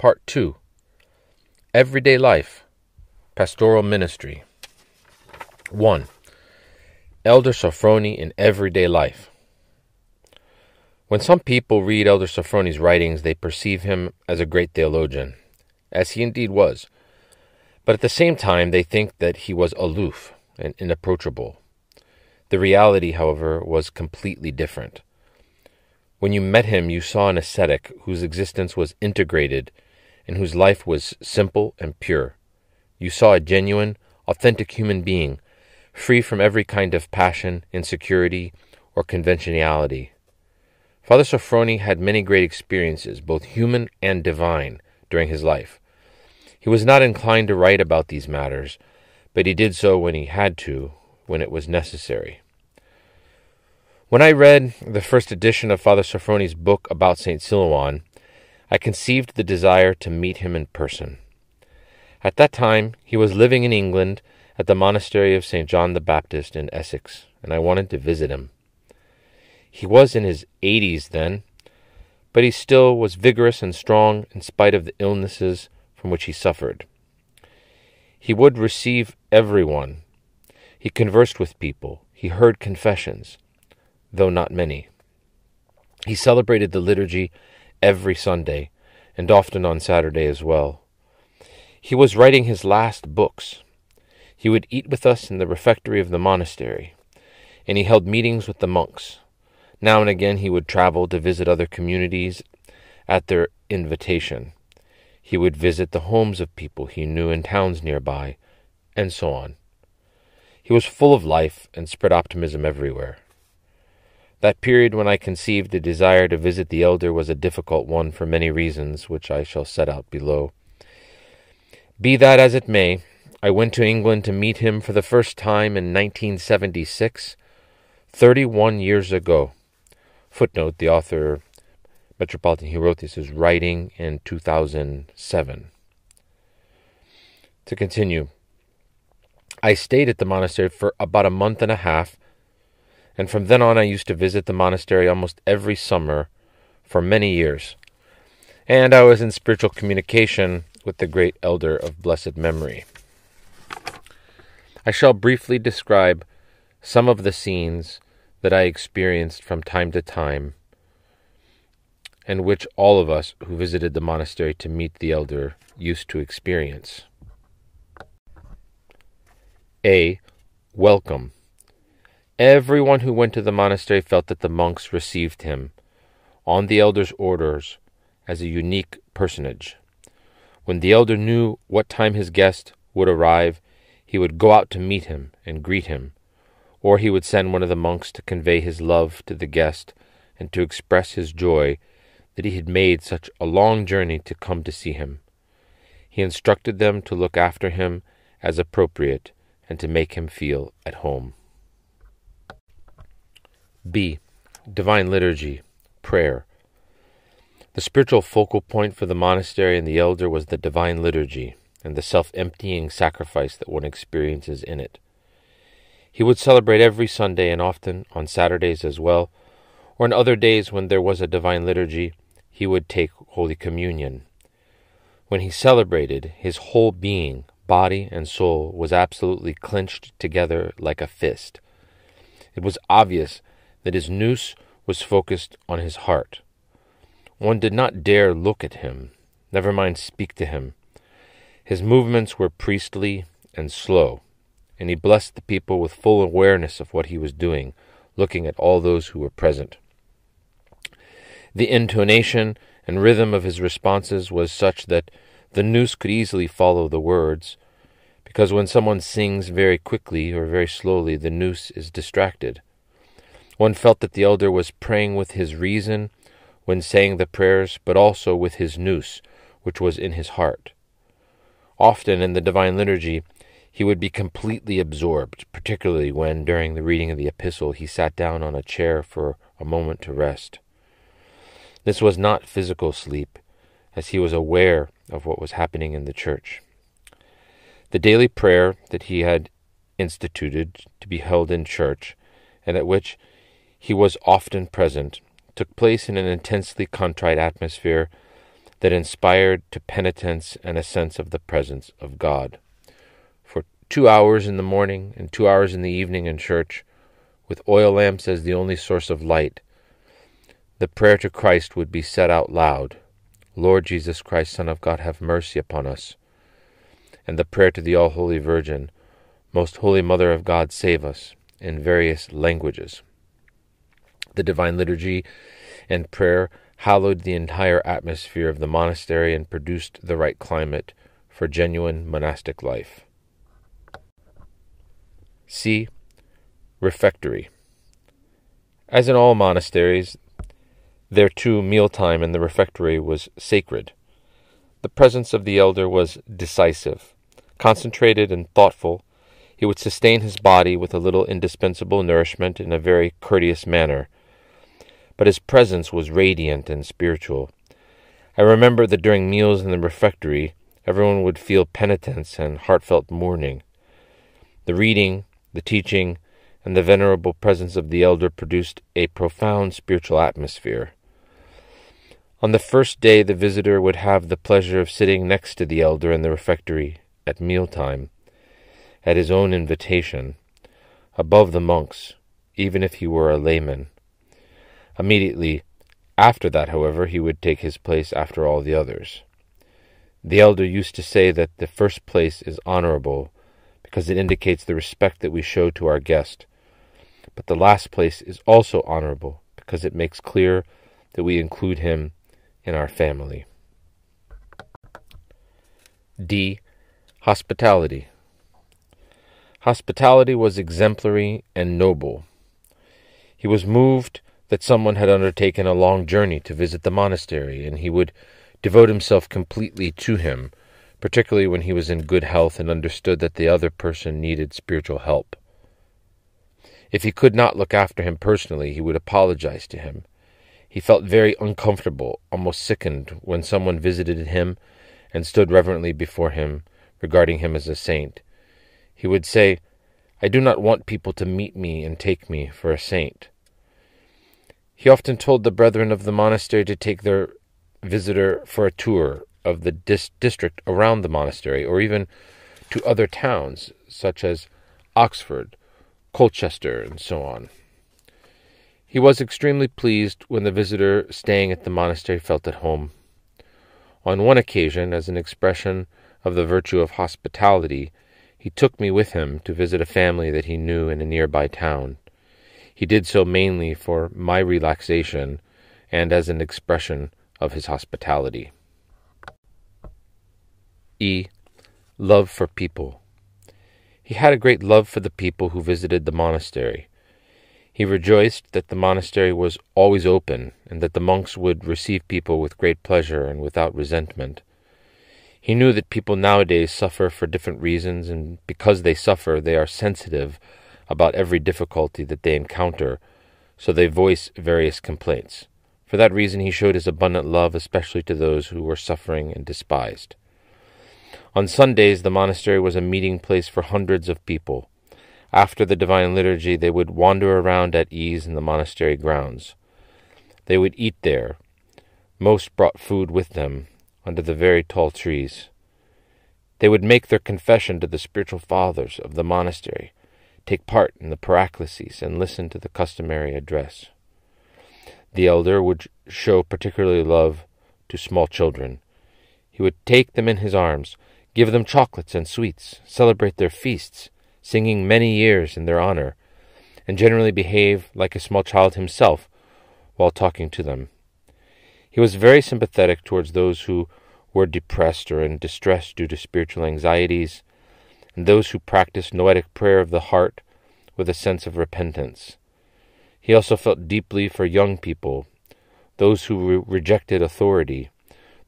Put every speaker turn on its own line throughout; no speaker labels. Part 2 Everyday Life Pastoral Ministry 1. Elder Sophrony in Everyday Life. When some people read Elder Sophrony's writings, they perceive him as a great theologian, as he indeed was, but at the same time they think that he was aloof and inapproachable. The reality, however, was completely different. When you met him, you saw an ascetic whose existence was integrated and whose life was simple and pure. You saw a genuine, authentic human being, free from every kind of passion, insecurity, or conventionality. Father Sophrony had many great experiences, both human and divine, during his life. He was not inclined to write about these matters, but he did so when he had to, when it was necessary. When I read the first edition of Father Sophrony's book about St. Silouan, I conceived the desire to meet him in person. At that time, he was living in England at the monastery of St. John the Baptist in Essex, and I wanted to visit him. He was in his eighties then, but he still was vigorous and strong in spite of the illnesses from which he suffered. He would receive everyone. He conversed with people. He heard confessions, though not many. He celebrated the liturgy every Sunday, and often on Saturday as well. He was writing his last books. He would eat with us in the refectory of the monastery, and he held meetings with the monks. Now and again he would travel to visit other communities at their invitation. He would visit the homes of people he knew in towns nearby, and so on. He was full of life and spread optimism everywhere. That period when I conceived a desire to visit the elder was a difficult one for many reasons, which I shall set out below. Be that as it may, I went to England to meet him for the first time in 1976, 31 years ago. Footnote The author, Metropolitan, he wrote this, is writing in 2007. To continue, I stayed at the monastery for about a month and a half and from then on I used to visit the monastery almost every summer for many years. And I was in spiritual communication with the great elder of blessed memory. I shall briefly describe some of the scenes that I experienced from time to time, and which all of us who visited the monastery to meet the elder used to experience. A. Welcome. Everyone who went to the monastery felt that the monks received him, on the elder's orders, as a unique personage. When the elder knew what time his guest would arrive, he would go out to meet him and greet him, or he would send one of the monks to convey his love to the guest and to express his joy that he had made such a long journey to come to see him. He instructed them to look after him as appropriate and to make him feel at home. B. Divine Liturgy, Prayer. The spiritual focal point for the monastery and the elder was the Divine Liturgy and the self emptying sacrifice that one experiences in it. He would celebrate every Sunday and often on Saturdays as well, or on other days when there was a Divine Liturgy, he would take Holy Communion. When he celebrated, his whole being, body and soul, was absolutely clenched together like a fist. It was obvious that his nous was focused on his heart. One did not dare look at him, never mind speak to him. His movements were priestly and slow, and he blessed the people with full awareness of what he was doing, looking at all those who were present. The intonation and rhythm of his responses was such that the nous could easily follow the words, because when someone sings very quickly or very slowly, the nous is distracted one felt that the elder was praying with his reason when saying the prayers, but also with his nous, which was in his heart. Often in the Divine Liturgy, he would be completely absorbed, particularly when, during the reading of the epistle, he sat down on a chair for a moment to rest. This was not physical sleep, as he was aware of what was happening in the church. The daily prayer that he had instituted to be held in church, and at which he was often present took place in an intensely contrite atmosphere that inspired to penitence and a sense of the presence of God. For two hours in the morning and two hours in the evening in church, with oil lamps as the only source of light, the prayer to Christ would be said out loud Lord Jesus Christ, Son of God, have mercy upon us. And the prayer to the All Holy Virgin, Most Holy Mother of God, save us, in various languages the divine liturgy and prayer hallowed the entire atmosphere of the monastery and produced the right climate for genuine monastic life. C. Refectory. As in all monasteries, there too mealtime in the refectory was sacred. The presence of the elder was decisive. Concentrated and thoughtful, he would sustain his body with a little indispensable nourishment in a very courteous manner but his presence was radiant and spiritual. I remember that during meals in the refectory, everyone would feel penitence and heartfelt mourning. The reading, the teaching, and the venerable presence of the elder produced a profound spiritual atmosphere. On the first day, the visitor would have the pleasure of sitting next to the elder in the refectory at mealtime, at his own invitation, above the monks, even if he were a layman. Immediately after that, however, he would take his place after all the others. The elder used to say that the first place is honorable because it indicates the respect that we show to our guest, but the last place is also honorable because it makes clear that we include him in our family. D. Hospitality. Hospitality was exemplary and noble. He was moved that someone had undertaken a long journey to visit the monastery, and he would devote himself completely to him, particularly when he was in good health and understood that the other person needed spiritual help. If he could not look after him personally, he would apologize to him. He felt very uncomfortable, almost sickened, when someone visited him and stood reverently before him, regarding him as a saint. He would say, I do not want people to meet me and take me for a saint. He often told the brethren of the monastery to take their visitor for a tour of the dis- district around the monastery, or even to other towns such as Oxford, Colchester, and so on. He was extremely pleased when the visitor staying at the monastery felt at home. On one occasion, as an expression of the virtue of hospitality, he took me with him to visit a family that he knew in a nearby town. He did so mainly for my relaxation and as an expression of his hospitality. E. Love for people. He had a great love for the people who visited the monastery. He rejoiced that the monastery was always open and that the monks would receive people with great pleasure and without resentment. He knew that people nowadays suffer for different reasons, and because they suffer, they are sensitive about every difficulty that they encounter, so they voice various complaints. For that reason, he showed his abundant love, especially to those who were suffering and despised. On Sundays, the monastery was a meeting place for hundreds of people. After the divine liturgy, they would wander around at ease in the monastery grounds. They would eat there. Most brought food with them, under the very tall trees. They would make their confession to the spiritual fathers of the monastery, take part in the paracleses and listen to the customary address. The elder would show particularly love to small children. He would take them in his arms, give them chocolates and sweets, celebrate their feasts, singing many years in their honor, and generally behave like a small child himself while talking to them. He was very sympathetic towards those who were depressed or in distress due to spiritual anxieties, and those who practice noetic prayer of the heart with a sense of repentance. He also felt deeply for young people, those who re- rejected authority,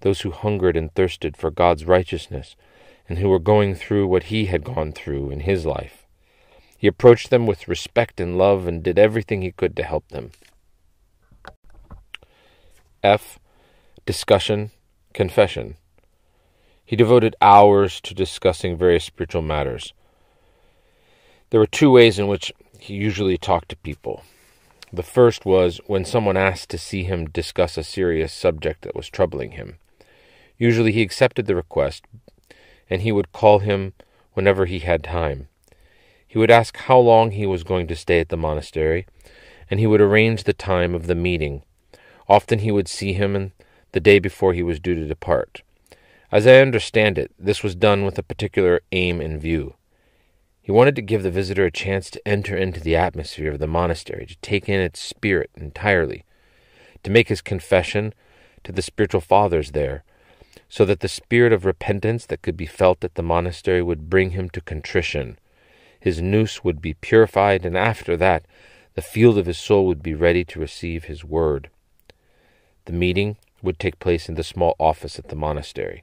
those who hungered and thirsted for God's righteousness, and who were going through what he had gone through in his life. He approached them with respect and love and did everything he could to help them. F. Discussion, Confession. He devoted hours to discussing various spiritual matters. There were two ways in which he usually talked to people. The first was when someone asked to see him discuss a serious subject that was troubling him. Usually he accepted the request, and he would call him whenever he had time. He would ask how long he was going to stay at the monastery, and he would arrange the time of the meeting. Often he would see him the day before he was due to depart. As I understand it, this was done with a particular aim in view. He wanted to give the visitor a chance to enter into the atmosphere of the monastery, to take in its spirit entirely, to make his confession to the spiritual fathers there, so that the spirit of repentance that could be felt at the monastery would bring him to contrition. His nous would be purified, and after that, the field of his soul would be ready to receive his word. The meeting would take place in the small office at the monastery.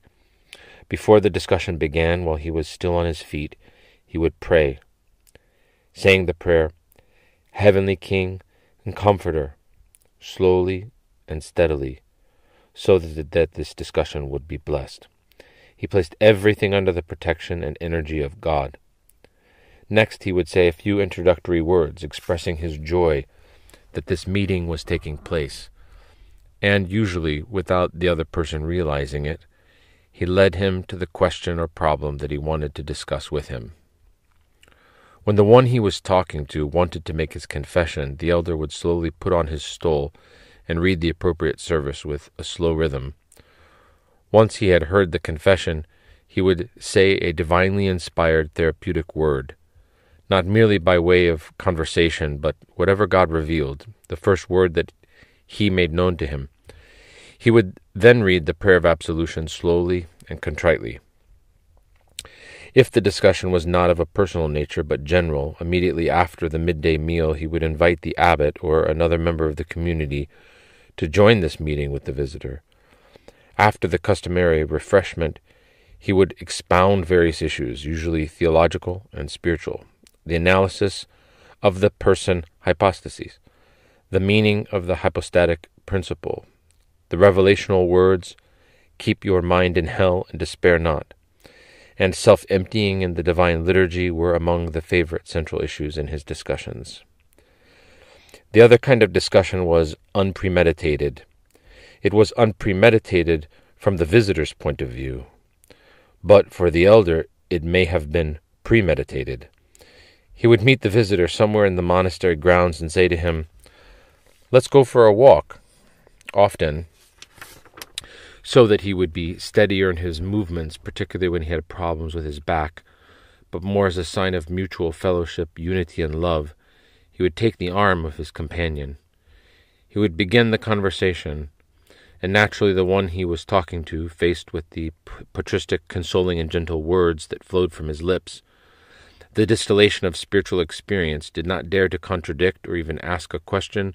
Before the discussion began, while he was still on his feet, he would pray, saying the prayer, Heavenly King and Comforter, slowly and steadily, so that, that this discussion would be blessed. He placed everything under the protection and energy of God. Next, he would say a few introductory words expressing his joy that this meeting was taking place, and usually without the other person realizing it, he led him to the question or problem that he wanted to discuss with him. When the one he was talking to wanted to make his confession, the elder would slowly put on his stole and read the appropriate service with a slow rhythm. Once he had heard the confession, he would say a divinely inspired therapeutic word, not merely by way of conversation, but whatever God revealed, the first word that he made known to him. He would then read the prayer of absolution slowly and contritely. If the discussion was not of a personal nature but general, immediately after the midday meal he would invite the abbot or another member of the community to join this meeting with the visitor. After the customary refreshment, he would expound various issues, usually theological and spiritual, the analysis of the person hypostases, the meaning of the hypostatic principle, the revelational words, Keep your mind in hell and despair not, and self emptying in the divine liturgy were among the favorite central issues in his discussions. The other kind of discussion was unpremeditated. It was unpremeditated from the visitor's point of view, but for the elder it may have been premeditated. He would meet the visitor somewhere in the monastery grounds and say to him, Let's go for a walk. Often, so that he would be steadier in his movements, particularly when he had problems with his back, but more as a sign of mutual fellowship, unity, and love, he would take the arm of his companion. He would begin the conversation, and naturally the one he was talking to, faced with the patristic, consoling, and gentle words that flowed from his lips, the distillation of spiritual experience did not dare to contradict or even ask a question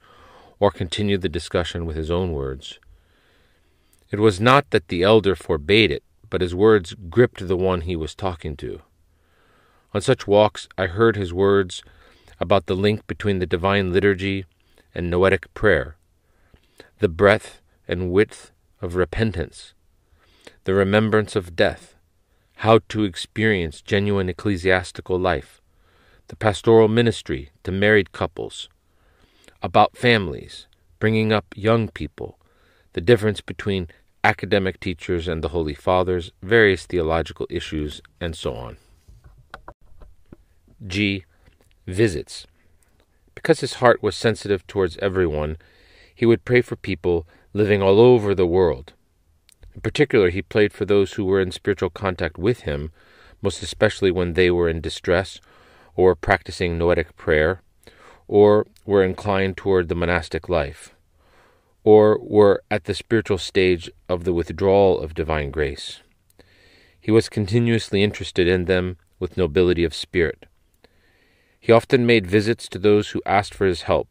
or continue the discussion with his own words. It was not that the elder forbade it, but his words gripped the one he was talking to. On such walks, I heard his words about the link between the divine liturgy and noetic prayer, the breadth and width of repentance, the remembrance of death, how to experience genuine ecclesiastical life, the pastoral ministry to married couples, about families, bringing up young people, the difference between academic teachers and the Holy Fathers, various theological issues, and so on. G. Visits. Because his heart was sensitive towards everyone, he would pray for people living all over the world. In particular, he prayed for those who were in spiritual contact with him, most especially when they were in distress or practicing noetic prayer or were inclined toward the monastic life or were at the spiritual stage of the withdrawal of divine grace. He was continuously interested in them with nobility of spirit. He often made visits to those who asked for his help,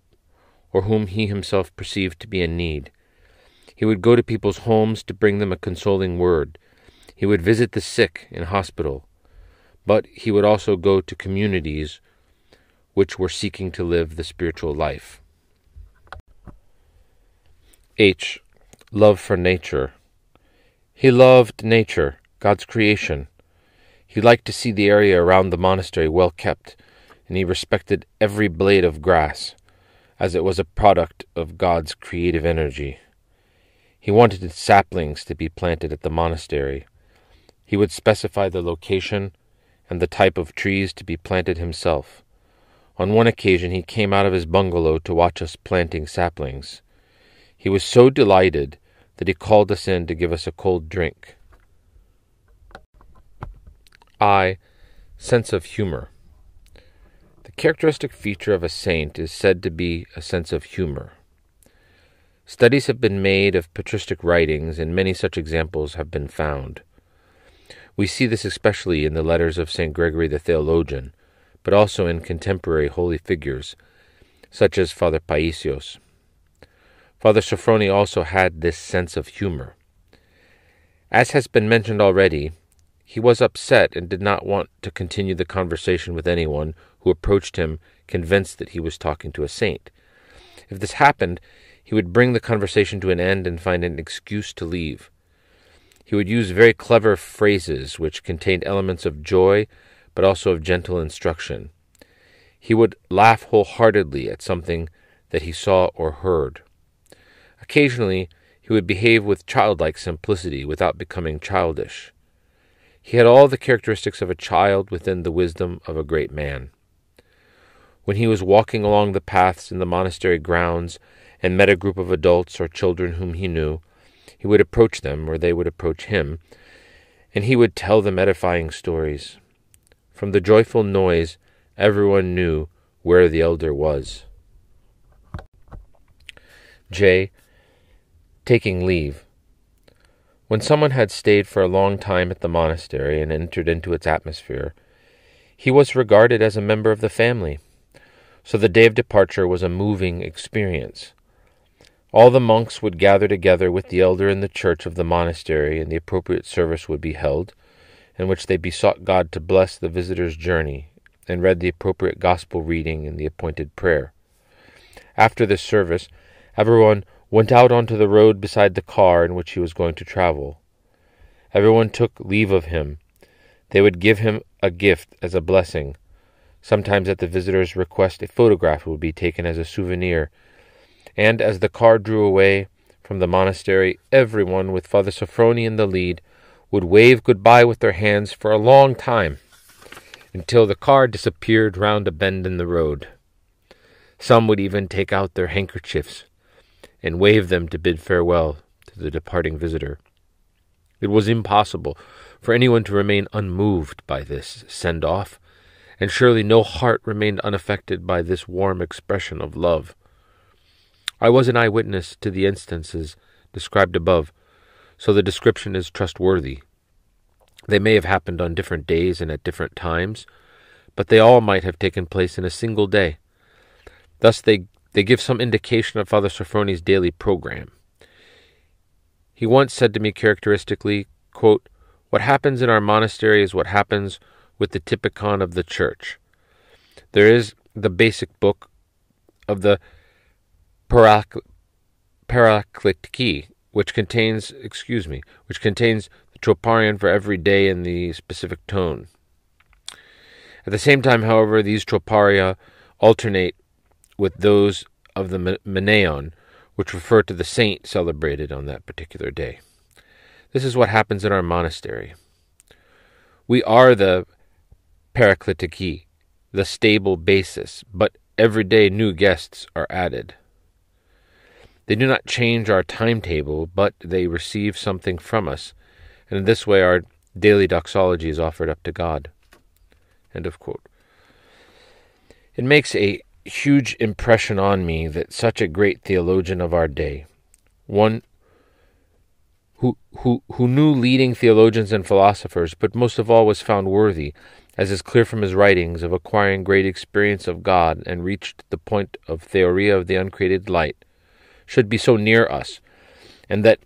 or whom he himself perceived to be in need. He would go to people's homes to bring them a consoling word. He would visit the sick in hospital, but he would also go to communities which were seeking to live the spiritual life. H. Love for nature. He loved nature, God's creation. He liked to see the area around the monastery well kept, and he respected every blade of grass, as it was a product of God's creative energy. He wanted saplings to be planted at the monastery. He would specify the location and the type of trees to be planted himself. On one occasion, he came out of his bungalow to watch us planting saplings. He was so delighted that he called us in to give us a cold drink. I. Sense of humor. The characteristic feature of a saint is said to be a sense of humor. Studies have been made of patristic writings, and many such examples have been found. We see this especially in the letters of St. Gregory the Theologian, but also in contemporary holy figures, such as Father Paisios. Father Sophrony also had this sense of humor. As has been mentioned already, he was upset and did not want to continue the conversation with anyone who approached him convinced that he was talking to a saint. If this happened, he would bring the conversation to an end and find an excuse to leave. He would use very clever phrases which contained elements of joy, but also of gentle instruction. He would laugh wholeheartedly at something that he saw or heard. Occasionally, he would behave with childlike simplicity without becoming childish. He had all the characteristics of a child within the wisdom of a great man. When he was walking along the paths in the monastery grounds and met a group of adults or children whom he knew, he would approach them, or they would approach him, and he would tell them edifying stories. From the joyful noise, everyone knew where the elder was. J taking leave. When someone had stayed for a long time at the monastery and entered into its atmosphere, he was regarded as a member of the family, so the day of departure was a moving experience. All the monks would gather together with the elder in the church of the monastery, and the appropriate service would be held, in which they besought God to bless the visitor's journey, and read the appropriate gospel reading and the appointed prayer. After this service, everyone went out onto the road beside the car in which he was going to travel. Everyone took leave of him. They would give him a gift as a blessing. Sometimes, at the visitor's request, a photograph would be taken as a souvenir. And as the car drew away from the monastery, everyone, with Father Sophrony in the lead, would wave goodbye with their hands for a long time, until the car disappeared round a bend in the road. Some would even take out their handkerchiefs and waved them to bid farewell to the departing visitor. It was impossible for anyone to remain unmoved by this send off, and surely no heart remained unaffected by this warm expression of love. I was an eye witness to the instances described above, so the description is trustworthy. They may have happened on different days and at different times, but they all might have taken place in a single day. Thus they they give some indication of Father Sophrony's daily program. He once said to me characteristically, quote, What happens in our monastery is what happens with the typicon of the church. There is the basic book of the Parac- which contains, excuse me, which contains the troparion for every day in the specific tone. At the same time, however, these troparia alternate with those of the Menaion, which refer to the saint celebrated on that particular day. This is what happens in our monastery. We are the Parakletiki, the stable basis, but every day new guests are added. They do not change our timetable, but they receive something from us, and in this way our daily doxology is offered up to God. End of quote. It makes a huge impression on me that such a great theologian of our day, one who, who, who knew leading theologians and philosophers, but most of all was found worthy, as is clear from his writings, of acquiring great experience of God and reached the point of theoria of the uncreated light, should be so near us, and that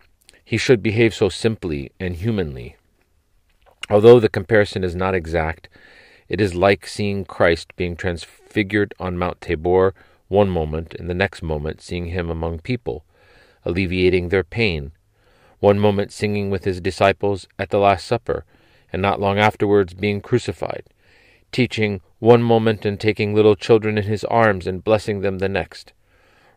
he should behave so simply and humanly. Although the comparison is not exact, it is like seeing Christ being transfigured on Mount Tabor one moment and the next moment seeing him among people, alleviating their pain, one moment singing with his disciples at the Last Supper, and not long afterwards being crucified, teaching one moment and taking little children in his arms and blessing them the next,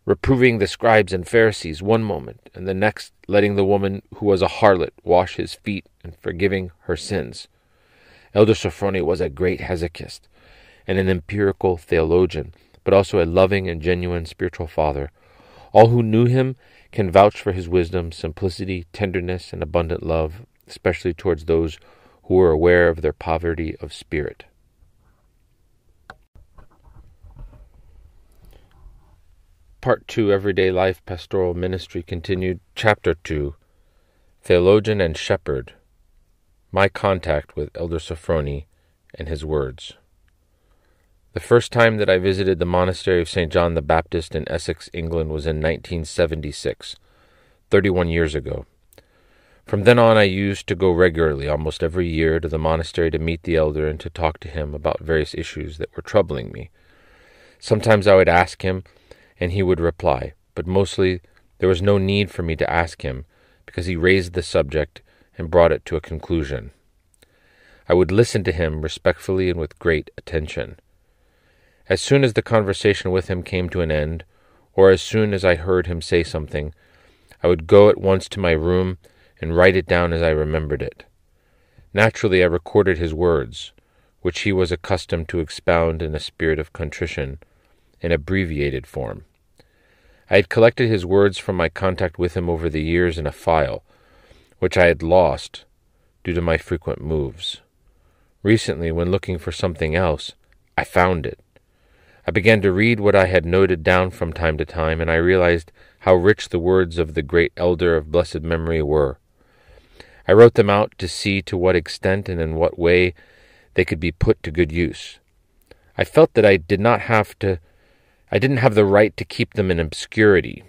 reproving the scribes and Pharisees one moment, and the next letting the woman who was a harlot wash his feet and forgiving her sins Elder Sophronius was a great Hesychast and an empirical theologian, but also a loving and genuine spiritual father. All who knew him can vouch for his wisdom, simplicity, tenderness, and abundant love, especially towards those who were aware of their poverty of spirit. Part 2 Everyday Life Pastoral Ministry continued. Chapter 2 Theologian and Shepherd my contact with Elder Sophrony and his words. The first time that I visited the monastery of St. John the Baptist in Essex, England, was in 1976, 31 years ago. From then on, I used to go regularly, almost every year, to the monastery to meet the elder and to talk to him about various issues that were troubling me. Sometimes I would ask him, and he would reply, but mostly there was no need for me to ask him, because he raised the subject and brought it to a conclusion. I would listen to him respectfully and with great attention. As soon as the conversation with him came to an end, or as soon as I heard him say something, I would go at once to my room and write it down as I remembered it. Naturally, I recorded his words, which he was accustomed to expound in a spirit of contrition, in abbreviated form. I had collected his words from my contact with him over the years in a file, which I had lost due to my frequent moves. Recently, when looking for something else, I found it. I began to read what I had noted down from time to time, and I realized how rich the words of the great elder of blessed memory were. I wrote them out to see to what extent and in what way they could be put to good use. I felt that I did not have to I didn't have the right to keep them in obscurity.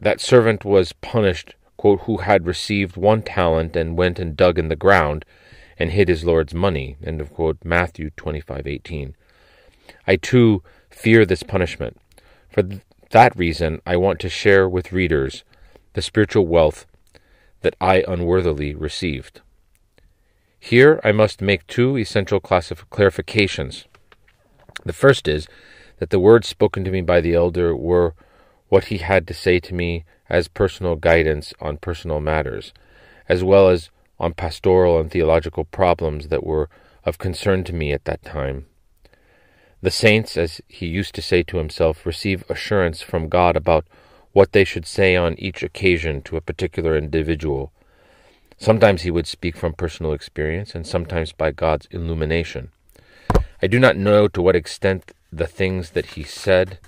That servant was punished quote, who had received one talent and went and dug in the ground and hid his Lord's money, end of quote, Matthew 25:18. I too fear this punishment. For th- that reason, I want to share with readers the spiritual wealth that I unworthily received. Here I must make two essential classif- clarifications. The first is that the words spoken to me by the elder were what he had to say to me as personal guidance on personal matters, as well as on pastoral and theological problems that were of concern to me at that time. The saints, as he used to say to himself, receive assurance from God about what they should say on each occasion to a particular individual. Sometimes he would speak from personal experience, and sometimes by God's illumination. I do not know to what extent the things that he said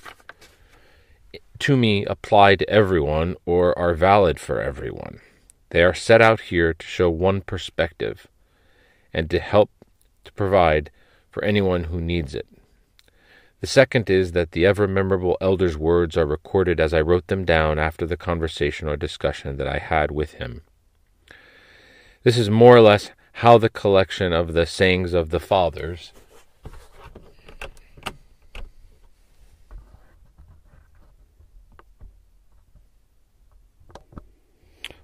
to me apply to everyone or are valid for everyone. They are set out here to show one perspective and to help to provide for anyone who needs it. The second is that the ever memorable elder's words are recorded as I wrote them down after the conversation or discussion that I had with him. This is more or less how the collection of the sayings of the fathers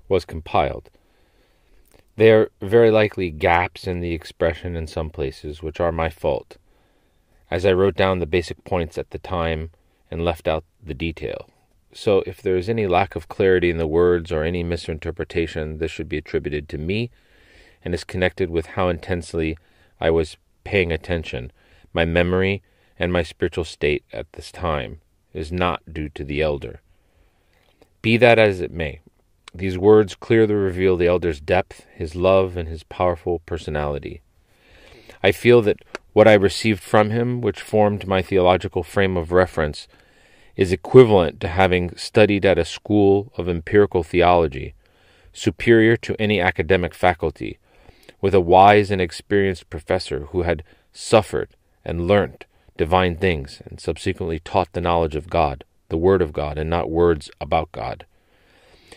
was compiled. There are very likely gaps in the expression in some places, which are my fault, as I wrote down the basic points at the time and left out the detail. So, if there is any lack of clarity in the words or any misinterpretation, this should be attributed to me and is connected with how intensely I was paying attention. My memory and my spiritual state at this time is not due to the elder. Be that as it may, these words clearly reveal the elder's depth, his love, and his powerful personality. I feel that what I received from him, which formed my theological frame of reference, is equivalent to having studied at a school of empirical theology, superior to any academic faculty, with a wise and experienced professor who had suffered and learnt divine things and subsequently taught the knowledge of God, the Word of God, and not words about God.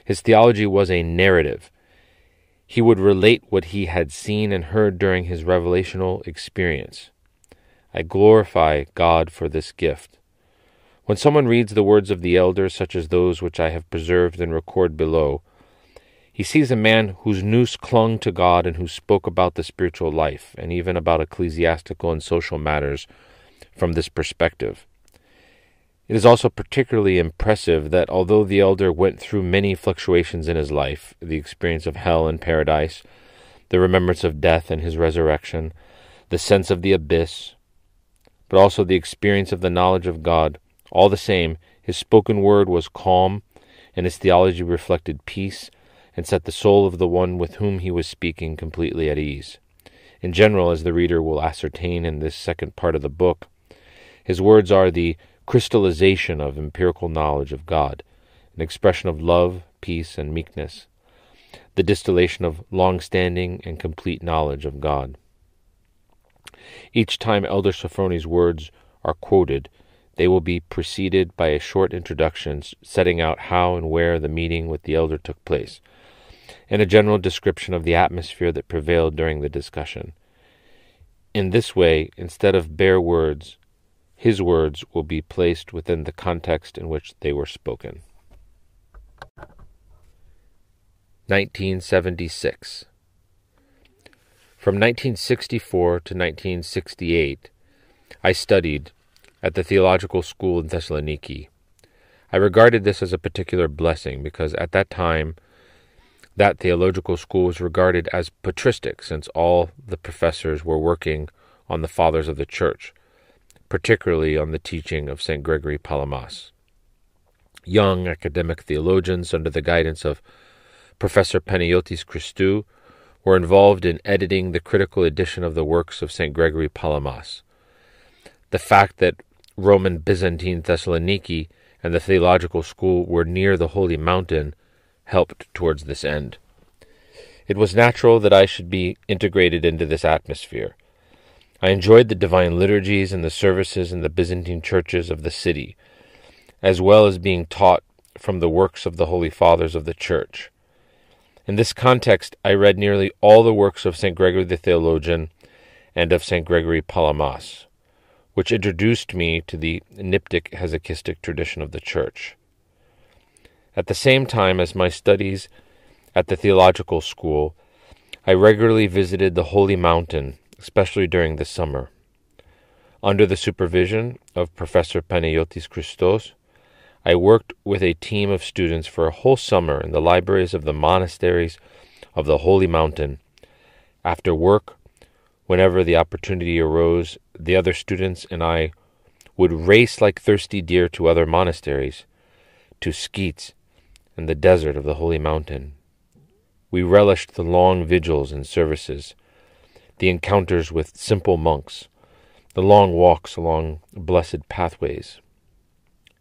His theology was a narrative. He would relate what he had seen and heard during his revelational experience. I glorify God for this gift. When someone reads the words of the elder, such as those which I have preserved and record below, he sees a man whose nous clung to God and who spoke about the spiritual life and even about ecclesiastical and social matters from this perspective. It is also particularly impressive that although the elder went through many fluctuations in his life, the experience of hell and paradise, the remembrance of death and his resurrection, the sense of the abyss, but also the experience of the knowledge of God, all the same, his spoken word was calm, and his theology reflected peace and set the soul of the one with whom he was speaking completely at ease. In general, as the reader will ascertain in this second part of the book, his words are the crystallization of empirical knowledge of God, an expression of love, peace, and meekness, the distillation of long standing and complete knowledge of God. Each time Elder Sophrony's words are quoted, they will be preceded by a short introduction setting out how and where the meeting with the elder took place, and a general description of the atmosphere that prevailed during the discussion. In this way, instead of bare words, his words will be placed within the context in which they were spoken. 1976. From 1964 to 1968, I studied at the theological school in Thessaloniki. I regarded this as a particular blessing because at that time, that theological school was regarded as patristic since all the professors were working on the fathers of the church particularly on the teaching of St. Gregory Palamas. Young academic theologians, under the guidance of Professor Panayotis Christou, were involved in editing the critical edition of the works of St. Gregory Palamas. The fact that Roman Byzantine Thessaloniki and the theological school were near the Holy Mountain helped towards this end. It was natural that I should be integrated into this atmosphere. I enjoyed the divine liturgies and the services in the Byzantine churches of the city, as well as being taught from the works of the Holy Fathers of the Church. In this context, I read nearly all the works of St. Gregory the Theologian and of St. Gregory Palamas, which introduced me to the Neptic Hesychastic tradition of the Church. At the same time as my studies at the theological school, I regularly visited the Holy Mountain especially during the summer. Under the supervision of Professor Panayotis Christou, I worked with a team of students for a whole summer in the libraries of the monasteries of the Holy Mountain. After work, whenever the opportunity arose, the other students and I would race like thirsty deer to other monasteries, to sketes, and the desert of the Holy Mountain. We relished the long vigils and services the encounters with simple monks, the long walks along blessed pathways.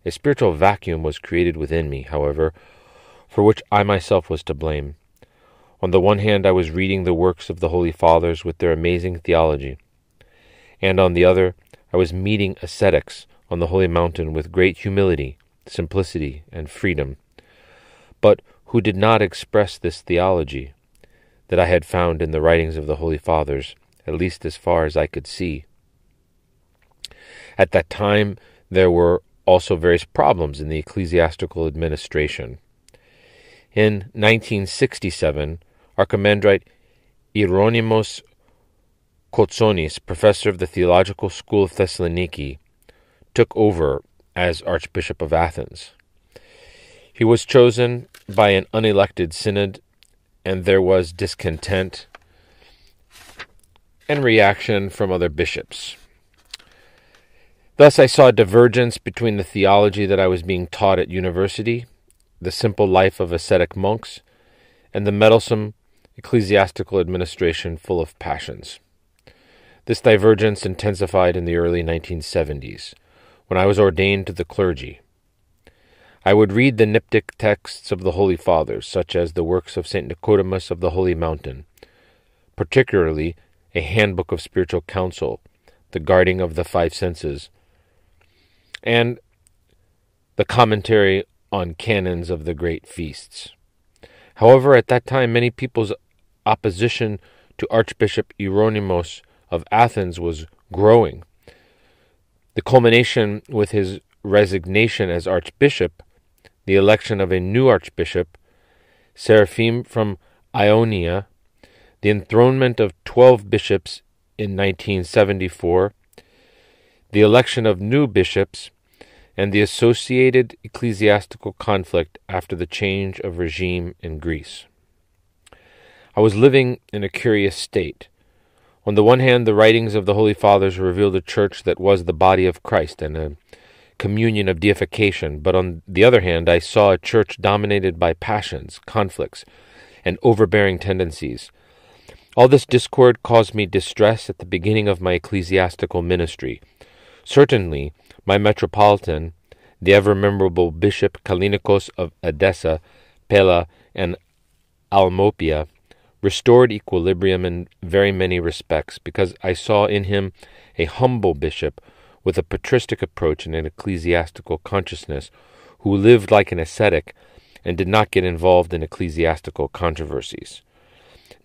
A spiritual vacuum was created within me, however, for which I myself was to blame. On the one hand, I was reading the works of the Holy Fathers with their amazing theology, and on the other, I was meeting ascetics on the holy mountain with great humility, simplicity, and freedom, but who did not express this theology that I had found in the writings of the Holy Fathers, at least as far as I could see. At that time, there were also various problems in the ecclesiastical administration. In 1967, Archimandrite Hieronymos Kotsonis, professor of the Theological School of Thessaloniki, took over as Archbishop of Athens. He was chosen by an unelected synod and there was discontent and reaction from other bishops. Thus, I saw a divergence between the theology that I was being taught at university, the simple life of ascetic monks, and the meddlesome ecclesiastical administration full of passions. This divergence intensified in the early 1970s, when I was ordained to the clergy. I would read the Neptic texts of the Holy Fathers, such as the works of St. Nicodemus of the Holy Mountain, particularly a handbook of spiritual counsel, the guarding of the five senses, and the commentary on canons of the great feasts. However, at that time, many people's opposition to Archbishop Hieronymos of Athens was growing. The culmination with his resignation as Archbishop the election of a new archbishop, Seraphim from Ionia, the enthronement of 12 bishops in 1974, the election of new bishops, and the associated ecclesiastical conflict after the change of regime in Greece. I was living in a curious state. On the one hand, the writings of the Holy Fathers revealed a Church that was the body of Christ and a communion of deification, but on the other hand, I saw a church dominated by passions, conflicts, and overbearing tendencies. All this discord caused me distress at the beginning of my ecclesiastical ministry. Certainly, my metropolitan, the ever memorable Bishop Kalinikos of Edessa, Pella, and Almopia, restored equilibrium in very many respects, because I saw in him a humble bishop with a patristic approach and an ecclesiastical consciousness, who lived like an ascetic and did not get involved in ecclesiastical controversies.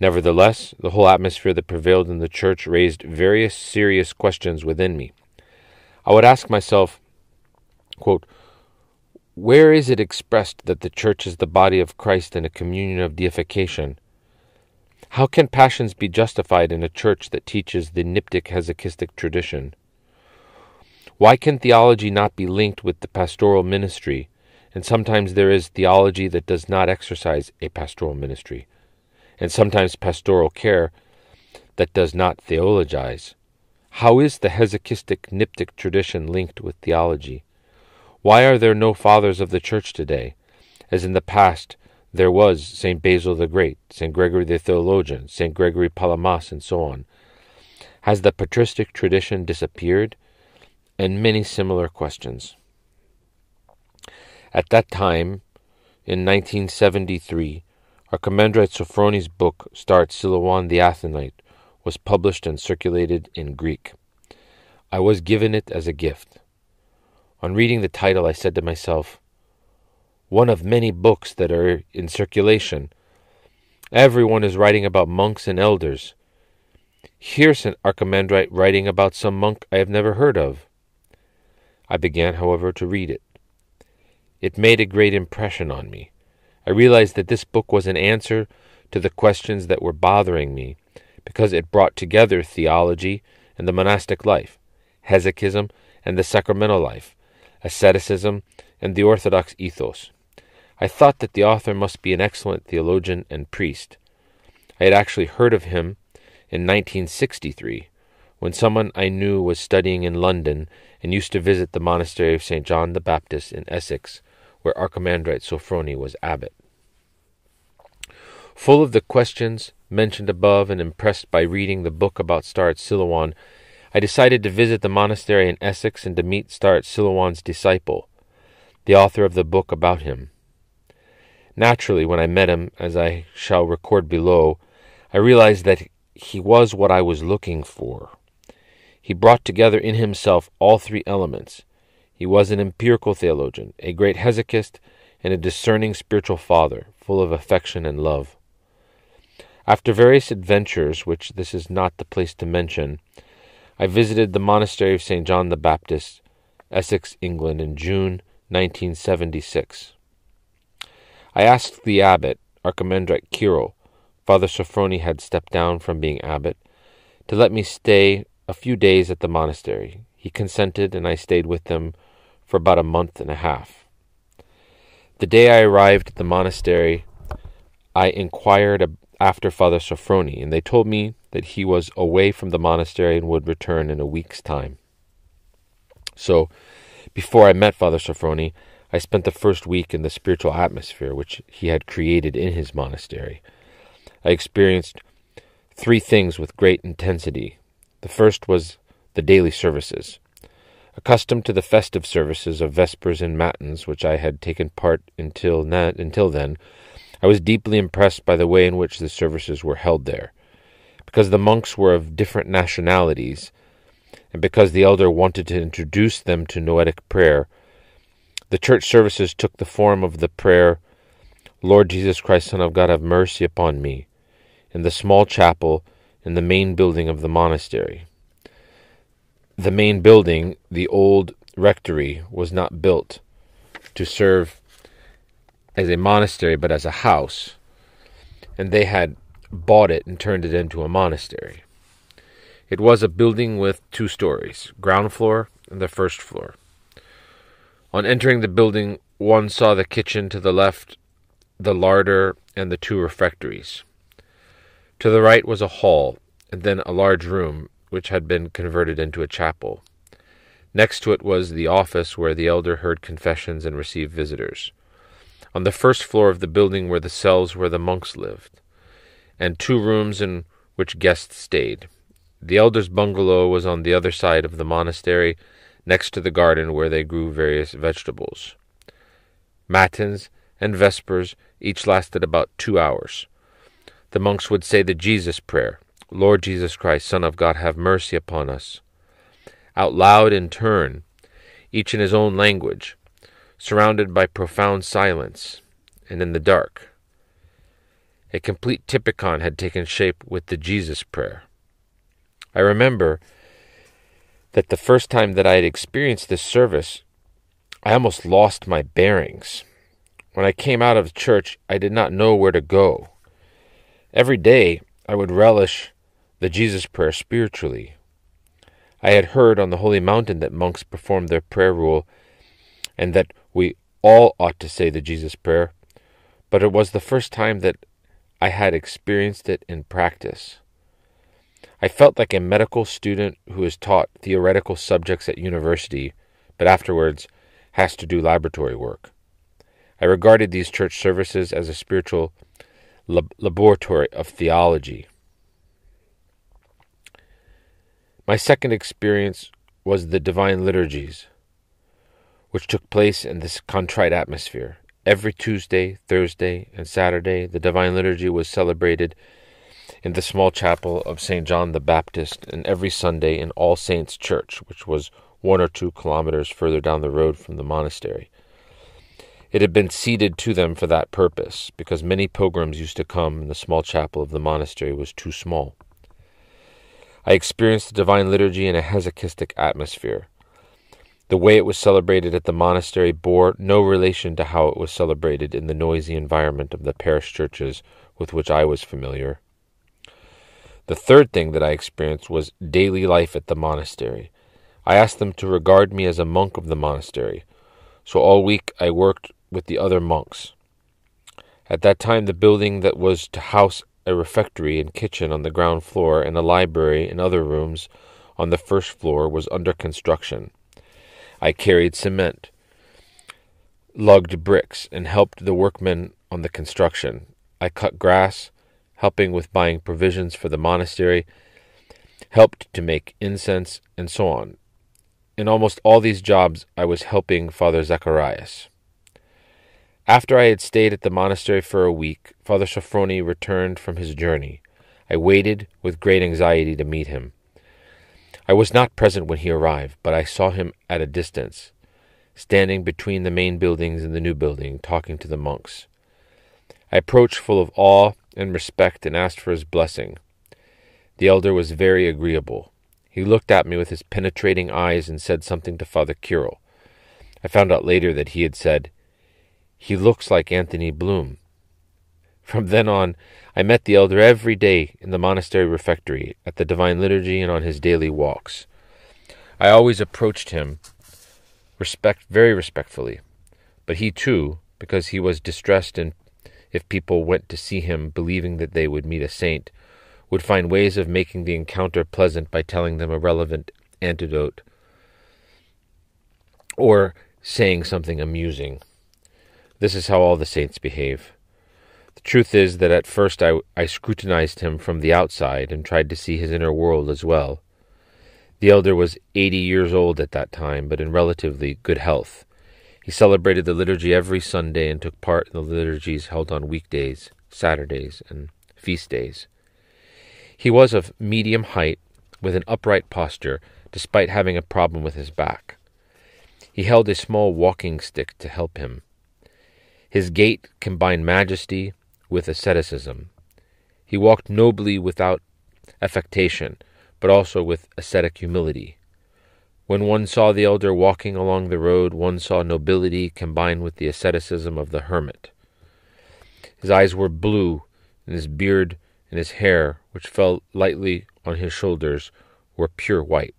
Nevertheless, the whole atmosphere that prevailed in the church raised various serious questions within me. I would ask myself, quote, Where is it expressed that the church is the body of Christ in a communion of deification? How can passions be justified in a church that teaches the neptic hesychastic tradition? Why can theology not be linked with the pastoral ministry? And sometimes there is theology that does not exercise a pastoral ministry, and sometimes pastoral care that does not theologize. How is the hesychastic Neptic tradition linked with theology? Why are there no fathers of the church today? As in the past, there was St. Basil the Great, St. Gregory the Theologian, St. Gregory Palamas, and so on. Has the patristic tradition disappeared? and many similar questions. At that time, in 1973, Archimandrite Sophrony's book Staretz Silouan the Athonite was published and circulated in Greek. I was given it as a gift. On reading the title, I said to myself, one of many books that are in circulation. Everyone is writing about monks and elders. Here's an archimandrite writing about some monk I have never heard of. I began, however, to read it. It made a great impression on me. I realized that this book was an answer to the questions that were bothering me because it brought together theology and the monastic life, hesychism and the sacramental life, asceticism and the orthodox ethos. I thought that the author must be an excellent theologian and priest. I had actually heard of him in 1963 when someone I knew was studying in London and used to visit the monastery of St. John the Baptist in Essex, where Archimandrite Sophrony was abbot. Full of the questions mentioned above and impressed by reading the book about Staretz Silouan, I decided to visit the monastery in Essex and to meet Staretz Silouan's disciple, the author of the book about him. Naturally, when I met him, as I shall record below, I realized that he was what I was looking for. He brought together in himself all three elements. He was an empirical theologian, a great hesychast, and a discerning spiritual father, full of affection and love. After various adventures, which this is not the place to mention, I visited the monastery of St. John the Baptist, Essex, England, in June 1976. I asked the abbot, Archimandrite Kirill, Father Sophrony had stepped down from being abbot, to let me stay a few days at the monastery. He consented, and I stayed with them for about a month and a half. The day I arrived at the monastery, I inquired after Father Sophrony, and they told me that he was away from the monastery and would return in a week's time. So, before I met Father Sophrony, I spent the first week in the spiritual atmosphere which he had created in his monastery. I experienced three things with great intensity the first was the daily services. Accustomed to the festive services of Vespers and Matins, which I had taken part until, na- until then, I was deeply impressed by the way in which the services were held there. Because the monks were of different nationalities, and because the elder wanted to introduce them to Noetic prayer, the church services took the form of the prayer, Lord Jesus Christ, Son of God, have mercy upon me, in the small chapel in the main building of the monastery. The main building, the old rectory, was not built to serve as a monastery but as a house, and they had bought it and turned it into a monastery. It was a building with two stories ground floor and the first floor. On entering the building, one saw the kitchen to the left, the larder, and the two refectories. To the right was a hall, and then a large room which had been converted into a chapel. Next to it was the office where the elder heard confessions and received visitors. On the first floor of the building were the cells where the monks lived, and two rooms in which guests stayed. The elder's bungalow was on the other side of the monastery, next to the garden where they grew various vegetables. Matins and vespers each lasted about two hours. The monks would say the Jesus prayer Lord Jesus Christ, Son of God, have mercy upon us. Out loud in turn, each in his own language, surrounded by profound silence, and in the dark. A complete typicon had taken shape with the Jesus prayer. I remember that the first time that I had experienced this service, I almost lost my bearings. When I came out of church, I did not know where to go. Every day I would relish the Jesus prayer spiritually. I had heard on the holy mountain that monks performed their prayer rule and that we all ought to say the Jesus prayer, but it was the first time that I had experienced it in practice. I felt like a medical student who is taught theoretical subjects at university, but afterwards has to do laboratory work. I regarded these church services as a spiritual lab- laboratory of theology. My second experience was the divine liturgies, which took place in this contrite atmosphere. Every Tuesday, Thursday, and Saturday, the divine liturgy was celebrated in the small chapel of St. John the Baptist, and every Sunday in All Saints Church, which was one or two kilometers further down the road from the monastery. It had been ceded to them for that purpose, because many pilgrims used to come and the small chapel of the monastery was too small. I experienced the divine liturgy in a hesychastic atmosphere. The way it was celebrated at the monastery bore no relation to how it was celebrated in the noisy environment of the parish churches with which I was familiar. The third thing that I experienced was daily life at the monastery. I asked them to regard me as a monk of the monastery. So all week I worked with the other monks. At that time, the building that was to house a refectory and kitchen on the ground floor and a library and other rooms on the first floor was under construction. I carried cement, lugged bricks, and helped the workmen on the construction. I cut grass, helping with buying provisions for the monastery, helped to make incense, and so on. In almost all these jobs, I was helping Father Zacharias. After I had stayed at the monastery for a week, Father Sophrony returned from his journey. I waited with great anxiety to meet him. I was not present when he arrived, but I saw him at a distance, standing between the main buildings and the new building, talking to the monks. I approached full of awe and respect and asked for his blessing. The elder was very agreeable. He looked at me with his penetrating eyes and said something to Father Kirill. I found out later that he had said, he looks like Anthony Bloom. From then on, I met the elder every day in the monastery refectory, at the Divine Liturgy, and on his daily walks. I always approached him respect, very respectfully, but he too, because he was distressed and if people went to see him believing that they would meet a saint, would find ways of making the encounter pleasant by telling them a relevant antidote or saying something amusing. This is how all the saints behave. The truth is that at first I, I scrutinized him from the outside and tried to see his inner world as well. The elder was eighty years old at that time, but in relatively good health. He celebrated the liturgy every Sunday and took part in the liturgies held on weekdays, Saturdays, and feast days. He was of medium height, with an upright posture, despite having a problem with his back. He held a small walking stick to help him. His gait combined majesty with asceticism. He walked nobly without affectation, but also with ascetic humility. When one saw the elder walking along the road, one saw nobility combined with the asceticism of the hermit. His eyes were blue, and his beard and his hair, which fell lightly on his shoulders, were pure white.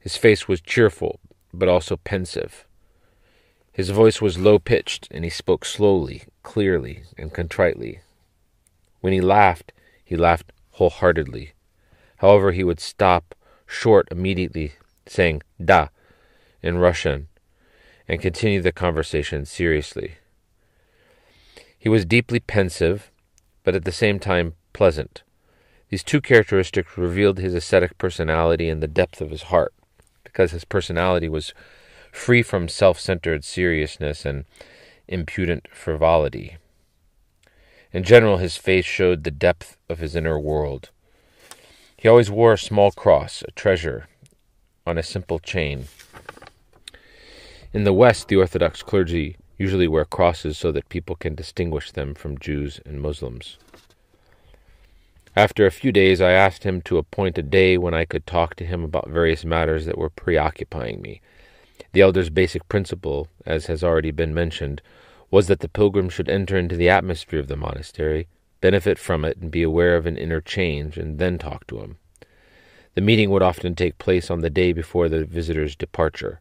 His face was cheerful, but also pensive. His voice was low pitched, and he spoke slowly, clearly, and contritely. When he laughed, he laughed wholeheartedly. However, he would stop short immediately, saying da in Russian, and continue the conversation seriously. He was deeply pensive, but at the same time pleasant. These two characteristics revealed his ascetic personality and the depth of his heart, because his personality was free from self centered seriousness and impudent frivolity. In general, his face showed the depth of his inner world. He always wore a small cross, a treasure, on a simple chain. In the West, the Orthodox clergy usually wear crosses so that people can distinguish them from Jews and Muslims. After a few days, I asked him to appoint a day when I could talk to him about various matters that were preoccupying me, the elder's basic principle, as has already been mentioned, was that the pilgrim should enter into the atmosphere of the monastery, benefit from it, and be aware of an inner change, and then talk to him. The meeting would often take place on the day before the visitor's departure.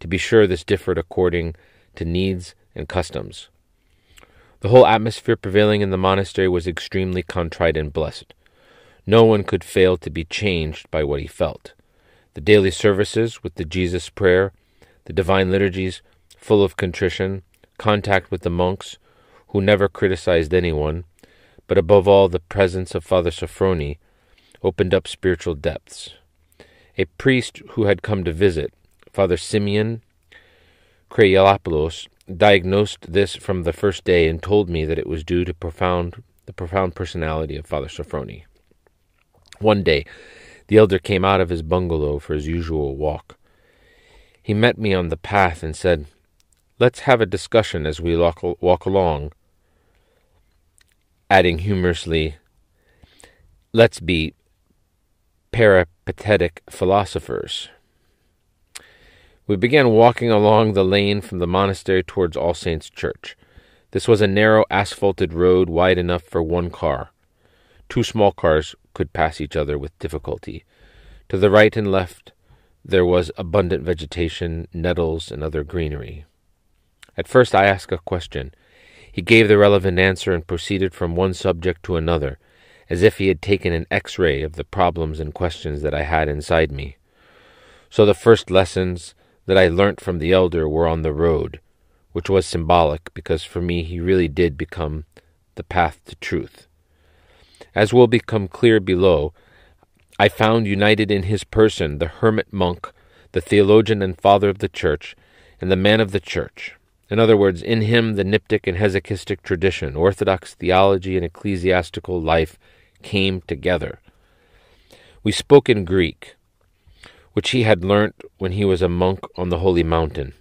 To be sure, this differed according to needs and customs. The whole atmosphere prevailing in the monastery was extremely contrite and blessed. No one could fail to be changed by what he felt. The daily services, with the Jesus prayer, the divine liturgies full of contrition, contact with the monks, who never criticized anyone, but above all, the presence of Father Sophrony opened up spiritual depths. A priest who had come to visit, Father Simeon Kragiopoulos, diagnosed this from the first day and told me that it was due to profound the profound personality of Father Sophrony. One day, the elder came out of his bungalow for his usual walk. He met me on the path and said, Let's have a discussion as we walk along, adding humorously, Let's be peripatetic philosophers. We began walking along the lane from the monastery towards All Saints Church. This was a narrow asphalted road wide enough for one car. Two small cars could pass each other with difficulty. To the right and left there was abundant vegetation, nettles, and other greenery. At first I asked a question. He gave the relevant answer and proceeded from one subject to another, as if he had taken an x ray of the problems and questions that I had inside me. So the first lessons that I learnt from the elder were on the road, which was symbolic because for me he really did become the path to truth. As will become clear below, I found united in his person the hermit monk, the theologian and father of the church, and the man of the church. In other words, in him the Neptic and Hesychastic tradition, Orthodox theology, and ecclesiastical life came together. We spoke in Greek, which he had learnt when he was a monk on the holy mountain.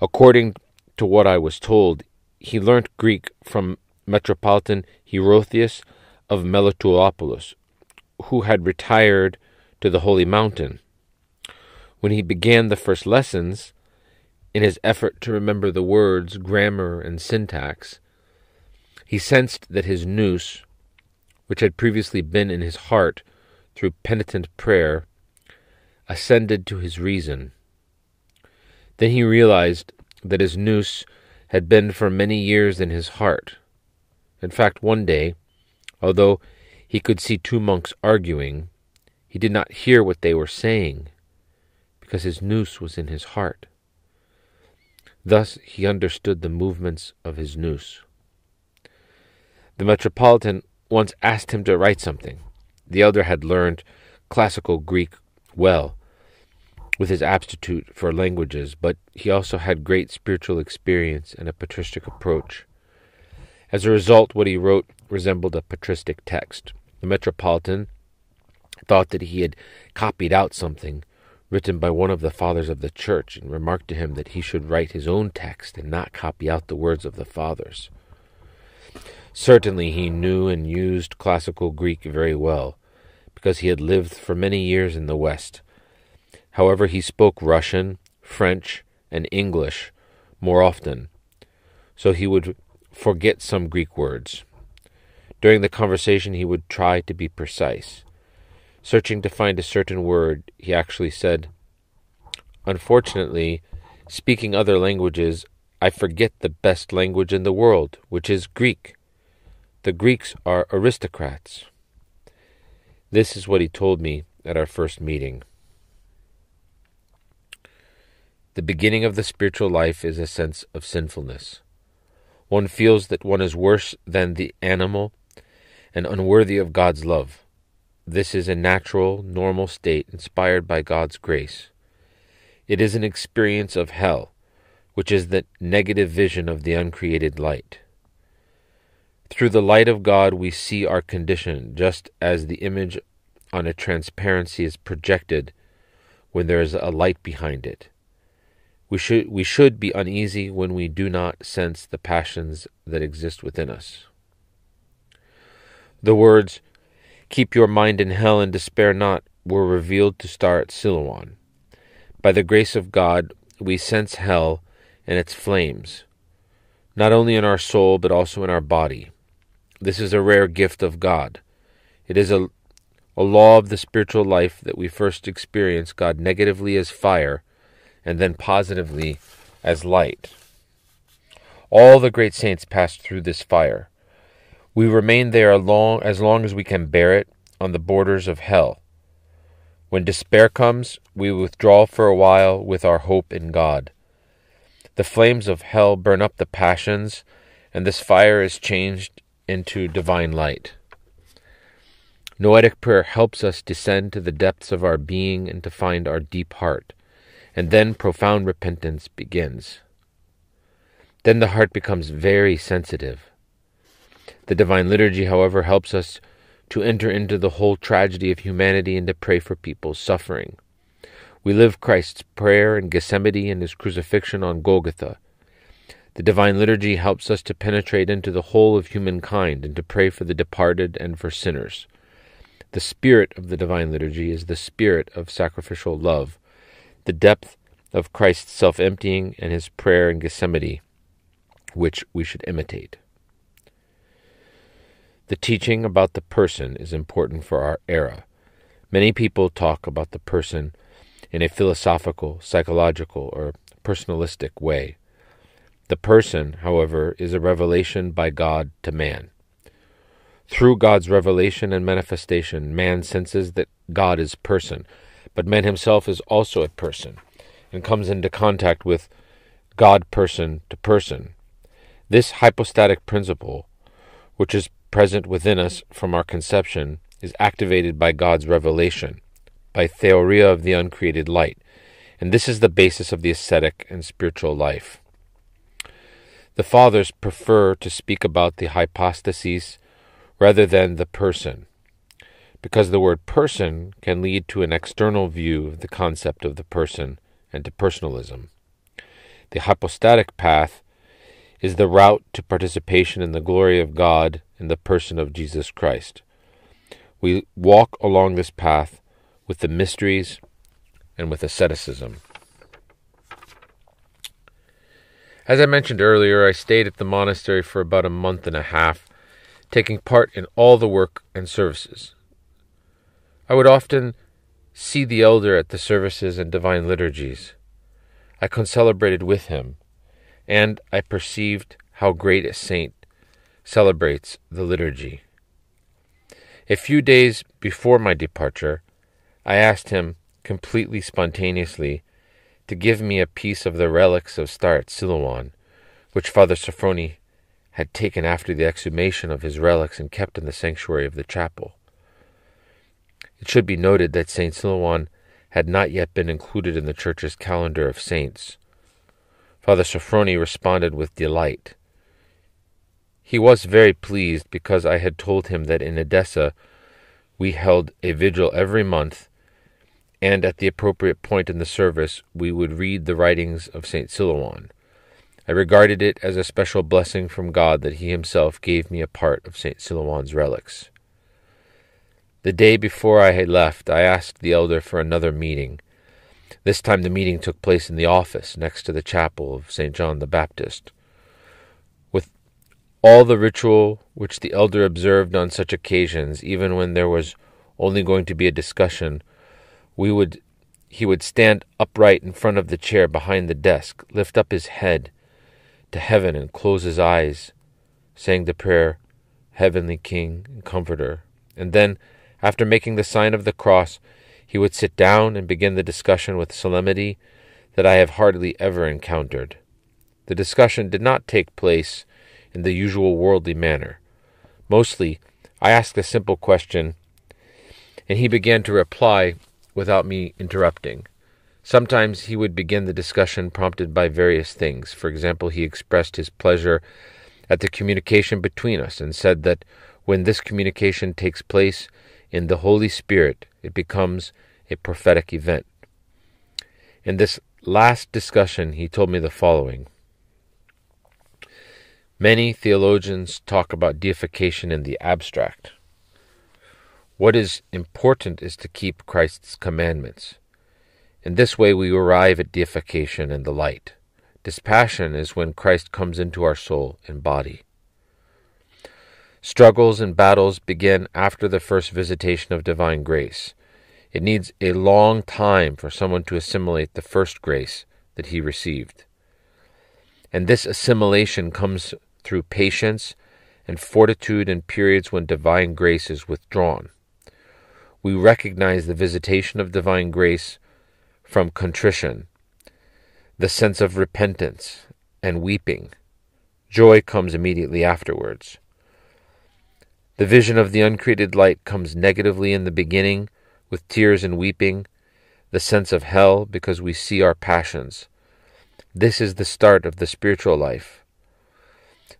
According to what I was told, he learnt Greek from Metropolitan Hierotheus of Melitopolis who had retired to the holy mountain. When he began the first lessons, in his effort to remember the words, grammar, and syntax, he sensed that his nous, which had previously been in his heart through penitent prayer, ascended to his reason. Then he realized that his nous had been for many years in his heart. In fact, one day, although he could see two monks arguing. He did not hear what they were saying, because his nous was in his heart. Thus he understood the movements of his nous. The metropolitan once asked him to write something. The elder had learned classical Greek well, with his aptitude for languages, but he also had great spiritual experience and a patristic approach. As a result, what he wrote resembled a patristic text. The metropolitan thought that he had copied out something written by one of the fathers of the church, and remarked to him that he should write his own text and not copy out the words of the fathers. Certainly he knew and used classical Greek very well, because he had lived for many years in the West. However, he spoke Russian, French, and English more often, so he would forget some Greek words. During the conversation, he would try to be precise. Searching to find a certain word, he actually said, Unfortunately, speaking other languages, I forget the best language in the world, which is Greek. The Greeks are aristocrats. This is what he told me at our first meeting. The beginning of the spiritual life is a sense of sinfulness. One feels that one is worse than the animal and unworthy of God's love. This is a natural, normal state inspired by God's grace. It is an experience of hell, which is the negative vision of the uncreated light. Through the light of God, we see our condition, just as the image on a transparency is projected when there is a light behind it. We should, we should be uneasy when we do not sense the passions that exist within us. The words, Keep your mind in hell and despair not, were revealed to Staretz Silouan. By the grace of God, we sense hell and its flames, not only in our soul, but also in our body. This is a rare gift of God. It is a, a law of the spiritual life that we first experience God negatively as fire and then positively as light. All the great saints passed through this fire. We remain there long, as long as we can bear it on the borders of hell. When despair comes, we withdraw for a while with our hope in God. The flames of hell burn up the passions, and this fire is changed into divine light. Noetic prayer helps us descend to the depths of our being and to find our deep heart, and then profound repentance begins. Then the heart becomes very sensitive. The Divine Liturgy, however, helps us to enter into the whole tragedy of humanity and to pray for people's suffering. We live Christ's prayer in Gethsemane and his crucifixion on Golgotha. The Divine Liturgy helps us to penetrate into the whole of humankind and to pray for the departed and for sinners. The spirit of the Divine Liturgy is the spirit of sacrificial love, the depth of Christ's self emptying and his prayer in Gethsemane, which we should imitate. The teaching about the person is important for our era. Many people talk about the person in a philosophical, psychological, or personalistic way. The person, however, is a revelation by God to man. Through God's revelation and manifestation, man senses that God is person, but man himself is also a person and comes into contact with God person to person. This hypostatic principle, which is present within us from our conception is activated by God's revelation, by theoria of the uncreated light, and this is the basis of the ascetic and spiritual life. The fathers prefer to speak about the hypostases rather than the person, because the word person can lead to an external view of the concept of the person and to personalism. The hypostatic path is the route to participation in the glory of God in the person of Jesus Christ. We walk along this path with the mysteries and with asceticism. As I mentioned earlier, I stayed at the monastery for about a month and a half, taking part in all the work and services. I would often see the elder at the services and divine liturgies. I concelebrated with him, and I perceived how great a saint celebrates the liturgy. A few days before my departure, I asked him, completely spontaneously, to give me a piece of the relics of Staretz Silouan, which Father Sophrony had taken after the exhumation of his relics and kept in the sanctuary of the chapel. It should be noted that Saint Silouan had not yet been included in the Church's calendar of saints. Father Sophrony responded with delight. He was very pleased because I had told him that in Edessa we held a vigil every month, and at the appropriate point in the service we would read the writings of St. Silouan. I regarded it as a special blessing from God that he himself gave me a part of St. Silouan's relics. The day before I had left, I asked the elder for another meeting. This time the meeting took place in the office next to the chapel of St. John the Baptist all the ritual which the elder observed on such occasions, even when there was only going to be a discussion, we would he would stand upright in front of the chair behind the desk, lift up his head to heaven and close his eyes, saying the prayer, Heavenly King and Comforter. And then, after making the sign of the cross, he would sit down and begin the discussion with solemnity that I have hardly ever encountered. The discussion did not take place in the usual worldly manner. Mostly, I asked a simple question, and he began to reply without me interrupting. Sometimes he would begin the discussion prompted by various things. For example, he expressed his pleasure at the communication between us and said that when this communication takes place in the Holy Spirit, it becomes a prophetic event. In this last discussion, he told me the following Many theologians talk about deification in the abstract. What is important is to keep Christ's commandments. In this way, we arrive at deification in the light. Dispassion is when Christ comes into our soul and body. Struggles and battles begin after the first visitation of divine grace. It needs a long time for someone to assimilate the first grace that he received. And this assimilation comes through patience and fortitude in periods when divine grace is withdrawn. We recognize the visitation of divine grace from contrition, the sense of repentance and weeping. Joy comes immediately afterwards. The vision of the uncreated light comes negatively in the beginning, with tears and weeping, the sense of hell because we see our passions. This is the start of the spiritual life.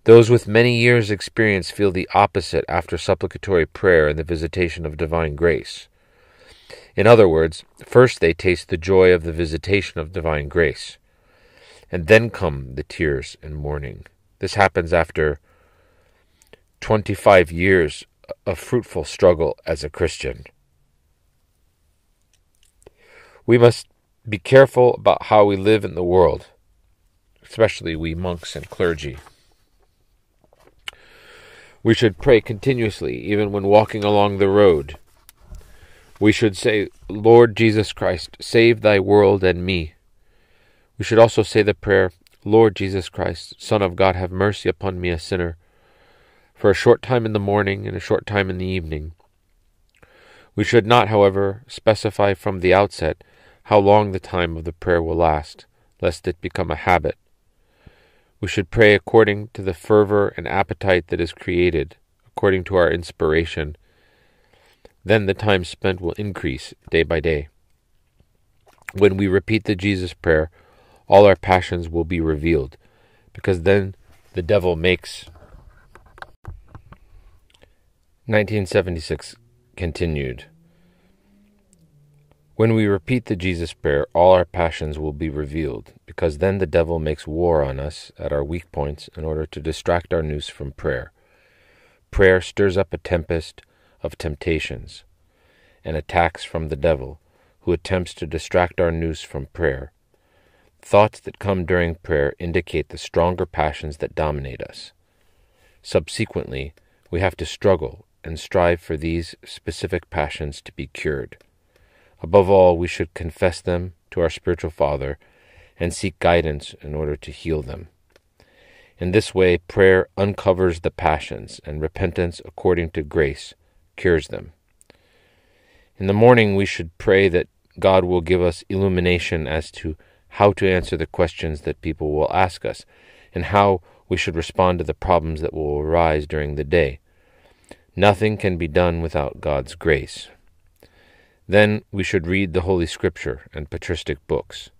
Those with many years' experience feel the opposite after supplicatory prayer and the visitation of divine grace. In other words, first they taste the joy of the visitation of divine grace, and then come the tears and mourning. This happens after 25 years of fruitful struggle as a Christian. We must be careful about how we live in the world, especially we monks and clergy. We should pray continuously, even when walking along the road. We should say, Lord Jesus Christ, save thy world and me. We should also say the prayer, Lord Jesus Christ, Son of God, have mercy upon me, a sinner, for a short time in the morning and a short time in the evening. We should not, however, specify from the outset how long the time of the prayer will last, lest it become a habit. We should pray according to the fervor and appetite that is created, according to our inspiration. Then the time spent will increase day by day. When we repeat the Jesus prayer, all our passions will be revealed, because then the devil makes. 1976 continued. When we repeat the Jesus prayer, all our passions will be revealed, because then the devil makes war on us at our weak points in order to distract our nous from prayer. Prayer stirs up a tempest of temptations and attacks from the devil, who attempts to distract our nous from prayer. Thoughts that come during prayer indicate the stronger passions that dominate us. Subsequently, we have to struggle and strive for these specific passions to be cured. Above all, we should confess them to our spiritual Father and seek guidance in order to heal them. In this way, prayer uncovers the passions, and repentance, according to grace, cures them. In the morning, we should pray that God will give us illumination as to how to answer the questions that people will ask us, and how we should respond to the problems that will arise during the day. Nothing can be done without God's grace. Then we should read the Holy Scripture and patristic books.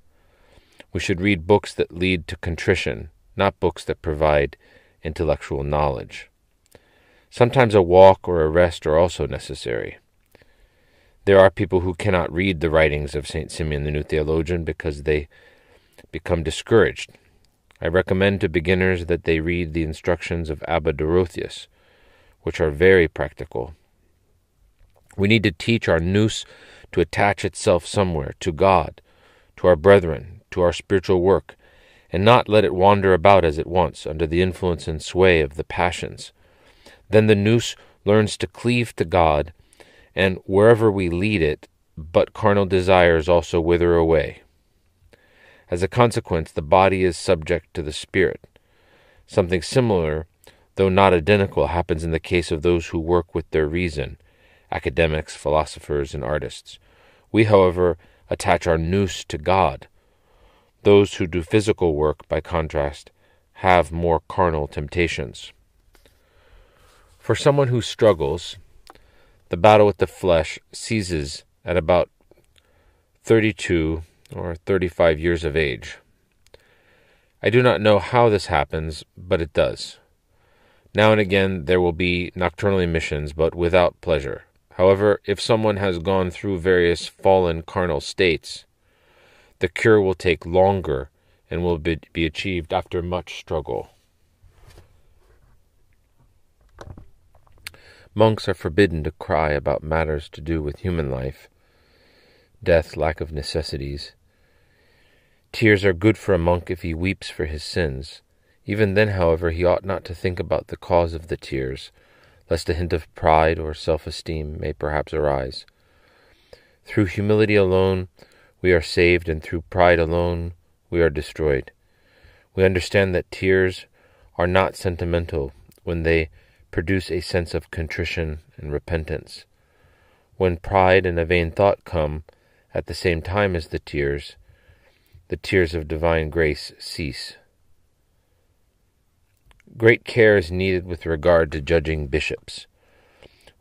We should read books that lead to contrition, not books that provide intellectual knowledge. Sometimes a walk or a rest are also necessary. There are people who cannot read the writings of St. Simeon the New Theologian because they become discouraged. I recommend to beginners that they read the instructions of Abba Dorotheus, which are very practical we need to teach our nous to attach itself somewhere, to God, to our brethren, to our spiritual work, and not let it wander about as it wants, under the influence and sway of the passions. Then the nous learns to cleave to God, and wherever we lead it, but carnal desires also wither away. As a consequence, the body is subject to the spirit. Something similar, though not identical, happens in the case of those who work with their reason academics, philosophers, and artists. We, however, attach our nous to God. Those who do physical work, by contrast, have more carnal temptations. For someone who struggles, the battle with the flesh ceases at about 32 or 35 years of age. I do not know how this happens, but it does. Now and again there will be nocturnal emissions, but without pleasure. However, if someone has gone through various fallen carnal states, the cure will take longer and will be, be achieved after much struggle. Monks are forbidden to cry about matters to do with human life, death, lack of necessities. Tears are good for a monk if he weeps for his sins. Even then, however, he ought not to think about the cause of the tears lest a hint of pride or self esteem may perhaps arise. Through humility alone we are saved, and through pride alone we are destroyed. We understand that tears are not sentimental when they produce a sense of contrition and repentance. When pride and a vain thought come at the same time as the tears, the tears of divine grace cease great care is needed with regard to judging bishops.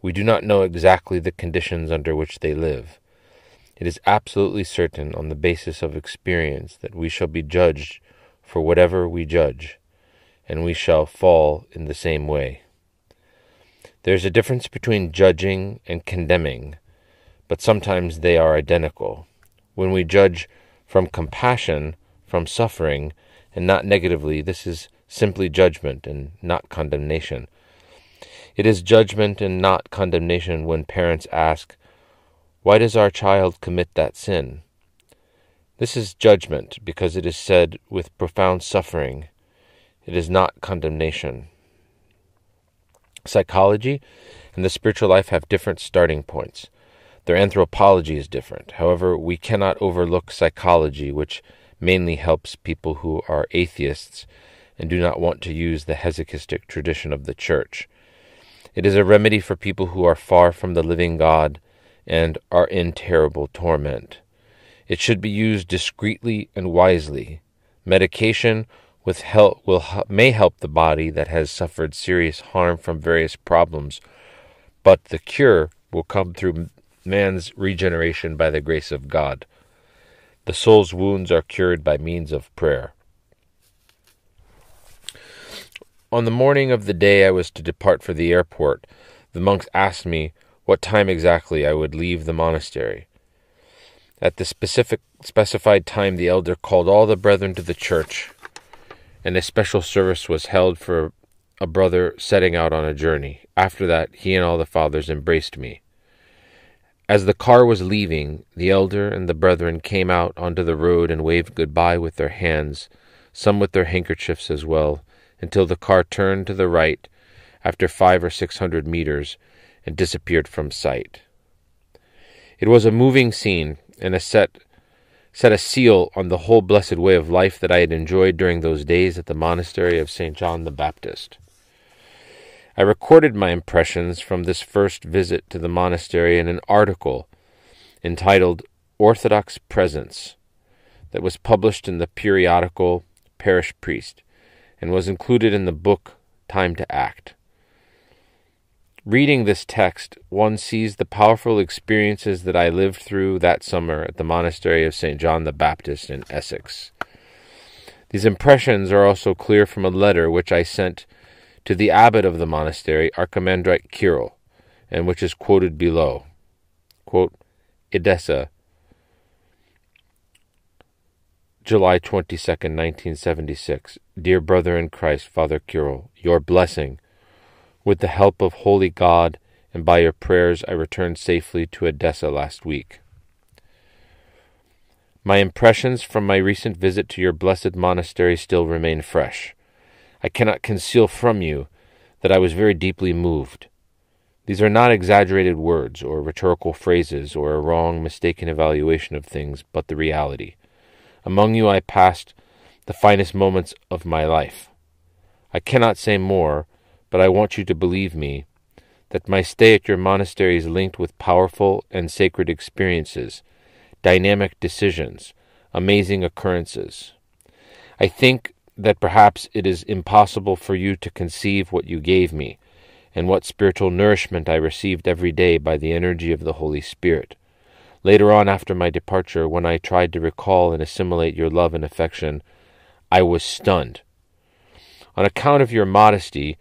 We do not know exactly the conditions under which they live. It is absolutely certain on the basis of experience that we shall be judged for whatever we judge, and we shall fall in the same way. There is a difference between judging and condemning, but sometimes they are identical. When we judge from compassion, from suffering, and not negatively, this is simply judgment and not condemnation. It is judgment and not condemnation when parents ask, Why does our child commit that sin? This is judgment because it is said with profound suffering. It is not condemnation. Psychology and the spiritual life have different starting points. Their anthropology is different. However, we cannot overlook psychology, which mainly helps people who are atheists and do not want to use the hesychastic tradition of the Church. It is a remedy for people who are far from the living God and are in terrible torment. It should be used discreetly and wisely. Medication with help will may help the body that has suffered serious harm from various problems, but the cure will come through man's regeneration by the grace of God. The soul's wounds are cured by means of prayer. On the morning of the day I was to depart for the airport, the monks asked me what time exactly I would leave the monastery. At the specific specified time, the elder called all the brethren to the church, and a special service was held for a brother setting out on a journey. After that, he and all the fathers embraced me. As the car was leaving, the elder and the brethren came out onto the road and waved goodbye with their hands, some with their handkerchiefs as well, until the car turned to the right after five or six hundred meters and disappeared from sight. It was a moving scene and a set set a seal on the whole blessed way of life that I had enjoyed during those days at the monastery of St. John the Baptist. I recorded my impressions from this first visit to the monastery in an article entitled Orthodox Presence that was published in the periodical Parish Priest and was included in the book Time to Act. Reading this text, one sees the powerful experiences that I lived through that summer at the monastery of St. John the Baptist in Essex. These impressions are also clear from a letter which I sent to the abbot of the monastery, Archimandrite Kirill, and which is quoted below. Quote, Edessa, July 22, 1976. Dear brother in Christ, Father Kirill, your blessing. With the help of Holy God and by your prayers, I returned safely to Edessa last week. My impressions from my recent visit to your blessed monastery still remain fresh. I cannot conceal from you that I was very deeply moved. These are not exaggerated words or rhetorical phrases or a wrong, mistaken evaluation of things, but the reality. Among you I passed the finest moments of my life. I cannot say more, but I want you to believe me that my stay at your monastery is linked with powerful and sacred experiences, dynamic decisions, amazing occurrences. I think that perhaps it is impossible for you to conceive what you gave me, and what spiritual nourishment I received every day by the energy of the Holy Spirit. Later on, after my departure, when I tried to recall and assimilate your love and affection, I was stunned. On account of your modesty,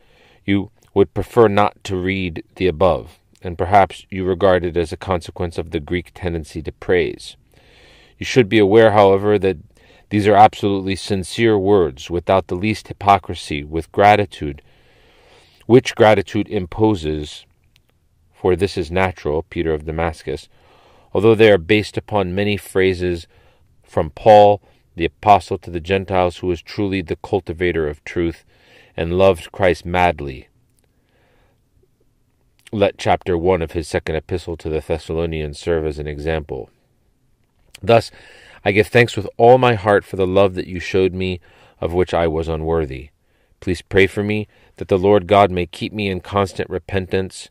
you would prefer not to read the above, and perhaps you regard it as a consequence of the Greek tendency to praise. You should be aware, however, that these are absolutely sincere words, without the least hypocrisy, with gratitude, which gratitude imposes, for this is natural, Peter of Damascus although they are based upon many phrases from Paul, the apostle to the Gentiles, who was truly the cultivator of truth and loved Christ madly. Let chapter 1 of his second epistle to the Thessalonians serve as an example. Thus, I give thanks with all my heart for the love that you showed me, of which I was unworthy. Please pray for me that the Lord God may keep me in constant repentance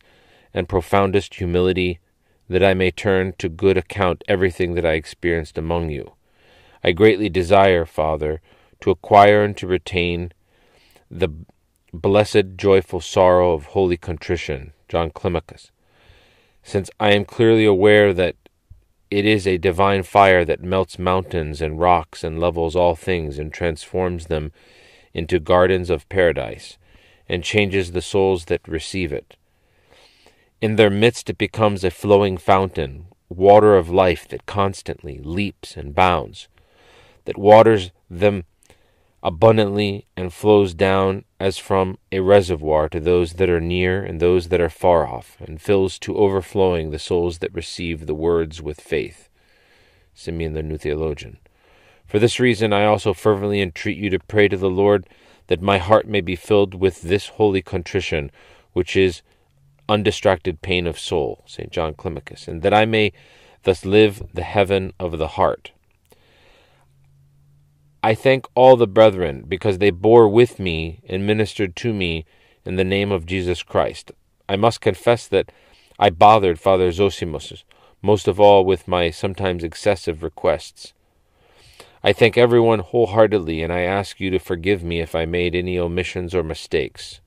and profoundest humility that I may turn to good account everything that I experienced among you. I greatly desire, Father, to acquire and to retain the blessed joyful sorrow of holy contrition, John Climacus, since I am clearly aware that it is a divine fire that melts mountains and rocks and levels all things and transforms them into gardens of paradise, and changes the souls that receive it. In their midst it becomes a flowing fountain, water of life that constantly leaps and bounds, that waters them abundantly and flows down as from a reservoir to those that are near and those that are far off, and fills to overflowing the souls that receive the words with faith. Simeon the New Theologian. For this reason, I also fervently entreat you to pray to the Lord that my heart may be filled with this holy contrition, which is undistracted pain of soul, St. John Climacus, and that I may thus live the heaven of the heart. I thank all the brethren because they bore with me and ministered to me in the name of Jesus Christ. I must confess that I bothered Father Zosimos most of all with my sometimes excessive requests. I thank everyone wholeheartedly, and I ask you to forgive me if I made any omissions or mistakes.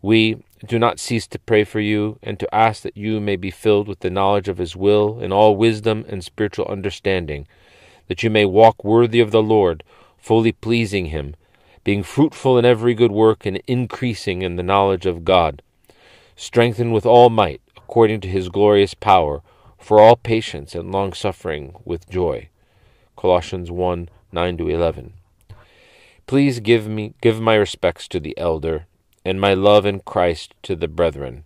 We, do not cease to pray for you and to ask that you may be filled with the knowledge of His will in all wisdom and spiritual understanding, that you may walk worthy of the Lord, fully pleasing Him, being fruitful in every good work and increasing in the knowledge of God, strengthened with all might, according to His glorious power, for all patience and long suffering with joy. Colossians 1 9 11. Please give me give my respects to the elder and my love in Christ to the brethren.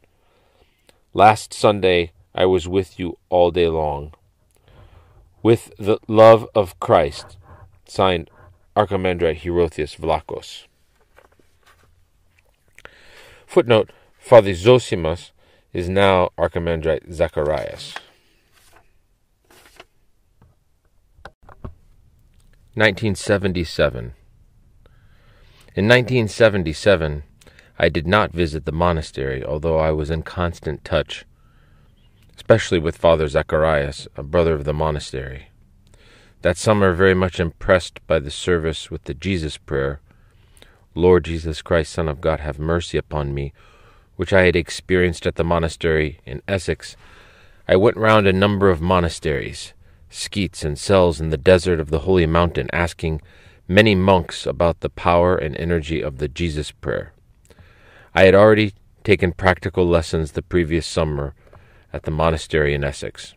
Last Sunday I was with you all day long. With the love of Christ, signed Archimandrite Hierotheos Vlachos. Footnote Father Zosimus is now Archimandrite Zacharias. 1977. In 1977, I did not visit the monastery, although I was in constant touch, especially with Father Zacharias, a brother of the monastery. That summer, very much impressed by the service with the Jesus prayer, Lord Jesus Christ, Son of God, have mercy upon me, which I had experienced at the monastery in Essex, I went round a number of monasteries, sketes, and cells in the desert of the Holy Mountain, asking many monks about the power and energy of the Jesus prayer. I had already taken practical lessons the previous summer at the monastery in Essex.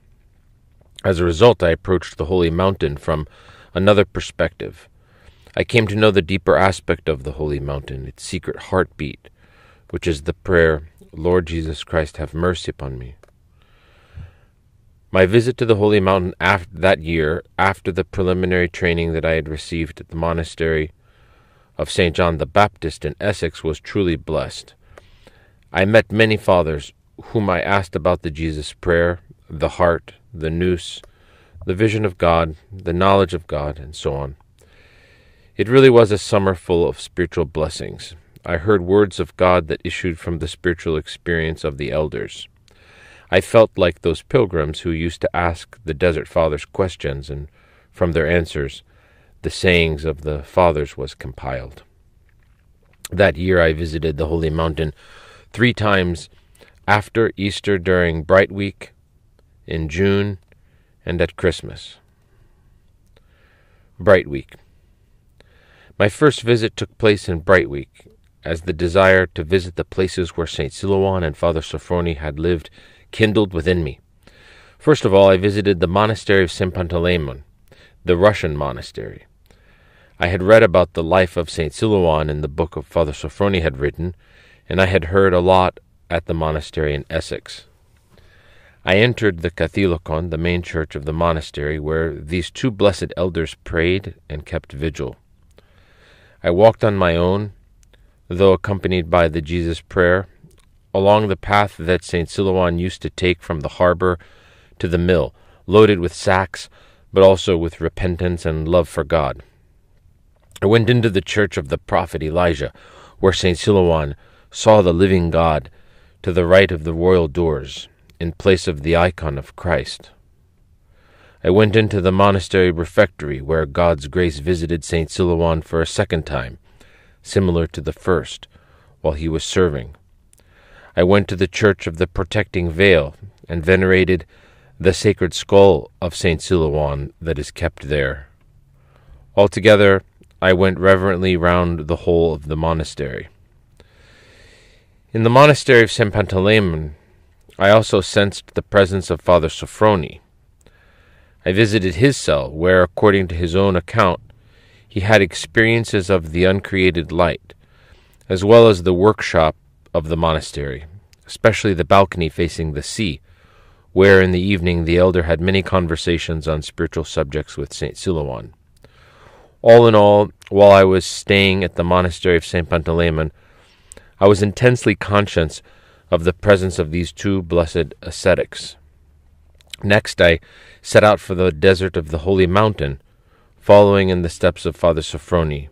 As a result, I approached the Holy Mountain from another perspective. I came to know the deeper aspect of the Holy Mountain, its secret heartbeat, which is the prayer, Lord Jesus Christ, have mercy upon me. My visit to the Holy Mountain after that year, after the preliminary training that I had received at the monastery, of St. John the Baptist in Essex was truly blessed. I met many fathers whom I asked about the Jesus prayer, the heart, the nous, the vision of God, the knowledge of God, and so on. It really was a summer full of spiritual blessings. I heard words of God that issued from the spiritual experience of the elders. I felt like those pilgrims who used to ask the Desert Fathers questions, and from their answers, the sayings of the fathers was compiled. That year I visited the holy mountain three times after Easter during Bright Week, in June, and at Christmas. Bright Week. My first visit took place in Bright Week, as the desire to visit the places where St. Silouan and Father Sophrony had lived kindled within me. First of all, I visited the monastery of St. Pantaleimon, the Russian monastery. I had read about the life of St. Silouan in the book of Father Sophrony had written, and I had heard a lot at the monastery in Essex. I entered the Katholikon, the main church of the monastery, where these two blessed elders prayed and kept vigil. I walked on my own, though accompanied by the Jesus Prayer, along the path that St. Silouan used to take from the harbor to the mill, loaded with sacks, but also with repentance and love for God. I went into the church of the prophet Elijah, where St. Silouan saw the living God to the right of the royal doors, in place of the icon of Christ. I went into the monastery refectory, where God's grace visited St. Silouan for a second time, similar to the first, while he was serving. I went to the church of the protecting veil, and venerated the sacred skull of St. Silouan that is kept there. Altogether, I went reverently round the whole of the monastery. In the monastery of St. Pantaleon, I also sensed the presence of Father Sophrony. I visited his cell, where, according to his own account, he had experiences of the uncreated light, as well as the workshop of the monastery, especially the balcony facing the sea, where in the evening the elder had many conversations on spiritual subjects with St. Silouan. All in all, while I was staying at the monastery of St. Pantaleon, I was intensely conscious of the presence of these two blessed ascetics. Next, I set out for the desert of the Holy Mountain, following in the steps of Father Sophrony.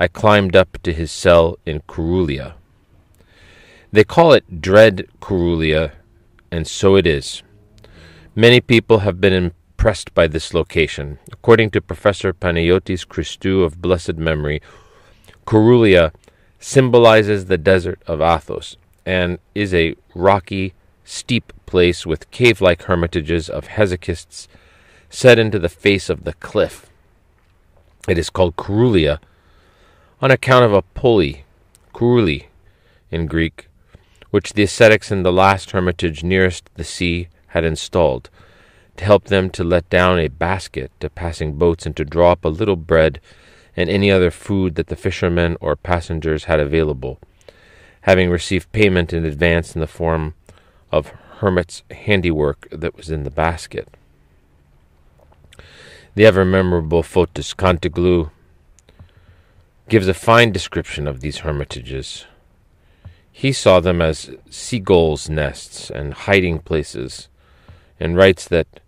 I climbed up to his cell in Karoulia. They call it Dread Karoulia and so it is. Many people have been impressed by this location. According to Professor Panayotis Christou of blessed memory, Karoulia symbolizes the desert of Athos and is a rocky, steep place with cave like hermitages of hesychasts set into the face of the cliff. It is called Karoulia on account of a pulley, kouli, in Greek, which the ascetics in the last hermitage nearest the sea had installed, to help them to let down a basket to passing boats and to draw up a little bread and any other food that the fishermen or passengers had available, having received payment in advance in the form of hermit's handiwork that was in the basket. The ever memorable Fotis Kontoglou gives a fine description of these hermitages he saw them as seagulls' nests and hiding places, and writes that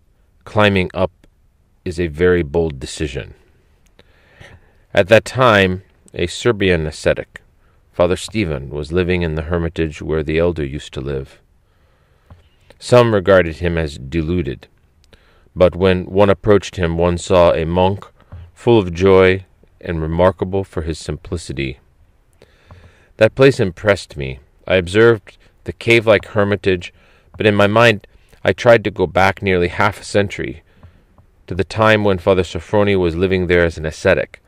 climbing up is a very bold decision. At that time, a Serbian ascetic, Father Stephen, was living in the hermitage where the elder used to live. Some regarded him as deluded, but when one approached him, one saw a monk full of joy and remarkable for his simplicity. That place impressed me. I observed the cave like hermitage, but in my mind I tried to go back nearly half a century to the time when Father Sophrony was living there as an ascetic.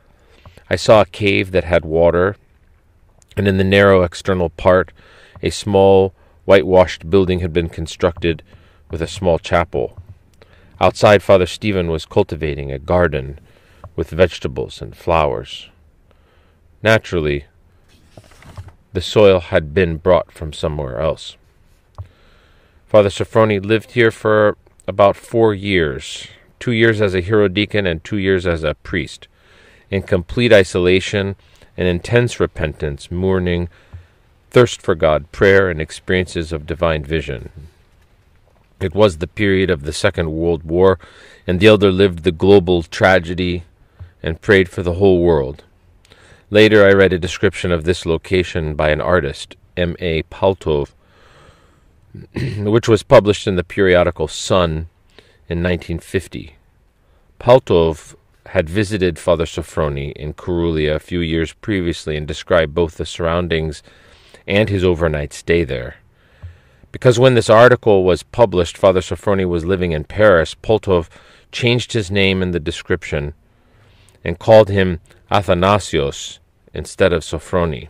I saw a cave that had water, and in the narrow external part, a small whitewashed building had been constructed with a small chapel. Outside, Father Stephen was cultivating a garden with vegetables and flowers. Naturally, the soil had been brought from somewhere else. Father Sophrony lived here for about four years two years as a hierodeacon and two years as a priest, in complete isolation and intense repentance, mourning, thirst for God, prayer, and experiences of divine vision. It was the period of the Second World War, and the elder lived the global tragedy and prayed for the whole world. Later, I read a description of this location by an artist, M. A. Paltov, which was published in the periodical Sun in 1950. Paltov had visited Father Sofroni in Kurulia a few years previously and described both the surroundings and his overnight stay there. Because when this article was published, Father Sofroni was living in Paris, Paltov changed his name in the description and called him Athanasios, instead of Sophrony.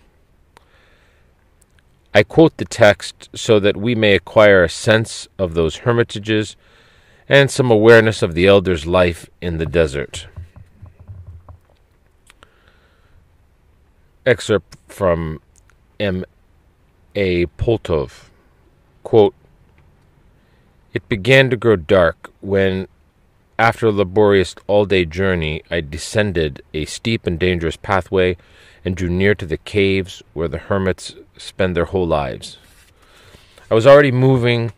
I quote the text so that we may acquire a sense of those hermitages and some awareness of the elder's life in the desert. Excerpt from M. A. Poltov quote, It began to grow dark when, after a laborious all day journey, I descended a steep and dangerous pathway and drew near to the caves where the hermits spend their whole lives. I was already moving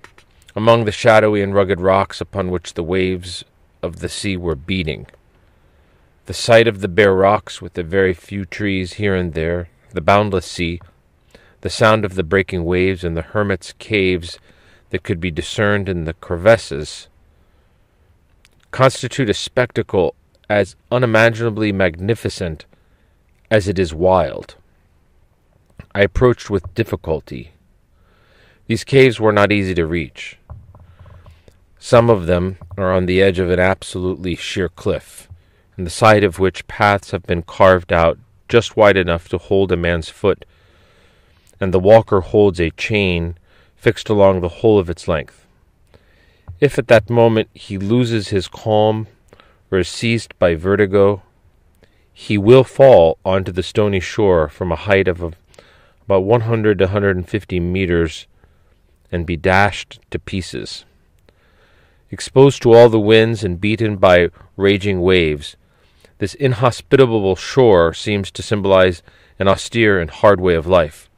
among the shadowy and rugged rocks upon which the waves of the sea were beating. The sight of the bare rocks, with the very few trees here and there, the boundless sea, the sound of the breaking waves, and the hermit's caves that could be discerned in the crevices constitute a spectacle as unimaginably magnificent as it is wild. I approached with difficulty. These caves were not easy to reach. Some of them are on the edge of an absolutely sheer cliff, in the side of which paths have been carved out just wide enough to hold a man's foot, and the walker holds a chain fixed along the whole of its length. If at that moment he loses his calm or is seized by vertigo, he will fall onto the stony shore from a height of about 100 to 150 meters and be dashed to pieces. Exposed to all the winds and beaten by raging waves, this inhospitable shore seems to symbolize an austere and hard way of life.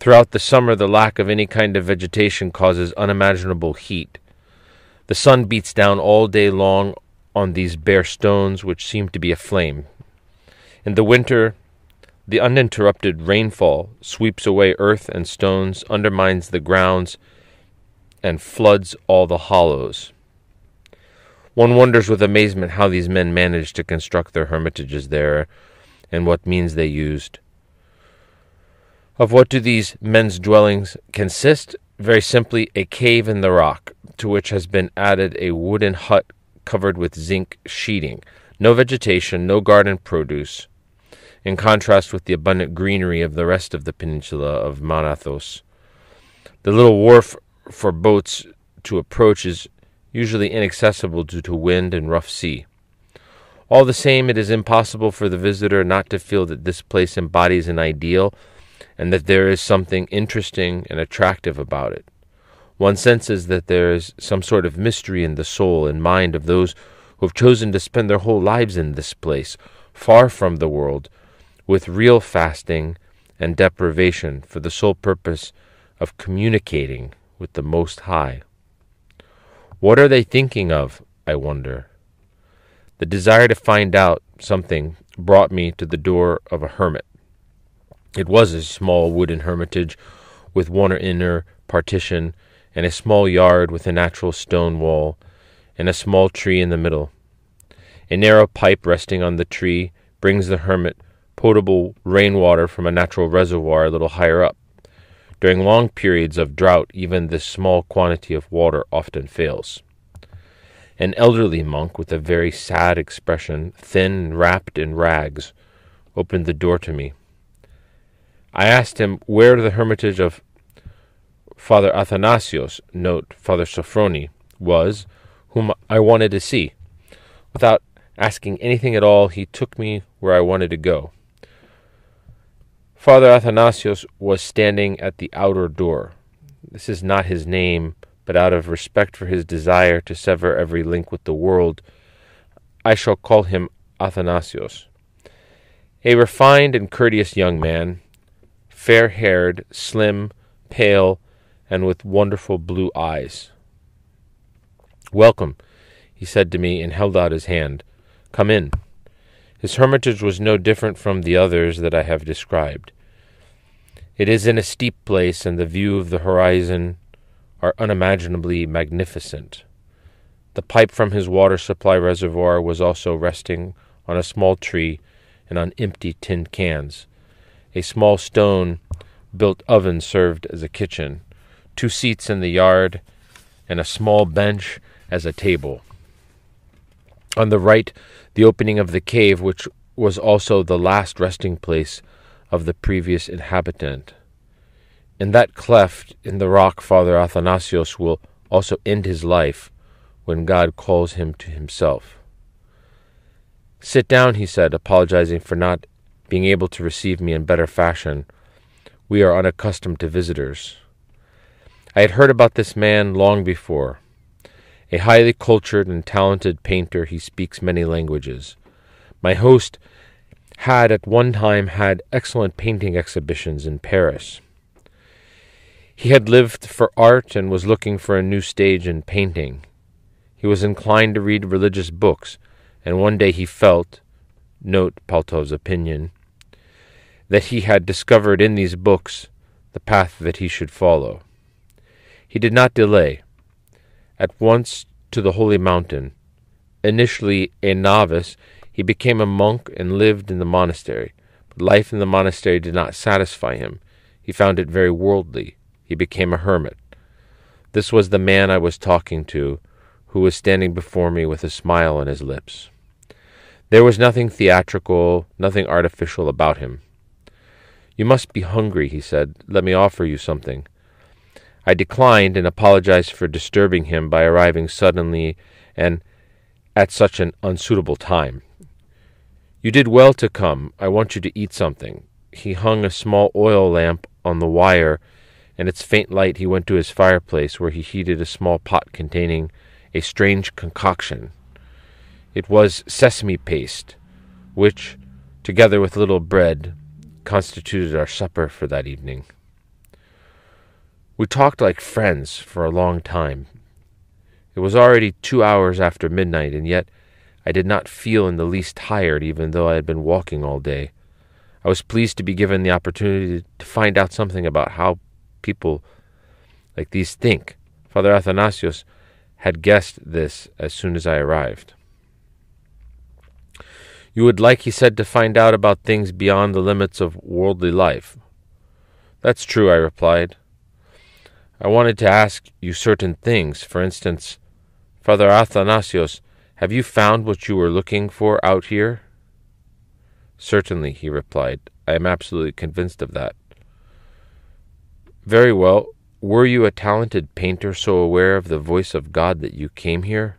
Throughout the summer, the lack of any kind of vegetation causes unimaginable heat. The sun beats down all day long on these bare stones, which seem to be aflame. In the winter, the uninterrupted rainfall sweeps away earth and stones, undermines the grounds, and floods all the hollows. One wonders with amazement how these men managed to construct their hermitages there and what means they used. Of what do these men's dwellings consist? Very simply, a cave in the rock, to which has been added a wooden hut covered with zinc sheeting no vegetation, no garden produce, in contrast with the abundant greenery of the rest of the peninsula of Manathos. The little wharf for boats to approach is usually inaccessible due to wind and rough sea. All the same, it is impossible for the visitor not to feel that this place embodies an ideal and that there is something interesting and attractive about it. One senses that there is some sort of mystery in the soul and mind of those who have chosen to spend their whole lives in this place, far from the world, with real fasting and deprivation for the sole purpose of communicating with the Most High. What are they thinking of, I wonder? The desire to find out something brought me to the door of a hermit. It was a small wooden hermitage with one inner partition and a small yard with a natural stone wall and a small tree in the middle. A narrow pipe resting on the tree brings the hermit potable rainwater from a natural reservoir a little higher up. During long periods of drought, even this small quantity of water often fails. An elderly monk with a very sad expression, thin and wrapped in rags, opened the door to me. I asked him where the hermitage of Father Athanasios, note Father Sophrony, was, whom I wanted to see. Without asking anything at all, he took me where I wanted to go. Father Athanasios was standing at the outer door. This is not his name, but out of respect for his desire to sever every link with the world, I shall call him Athanasios. A refined and courteous young man, fair haired, slim, pale, and with wonderful blue eyes. Welcome, he said to me and held out his hand. Come in. His hermitage was no different from the others that I have described. It is in a steep place, and the view of the horizon are unimaginably magnificent. The pipe from his water supply reservoir was also resting on a small tree and on empty tin cans. A small stone built oven served as a kitchen, two seats in the yard, and a small bench as a table. On the right, the opening of the cave, which was also the last resting place of the previous inhabitant. In that cleft in the rock, Father Athanasios will also end his life when God calls him to himself. Sit down, he said, apologizing for not being able to receive me in better fashion. We are unaccustomed to visitors. I had heard about this man long before. A highly cultured and talented painter, he speaks many languages. My host had at one time had excellent painting exhibitions in Paris. He had lived for art and was looking for a new stage in painting. He was inclined to read religious books, and one day he felt, note Paltov's opinion, that he had discovered in these books the path that he should follow. He did not delay at once to the holy mountain. Initially a novice, he became a monk and lived in the monastery. But life in the monastery did not satisfy him. He found it very worldly. He became a hermit. This was the man I was talking to, who was standing before me with a smile on his lips. There was nothing theatrical, nothing artificial about him. You must be hungry, he said. Let me offer you something. I declined and apologized for disturbing him by arriving suddenly and at such an unsuitable time. You did well to come. I want you to eat something. He hung a small oil lamp on the wire, and its faint light he went to his fireplace, where he heated a small pot containing a strange concoction. It was sesame paste, which, together with a little bread, constituted our supper for that evening. We talked like friends for a long time. It was already two hours after midnight, and yet I did not feel in the least tired, even though I had been walking all day. I was pleased to be given the opportunity to find out something about how people like these think. Father Athanasios had guessed this as soon as I arrived. You would like, he said, to find out about things beyond the limits of worldly life. That's true, I replied. I wanted to ask you certain things. For instance, Father Athanasios, have you found what you were looking for out here? Certainly, he replied. I am absolutely convinced of that. Very well. Were you a talented painter so aware of the voice of God that you came here?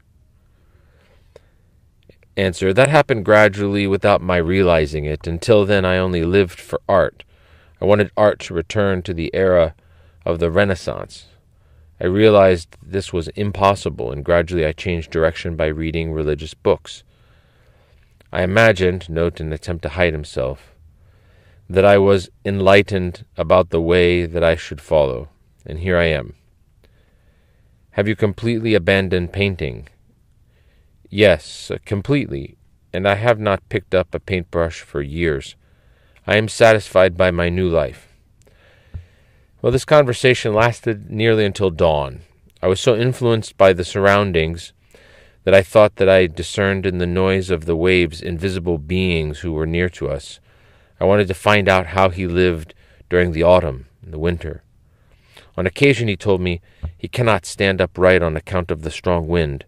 Answer. That happened gradually without my realizing it. Until then, I only lived for art. I wanted art to return to the era of the Renaissance. I realized this was impossible, and gradually I changed direction by reading religious books. I imagined, note an attempt to hide himself, that I was enlightened about the way that I should follow, and here I am. Have you completely abandoned painting? Yes, uh, completely, and I have not picked up a paintbrush for years. I am satisfied by my new life. Well, this conversation lasted nearly until dawn. I was so influenced by the surroundings that I thought that I discerned in the noise of the waves invisible beings who were near to us. I wanted to find out how he lived during the autumn and the winter. On occasion, he told me he cannot stand upright on account of the strong wind.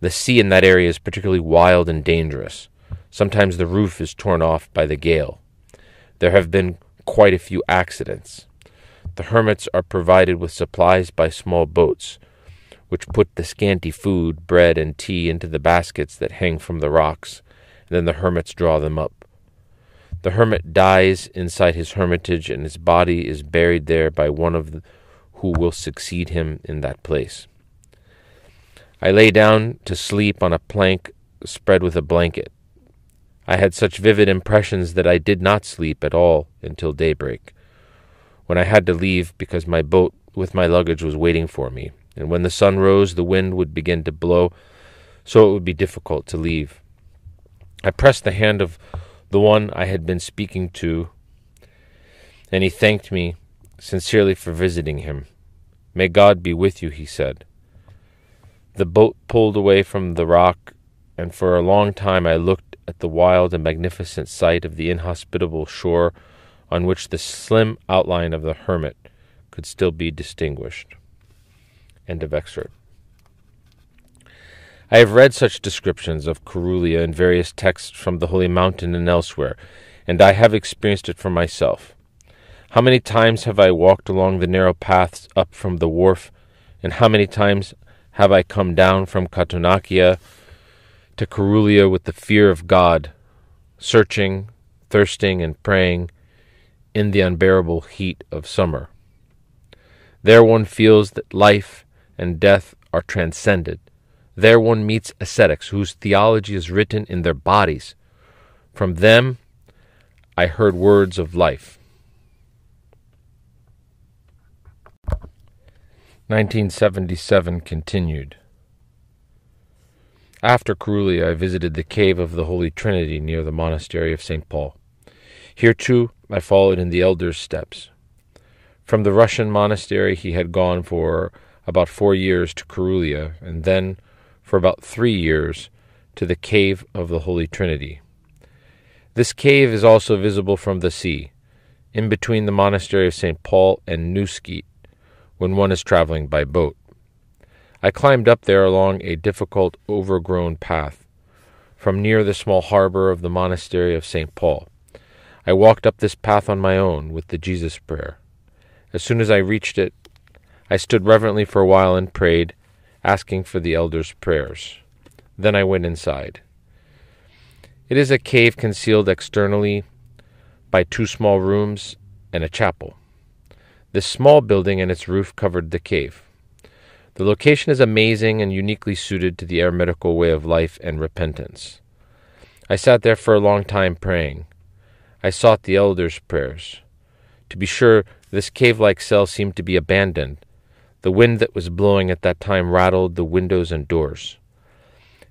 The sea in that area is particularly wild and dangerous. Sometimes the roof is torn off by the gale. There have been quite a few accidents. The hermits are provided with supplies by small boats, which put the scanty food, bread, and tea into the baskets that hang from the rocks, and then the hermits draw them up. The hermit dies inside his hermitage, and his body is buried there by one of the, who will succeed him in that place. I lay down to sleep on a plank spread with a blanket. I had such vivid impressions that I did not sleep at all until daybreak when I had to leave because my boat with my luggage was waiting for me, and when the sun rose, the wind would begin to blow, so it would be difficult to leave. I pressed the hand of the one I had been speaking to, and he thanked me sincerely for visiting him. May God be with you, he said. The boat pulled away from the rock, and for a long time I looked at the wild and magnificent sight of the inhospitable shore on which the slim outline of the hermit could still be distinguished. End of excerpt. I have read such descriptions of Karoulia in various texts from the Holy Mountain and elsewhere, and I have experienced it for myself. How many times have I walked along the narrow paths up from the wharf, and how many times have I come down from Katounakia to Corulia with the fear of God, searching, thirsting, and praying, in the unbearable heat of summer. There one feels that life and death are transcended. There one meets ascetics whose theology is written in their bodies. From them I heard words of life. 1977 continued. After Karoulia, I visited the cave of the Holy Trinity near the monastery of St. Paul. Here, too, I followed in the elder's steps. From the Russian monastery, he had gone for about four years to Karoulia, and then for about three years to the Cave of the Holy Trinity. This cave is also visible from the sea, in between the monastery of St. Paul and New Skete, when one is traveling by boat. I climbed up there along a difficult, overgrown path from near the small harbor of the monastery of St. Paul. I walked up this path on my own with the Jesus prayer. As soon as I reached it, I stood reverently for a while and prayed, asking for the elders' prayers. Then I went inside. It is a cave concealed externally by two small rooms and a chapel. This small building and its roof covered the cave. The location is amazing and uniquely suited to the eremitical way of life and repentance. I sat there for a long time praying. I sought the elders' prayers. To be sure, this cave like cell seemed to be abandoned. The wind that was blowing at that time rattled the windows and doors.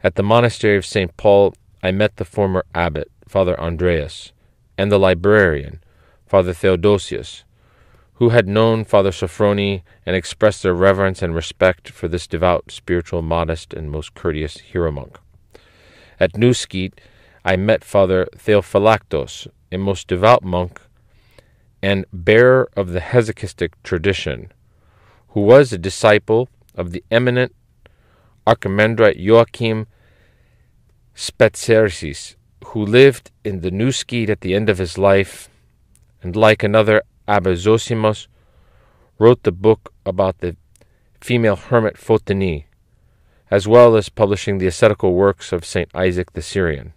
At the monastery of St. Paul, I met the former abbot, Father Andreas, and the librarian, Father Theodosius, who had known Father Sophrony and expressed their reverence and respect for this devout, spiritual, modest, and most courteous hieromonk. At New Skete, I met Father Theophylactos, a most devout monk and bearer of the Hesychastic tradition, who was a disciple of the eminent Archimandrite Joachim Spetsieris, who lived in the New Skete at the end of his life, and like another Abba wrote the book about the female hermit Photini, as well as publishing the ascetical works of St. Isaac the Syrian.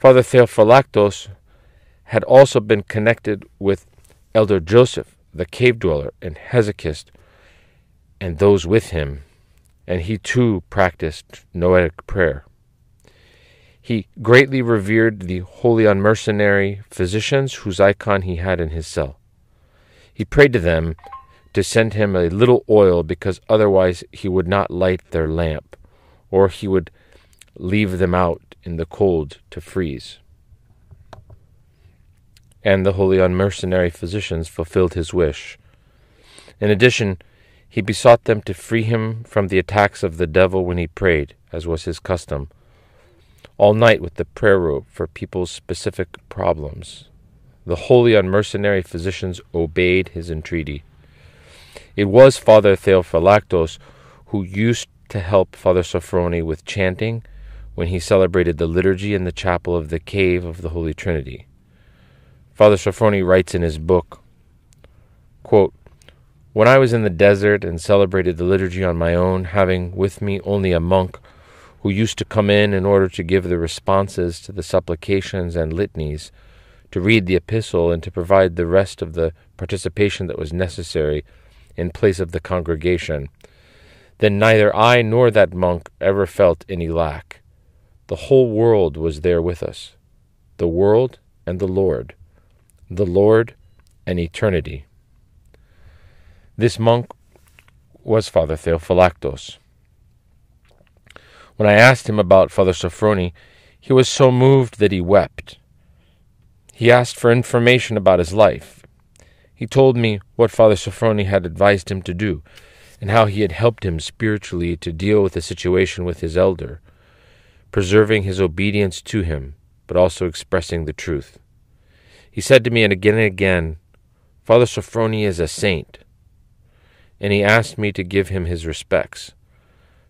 Father Theophylactos had also been connected with Elder Joseph, the cave dweller, and Hesychast, and those with him, and he too practiced Noetic prayer. He greatly revered the holy unmercenary physicians whose icon he had in his cell. He prayed to them to send him a little oil because otherwise he would not light their lamp, or he would leave them out in the cold to freeze. And the holy unmercenary physicians fulfilled his wish. In addition, he besought them to free him from the attacks of the devil when he prayed, as was his custom, all night with the prayer rope for people's specific problems. The holy unmercenary physicians obeyed his entreaty. It was Father Theophylactos who used to help Father Sophrony with chanting when he celebrated the liturgy in the chapel of the cave of the Holy Trinity. Father Sophrony writes in his book quote, When I was in the desert and celebrated the liturgy on my own, having with me only a monk who used to come in in order to give the responses to the supplications and litanies, to read the epistle, and to provide the rest of the participation that was necessary in place of the congregation, then neither I nor that monk ever felt any lack. The whole world was there with us the world and the Lord, the Lord and eternity. This monk was Father Theophylactos. When I asked him about Father Sophrony, he was so moved that he wept. He asked for information about his life. He told me what Father Sophrony had advised him to do, and how he had helped him spiritually to deal with the situation with his elder, preserving his obedience to him, but also expressing the truth. He said to me and again and again, Father Sophronia is a saint, and he asked me to give him his respects.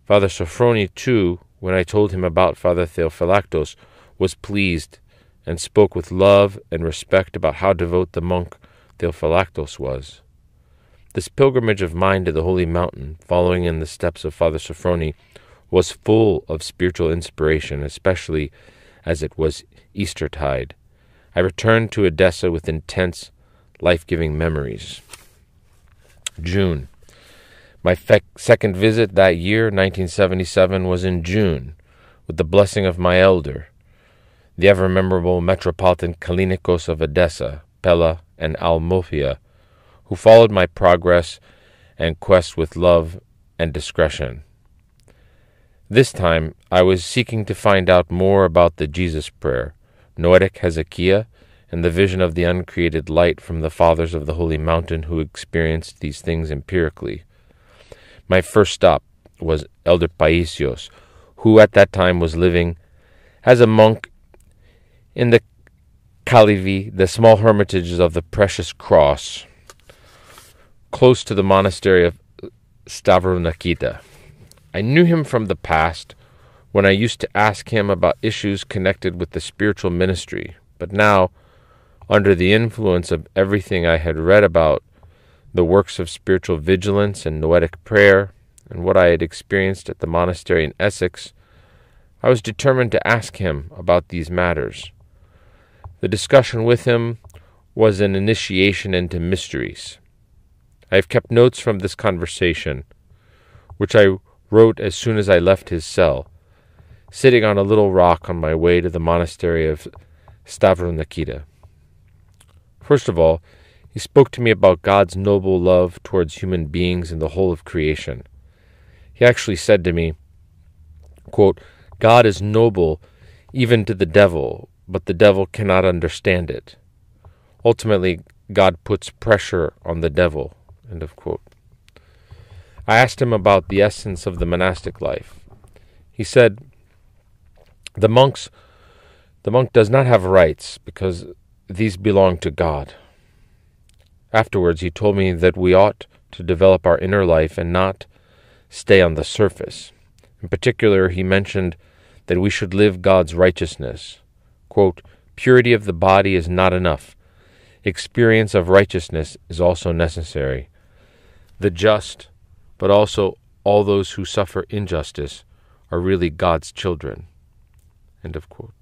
Father Sophronia, too, when I told him about Father Theophylactos, was pleased and spoke with love and respect about how devout the monk Theophylactos was. This pilgrimage of mine to the holy mountain, following in the steps of Father Sophrony, was full of spiritual inspiration, especially as it was Eastertide. I returned to Edessa with intense, life giving memories. June. My fe- second visit that year, 1977, was in June, with the blessing of my elder, the ever memorable Metropolitan Kalinikos of Edessa, Pella, and Almopia, who followed my progress and quest with love and discretion. This time, I was seeking to find out more about the Jesus Prayer, Noetic hesychia, and the vision of the uncreated light from the fathers of the holy mountain who experienced these things empirically. My first stop was Elder Paisios, who at that time was living as a monk in the Kalivi, the small hermitages of the Precious Cross, close to the monastery of Stavronikita. I knew him from the past when I used to ask him about issues connected with the spiritual ministry, but now, under the influence of everything I had read about the works of spiritual vigilance and noetic prayer, and what I had experienced at the monastery in Essex, I was determined to ask him about these matters. The discussion with him was an initiation into mysteries. I have kept notes from this conversation, which I wrote as soon as I left his cell, sitting on a little rock on my way to the monastery of Stavronikita. First of all, he spoke to me about God's noble love towards human beings and the whole of creation. He actually said to me, quote, God is noble even to the devil, but the devil cannot understand it. Ultimately, God puts pressure on the devil. End of quote. I asked him about the essence of the monastic life. He said, "The monks, the monk does not have rights because these belong to God." Afterwards, he told me that we ought to develop our inner life and not stay on the surface. In particular, he mentioned that we should live God's righteousness. Quote, Purity of the body is not enough. Experience of righteousness is also necessary. The just but also all those who suffer injustice are really God's children. End of quote.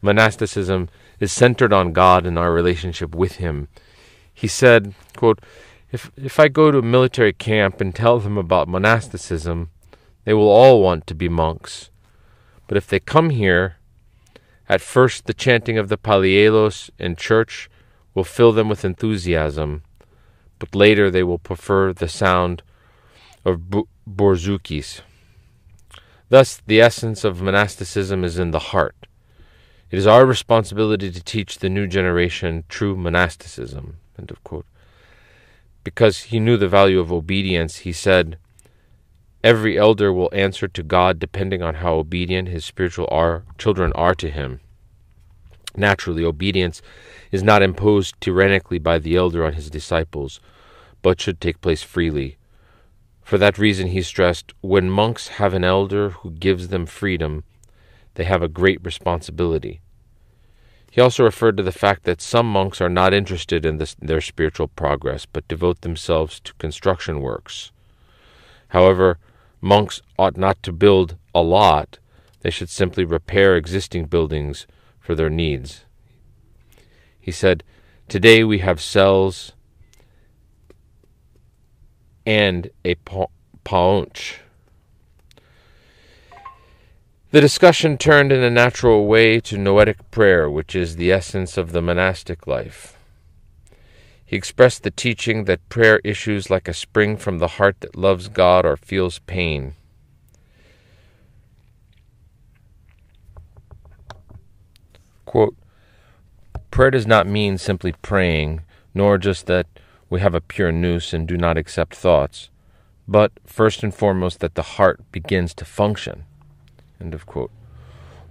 Monasticism is centered on God and our relationship with Him. He said, quote, if, if I go to a military camp and tell them about monasticism, they will all want to be monks. But if they come here, at first the chanting of the polyeleos in church will fill them with enthusiasm, but later they will prefer the sound of bouzoukis. Thus, the essence of monasticism is in the heart. It is our responsibility to teach the new generation true monasticism. Because he knew the value of obedience, he said, Every elder will answer to God depending on how obedient his spiritual are, children are to him. Naturally, obedience is not imposed tyrannically by the elder on his disciples, but should take place freely. For that reason, he stressed when monks have an elder who gives them freedom, they have a great responsibility. He also referred to the fact that some monks are not interested in this, their spiritual progress but devote themselves to construction works. However, monks ought not to build a lot, they should simply repair existing buildings for their needs. He said, Today we have cells, and a paunch. The discussion turned in a natural way to noetic prayer, which is the essence of the monastic life. He expressed the teaching that prayer issues like a spring from the heart that loves God or feels pain. Quote, prayer does not mean simply praying, nor just that we have a pure nous and do not accept thoughts, but first and foremost that the heart begins to function. End of quote.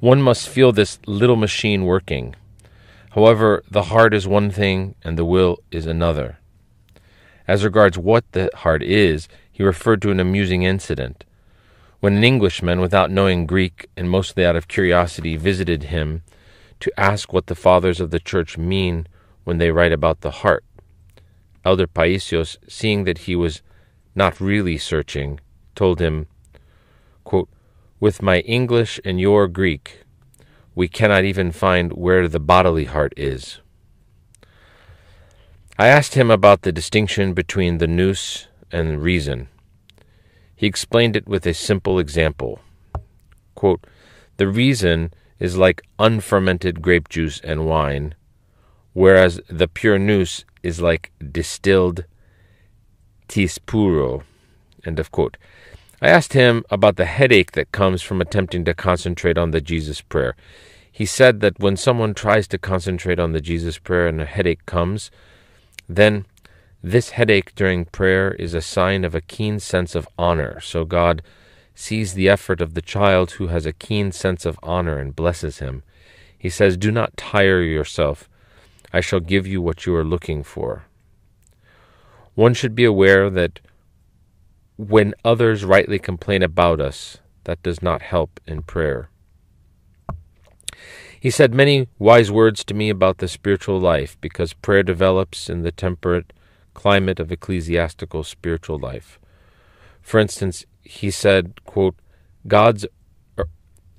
One must feel this little machine working. However, the heart is one thing and the will is another. As regards what the heart is, he referred to an amusing incident. When an Englishman, without knowing Greek and mostly out of curiosity, visited him to ask what the fathers of the church mean when they write about the heart. Elder Paisios, seeing that he was not really searching, told him, quote, With my English and your Greek, we cannot even find where the bodily heart is. I asked him about the distinction between the nous and reason. He explained it with a simple example. Quote, the reason is like unfermented grape juice and wine, whereas the pure nous is like distilled tsipouro. End of quote. I asked him about the headache that comes from attempting to concentrate on the Jesus prayer. He said that when someone tries to concentrate on the Jesus prayer and a headache comes, then this headache during prayer is a sign of a keen sense of honor. So God sees the effort of the child who has a keen sense of honor and blesses him. He says, Do not tire yourself I shall give you what you are looking for. One should be aware that when others rightly complain about us, that does not help in prayer. He said many wise words to me about the spiritual life because prayer develops in the temperate climate of ecclesiastical spiritual life. For instance, he said, quote, God's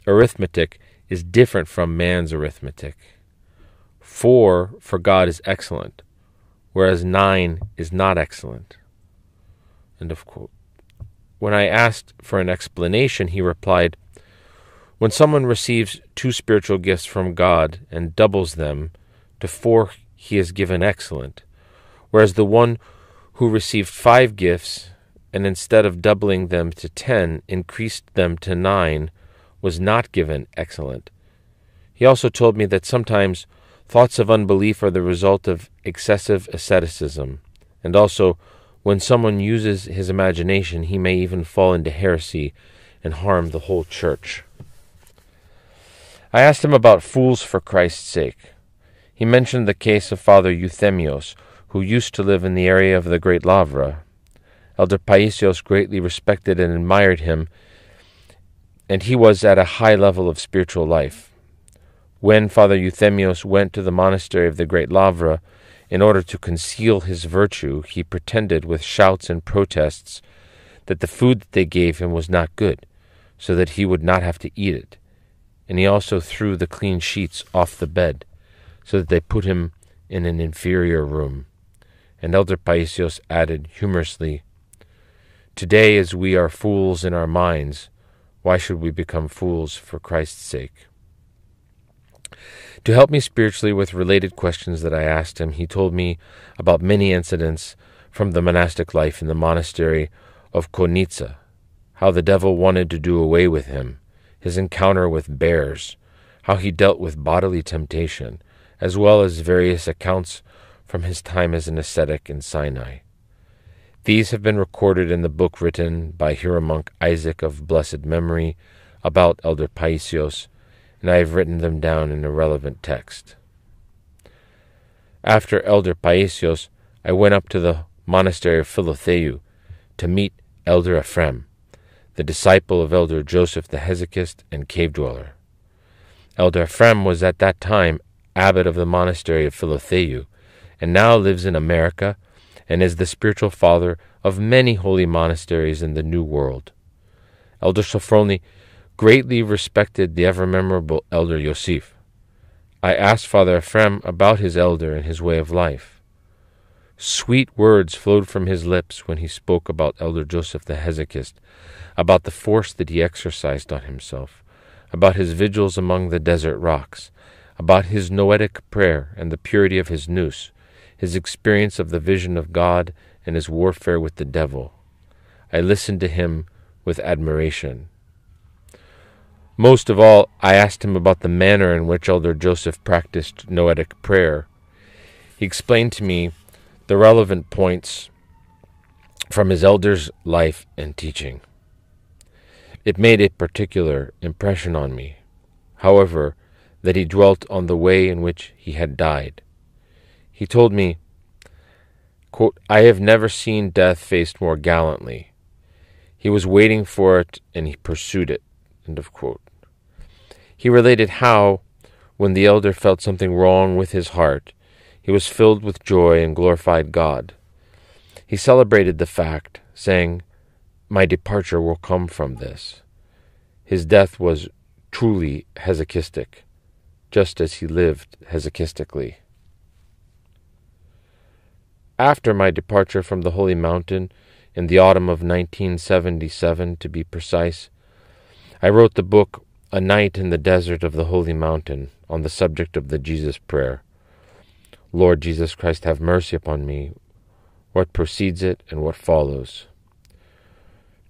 arithmetic is different from man's arithmetic. Four for God is excellent, whereas nine is not excellent. End of quote. When I asked for an explanation, he replied, When someone receives two spiritual gifts from God and doubles them, to four he is given excellent, whereas the one who received five gifts and instead of doubling them to ten, increased them to nine, was not given excellent. He also told me that sometimes Thoughts of unbelief are the result of excessive asceticism, and also, when someone uses his imagination, he may even fall into heresy and harm the whole church. I asked him about fools for Christ's sake. He mentioned the case of Father Euthemios, who used to live in the area of the Great Lavra. Elder Paisios greatly respected and admired him, and he was at a high level of spiritual life when Father Euthemios went to the monastery of the Great Lavra, in order to conceal his virtue, he pretended with shouts and protests that the food that they gave him was not good, so that he would not have to eat it. And he also threw the clean sheets off the bed, so that they put him in an inferior room. And Elder Paisios added humorously, Today, as we are fools in our minds, why should we become fools for Christ's sake? To help me spiritually with related questions that I asked him, he told me about many incidents from the monastic life in the monastery of Konitsa, how the devil wanted to do away with him, his encounter with bears, how he dealt with bodily temptation, as well as various accounts from his time as an ascetic in Sinai. These have been recorded in the book written by hieromonk Isaac of blessed memory about Elder Paisios and I have written them down in a relevant text. After Elder Paisios, I went up to the monastery of Philotheou to meet Elder Ephraim, the disciple of Elder Joseph the Hesychast and cave dweller. Elder Ephraim was at that time abbot of the monastery of Philotheou, and now lives in America and is the spiritual father of many holy monasteries in the New World. Elder Sophrony greatly respected the ever memorable elder Yosef. I asked Father Ephraim about his elder and his way of life. Sweet words flowed from his lips when he spoke about Elder Joseph the Hesychast, about the force that he exercised on himself, about his vigils among the desert rocks, about his noetic prayer and the purity of his nous, his experience of the vision of God and his warfare with the devil. I listened to him with admiration. Most of all, I asked him about the manner in which Elder Joseph practiced noetic prayer. He explained to me the relevant points from his elder's life and teaching. It made a particular impression on me, however, that he dwelt on the way in which he had died. He told me, quote, I have never seen death faced more gallantly. He was waiting for it and he pursued it. End of quote. He related how, when the elder felt something wrong with his heart, he was filled with joy and glorified God. He celebrated the fact, saying, My departure will come from this. His death was truly hesychastic, just as he lived hesychastically. After my departure from the Holy Mountain, in the autumn of 1977 to be precise, I wrote the book a Night in the Desert of the Holy Mountain on the subject of the Jesus Prayer. Lord Jesus Christ, have mercy upon me. What precedes it and what follows.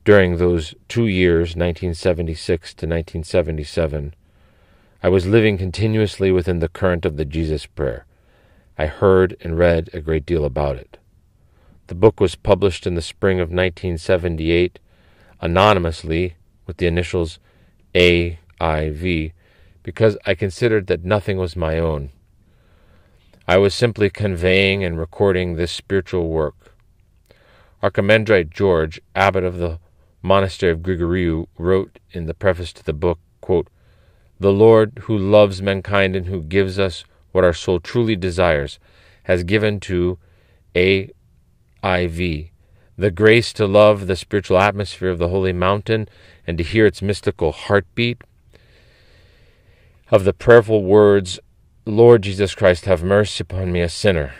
During those two years, 1976 to 1977, I was living continuously within the current of the Jesus Prayer. I heard and read a great deal about it. The book was published in the spring of 1978 anonymously with the initials A. IV, because I considered that nothing was my own. I was simply conveying and recording this spiritual work. Archimandrite George, abbot of the monastery of Grigoriou, wrote in the preface to the book, quote, The Lord, who loves mankind and who gives us what our soul truly desires, has given to AIV the grace to love the spiritual atmosphere of the holy mountain and to hear its mystical heartbeat of the prayerful words, Lord Jesus Christ, have mercy upon me, a sinner.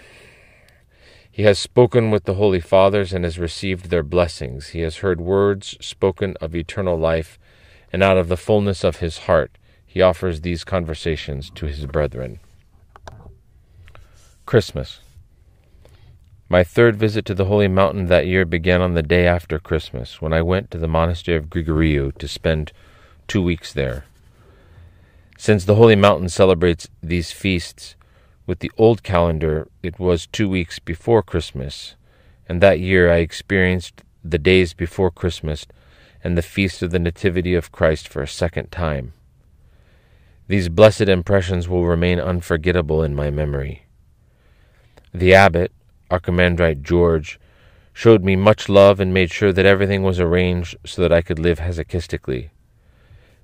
He has spoken with the holy fathers and has received their blessings. He has heard words spoken of eternal life, and out of the fullness of his heart he offers these conversations to his brethren. Christmas. My third visit to the Holy Mountain that year began on the day after Christmas, when I went to the monastery of Grigoriou to spend two weeks there. Since the Holy Mountain celebrates these feasts with the old calendar, it was two weeks before Christmas, and that year I experienced the days before Christmas and the feast of the Nativity of Christ for a second time. These blessed impressions will remain unforgettable in my memory. The abbot, Archimandrite George, showed me much love and made sure that everything was arranged so that I could live hesychastically.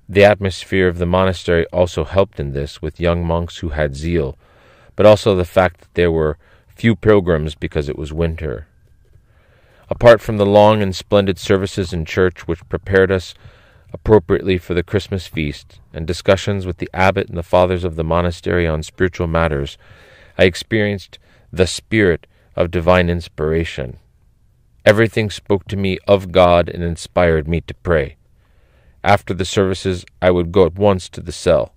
The atmosphere of the monastery also helped in this, with young monks who had zeal, but also the fact that there were few pilgrims because it was winter. Apart from the long and splendid services in church, which prepared us appropriately for the Christmas feast, and discussions with the abbot and the fathers of the monastery on spiritual matters, I experienced the spirit of divine inspiration. Everything spoke to me of God and inspired me to pray. After the services, I would go at once to the cell.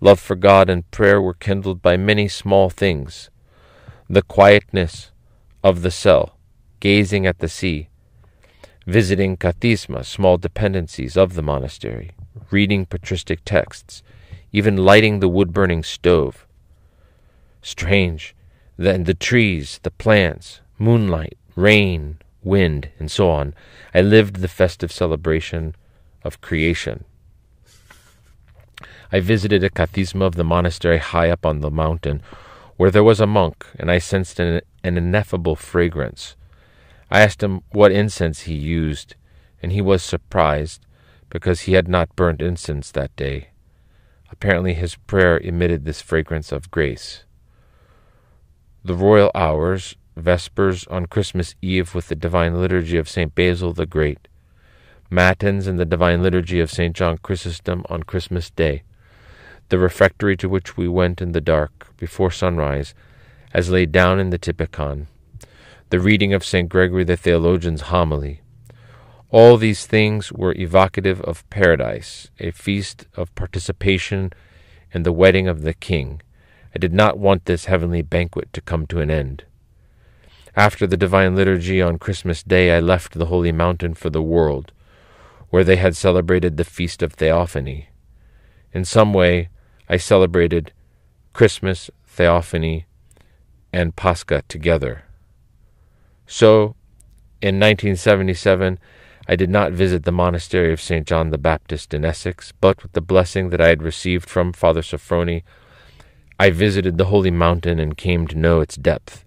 Love for God and prayer were kindled by many small things. The quietness of the cell, gazing at the sea, visiting kathisma, small dependencies of the monastery, reading patristic texts, even lighting the wood burning stove. Strange, then the trees, the plants, moonlight, rain, wind, and so on. I lived the festive celebration of creation. I visited a kathisma of the monastery high up on the mountain, where there was a monk, and I sensed an, an ineffable fragrance. I asked him what incense he used, and he was surprised because he had not burnt incense that day. Apparently, his prayer emitted this fragrance of grace. The royal hours, Vespers on Christmas Eve with the divine liturgy of St. Basil the Great, Matins and the Divine Liturgy of St. John Chrysostom on Christmas Day, the refectory to which we went in the dark, before sunrise, as laid down in the Typicon, the reading of St. Gregory the Theologian's homily. All these things were evocative of paradise, a feast of participation in the wedding of the King. I did not want this heavenly banquet to come to an end. After the Divine Liturgy on Christmas Day, I left the Holy Mountain for the world where they had celebrated the Feast of Theophany. In some way, I celebrated Christmas, Theophany, and Pascha together. So, in 1977, I did not visit the monastery of St. John the Baptist in Essex, but with the blessing that I had received from Father Sophrony, I visited the holy mountain and came to know its depth.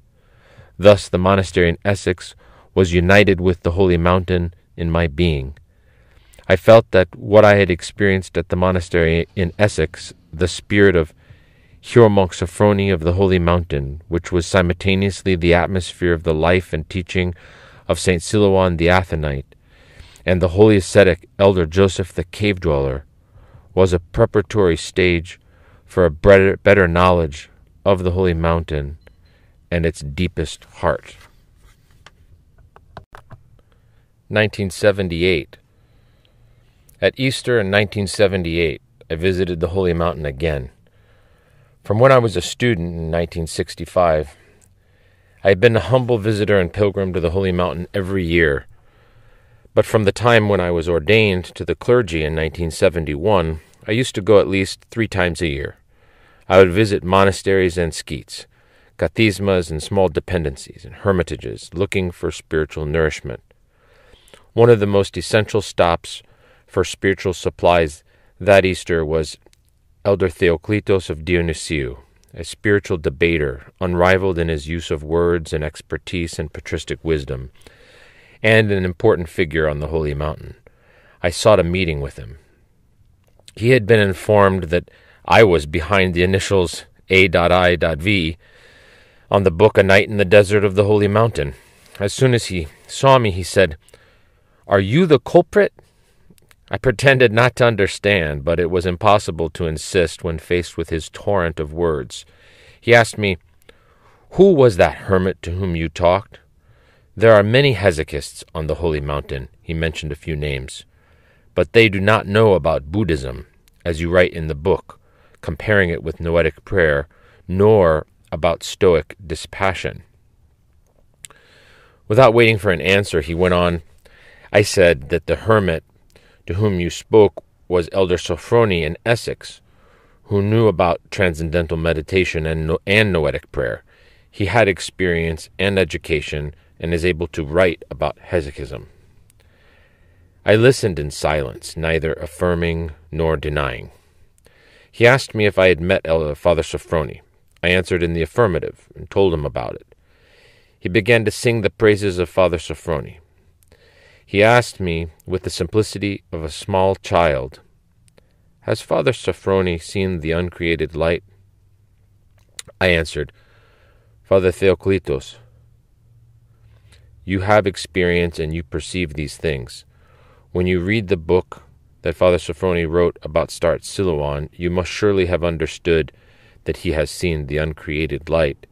Thus, the monastery in Essex was united with the holy mountain in my being, I felt that what I had experienced at the monastery in Essex, the spirit of Hieromonk Sophrony of the Holy Mountain, which was simultaneously the atmosphere of the life and teaching of St. Silouan the Athonite, and the holy ascetic Elder Joseph the Cave Dweller, was a preparatory stage for a better, better knowledge of the Holy Mountain and its deepest heart. 1978 at Easter in 1978, I visited the Holy Mountain again. From when I was a student in 1965, I had been a humble visitor and pilgrim to the Holy Mountain every year. But from the time when I was ordained to the clergy in 1971, I used to go at least three times a year. I would visit monasteries and sketes, kathismas and small dependencies and hermitages, looking for spiritual nourishment. One of the most essential stops for spiritual supplies that Easter was Elder Theoclitos of Dionysiou, a spiritual debater, unrivaled in his use of words and expertise and patristic wisdom, and an important figure on the Holy Mountain. I sought a meeting with him. He had been informed that I was behind the initials A.I.V on the book A Night in the Desert of the Holy Mountain. As soon as he saw me, he said, Are you the culprit? I pretended not to understand, but it was impossible to insist when faced with his torrent of words. He asked me, Who was that hermit to whom you talked? There are many hesychasts on the holy mountain. He mentioned a few names. But they do not know about Buddhism, as you write in the book, comparing it with noetic prayer, nor about Stoic dispassion. Without waiting for an answer, he went on. I said that the hermit to whom you spoke was Elder Sophrony in Essex, who knew about transcendental meditation and, no- and noetic prayer. He had experience and education and is able to write about hesychasm. I listened in silence, neither affirming nor denying. He asked me if I had met Elder Father Sophrony. I answered in the affirmative and told him about it. He began to sing the praises of Father Sophrony. He asked me, with the simplicity of a small child, Has Father Sophrony seen the uncreated light? I answered, Father Theoclitos, you have experience and you perceive these things. When you read the book that Father Sophrony wrote about Staretz Silouan, you must surely have understood that he has seen the uncreated light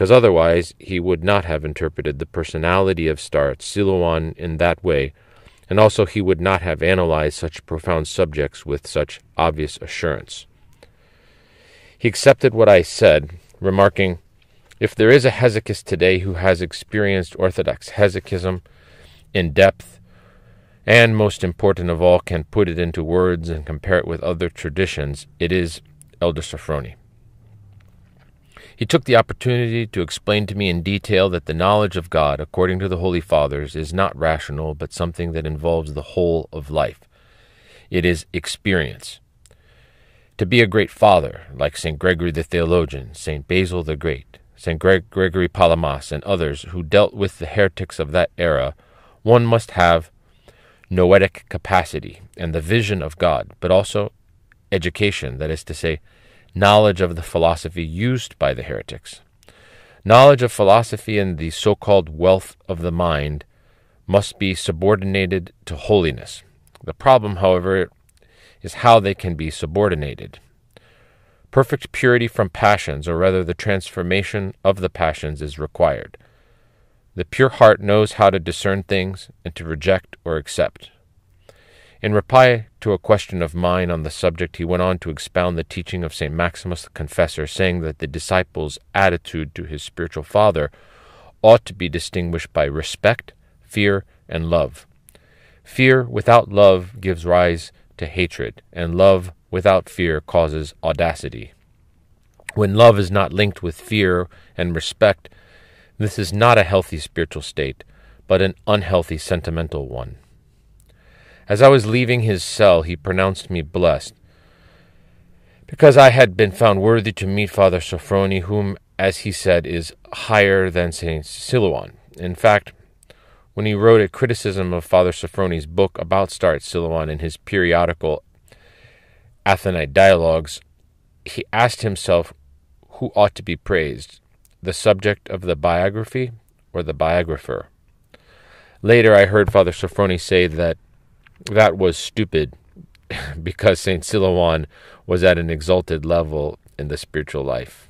because otherwise he would not have interpreted the personality of Staretz Silouan in that way, and also he would not have analyzed such profound subjects with such obvious assurance. He accepted what I said, remarking, If there is a hesychast today who has experienced Orthodox hesychasm in depth, and most important of all, can put it into words and compare it with other traditions, it is Elder Sophrony. He took the opportunity to explain to me in detail that the knowledge of God, according to the Holy Fathers, is not rational, but something that involves the whole of life. It is experience. To be a great father, like St. Gregory the Theologian, St. Basil the Great, St. Greg- Gregory Palamas, and others who dealt with the heretics of that era, one must have noetic capacity and the vision of God, but also education, that is to say, knowledge of the philosophy used by the heretics. Knowledge of philosophy and the so called wealth of the mind must be subordinated to holiness. The problem, however, is how they can be subordinated. Perfect purity from passions, or rather the transformation of the passions, is required. The pure heart knows how to discern things and to reject or accept. In reply to a question of mine on the subject, he went on to expound the teaching of St. Maximus the Confessor, saying that the disciple's attitude to his spiritual father ought to be distinguished by respect, fear, and love. Fear without love gives rise to hatred, and love without fear causes audacity. When love is not linked with fear and respect, this is not a healthy spiritual state, but an unhealthy sentimental one. As I was leaving his cell, he pronounced me blessed, because I had been found worthy to meet Father Sophrony, whom, as he said, is higher than St. Silouan. In fact, when he wrote a criticism of Father Sophrony's book about St. Silouan in his periodical Athonite Dialogues, he asked himself who ought to be praised, the subject of the biography or the biographer. Later, I heard Father Sophrony say that that was stupid because St. Silouan was at an exalted level in the spiritual life.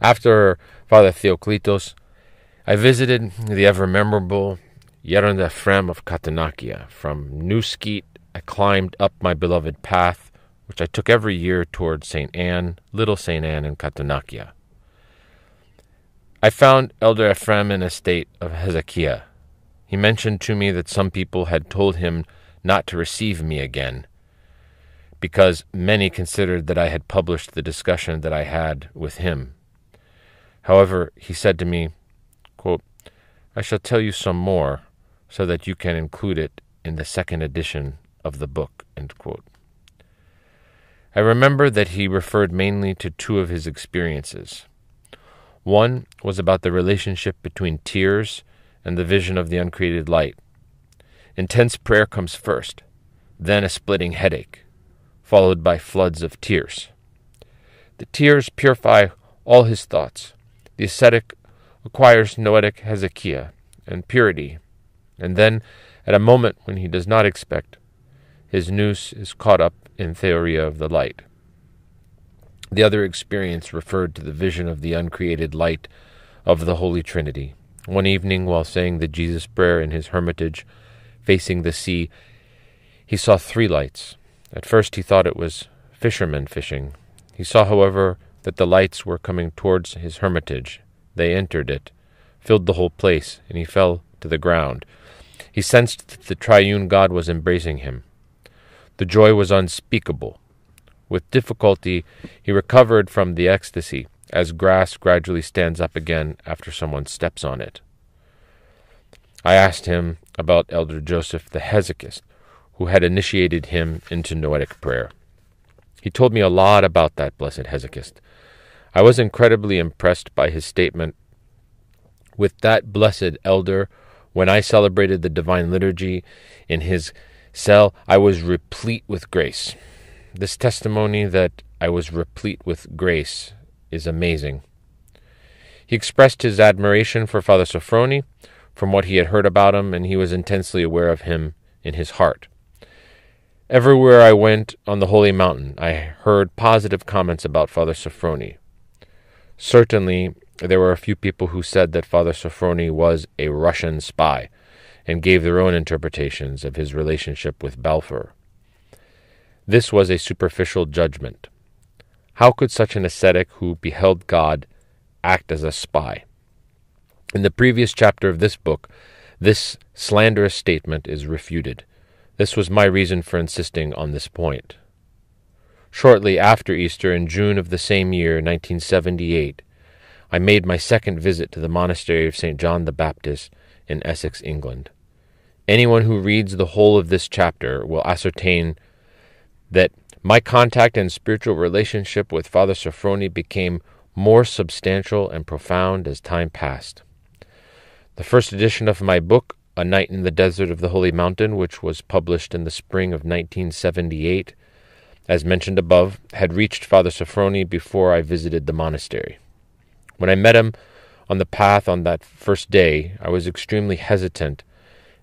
After Father Theoclitos, I visited the ever memorable Yeranda Ephraim of Katounakia. From New Skete, I climbed up my beloved path, which I took every year toward St. Anne, Little St. Anne, and Katounakia. I found Elder Ephraim in a state of hesychia he mentioned to me that some people had told him not to receive me again, because many considered that I had published the discussion that I had with him. However, he said to me, quote, I shall tell you some more so that you can include it in the second edition of the book. I remember that he referred mainly to two of his experiences. One was about the relationship between tears and the vision of the uncreated light. Intense prayer comes first, then a splitting headache, followed by floods of tears. The tears purify all his thoughts. The ascetic acquires noetic hesychia and purity, and then, at a moment when he does not expect, his nous is caught up in theoria of the light. The other experience referred to the vision of the uncreated light of the Holy Trinity. One evening, while saying the Jesus Prayer in his hermitage facing the sea, he saw three lights. At first, he thought it was fishermen fishing. He saw, however, that the lights were coming towards his hermitage. They entered it, filled the whole place, and he fell to the ground. He sensed that the triune God was embracing him. The joy was unspeakable. With difficulty, he recovered from the ecstasy as grass gradually stands up again after someone steps on it. I asked him about Elder Joseph the Hesychast, who had initiated him into Noetic prayer. He told me a lot about that blessed Hesychast. I was incredibly impressed by his statement with that blessed elder when I celebrated the divine liturgy in his cell, I was replete with grace. This testimony that I was replete with grace is amazing. He expressed his admiration for Father Sophrony from what he had heard about him, and he was intensely aware of him in his heart. Everywhere I went on the Holy Mountain, I heard positive comments about Father Sophrony. Certainly, there were a few people who said that Father Sophrony was a Russian spy and gave their own interpretations of his relationship with Balfour. This was a superficial judgment. How could such an ascetic who beheld God act as a spy? In the previous chapter of this book, this slanderous statement is refuted. This was my reason for insisting on this point. Shortly after Easter, in June of the same year, 1978, I made my second visit to the monastery of St. John the Baptist in Essex, England. Anyone who reads the whole of this chapter will ascertain that my contact and spiritual relationship with Father Sophrony became more substantial and profound as time passed. The first edition of my book, A Night in the Desert of the Holy Mountain, which was published in the spring of 1978, as mentioned above, had reached Father Sophrony before I visited the monastery. When I met him on the path on that first day, I was extremely hesitant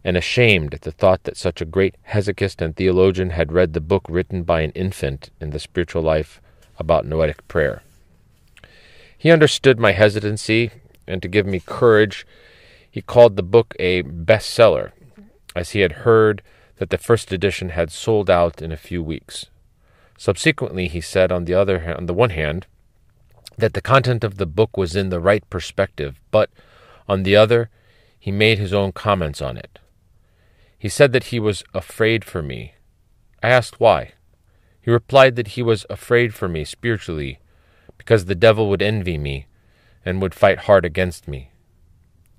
and ashamed at the thought that such a great hesychast and theologian had read the book written by an infant in the spiritual life about noetic prayer. He understood my hesitancy, and to give me courage, he called the book a bestseller, as he had heard that the first edition had sold out in a few weeks. Subsequently, he said, on the other hand, on the one hand, that the content of the book was in the right perspective, but on the other, he made his own comments on it. He said that he was afraid for me. I asked why. He replied that he was afraid for me spiritually because the devil would envy me and would fight hard against me.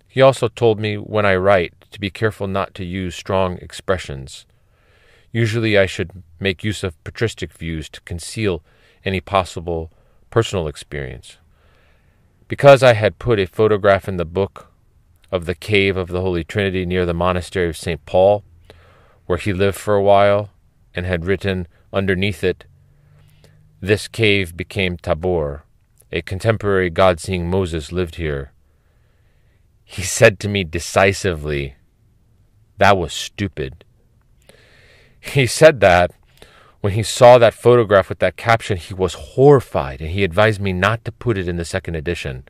He also told me when I write to be careful not to use strong expressions. Usually I should make use of patristic views to conceal any possible personal experience. Because I had put a photograph in the book, of the cave of the Holy Trinity near the monastery of St. Paul, where he lived for a while and had written underneath it, This cave became Tabor. A contemporary God seeing Moses lived here. He said to me decisively, That was stupid. He said that when he saw that photograph with that caption, he was horrified and he advised me not to put it in the second edition.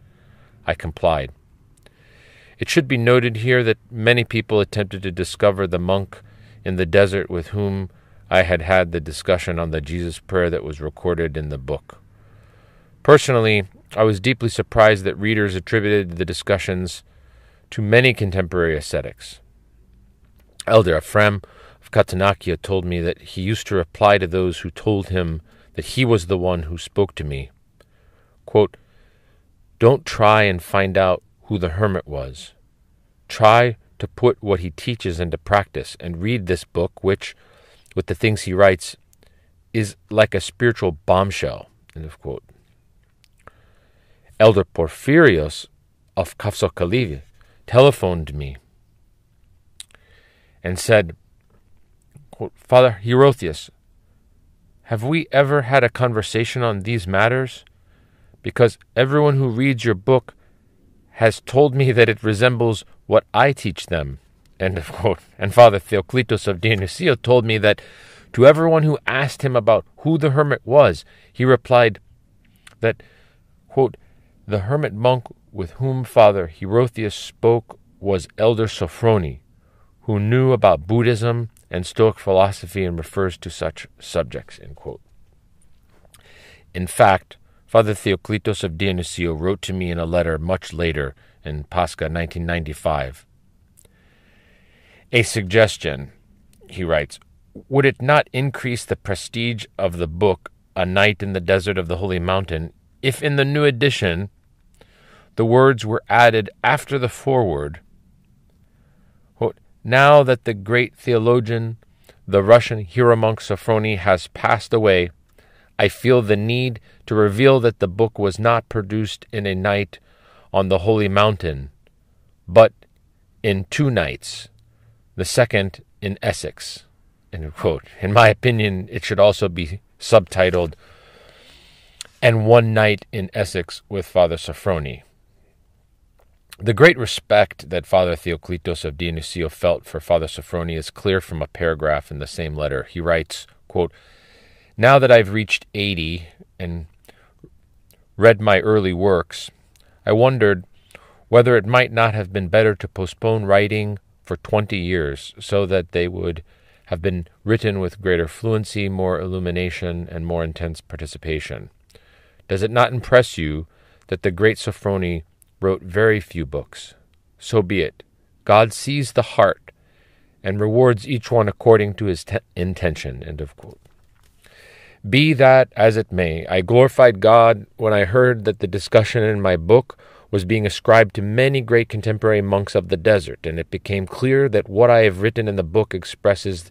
I complied. It should be noted here that many people attempted to discover the monk in the desert with whom I had had the discussion on the Jesus prayer that was recorded in the book. Personally, I was deeply surprised that readers attributed the discussions to many contemporary ascetics. Elder Ephraim of Katounakia told me that he used to reply to those who told him that he was the one who spoke to me. Quote, Don't try and find out who the hermit was. Try to put what he teaches into practice and read this book, which, with the things he writes, is like a spiritual bombshell. Elder Porphyrios of Kafsokalivi telephoned me and said, quote, Father Hierotheos, have we ever had a conversation on these matters? Because everyone who reads your book has told me that it resembles what I teach them. End of quote. And Father Theoclitos of Dionysiou told me that to everyone who asked him about who the hermit was, he replied that, quote, the hermit monk with whom Father Hierotheos spoke was Elder Sophrony, who knew about Buddhism and Stoic philosophy and refers to such subjects, In fact, Father Theoclitos of Dionysiou wrote to me in a letter much later, in Pascha 1995. A suggestion, he writes, would it not increase the prestige of the book A Night in the Desert of the Holy Mountain if in the new edition the words were added after the foreword? Now that the great theologian, the Russian hieromonk Sophrony, has passed away, I feel the need to reveal that the book was not produced in a night on the holy mountain, but in two nights, the second in Essex. In my opinion, it should also be subtitled And One Night in Essex with Father Sophrony. The great respect that Father Theoclitos of Dionysiou felt for Father Sophrony is clear from a paragraph in the same letter. He writes, quote, now that I've reached 80 and read my early works, I wondered whether it might not have been better to postpone writing for 20 years so that they would have been written with greater fluency, more illumination, and more intense participation. Does it not impress you that the great Sophrony wrote very few books? So be it. God sees the heart and rewards each one according to his te- intention. End of quote. Be that as it may, I glorified God when I heard that the discussion in my book was being ascribed to many great contemporary monks of the desert, and it became clear that what I have written in the book expresses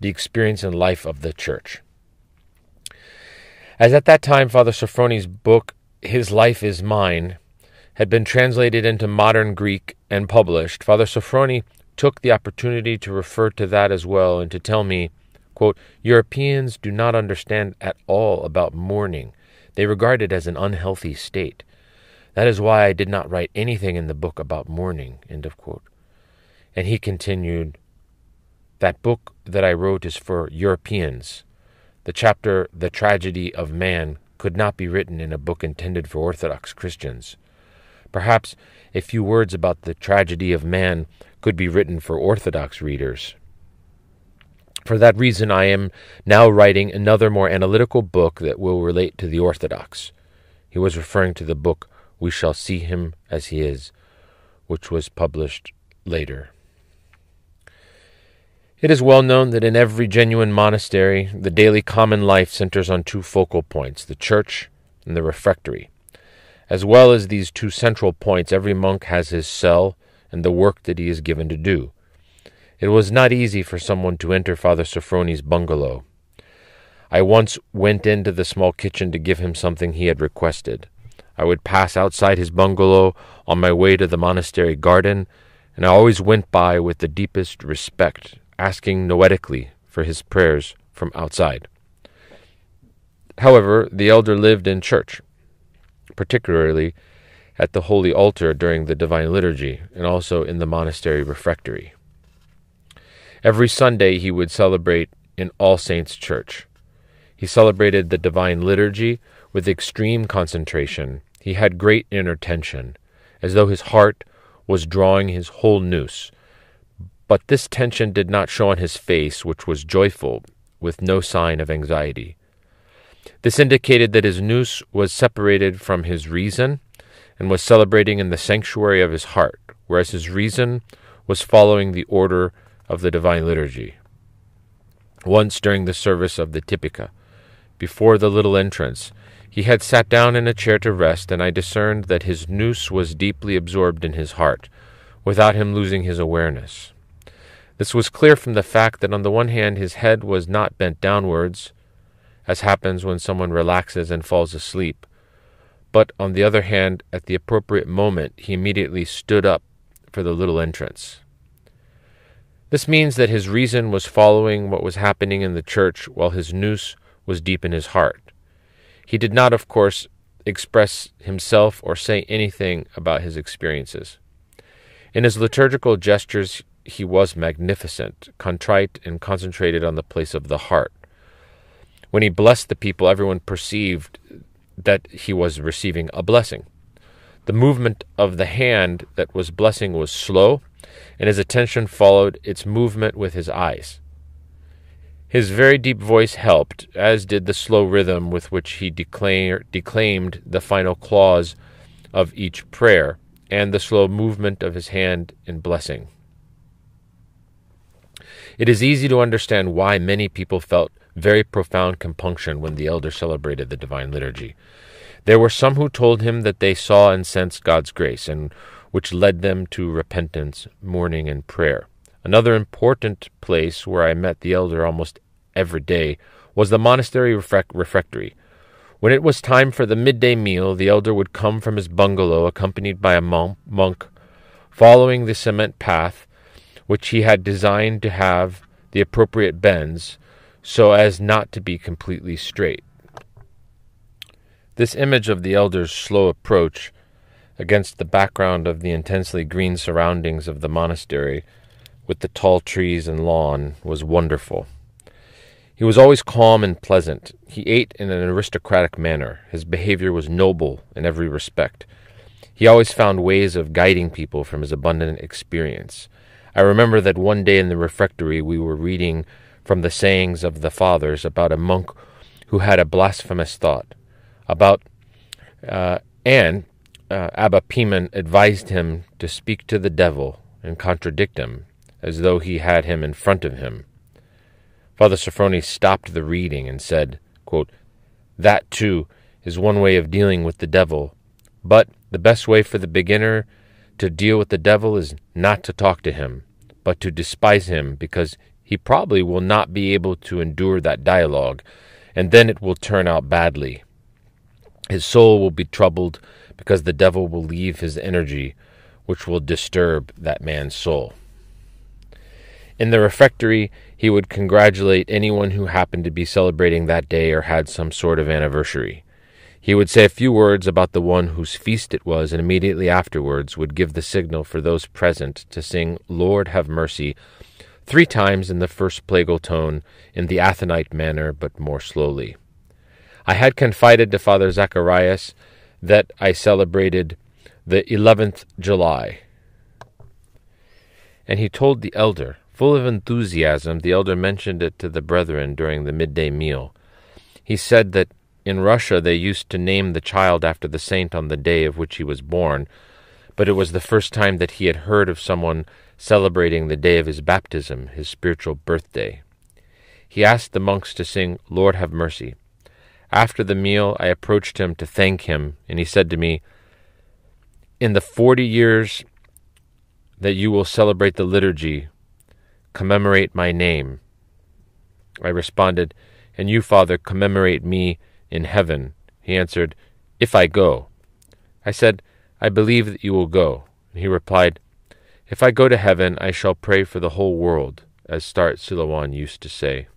the experience and life of the church. As at that time, Father Sophrony's book, His Life is Mine, had been translated into modern Greek and published, Father Sophrony took the opportunity to refer to that as well and to tell me Quote, Europeans do not understand at all about mourning. They regard it as an unhealthy state. That is why I did not write anything in the book about mourning. End of quote. And he continued, That book that I wrote is for Europeans. The chapter, The Tragedy of Man, could not be written in a book intended for Orthodox Christians. Perhaps a few words about the tragedy of man could be written for Orthodox readers. For that reason, I am now writing another more analytical book that will relate to the Orthodox. He was referring to the book We Shall See Him as He Is, which was published later. It is well known that in every genuine monastery, the daily common life centers on two focal points the church and the refectory. As well as these two central points, every monk has his cell and the work that he is given to do. It was not easy for someone to enter Father Sophrony's bungalow. I once went into the small kitchen to give him something he had requested. I would pass outside his bungalow on my way to the monastery garden, and I always went by with the deepest respect, asking noetically for his prayers from outside. However, the elder lived in church, particularly at the holy altar during the divine liturgy, and also in the monastery refectory. Every Sunday, he would celebrate in All Saints Church. He celebrated the divine liturgy with extreme concentration. He had great inner tension, as though his heart was drawing his whole nous. But this tension did not show on his face, which was joyful, with no sign of anxiety. This indicated that his nous was separated from his reason and was celebrating in the sanctuary of his heart, whereas his reason was following the order of the Divine Liturgy. Once during the service of the Typica, before the little entrance, he had sat down in a chair to rest, and I discerned that his nous was deeply absorbed in his heart, without him losing his awareness. This was clear from the fact that on the one hand his head was not bent downwards, as happens when someone relaxes and falls asleep, but on the other hand, at the appropriate moment, he immediately stood up for the little entrance. This means that his reason was following what was happening in the church while his nous was deep in his heart. He did not, of course, express himself or say anything about his experiences. In his liturgical gestures, he was magnificent, contrite, and concentrated on the place of the heart. When he blessed the people, everyone perceived that he was receiving a blessing. The movement of the hand that was blessing was slow and his attention followed its movement with his eyes. His very deep voice helped, as did the slow rhythm with which he declaimed the final clause of each prayer and the slow movement of his hand in blessing. It is easy to understand why many people felt very profound compunction when the elder celebrated the divine liturgy. There were some who told him that they saw and sensed God's grace and which led them to repentance, mourning, and prayer. Another important place where I met the elder almost every day was the monastery refectory. When it was time for the midday meal, the elder would come from his bungalow accompanied by a monk, following the cement path which he had designed to have the appropriate bends so as not to be completely straight. This image of the elder's slow approach against the background of the intensely green surroundings of the monastery, with the tall trees and lawn, was wonderful. He was always calm and pleasant. He ate in an aristocratic manner. His behavior was noble in every respect. He always found ways of guiding people from his abundant experience. I remember that one day in the refectory we were reading from the sayings of the fathers about a monk who had a blasphemous thought about uh, and uh, Abba Piman advised him to speak to the devil and contradict him, as though he had him in front of him. Father Sophrony stopped the reading and said, quote, That, too, is one way of dealing with the devil, but the best way for the beginner to deal with the devil is not to talk to him, but to despise him, because he probably will not be able to endure that dialogue, and then it will turn out badly. His soul will be troubled because the devil will leave his energy, which will disturb that man's soul. In the refectory, he would congratulate anyone who happened to be celebrating that day or had some sort of anniversary. He would say a few words about the one whose feast it was, and immediately afterwards would give the signal for those present to sing, Lord have mercy, three times in the first plagal tone, in the Athonite manner, but more slowly. I had confided to Father Zacharias that I celebrated the 11th July. And he told the elder, full of enthusiasm, the elder mentioned it to the brethren during the midday meal. He said that in Russia they used to name the child after the saint on the day of which he was born, but it was the first time that he had heard of someone celebrating the day of his baptism, his spiritual birthday. He asked the monks to sing Lord Have Mercy, after the meal, I approached him to thank him, and he said to me, In the 40 years that you will celebrate the liturgy, commemorate my name. I responded, And you, Father, commemorate me in heaven. He answered, If I go. I said, I believe that you will go. And he replied, If I go to heaven, I shall pray for the whole world, as Staretz Silouan used to say.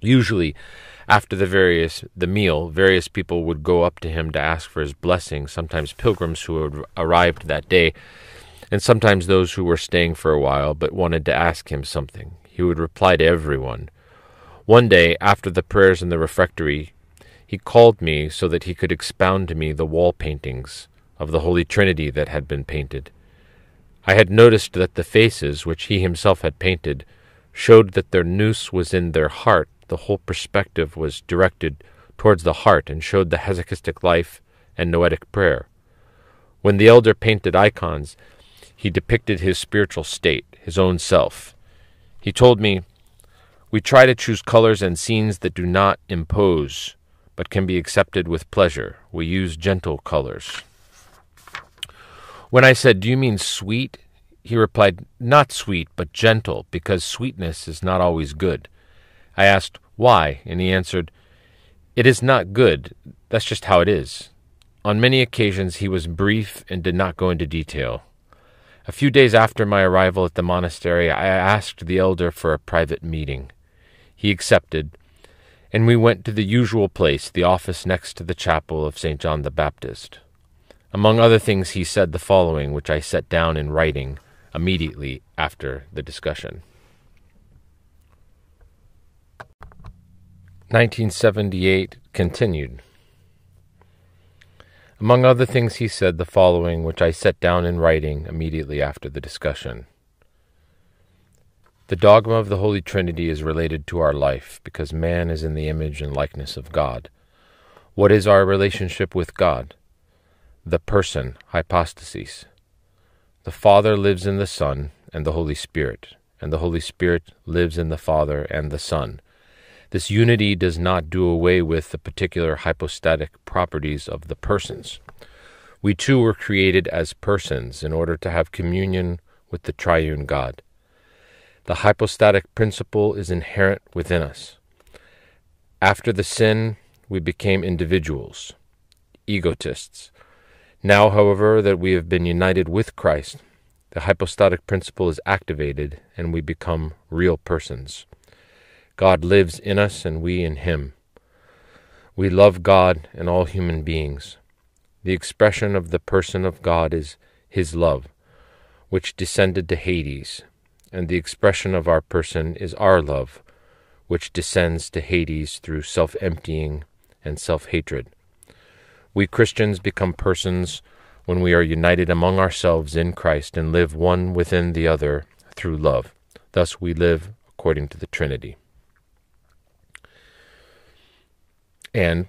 Usually, after the various the meal, various people would go up to him to ask for his blessing, sometimes pilgrims who had arrived that day, and sometimes those who were staying for a while but wanted to ask him something. He would reply to everyone. One day, after the prayers in the refectory, he called me so that he could expound to me the wall paintings of the Holy Trinity that had been painted. I had noticed that the faces which he himself had painted showed that their nous was in their heart the whole perspective was directed towards the heart and showed the hesychastic life and noetic prayer. When the elder painted icons, he depicted his spiritual state, his own self. He told me, We try to choose colors and scenes that do not impose, but can be accepted with pleasure. We use gentle colors. When I said, Do you mean sweet? He replied, Not sweet, but gentle, because sweetness is not always good. I asked, Why? And he answered, It is not good. That's just how it is. On many occasions, he was brief and did not go into detail. A few days after my arrival at the monastery, I asked the elder for a private meeting. He accepted, and we went to the usual place, the office next to the chapel of St. John the Baptist. Among other things, he said the following, which I set down in writing immediately after the discussion. 1978 continued. Among other things, he said the following, which I set down in writing immediately after the discussion. The dogma of the Holy Trinity is related to our life because man is in the image and likeness of God. What is our relationship with God? The person, hypostasis. The Father lives in the Son and the Holy Spirit, and the Holy Spirit lives in the Father and the Son this unity does not do away with the particular hypostatic properties of the persons. We too were created as persons in order to have communion with the triune God. The hypostatic principle is inherent within us. After the sin, we became individuals, egotists. Now, however, that we have been united with Christ, the hypostatic principle is activated and we become real persons. God lives in us and we in him. We love God and all human beings. The expression of the person of God is his love, which descended to Hades, and the expression of our person is our love, which descends to Hades through self emptying and self hatred. We Christians become persons when we are united among ourselves in Christ and live one within the other through love. Thus we live according to the Trinity. And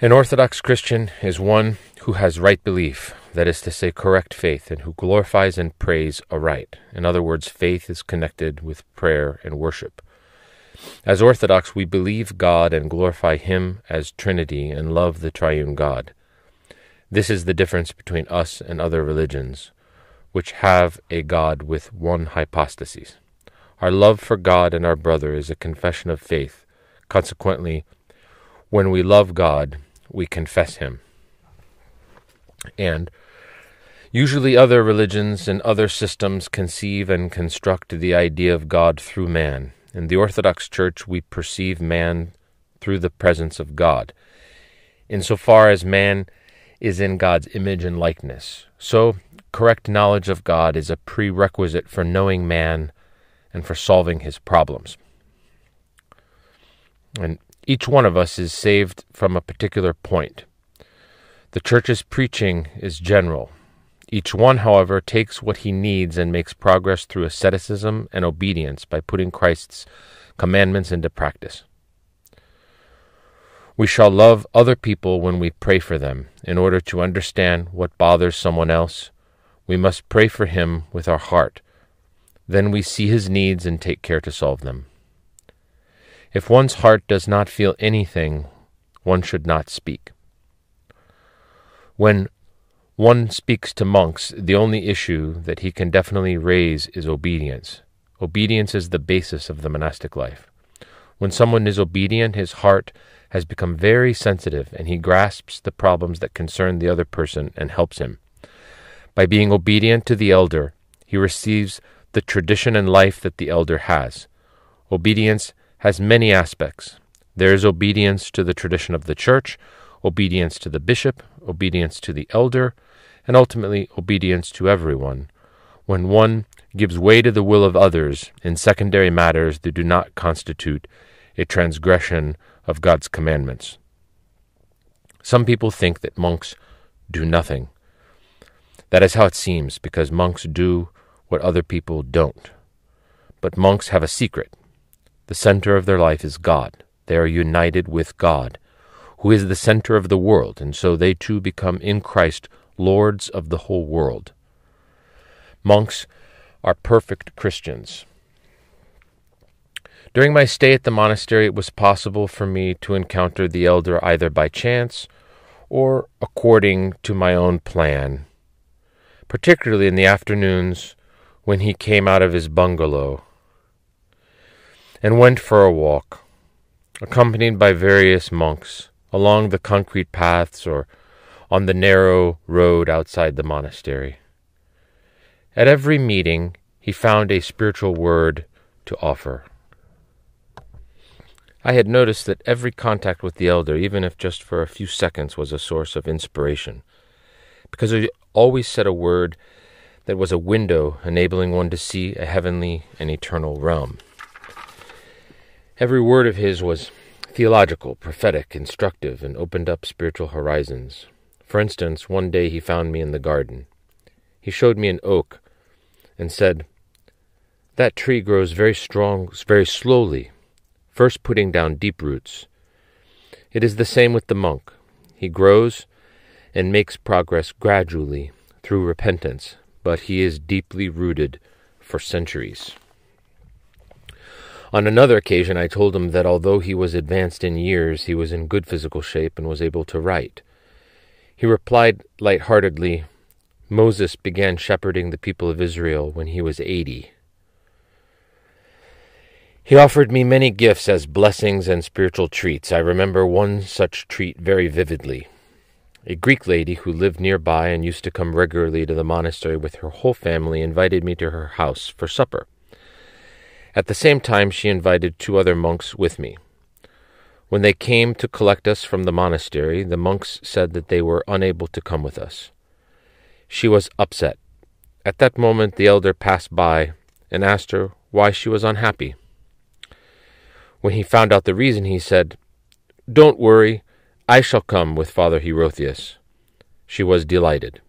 an Orthodox Christian is one who has right belief, that is to say, correct faith, and who glorifies and prays aright. In other words, faith is connected with prayer and worship. As Orthodox, we believe God and glorify Him as Trinity and love the triune God. This is the difference between us and other religions, which have a God with one hypostasis. Our love for God and our brother is a confession of faith. Consequently, when we love God, we confess Him. And usually, other religions and other systems conceive and construct the idea of God through man. In the Orthodox Church, we perceive man through the presence of God, insofar as man is in God's image and likeness. So, correct knowledge of God is a prerequisite for knowing man and for solving his problems. And each one of us is saved from a particular point. The church's preaching is general. Each one, however, takes what he needs and makes progress through asceticism and obedience by putting Christ's commandments into practice. We shall love other people when we pray for them. In order to understand what bothers someone else, we must pray for him with our heart. Then we see his needs and take care to solve them. If one's heart does not feel anything, one should not speak. When one speaks to monks, the only issue that he can definitely raise is obedience. Obedience is the basis of the monastic life. When someone is obedient, his heart has become very sensitive and he grasps the problems that concern the other person and helps him. By being obedient to the elder, he receives the tradition and life that the elder has. Obedience has many aspects. There is obedience to the tradition of the church, obedience to the bishop, obedience to the elder, and ultimately obedience to everyone. When one gives way to the will of others in secondary matters that do not constitute a transgression of God's commandments. Some people think that monks do nothing. That is how it seems, because monks do what other people don't. But monks have a secret, the center of their life is God. They are united with God, who is the center of the world, and so they too become in Christ lords of the whole world. Monks are perfect Christians. During my stay at the monastery, it was possible for me to encounter the elder either by chance or according to my own plan, particularly in the afternoons when he came out of his bungalow and went for a walk, accompanied by various monks, along the concrete paths or on the narrow road outside the monastery. At every meeting, he found a spiritual word to offer. I had noticed that every contact with the elder, even if just for a few seconds, was a source of inspiration, because he always said a word that was a window enabling one to see a heavenly and eternal realm. Every word of his was theological, prophetic, instructive, and opened up spiritual horizons. For instance, one day he found me in the garden. He showed me an oak and said, That tree grows very strong, very slowly, first putting down deep roots. It is the same with the monk. He grows and makes progress gradually through repentance, but he is deeply rooted for centuries. On another occasion, I told him that although he was advanced in years, he was in good physical shape and was able to write. He replied light-heartedly, Moses began shepherding the people of Israel when he was eighty. He offered me many gifts as blessings and spiritual treats. I remember one such treat very vividly. A Greek lady who lived nearby and used to come regularly to the monastery with her whole family invited me to her house for supper. At the same time, she invited two other monks with me. When they came to collect us from the monastery, the monks said that they were unable to come with us. She was upset. At that moment, the elder passed by and asked her why she was unhappy. When he found out the reason, he said, Don't worry, I shall come with Father Hierotheos. She was delighted.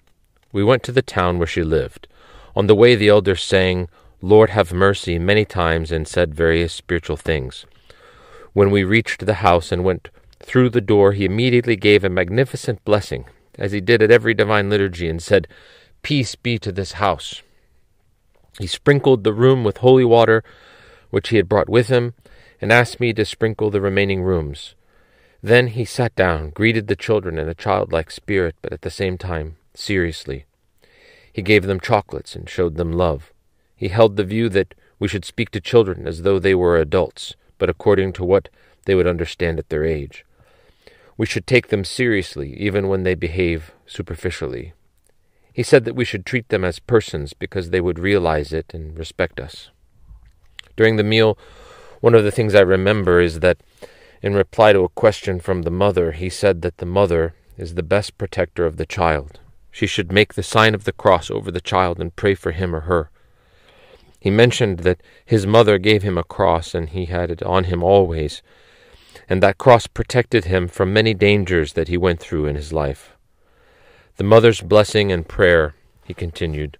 We went to the town where she lived. On the way, the elder sang, Lord have mercy, many times and said various spiritual things. When we reached the house and went through the door, he immediately gave a magnificent blessing, as he did at every divine liturgy, and said, Peace be to this house. He sprinkled the room with holy water, which he had brought with him, and asked me to sprinkle the remaining rooms. Then he sat down, greeted the children in a childlike spirit, but at the same time seriously. He gave them chocolates and showed them love. He held the view that we should speak to children as though they were adults, but according to what they would understand at their age. We should take them seriously, even when they behave superficially. He said that we should treat them as persons because they would realize it and respect us. During the meal, one of the things I remember is that in reply to a question from the mother, he said that the mother is the best protector of the child. She should make the sign of the cross over the child and pray for him or her. He mentioned that his mother gave him a cross and he had it on him always, and that cross protected him from many dangers that he went through in his life. The mother's blessing and prayer, he continued,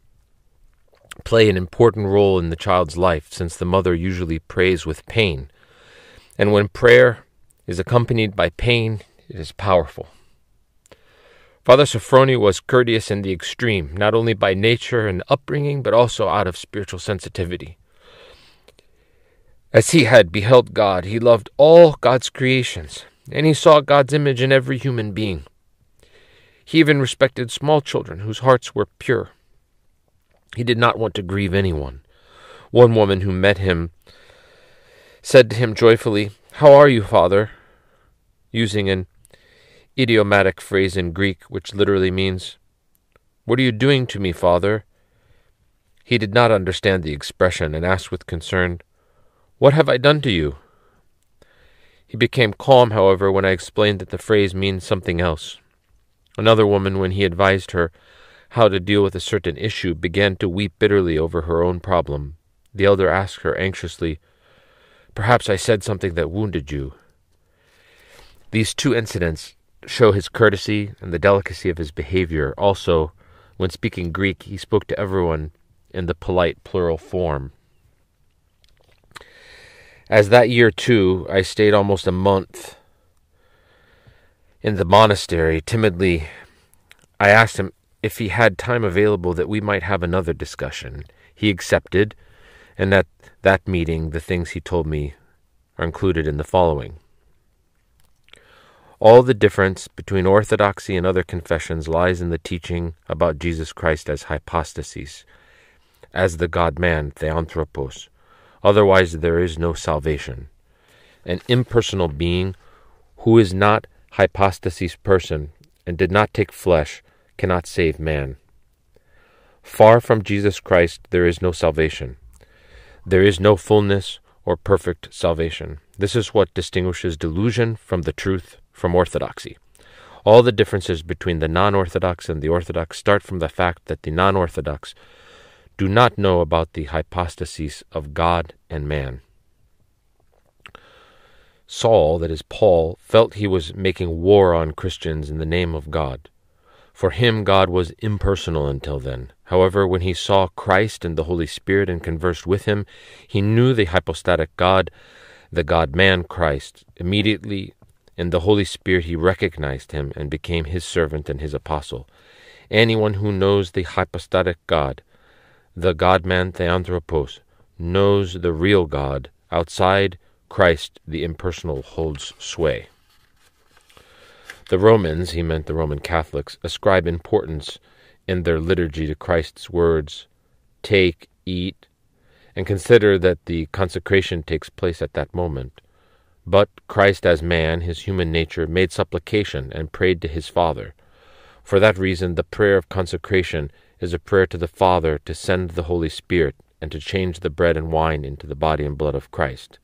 play an important role in the child's life since the mother usually prays with pain. And when prayer is accompanied by pain, it is powerful. Father Sophrony was courteous in the extreme, not only by nature and upbringing, but also out of spiritual sensitivity. As he had beheld God, he loved all God's creations, and he saw God's image in every human being. He even respected small children whose hearts were pure. He did not want to grieve anyone. One woman who met him said to him joyfully, How are you, Father? using an idiomatic phrase in Greek which literally means, What are you doing to me, father? He did not understand the expression and asked with concern, What have I done to you? He became calm, however, when I explained that the phrase means something else. Another woman, when he advised her how to deal with a certain issue, began to weep bitterly over her own problem. The elder asked her anxiously, Perhaps I said something that wounded you. These two incidents show his courtesy and the delicacy of his behavior. Also, when speaking Greek, he spoke to everyone in the polite plural form. As that year, too, I stayed almost a month in the monastery, timidly I asked him if he had time available that we might have another discussion. He accepted, and at that meeting, the things he told me are included in the following. All the difference between orthodoxy and other confessions lies in the teaching about Jesus Christ as hypostasis, as the God man, theanthropos. Otherwise, there is no salvation. An impersonal being who is not hypostasis person and did not take flesh cannot save man. Far from Jesus Christ, there is no salvation. There is no fullness or perfect salvation. This is what distinguishes delusion from the truth from orthodoxy. All the differences between the non orthodox and the orthodox start from the fact that the non orthodox do not know about the hypostases of God and man. Saul, that is Paul, felt he was making war on Christians in the name of God. For him, God was impersonal until then. However, when he saw Christ and the Holy Spirit and conversed with him, he knew the hypostatic God, the God man Christ. Immediately, in the Holy Spirit, he recognized him and became his servant and his apostle. Anyone who knows the hypostatic God, the God man Theanthropos, knows the real God. Outside, Christ, the impersonal, holds sway. The Romans, he meant the Roman Catholics, ascribe importance in their liturgy to Christ's words, Take, eat, and consider that the consecration takes place at that moment. But Christ, as man, his human nature, made supplication and prayed to his Father. For that reason, the prayer of consecration is a prayer to the Father to send the Holy Spirit and to change the bread and wine into the body and blood of Christ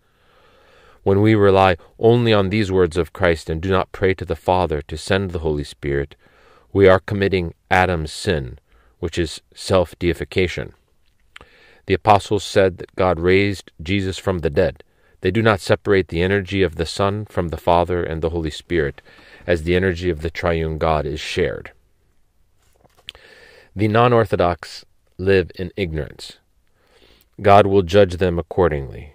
when we rely only on these words of Christ and do not pray to the Father to send the Holy Spirit, we are committing Adam's sin, which is self deification. The apostles said that God raised Jesus from the dead. They do not separate the energy of the Son from the Father and the Holy Spirit, as the energy of the triune God is shared. The non Orthodox live in ignorance. God will judge them accordingly.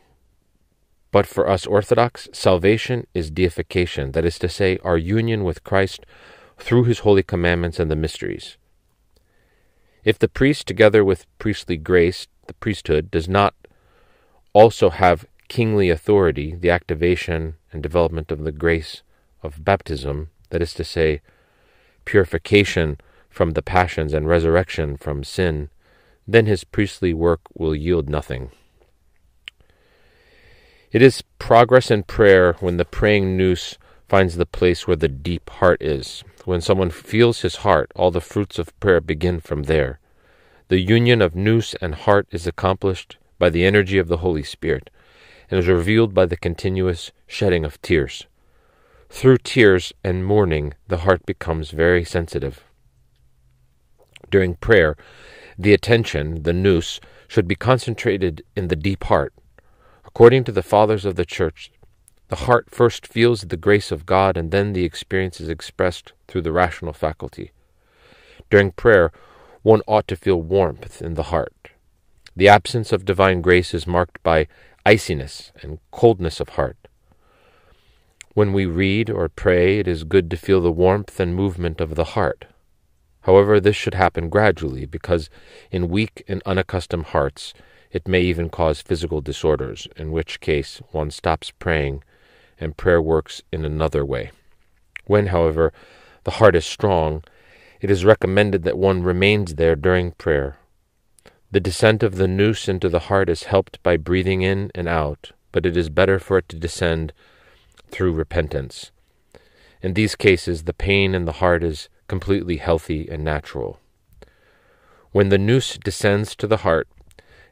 But for us Orthodox, salvation is deification, that is to say, our union with Christ through his holy commandments and the mysteries. If the priest, together with priestly grace, the priesthood, does not also have kingly authority, the activation and development of the grace of baptism, that is to say, purification from the passions and resurrection from sin, then his priestly work will yield nothing. It is progress in prayer when the praying nous finds the place where the deep heart is. When someone feels his heart, all the fruits of prayer begin from there. The union of nous and heart is accomplished by the energy of the Holy Spirit and is revealed by the continuous shedding of tears. Through tears and mourning, the heart becomes very sensitive. During prayer, the attention, the nous, should be concentrated in the deep heart, According to the fathers of the church, the heart first feels the grace of God and then the experience is expressed through the rational faculty. During prayer, one ought to feel warmth in the heart. The absence of divine grace is marked by iciness and coldness of heart. When we read or pray, it is good to feel the warmth and movement of the heart. However, this should happen gradually, because in weak and unaccustomed hearts, it may even cause physical disorders, in which case one stops praying and prayer works in another way. When, however, the heart is strong, it is recommended that one remains there during prayer. The descent of the nous into the heart is helped by breathing in and out, but it is better for it to descend through repentance. In these cases, the pain in the heart is completely healthy and natural. When the nous descends to the heart,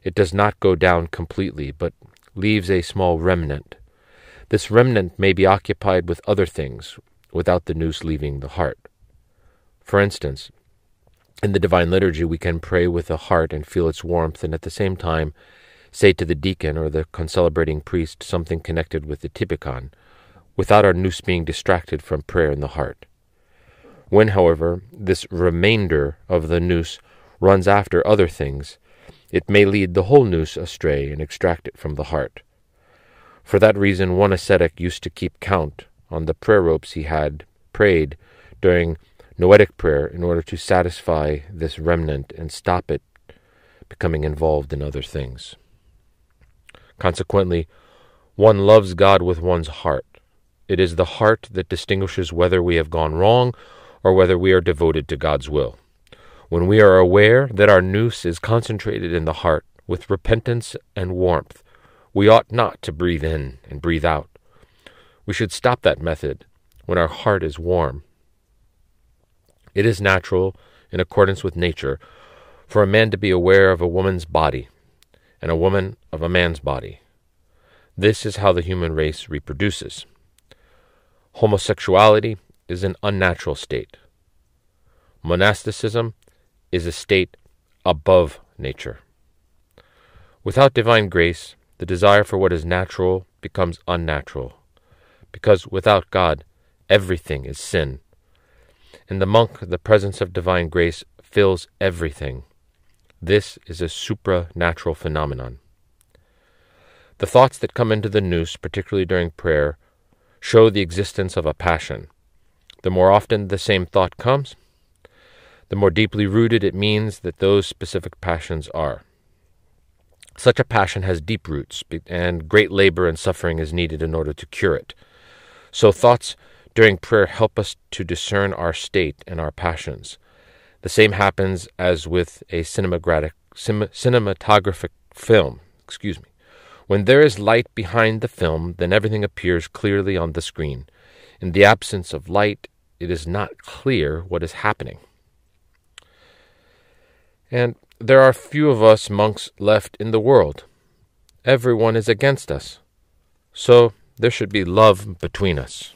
it does not go down completely, but leaves a small remnant. This remnant may be occupied with other things without the nous leaving the heart. For instance, in the Divine Liturgy, we can pray with the heart and feel its warmth, and at the same time say to the deacon or the concelebrating priest something connected with the typikon, without our nous being distracted from prayer in the heart. When, however, this remainder of the nous runs after other things, it may lead the whole nous astray and extract it from the heart. For that reason, one ascetic used to keep count on the prayer ropes he had prayed during noetic prayer in order to satisfy this remnant and stop it becoming involved in other things. Consequently, one loves God with one's heart. It is the heart that distinguishes whether we have gone wrong or whether we are devoted to God's will when we are aware that our nous is concentrated in the heart with repentance and warmth, we ought not to breathe in and breathe out. We should stop that method when our heart is warm. It is natural, in accordance with nature, for a man to be aware of a woman's body, and a woman of a man's body. This is how the human race reproduces. Homosexuality is an unnatural state. Monasticism is a state above nature. Without divine grace, the desire for what is natural becomes unnatural, because without God, everything is sin. In the monk, the presence of divine grace fills everything. This is a supranatural phenomenon. The thoughts that come into the nous, particularly during prayer, show the existence of a passion. The more often the same thought comes, the more deeply rooted it means that those specific passions are. Such a passion has deep roots, and great labor and suffering is needed in order to cure it. So, thoughts during prayer help us to discern our state and our passions. The same happens as with a cinematographic, cinematographic film. Excuse me. When there is light behind the film, then everything appears clearly on the screen. In the absence of light, it is not clear what is happening. And there are few of us monks left in the world. Everyone is against us. So there should be love between us.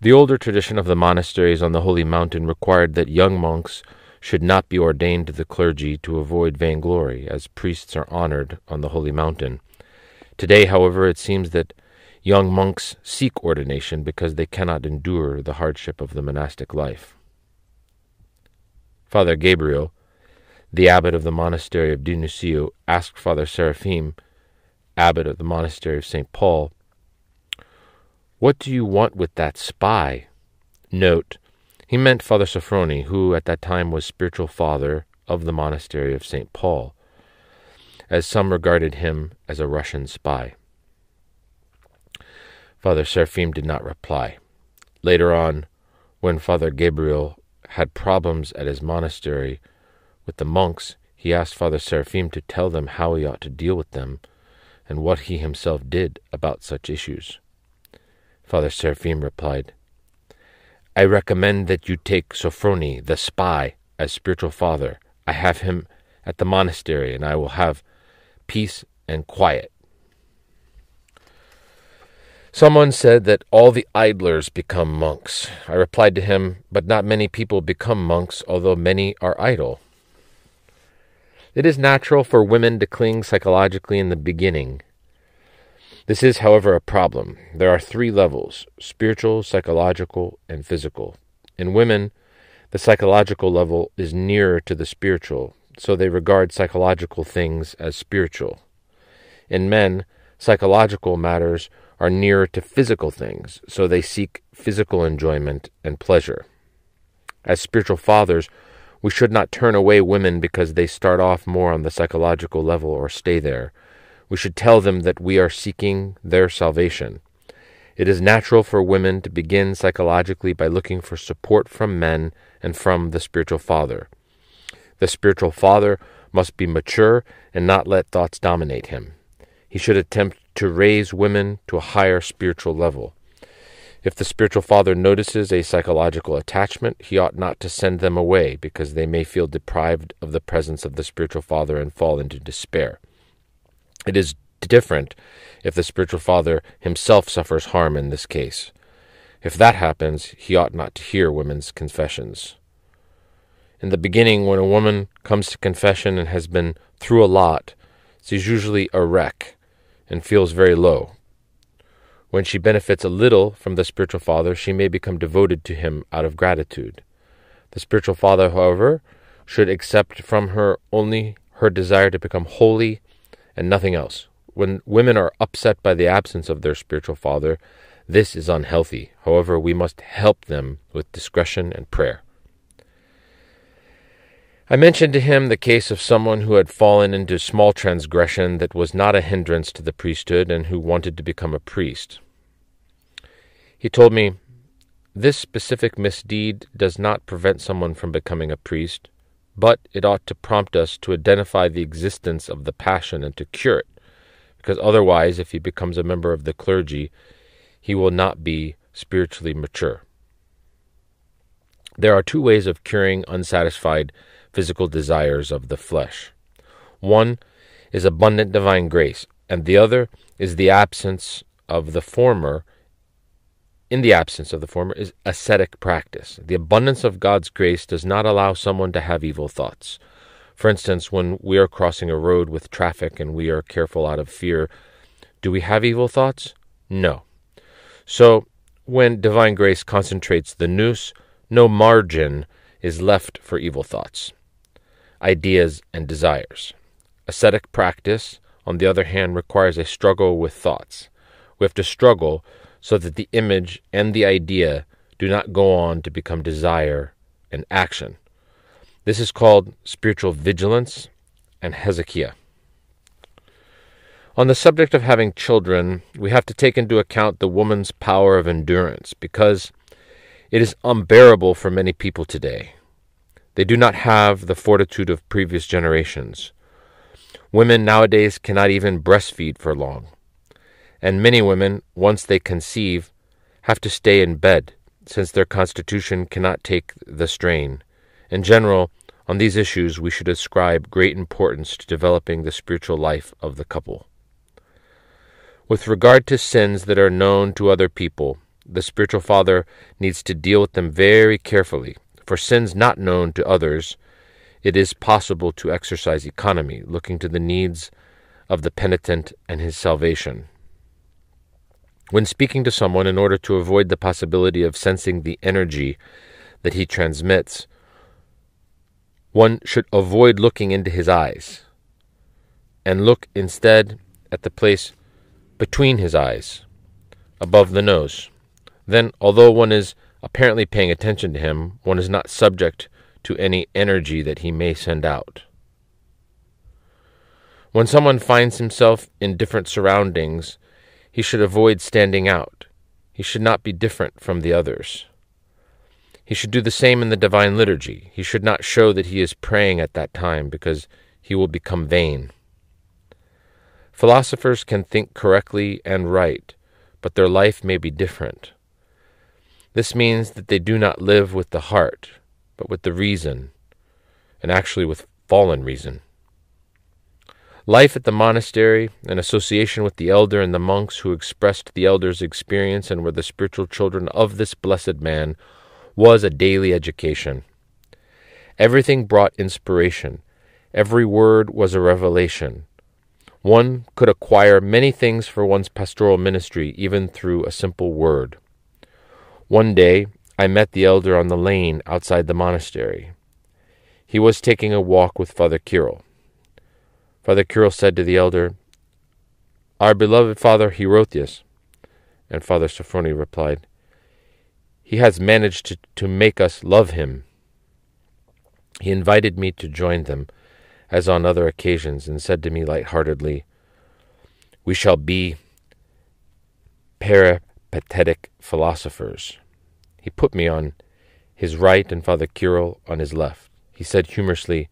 The older tradition of the monasteries on the Holy Mountain required that young monks should not be ordained to the clergy to avoid vainglory, as priests are honored on the Holy Mountain. Today, however, it seems that young monks seek ordination because they cannot endure the hardship of the monastic life. Father Gabriel, the abbot of the monastery of Dionysiou, asked Father Seraphim, abbot of the monastery of St. Paul, What do you want with that spy? Note, he meant Father Sophrony, who at that time was spiritual father of the monastery of St. Paul, as some regarded him as a Russian spy. Father Seraphim did not reply. Later on, when Father Gabriel had problems at his monastery with the monks, he asked Father Seraphim to tell them how he ought to deal with them and what he himself did about such issues. Father Seraphim replied, I recommend that you take Sophrony, the spy, as spiritual father. I have him at the monastery, and I will have peace and quiet Someone said that all the idlers become monks. I replied to him, But not many people become monks, although many are idle. It is natural for women to cling psychologically in the beginning. This is, however, a problem. There are three levels spiritual, psychological, and physical. In women, the psychological level is nearer to the spiritual, so they regard psychological things as spiritual. In men, psychological matters are nearer to physical things, so they seek physical enjoyment and pleasure. As spiritual fathers, we should not turn away women because they start off more on the psychological level or stay there. We should tell them that we are seeking their salvation. It is natural for women to begin psychologically by looking for support from men and from the spiritual father. The spiritual father must be mature and not let thoughts dominate him. He should attempt to raise women to a higher spiritual level. If the spiritual father notices a psychological attachment, he ought not to send them away because they may feel deprived of the presence of the spiritual father and fall into despair. It is different if the spiritual father himself suffers harm in this case. If that happens, he ought not to hear women's confessions. In the beginning, when a woman comes to confession and has been through a lot, she's usually a wreck and feels very low. When she benefits a little from the spiritual father, she may become devoted to him out of gratitude. The spiritual father, however, should accept from her only her desire to become holy and nothing else. When women are upset by the absence of their spiritual father, this is unhealthy. However, we must help them with discretion and prayer. I mentioned to him the case of someone who had fallen into small transgression that was not a hindrance to the priesthood and who wanted to become a priest. He told me, This specific misdeed does not prevent someone from becoming a priest, but it ought to prompt us to identify the existence of the passion and to cure it, because otherwise, if he becomes a member of the clergy, he will not be spiritually mature. There are two ways of curing unsatisfied physical desires of the flesh. One is abundant divine grace, and the other is the absence of the former. In the absence of the former is ascetic practice. The abundance of God's grace does not allow someone to have evil thoughts. For instance, when we are crossing a road with traffic and we are careful out of fear, do we have evil thoughts? No. So, when divine grace concentrates the nous, no margin is left for evil thoughts ideas, and desires. Ascetic practice, on the other hand, requires a struggle with thoughts. We have to struggle so that the image and the idea do not go on to become desire and action. This is called spiritual vigilance and hesychia. On the subject of having children, we have to take into account the woman's power of endurance because it is unbearable for many people today. They do not have the fortitude of previous generations. Women nowadays cannot even breastfeed for long. And many women, once they conceive, have to stay in bed since their constitution cannot take the strain. In general, on these issues, we should ascribe great importance to developing the spiritual life of the couple. With regard to sins that are known to other people, the spiritual father needs to deal with them very carefully for sins not known to others, it is possible to exercise economy, looking to the needs of the penitent and his salvation. When speaking to someone, in order to avoid the possibility of sensing the energy that he transmits, one should avoid looking into his eyes and look instead at the place between his eyes, above the nose. Then, although one is apparently paying attention to him, one is not subject to any energy that he may send out. When someone finds himself in different surroundings, he should avoid standing out. He should not be different from the others. He should do the same in the divine liturgy. He should not show that he is praying at that time because he will become vain. Philosophers can think correctly and right, but their life may be different. This means that they do not live with the heart, but with the reason, and actually with fallen reason. Life at the monastery, and association with the elder and the monks who expressed the elder's experience and were the spiritual children of this blessed man, was a daily education. Everything brought inspiration. Every word was a revelation. One could acquire many things for one's pastoral ministry even through a simple word. One day I met the elder on the lane outside the monastery. He was taking a walk with Father Kirill. Father Kirill said to the elder, Our beloved father, Hierotheos," And Father Sophrony replied, He has managed to, to make us love him. He invited me to join them, as on other occasions, and said to me light-heartedly, We shall be para pathetic philosophers. He put me on his right and Father Kirill on his left. He said humorously,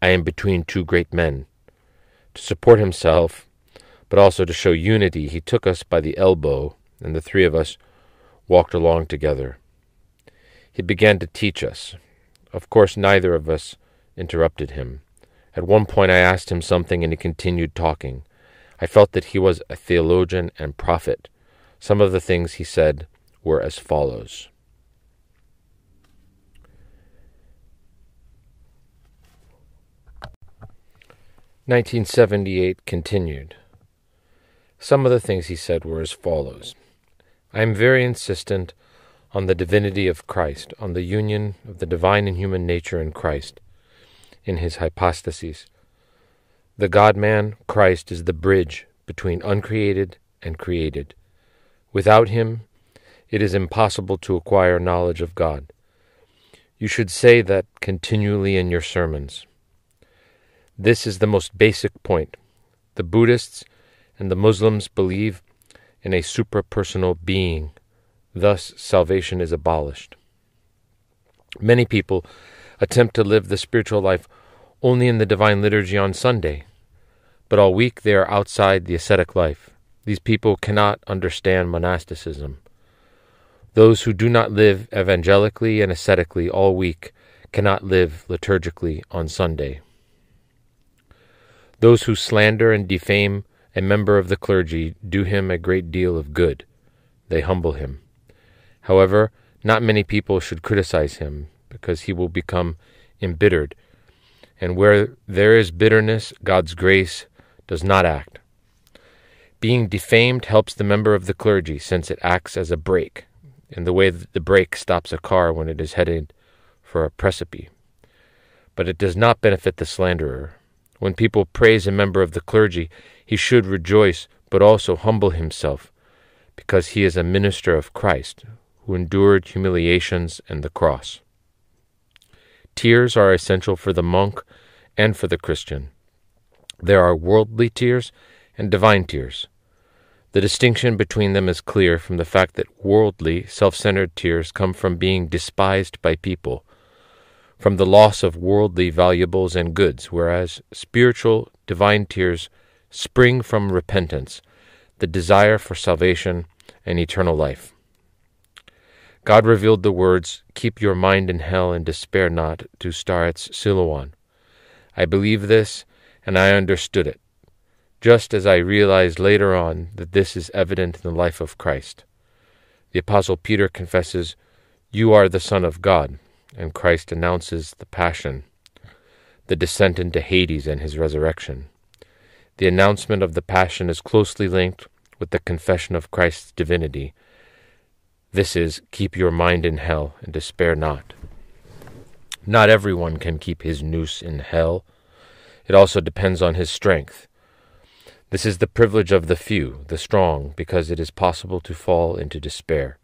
I am between two great men. To support himself, but also to show unity, he took us by the elbow, and the three of us walked along together. He began to teach us. Of course, neither of us interrupted him. At one point, I asked him something, and he continued talking. I felt that he was a theologian and prophet some of the things he said were as follows. Nineteen seventy eight continued. Some of the things he said were as follows. I am very insistent on the divinity of Christ, on the union of the divine and human nature in Christ, in his hypostases. The God man, Christ, is the bridge between uncreated and created, Without him, it is impossible to acquire knowledge of God. You should say that continually in your sermons. This is the most basic point. The Buddhists and the Muslims believe in a suprapersonal being. Thus, salvation is abolished. Many people attempt to live the spiritual life only in the divine liturgy on Sunday, but all week they are outside the ascetic life. These people cannot understand monasticism. Those who do not live evangelically and ascetically all week cannot live liturgically on Sunday. Those who slander and defame a member of the clergy do him a great deal of good. They humble him. However, not many people should criticize him because he will become embittered. And where there is bitterness, God's grace does not act. Being defamed helps the member of the clergy since it acts as a brake, in the way that the brake stops a car when it is headed for a precipice. But it does not benefit the slanderer. When people praise a member of the clergy, he should rejoice, but also humble himself, because he is a minister of Christ, who endured humiliations and the cross. Tears are essential for the monk and for the Christian. There are worldly tears and divine tears. The distinction between them is clear from the fact that worldly, self centered tears come from being despised by people, from the loss of worldly valuables and goods, whereas spiritual, divine tears spring from repentance, the desire for salvation and eternal life. God revealed the words, Keep your mind in hell and despair not, to Staretz Silouan. I believe this, and I understood it just as I realized later on that this is evident in the life of Christ. The Apostle Peter confesses, You are the Son of God, and Christ announces the Passion, the descent into Hades, and his resurrection. The announcement of the Passion is closely linked with the confession of Christ's divinity. This is, Keep your mind in hell and despair not. Not everyone can keep his nous in hell. It also depends on his strength. This is the privilege of the few, the strong, because it is possible to fall into despair.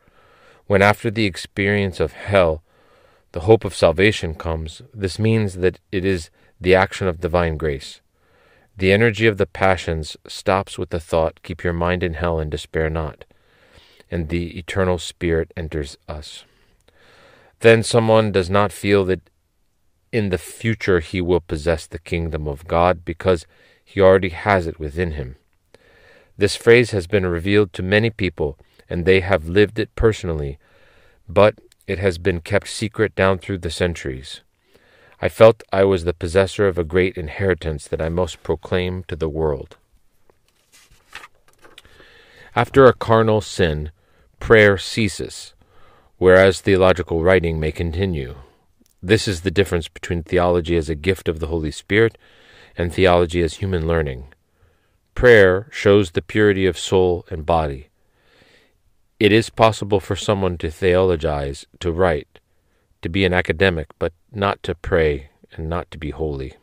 When after the experience of hell, the hope of salvation comes, this means that it is the action of divine grace. The energy of the passions stops with the thought, Keep your mind in hell and despair not, and the eternal Spirit enters us. Then someone does not feel that in the future he will possess the kingdom of God because he already has it within him. This phrase has been revealed to many people, and they have lived it personally, but it has been kept secret down through the centuries. I felt I was the possessor of a great inheritance that I must proclaim to the world. After a carnal sin, prayer ceases, whereas theological writing may continue. This is the difference between theology as a gift of the Holy Spirit and theology as human learning. Prayer shows the purity of soul and body. It is possible for someone to theologize, to write, to be an academic, but not to pray and not to be holy.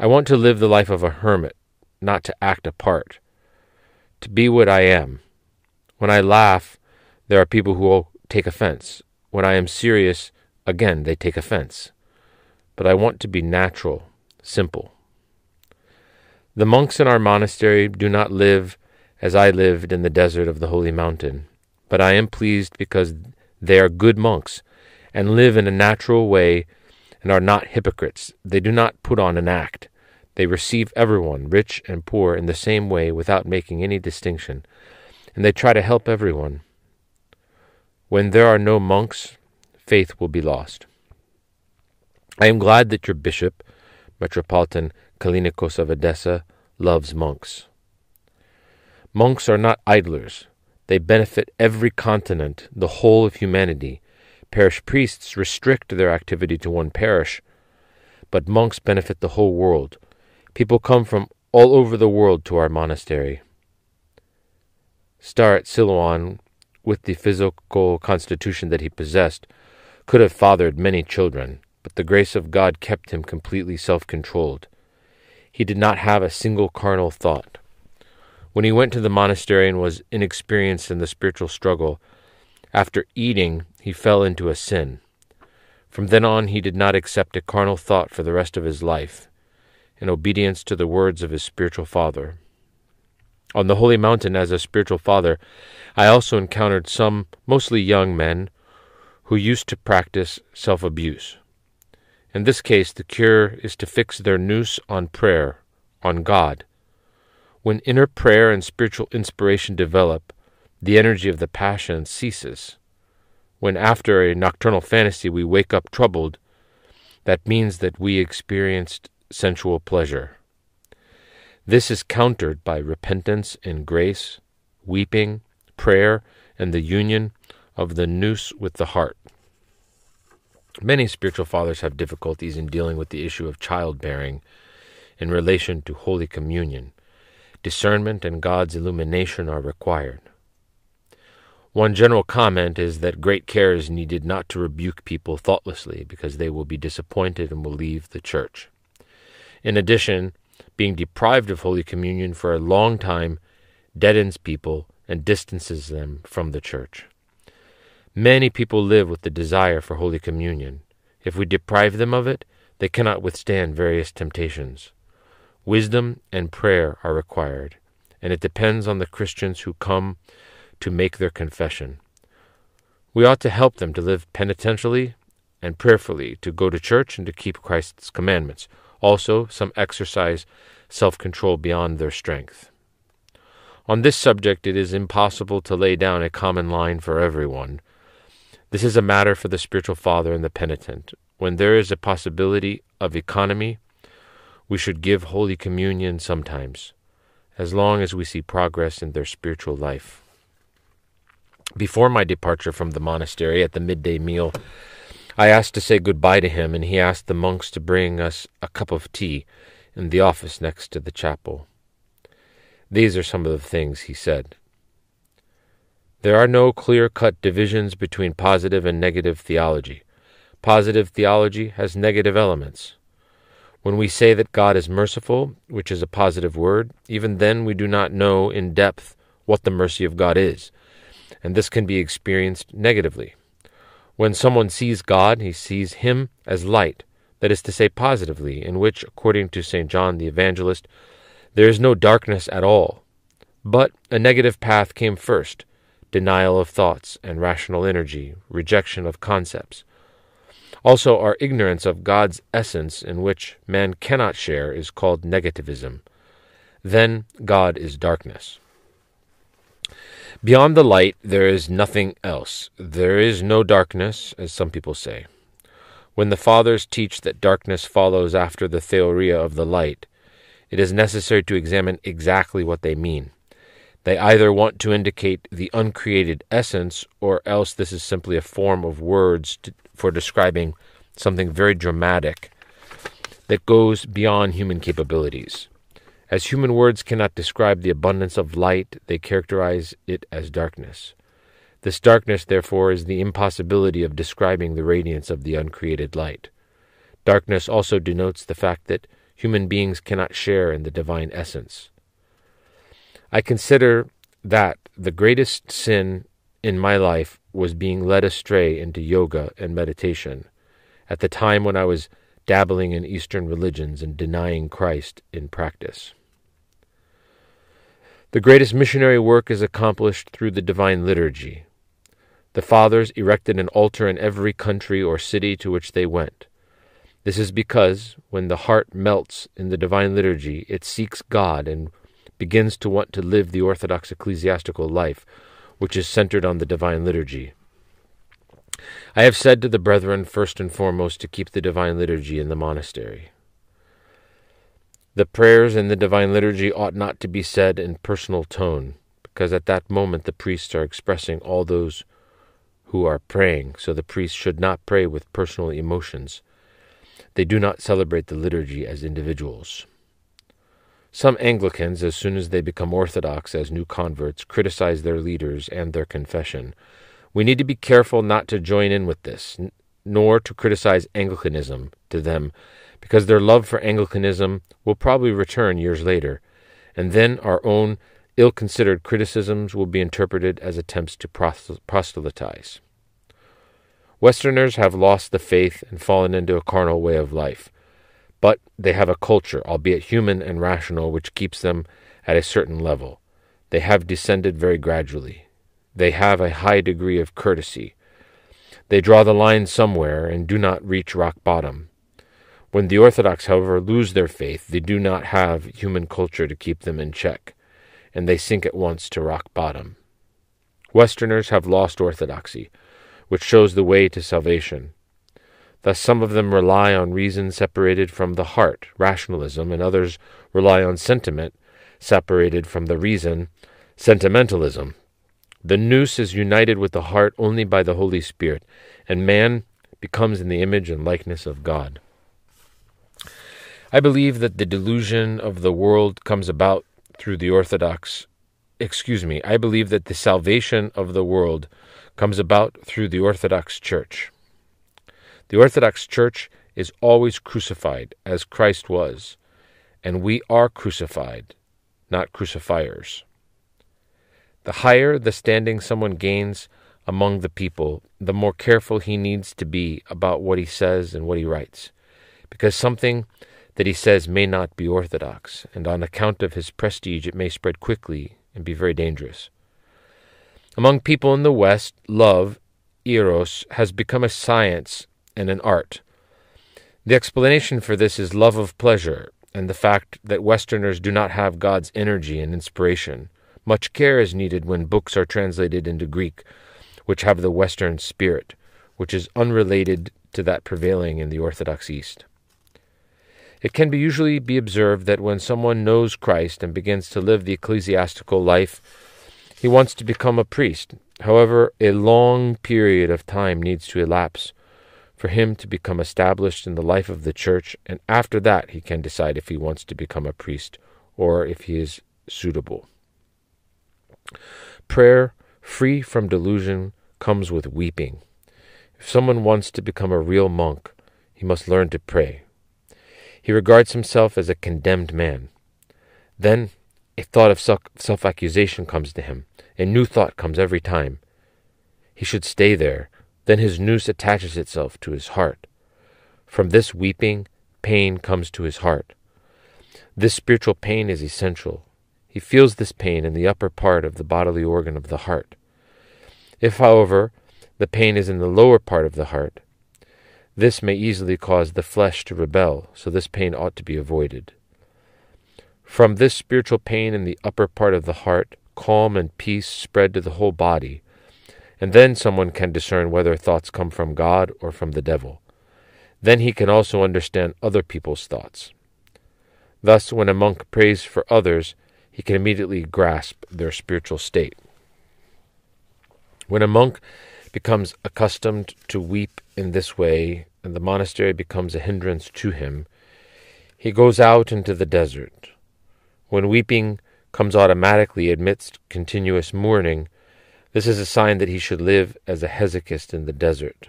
I want to live the life of a hermit, not to act a part, to be what I am. When I laugh, there are people who take offense. When I am serious, again, they take offense. But I want to be natural, simple. The monks in our monastery do not live as I lived in the desert of the holy mountain, but I am pleased because they are good monks and live in a natural way and are not hypocrites. They do not put on an act. They receive everyone, rich and poor, in the same way without making any distinction, and they try to help everyone. When there are no monks, faith will be lost. I am glad that your bishop Metropolitan Kalinikos of Edessa, loves monks. Monks are not idlers. They benefit every continent, the whole of humanity. Parish priests restrict their activity to one parish, but monks benefit the whole world. People come from all over the world to our monastery. Staretz Silouan, with the physical constitution that he possessed, could have fathered many children but the grace of God kept him completely self controlled. He did not have a single carnal thought. When he went to the monastery and was inexperienced in the spiritual struggle, after eating, he fell into a sin. From then on, he did not accept a carnal thought for the rest of his life, in obedience to the words of his spiritual father. On the holy mountain, as a spiritual father, I also encountered some, mostly young men, who used to practice self abuse. In this case, the cure is to fix their nous on prayer, on God. When inner prayer and spiritual inspiration develop, the energy of the passion ceases. When after a nocturnal fantasy we wake up troubled, that means that we experienced sensual pleasure. This is countered by repentance and grace, weeping, prayer, and the union of the nous with the heart. Many spiritual fathers have difficulties in dealing with the issue of childbearing in relation to Holy Communion. Discernment and God's illumination are required. One general comment is that great care is needed not to rebuke people thoughtlessly, because they will be disappointed and will leave the church. In addition, being deprived of Holy Communion for a long time deadens people and distances them from the church. Many people live with the desire for Holy Communion. If we deprive them of it, they cannot withstand various temptations. Wisdom and prayer are required, and it depends on the Christians who come to make their confession. We ought to help them to live penitentially and prayerfully, to go to church and to keep Christ's commandments. Also, some exercise self control beyond their strength. On this subject, it is impossible to lay down a common line for everyone, this is a matter for the spiritual father and the penitent. When there is a possibility of economy, we should give Holy Communion sometimes, as long as we see progress in their spiritual life. Before my departure from the monastery at the midday meal, I asked to say goodbye to him, and he asked the monks to bring us a cup of tea in the office next to the chapel. These are some of the things he said. There are no clear cut divisions between positive and negative theology. Positive theology has negative elements. When we say that God is merciful, which is a positive word, even then we do not know in depth what the mercy of God is, and this can be experienced negatively. When someone sees God, he sees Him as light, that is to say, positively, in which, according to St. John the Evangelist, there is no darkness at all. But a negative path came first denial of thoughts and rational energy, rejection of concepts. Also, our ignorance of God's essence, in which man cannot share, is called negativism. Then God is darkness. Beyond the light, there is nothing else. There is no darkness, as some people say. When the Fathers teach that darkness follows after the theoria of the light, it is necessary to examine exactly what they mean. They either want to indicate the uncreated essence, or else this is simply a form of words to, for describing something very dramatic that goes beyond human capabilities. As human words cannot describe the abundance of light, they characterize it as darkness. This darkness, therefore, is the impossibility of describing the radiance of the uncreated light. Darkness also denotes the fact that human beings cannot share in the divine essence. I consider that the greatest sin in my life was being led astray into yoga and meditation at the time when I was dabbling in Eastern religions and denying Christ in practice. The greatest missionary work is accomplished through the divine liturgy. The fathers erected an altar in every country or city to which they went. This is because when the heart melts in the divine liturgy, it seeks God and begins to want to live the Orthodox ecclesiastical life, which is centered on the Divine Liturgy. I have said to the brethren first and foremost to keep the Divine Liturgy in the monastery. The prayers in the Divine Liturgy ought not to be said in personal tone, because at that moment the priests are expressing all those who are praying, so the priests should not pray with personal emotions. They do not celebrate the liturgy as individuals. Some Anglicans, as soon as they become Orthodox as new converts, criticize their leaders and their confession. We need to be careful not to join in with this, nor to criticize Anglicanism to them, because their love for Anglicanism will probably return years later, and then our own ill considered criticisms will be interpreted as attempts to proselytize. Westerners have lost the faith and fallen into a carnal way of life but they have a culture, albeit human and rational, which keeps them at a certain level. They have descended very gradually. They have a high degree of courtesy. They draw the line somewhere and do not reach rock bottom. When the Orthodox, however, lose their faith, they do not have human culture to keep them in check, and they sink at once to rock bottom. Westerners have lost orthodoxy, which shows the way to salvation. Thus, some of them rely on reason separated from the heart, rationalism, and others rely on sentiment separated from the reason, sentimentalism. The nous is united with the heart only by the Holy Spirit, and man becomes in the image and likeness of God. I believe that the delusion of the world comes about through the Orthodox. Excuse me, I believe that the salvation of the world comes about through the Orthodox Church. The Orthodox Church is always crucified, as Christ was, and we are crucified, not crucifiers. The higher the standing someone gains among the people, the more careful he needs to be about what he says and what he writes, because something that he says may not be orthodox, and on account of his prestige, it may spread quickly and be very dangerous. Among people in the West, love, eros, has become a science and an art. The explanation for this is love of pleasure and the fact that Westerners do not have God's energy and inspiration. Much care is needed when books are translated into Greek, which have the Western spirit, which is unrelated to that prevailing in the Orthodox East. It can be usually be observed that when someone knows Christ and begins to live the ecclesiastical life, he wants to become a priest. However, a long period of time needs to elapse for him to become established in the life of the church, and after that he can decide if he wants to become a priest or if he is suitable. Prayer, free from delusion, comes with weeping. If someone wants to become a real monk, he must learn to pray. He regards himself as a condemned man. Then a thought of self accusation comes to him. A new thought comes every time. He should stay there then his nous attaches itself to his heart. From this weeping, pain comes to his heart. This spiritual pain is essential. He feels this pain in the upper part of the bodily organ of the heart. If, however, the pain is in the lower part of the heart, this may easily cause the flesh to rebel, so this pain ought to be avoided. From this spiritual pain in the upper part of the heart, calm and peace spread to the whole body, and then someone can discern whether thoughts come from God or from the devil. Then he can also understand other people's thoughts. Thus, when a monk prays for others, he can immediately grasp their spiritual state. When a monk becomes accustomed to weep in this way, and the monastery becomes a hindrance to him, he goes out into the desert. When weeping comes automatically amidst continuous mourning, this is a sign that he should live as a hesychast in the desert.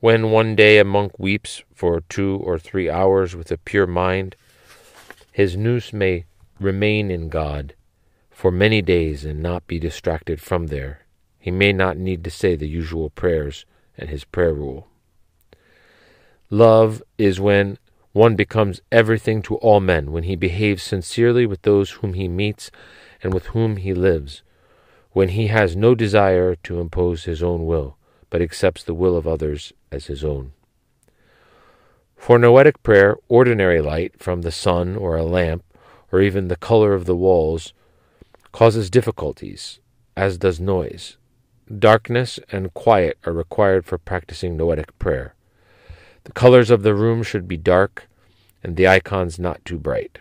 When one day a monk weeps for two or three hours with a pure mind, his nous may remain in God for many days and not be distracted from there. He may not need to say the usual prayers and his prayer rule. Love is when one becomes everything to all men, when he behaves sincerely with those whom he meets and with whom he lives when he has no desire to impose his own will, but accepts the will of others as his own. For noetic prayer, ordinary light from the sun or a lamp, or even the color of the walls, causes difficulties, as does noise. Darkness and quiet are required for practicing noetic prayer. The colors of the room should be dark, and the icons not too bright.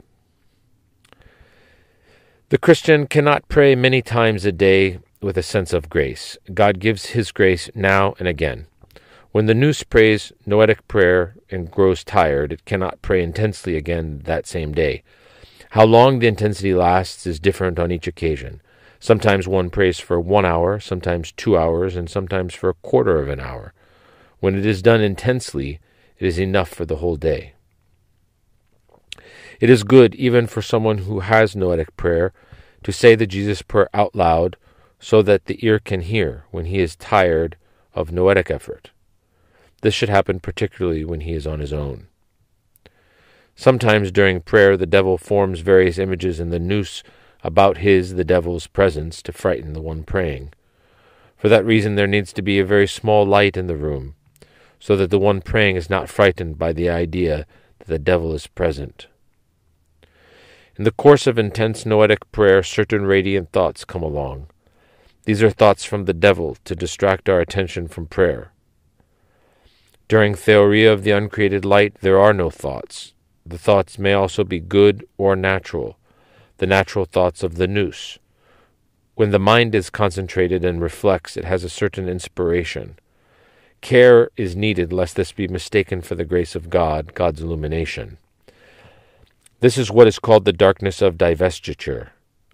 The Christian cannot pray many times a day with a sense of grace. God gives his grace now and again. When the nous prays noetic prayer and grows tired, it cannot pray intensely again that same day. How long the intensity lasts is different on each occasion. Sometimes one prays for one hour, sometimes two hours, and sometimes for a quarter of an hour. When it is done intensely, it is enough for the whole day. It is good, even for someone who has noetic prayer, to say the Jesus Prayer out loud so that the ear can hear when he is tired of noetic effort. This should happen particularly when he is on his own. Sometimes during prayer, the devil forms various images in the nous about his, the devil's, presence to frighten the one praying. For that reason, there needs to be a very small light in the room, so that the one praying is not frightened by the idea that the devil is present. In the course of intense noetic prayer, certain radiant thoughts come along. These are thoughts from the devil to distract our attention from prayer. During Theoria of the Uncreated Light, there are no thoughts. The thoughts may also be good or natural, the natural thoughts of the nous. When the mind is concentrated and reflects, it has a certain inspiration. Care is needed lest this be mistaken for the grace of God, God's illumination. This is what is called the darkness of divestiture.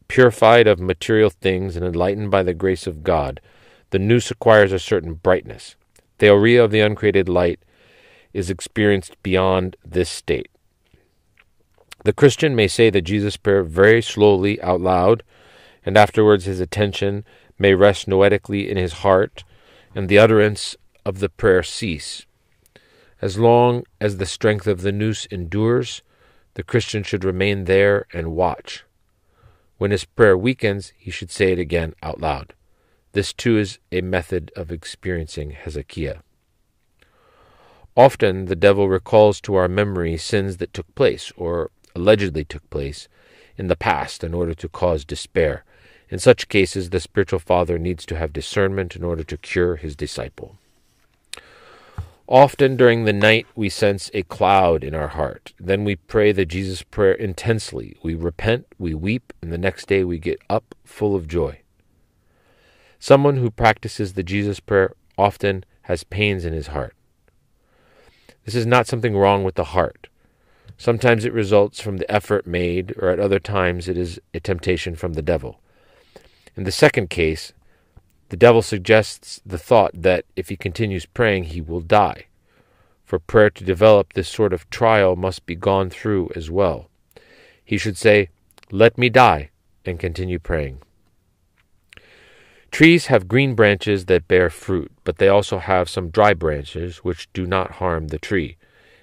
Purified of material things and enlightened by the grace of God, the nous acquires a certain brightness. The theoria of the uncreated light is experienced beyond this state. The Christian may say the Jesus Prayer very slowly out loud, and afterwards his attention may rest noetically in his heart, and the utterance of the prayer cease. As long as the strength of the nous endures, the Christian should remain there and watch. When his prayer weakens, he should say it again out loud. This too is a method of experiencing hesychia. Often the devil recalls to our memory sins that took place, or allegedly took place, in the past in order to cause despair. In such cases, the spiritual father needs to have discernment in order to cure his disciple. Often during the night, we sense a cloud in our heart. Then we pray the Jesus Prayer intensely. We repent, we weep, and the next day we get up full of joy. Someone who practices the Jesus Prayer often has pains in his heart. This is not something wrong with the heart. Sometimes it results from the effort made, or at other times it is a temptation from the devil. In the second case, the devil suggests the thought that if he continues praying, he will die. For prayer to develop, this sort of trial must be gone through as well. He should say, Let me die, and continue praying. Trees have green branches that bear fruit, but they also have some dry branches which do not harm the tree.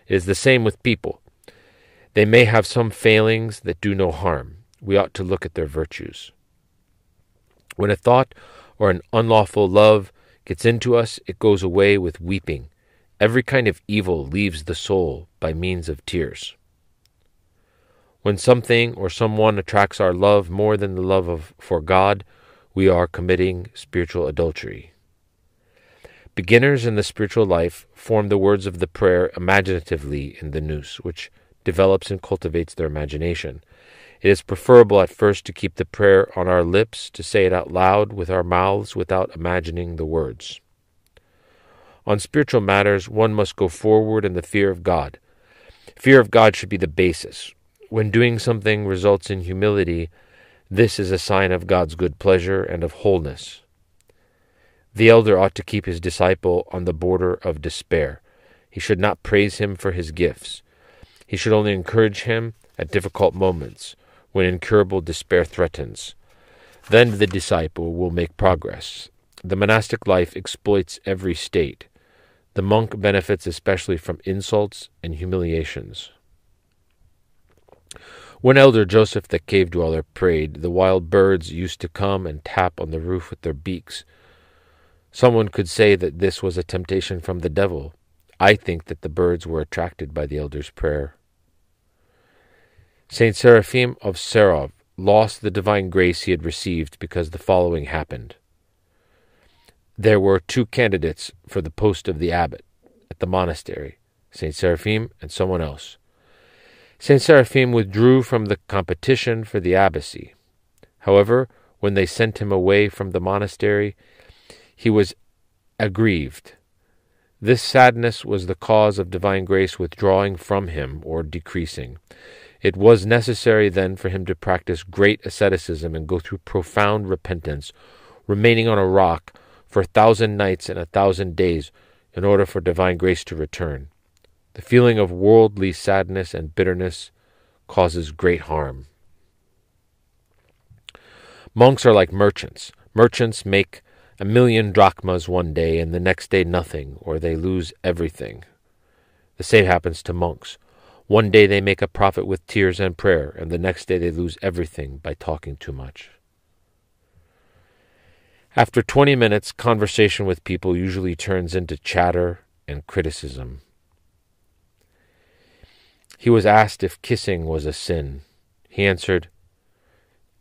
It is the same with people. They may have some failings that do no harm. We ought to look at their virtues. When a thought or an unlawful love gets into us, it goes away with weeping. Every kind of evil leaves the soul by means of tears. When something or someone attracts our love more than the love of, for God, we are committing spiritual adultery. Beginners in the spiritual life form the words of the prayer imaginatively in the nous, which develops and cultivates their imagination. It is preferable at first to keep the prayer on our lips, to say it out loud with our mouths without imagining the words. On spiritual matters, one must go forward in the fear of God. Fear of God should be the basis. When doing something results in humility, this is a sign of God's good pleasure and of wholeness. The elder ought to keep his disciple on the border of despair. He should not praise him for his gifts. He should only encourage him at difficult moments when incurable despair threatens. Then the disciple will make progress. The monastic life exploits every state. The monk benefits especially from insults and humiliations. When Elder Joseph the cave dweller prayed, the wild birds used to come and tap on the roof with their beaks. Someone could say that this was a temptation from the devil. I think that the birds were attracted by the elder's prayer. Saint Seraphim of Sarov lost the divine grace he had received because the following happened. There were two candidates for the post of the abbot at the monastery Saint Seraphim and someone else. Saint Seraphim withdrew from the competition for the abbacy. However, when they sent him away from the monastery, he was aggrieved. This sadness was the cause of divine grace withdrawing from him or decreasing. It was necessary then for him to practice great asceticism and go through profound repentance, remaining on a rock for a thousand nights and a thousand days in order for divine grace to return. The feeling of worldly sadness and bitterness causes great harm. Monks are like merchants. Merchants make a million drachmas one day and the next day nothing, or they lose everything. The same happens to monks. One day they make a profit with tears and prayer, and the next day they lose everything by talking too much. After 20 minutes, conversation with people usually turns into chatter and criticism. He was asked if kissing was a sin. He answered,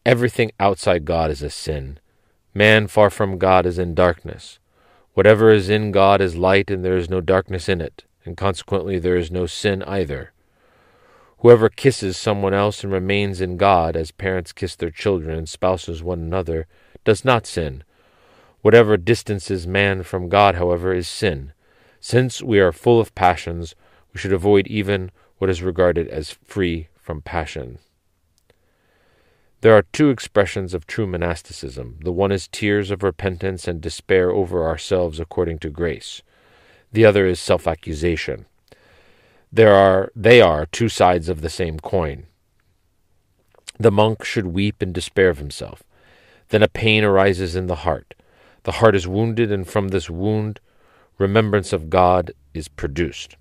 Everything outside God is a sin. Man far from God is in darkness. Whatever is in God is light, and there is no darkness in it, and consequently there is no sin either. Whoever kisses someone else and remains in God, as parents kiss their children and spouses one another, does not sin. Whatever distances man from God, however, is sin. Since we are full of passions, we should avoid even what is regarded as free from passion. There are two expressions of true monasticism. The one is tears of repentance and despair over ourselves according to grace. The other is self accusation. There are, they are two sides of the same coin. The monk should weep and despair of himself. Then a pain arises in the heart. The heart is wounded, and from this wound, remembrance of God is produced.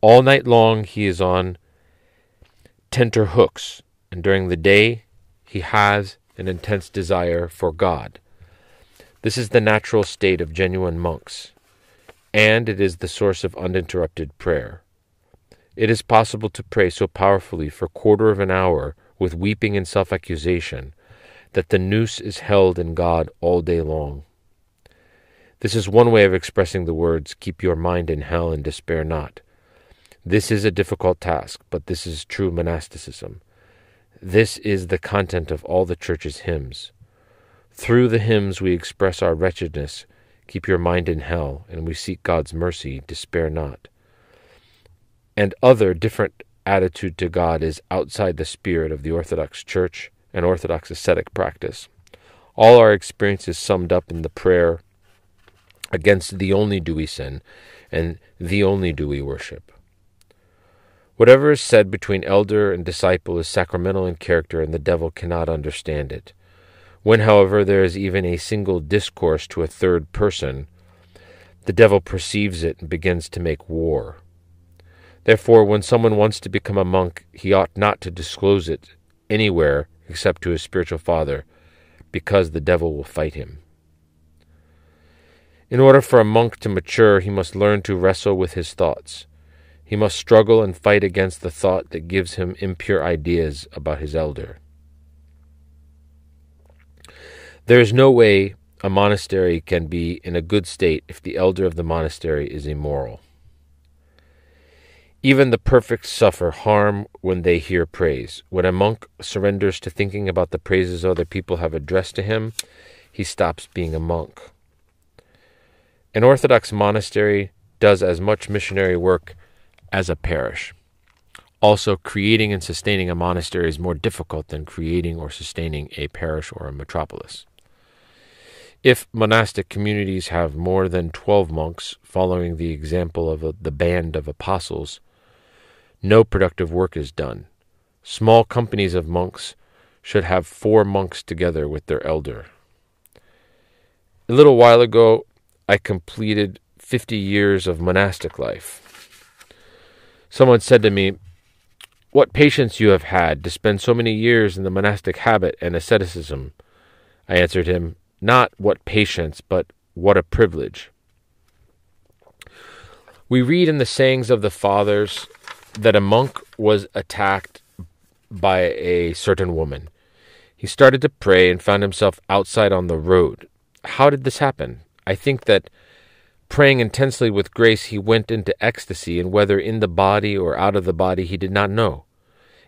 All night long he is on tenter hooks, and during the day he has an intense desire for God. This is the natural state of genuine monks, and it is the source of uninterrupted prayer. It is possible to pray so powerfully for a quarter of an hour with weeping and self accusation that the nous is held in God all day long. This is one way of expressing the words, Keep your mind in hell and despair not. This is a difficult task, but this is true monasticism. This is the content of all the Church's hymns. Through the hymns, we express our wretchedness, Keep your mind in hell, and we seek God's mercy, despair not and other different attitude to God is outside the spirit of the Orthodox Church and Orthodox ascetic practice. All our experience is summed up in the prayer against the only do we sin and the only do we worship. Whatever is said between elder and disciple is sacramental in character, and the devil cannot understand it. When, however, there is even a single discourse to a third person, the devil perceives it and begins to make war. Therefore, when someone wants to become a monk, he ought not to disclose it anywhere except to his spiritual father, because the devil will fight him. In order for a monk to mature, he must learn to wrestle with his thoughts. He must struggle and fight against the thought that gives him impure ideas about his elder. There is no way a monastery can be in a good state if the elder of the monastery is immoral. Even the perfect suffer harm when they hear praise. When a monk surrenders to thinking about the praises other people have addressed to him, he stops being a monk. An Orthodox monastery does as much missionary work as a parish. Also, creating and sustaining a monastery is more difficult than creating or sustaining a parish or a metropolis. If monastic communities have more than 12 monks, following the example of the band of apostles, no productive work is done. Small companies of monks should have four monks together with their elder. A little while ago, I completed 50 years of monastic life. Someone said to me, What patience you have had to spend so many years in the monastic habit and asceticism. I answered him, Not what patience, but what a privilege. We read in the sayings of the fathers that a monk was attacked by a certain woman. He started to pray and found himself outside on the road. How did this happen? I think that praying intensely with grace, he went into ecstasy, and whether in the body or out of the body, he did not know.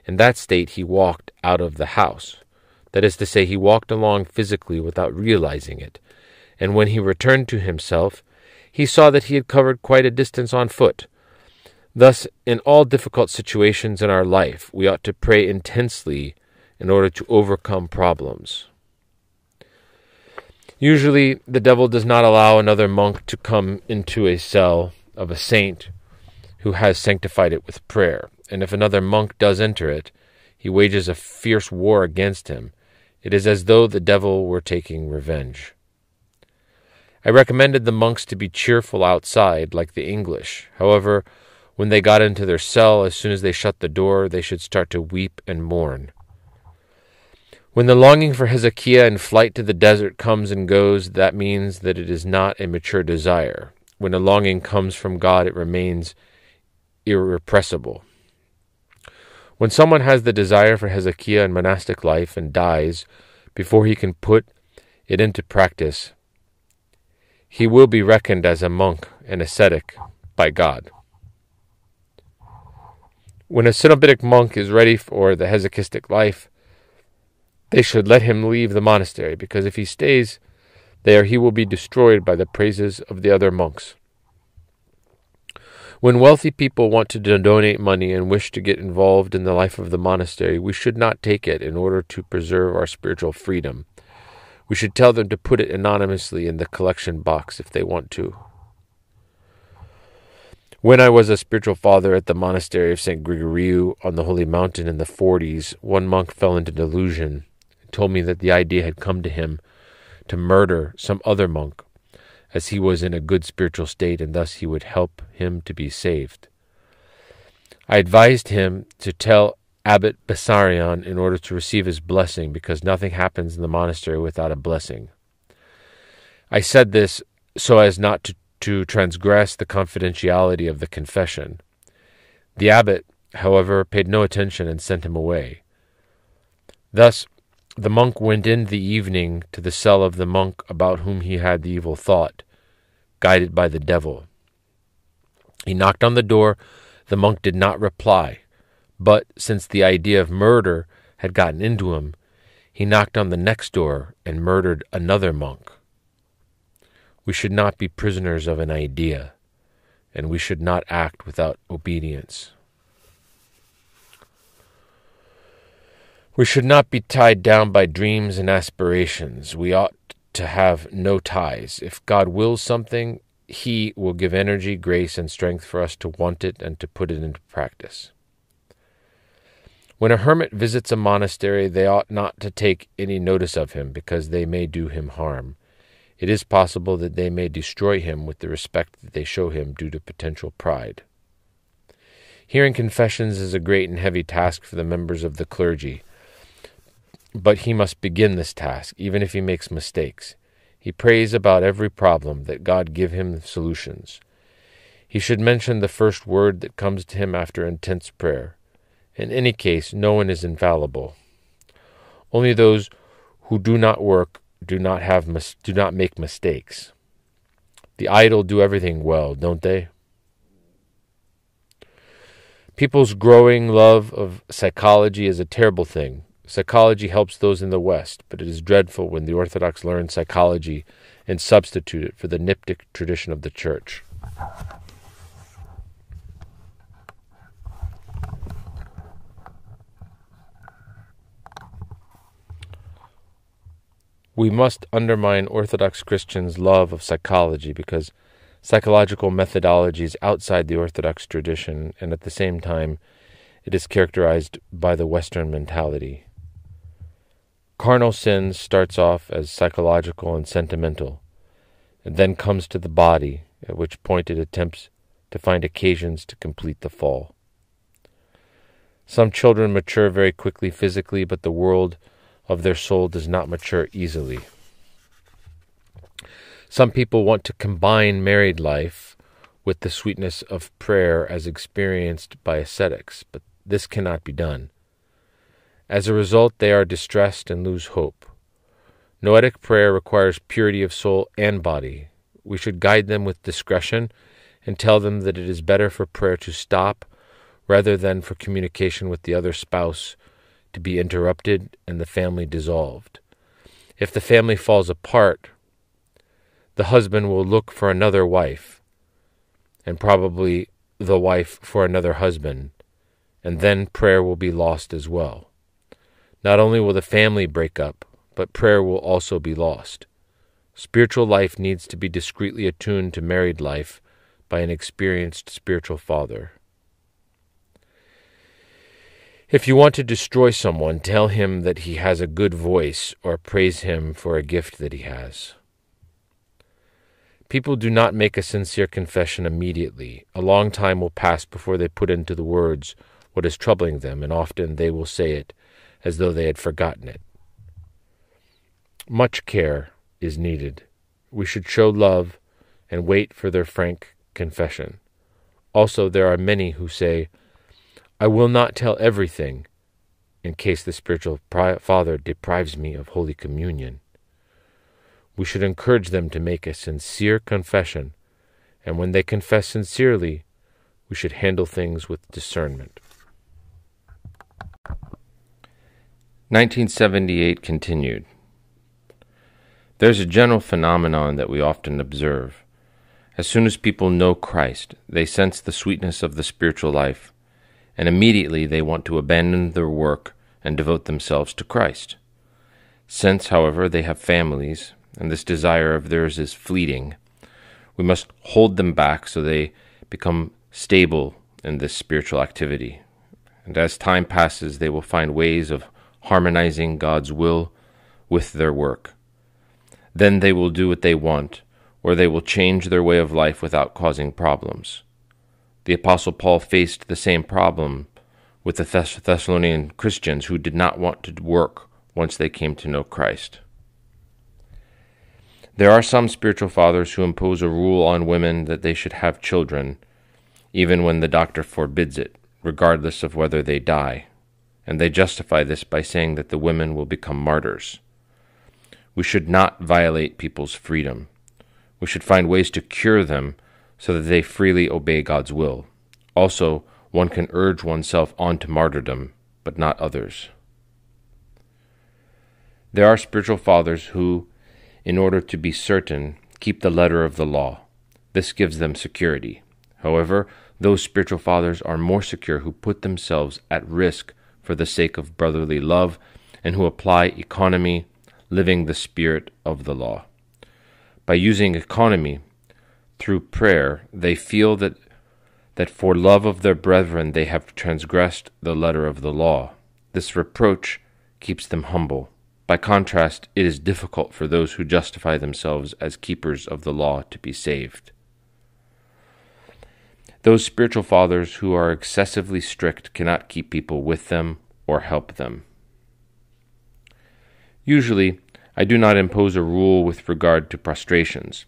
In that state, he walked out of the house. That is to say, he walked along physically without realizing it. And when he returned to himself, he saw that he had covered quite a distance on foot. Thus, in all difficult situations in our life, we ought to pray intensely in order to overcome problems. Usually, the devil does not allow another monk to come into a cell of a saint who has sanctified it with prayer. And if another monk does enter it, he wages a fierce war against him. It is as though the devil were taking revenge. I recommended the monks to be cheerful outside, like the English. However, when they got into their cell, as soon as they shut the door, they should start to weep and mourn. When the longing for hesychia and flight to the desert comes and goes, that means that it is not a mature desire. When a longing comes from God, it remains irrepressible. When someone has the desire for hesychia and monastic life and dies before he can put it into practice, he will be reckoned as a monk, an ascetic, by God. When a Cenobitic monk is ready for the hesychastic life, they should let him leave the monastery, because if he stays there, he will be destroyed by the praises of the other monks. When wealthy people want to donate money and wish to get involved in the life of the monastery, we should not take it in order to preserve our spiritual freedom. We should tell them to put it anonymously in the collection box if they want to. When I was a spiritual father at the monastery of St. Grigoriou on the Holy Mountain in the 40s, one monk fell into delusion and told me that the idea had come to him to murder some other monk, as he was in a good spiritual state and thus he would help him to be saved. I advised him to tell Abbot Bessarion in order to receive his blessing, because nothing happens in the monastery without a blessing. I said this so as not to to transgress the confidentiality of the confession. The abbot, however, paid no attention and sent him away. Thus, the monk went in the evening to the cell of the monk about whom he had the evil thought, guided by the devil. He knocked on the door. The monk did not reply, but since the idea of murder had gotten into him, he knocked on the next door and murdered another monk. We should not be prisoners of an idea, and we should not act without obedience. We should not be tied down by dreams and aspirations. We ought to have no ties. If God wills something, He will give energy, grace, and strength for us to want it and to put it into practice. When a hermit visits a monastery, they ought not to take any notice of him, because they may do him harm. It is possible that they may destroy him with the respect that they show him due to potential pride. Hearing confessions is a great and heavy task for the members of the clergy, but he must begin this task, even if he makes mistakes. He prays about every problem that God give him solutions. He should mention the first word that comes to him after intense prayer. In any case, no one is infallible. Only those who do not work do not have mis- do not make mistakes. The idle do everything well, don't they? People's growing love of psychology is a terrible thing. Psychology helps those in the West, but it is dreadful when the Orthodox learn psychology and substitute it for the Neptic tradition of the Church. we must undermine Orthodox Christians' love of psychology because psychological methodology is outside the Orthodox tradition, and at the same time, it is characterized by the Western mentality. Carnal sin starts off as psychological and sentimental, and then comes to the body, at which point it attempts to find occasions to complete the fall. Some children mature very quickly physically, but the world of their soul does not mature easily. Some people want to combine married life with the sweetness of prayer as experienced by ascetics, but this cannot be done. As a result, they are distressed and lose hope. Noetic prayer requires purity of soul and body. We should guide them with discretion and tell them that it is better for prayer to stop rather than for communication with the other spouse to be interrupted and the family dissolved. If the family falls apart, the husband will look for another wife, and probably the wife for another husband, and then prayer will be lost as well. Not only will the family break up, but prayer will also be lost. Spiritual life needs to be discreetly attuned to married life by an experienced spiritual father. If you want to destroy someone, tell him that he has a good voice or praise him for a gift that he has. People do not make a sincere confession immediately. A long time will pass before they put into the words what is troubling them, and often they will say it as though they had forgotten it. Much care is needed. We should show love and wait for their frank confession. Also, there are many who say, I will not tell everything in case the spiritual father deprives me of Holy Communion. We should encourage them to make a sincere confession, and when they confess sincerely, we should handle things with discernment. 1978 continued. There's a general phenomenon that we often observe. As soon as people know Christ, they sense the sweetness of the spiritual life and immediately they want to abandon their work and devote themselves to Christ. Since, however, they have families, and this desire of theirs is fleeting, we must hold them back so they become stable in this spiritual activity. And as time passes, they will find ways of harmonizing God's will with their work. Then they will do what they want, or they will change their way of life without causing problems the Apostle Paul faced the same problem with the Thess- Thessalonian Christians who did not want to work once they came to know Christ. There are some spiritual fathers who impose a rule on women that they should have children, even when the doctor forbids it, regardless of whether they die, and they justify this by saying that the women will become martyrs. We should not violate people's freedom. We should find ways to cure them so that they freely obey God's will. Also, one can urge oneself on to martyrdom, but not others. There are spiritual fathers who, in order to be certain, keep the letter of the law. This gives them security. However, those spiritual fathers are more secure who put themselves at risk for the sake of brotherly love and who apply economy, living the spirit of the law. By using economy, through prayer, they feel that, that for love of their brethren they have transgressed the letter of the law. This reproach keeps them humble. By contrast, it is difficult for those who justify themselves as keepers of the law to be saved. Those spiritual fathers who are excessively strict cannot keep people with them or help them. Usually, I do not impose a rule with regard to prostrations.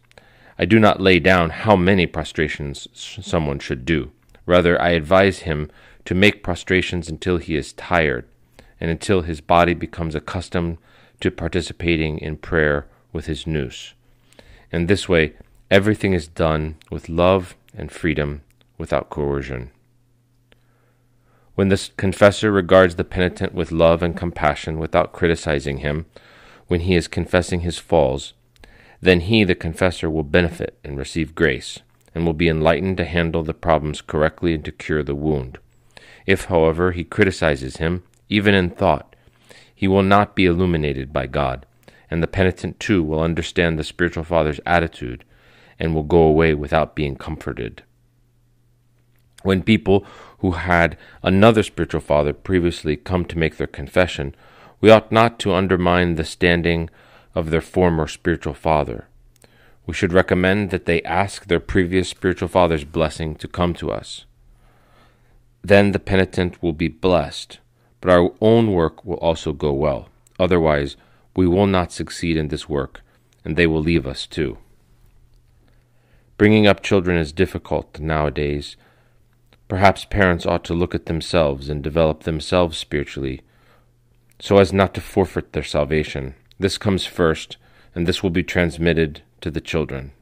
I do not lay down how many prostrations someone should do. Rather, I advise him to make prostrations until he is tired and until his body becomes accustomed to participating in prayer with his nous. In this way, everything is done with love and freedom without coercion. When the confessor regards the penitent with love and compassion without criticizing him, when he is confessing his falls, then he, the confessor, will benefit and receive grace, and will be enlightened to handle the problems correctly and to cure the wound. If, however, he criticizes him, even in thought, he will not be illuminated by God, and the penitent too will understand the spiritual father's attitude and will go away without being comforted. When people who had another spiritual father previously come to make their confession, we ought not to undermine the standing of their former spiritual father. We should recommend that they ask their previous spiritual father's blessing to come to us. Then the penitent will be blessed, but our own work will also go well. Otherwise, we will not succeed in this work, and they will leave us too. Bringing up children is difficult nowadays. Perhaps parents ought to look at themselves and develop themselves spiritually so as not to forfeit their salvation. This comes first, and this will be transmitted to the children.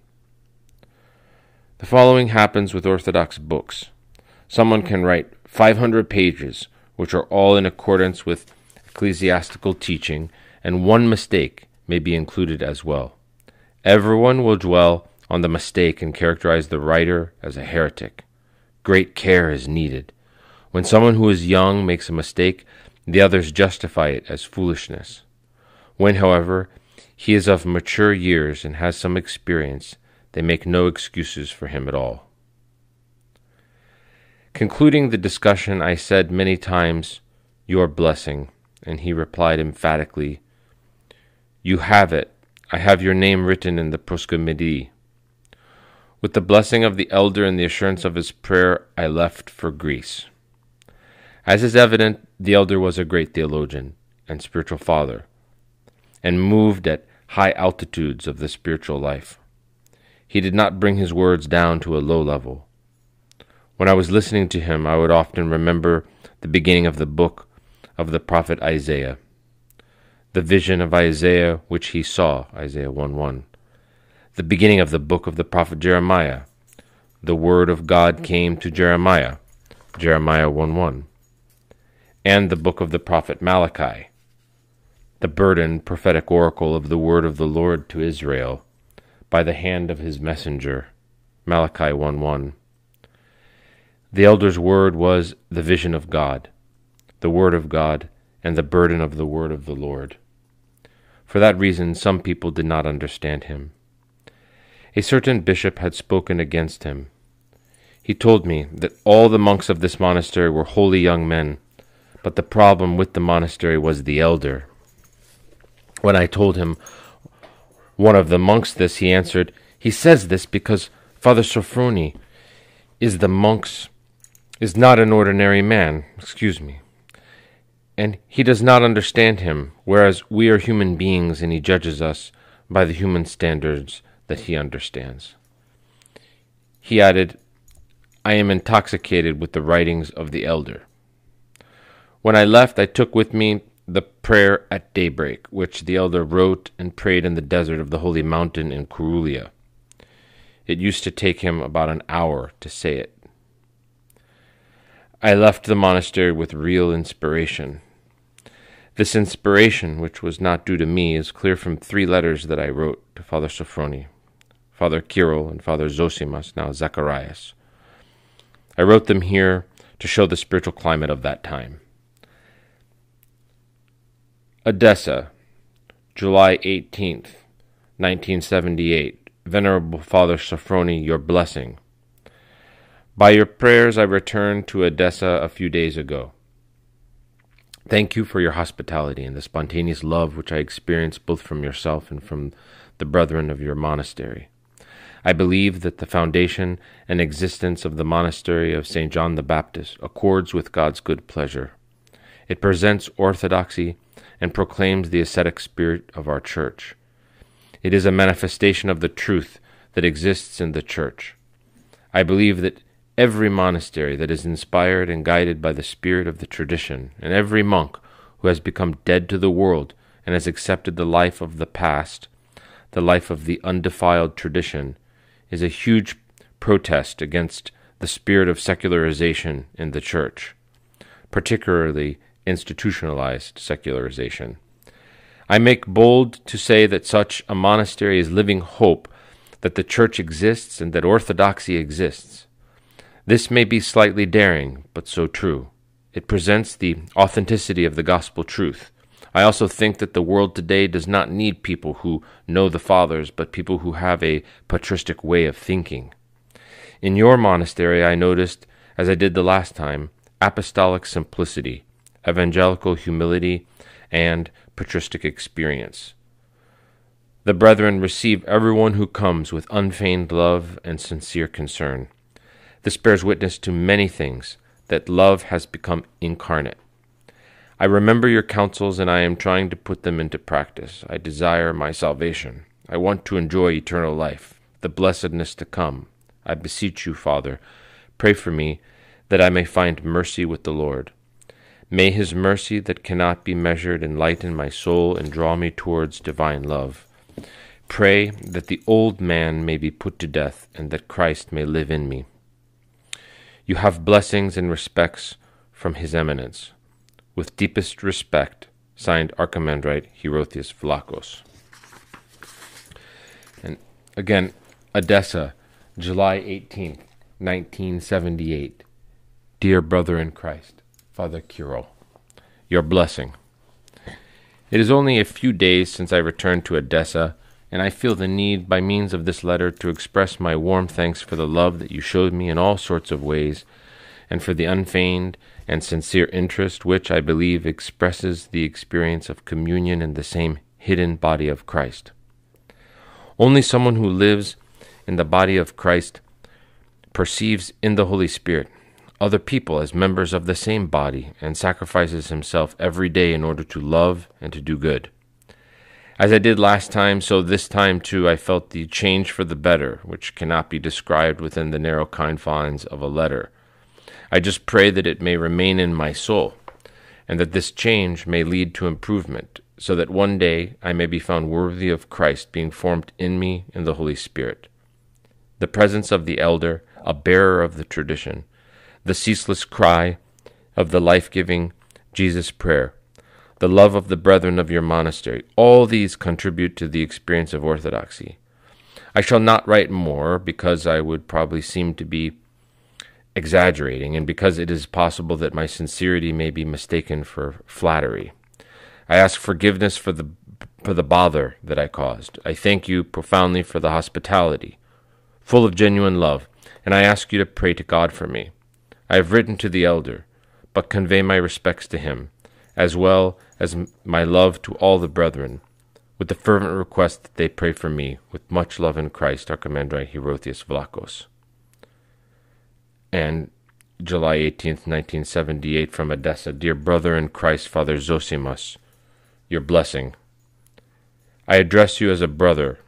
The following happens with Orthodox books. Someone can write 500 pages, which are all in accordance with ecclesiastical teaching, and one mistake may be included as well. Everyone will dwell on the mistake and characterize the writer as a heretic. Great care is needed. When someone who is young makes a mistake, the others justify it as foolishness. When, however, he is of mature years and has some experience, they make no excuses for him at all. Concluding the discussion, I said many times, Your blessing, and he replied emphatically, You have it. I have your name written in the Proskomidi. With the blessing of the elder and the assurance of his prayer, I left for Greece. As is evident, the elder was a great theologian and spiritual father and moved at high altitudes of the spiritual life. He did not bring his words down to a low level. When I was listening to him, I would often remember the beginning of the book of the prophet Isaiah, the vision of Isaiah which he saw, Isaiah 1 1, the beginning of the book of the prophet Jeremiah, the word of God came to Jeremiah, Jeremiah 1 1, and the book of the prophet Malachi, the burden, prophetic oracle of the word of the Lord to Israel, by the hand of his messenger. Malachi 1 1. The elder's word was the vision of God, the word of God, and the burden of the word of the Lord. For that reason, some people did not understand him. A certain bishop had spoken against him. He told me that all the monks of this monastery were holy young men, but the problem with the monastery was the elder. When I told him one of the monks this, he answered, He says this because Father Sophrony is the monk's, is not an ordinary man, excuse me, and he does not understand him, whereas we are human beings and he judges us by the human standards that he understands. He added, I am intoxicated with the writings of the elder. When I left, I took with me the prayer at daybreak, which the elder wrote and prayed in the desert of the holy mountain in Karoulia. It used to take him about an hour to say it. I left the monastery with real inspiration. This inspiration, which was not due to me, is clear from three letters that I wrote to Father Sophrony, Father Kirill, and Father Zosimus, now Zacharias. I wrote them here to show the spiritual climate of that time. Edessa, July 18th, 1978. Venerable Father Sophrony, your blessing. By your prayers, I returned to Edessa a few days ago. Thank you for your hospitality and the spontaneous love which I experienced both from yourself and from the brethren of your monastery. I believe that the foundation and existence of the monastery of St. John the Baptist accords with God's good pleasure. It presents orthodoxy and proclaims the ascetic spirit of our church. It is a manifestation of the truth that exists in the church. I believe that every monastery that is inspired and guided by the spirit of the tradition, and every monk who has become dead to the world and has accepted the life of the past, the life of the undefiled tradition, is a huge protest against the spirit of secularization in the church, particularly institutionalized secularization. I make bold to say that such a monastery is living hope that the Church exists and that orthodoxy exists. This may be slightly daring, but so true. It presents the authenticity of the gospel truth. I also think that the world today does not need people who know the fathers, but people who have a patristic way of thinking. In your monastery, I noticed, as I did the last time, apostolic simplicity, evangelical humility, and patristic experience. The brethren receive everyone who comes with unfeigned love and sincere concern. This bears witness to many things that love has become incarnate. I remember your counsels and I am trying to put them into practice. I desire my salvation. I want to enjoy eternal life, the blessedness to come. I beseech you, Father, pray for me that I may find mercy with the Lord. May His mercy that cannot be measured enlighten my soul and draw me towards divine love. Pray that the old man may be put to death and that Christ may live in me. You have blessings and respects from His Eminence. With deepest respect, signed Archimandrite Hierotheos Vlachos. And again, Edessa, July 18th, 1978. Dear brother in Christ. Father Curo, your blessing. It is only a few days since I returned to Edessa, and I feel the need, by means of this letter, to express my warm thanks for the love that you showed me in all sorts of ways, and for the unfeigned and sincere interest which, I believe, expresses the experience of communion in the same hidden body of Christ. Only someone who lives in the body of Christ perceives in the Holy Spirit other people as members of the same body and sacrifices himself every day in order to love and to do good. As I did last time, so this time too I felt the change for the better, which cannot be described within the narrow confines of a letter. I just pray that it may remain in my soul, and that this change may lead to improvement, so that one day I may be found worthy of Christ being formed in me in the Holy Spirit. The presence of the elder, a bearer of the tradition, the ceaseless cry of the life giving Jesus prayer, the love of the brethren of your monastery. All these contribute to the experience of orthodoxy. I shall not write more because I would probably seem to be exaggerating and because it is possible that my sincerity may be mistaken for flattery. I ask forgiveness for the for the bother that I caused. I thank you profoundly for the hospitality, full of genuine love, and I ask you to pray to God for me. I have written to the elder, but convey my respects to him, as well as my love to all the brethren, with the fervent request that they pray for me, with much love in Christ, our Commander Hierotheos Vlachos. And July 18th, 1978, from Edessa, Dear brother in Christ, Father Zosimus, your blessing. I address you as a brother,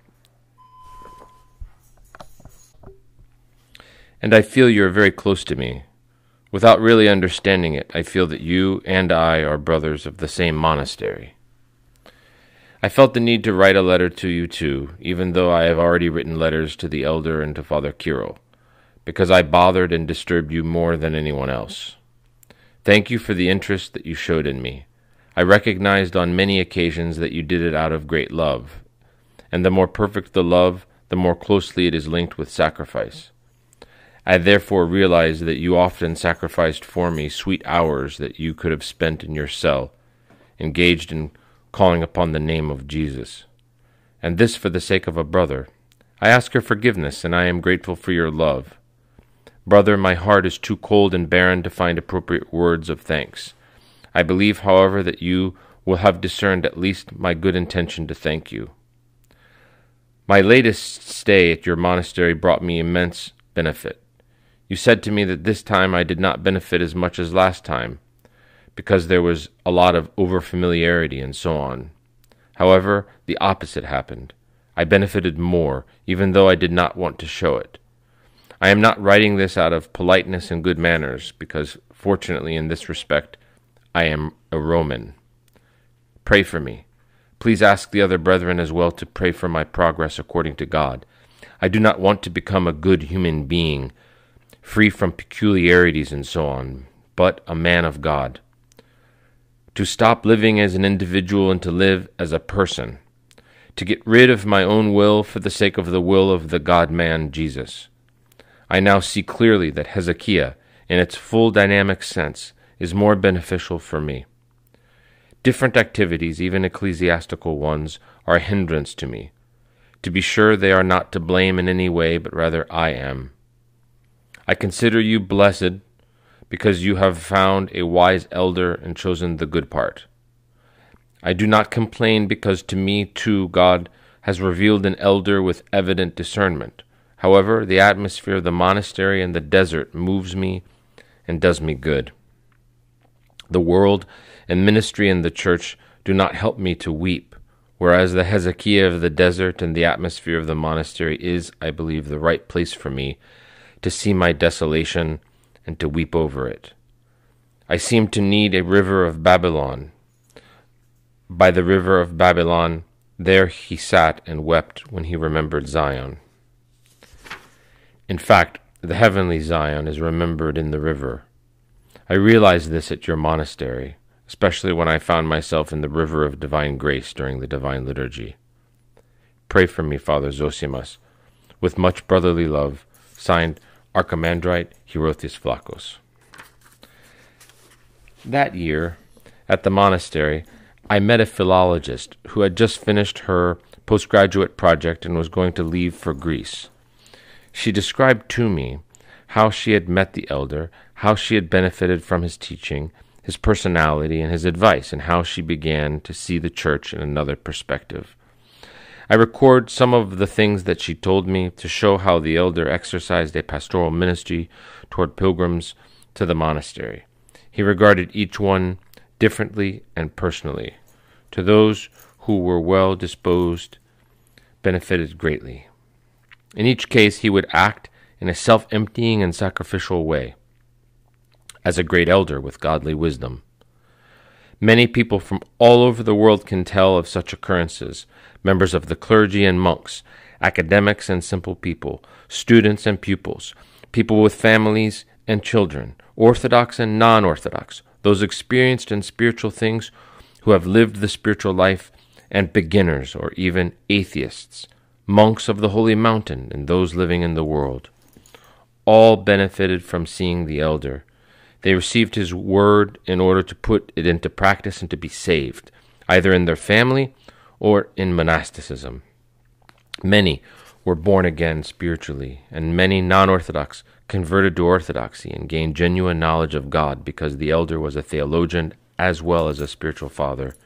and I feel you are very close to me. Without really understanding it, I feel that you and I are brothers of the same monastery. I felt the need to write a letter to you too, even though I have already written letters to the elder and to Father Kiro, because I bothered and disturbed you more than anyone else. Thank you for the interest that you showed in me. I recognized on many occasions that you did it out of great love, and the more perfect the love, the more closely it is linked with sacrifice. I therefore realize that you often sacrificed for me sweet hours that you could have spent in your cell, engaged in calling upon the name of Jesus. And this for the sake of a brother. I ask your forgiveness, and I am grateful for your love. Brother, my heart is too cold and barren to find appropriate words of thanks. I believe, however, that you will have discerned at least my good intention to thank you. My latest stay at your monastery brought me immense benefit. You said to me that this time I did not benefit as much as last time, because there was a lot of overfamiliarity and so on. However, the opposite happened. I benefited more, even though I did not want to show it. I am not writing this out of politeness and good manners, because fortunately in this respect, I am a Roman. Pray for me. Please ask the other brethren as well to pray for my progress according to God. I do not want to become a good human being free from peculiarities and so on, but a man of God. To stop living as an individual and to live as a person. To get rid of my own will for the sake of the will of the God man Jesus. I now see clearly that hesychia, in its full dynamic sense, is more beneficial for me. Different activities, even ecclesiastical ones, are a hindrance to me. To be sure, they are not to blame in any way, but rather I am. I consider you blessed because you have found a wise elder and chosen the good part. I do not complain because to me too God has revealed an elder with evident discernment. However, the atmosphere of the monastery and the desert moves me and does me good. The world and ministry and the church do not help me to weep, whereas the hesychia of the desert and the atmosphere of the monastery is, I believe, the right place for me to see my desolation and to weep over it. I seem to need a river of Babylon. By the river of Babylon, there he sat and wept when he remembered Zion. In fact, the heavenly Zion is remembered in the river. I realized this at your monastery, especially when I found myself in the river of divine grace during the divine liturgy. Pray for me, Father Zosimus. With much brotherly love, signed archimandrite Hierotheos Vlachos. That year, at the monastery, I met a philologist who had just finished her postgraduate project and was going to leave for Greece. She described to me how she had met the elder, how she had benefited from his teaching, his personality, and his advice, and how she began to see the church in another perspective. I record some of the things that she told me to show how the elder exercised a pastoral ministry toward pilgrims to the monastery. He regarded each one differently and personally. To those who were well disposed, benefited greatly. In each case, he would act in a self emptying and sacrificial way, as a great elder with godly wisdom. Many people from all over the world can tell of such occurrences, members of the clergy and monks, academics and simple people, students and pupils, people with families and children, Orthodox and non Orthodox, those experienced in spiritual things who have lived the spiritual life, and beginners or even atheists, monks of the holy mountain, and those living in the world. All benefited from seeing the elder. They received his word in order to put it into practice and to be saved, either in their family or in monasticism. Many were born again spiritually, and many non Orthodox converted to Orthodoxy and gained genuine knowledge of God because the elder was a theologian as well as a spiritual father.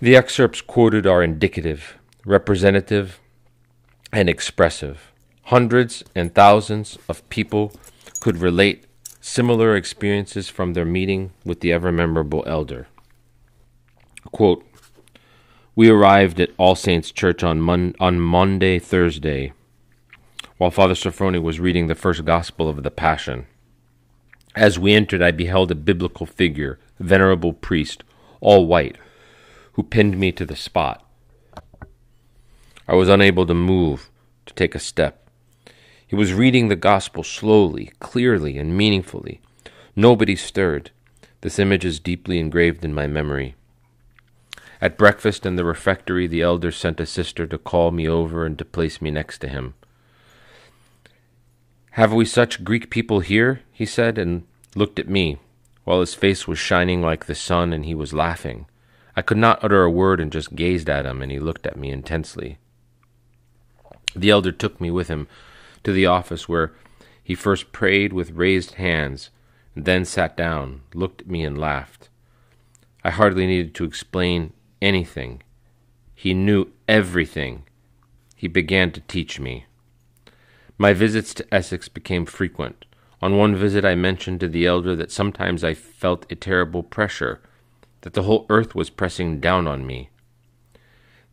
The excerpts quoted are indicative, representative, and expressive. Hundreds and thousands of people could relate similar experiences from their meeting with the ever memorable elder. Quote, we arrived at All Saints Church on, Mon- on Monday, Thursday, while Father Sophrony was reading the first gospel of the Passion. As we entered, I beheld a biblical figure, a venerable priest, all white, who pinned me to the spot. I was unable to move, to take a step. He was reading the gospel slowly, clearly, and meaningfully. Nobody stirred. This image is deeply engraved in my memory. At breakfast in the refectory, the elder sent a sister to call me over and to place me next to him. Have we such Greek people here? he said, and looked at me, while his face was shining like the sun and he was laughing. I could not utter a word and just gazed at him, and he looked at me intensely. The elder took me with him to the office where he first prayed with raised hands, and then sat down, looked at me, and laughed. I hardly needed to explain anything. He knew everything. He began to teach me. My visits to Essex became frequent. On one visit, I mentioned to the elder that sometimes I felt a terrible pressure, that the whole earth was pressing down on me.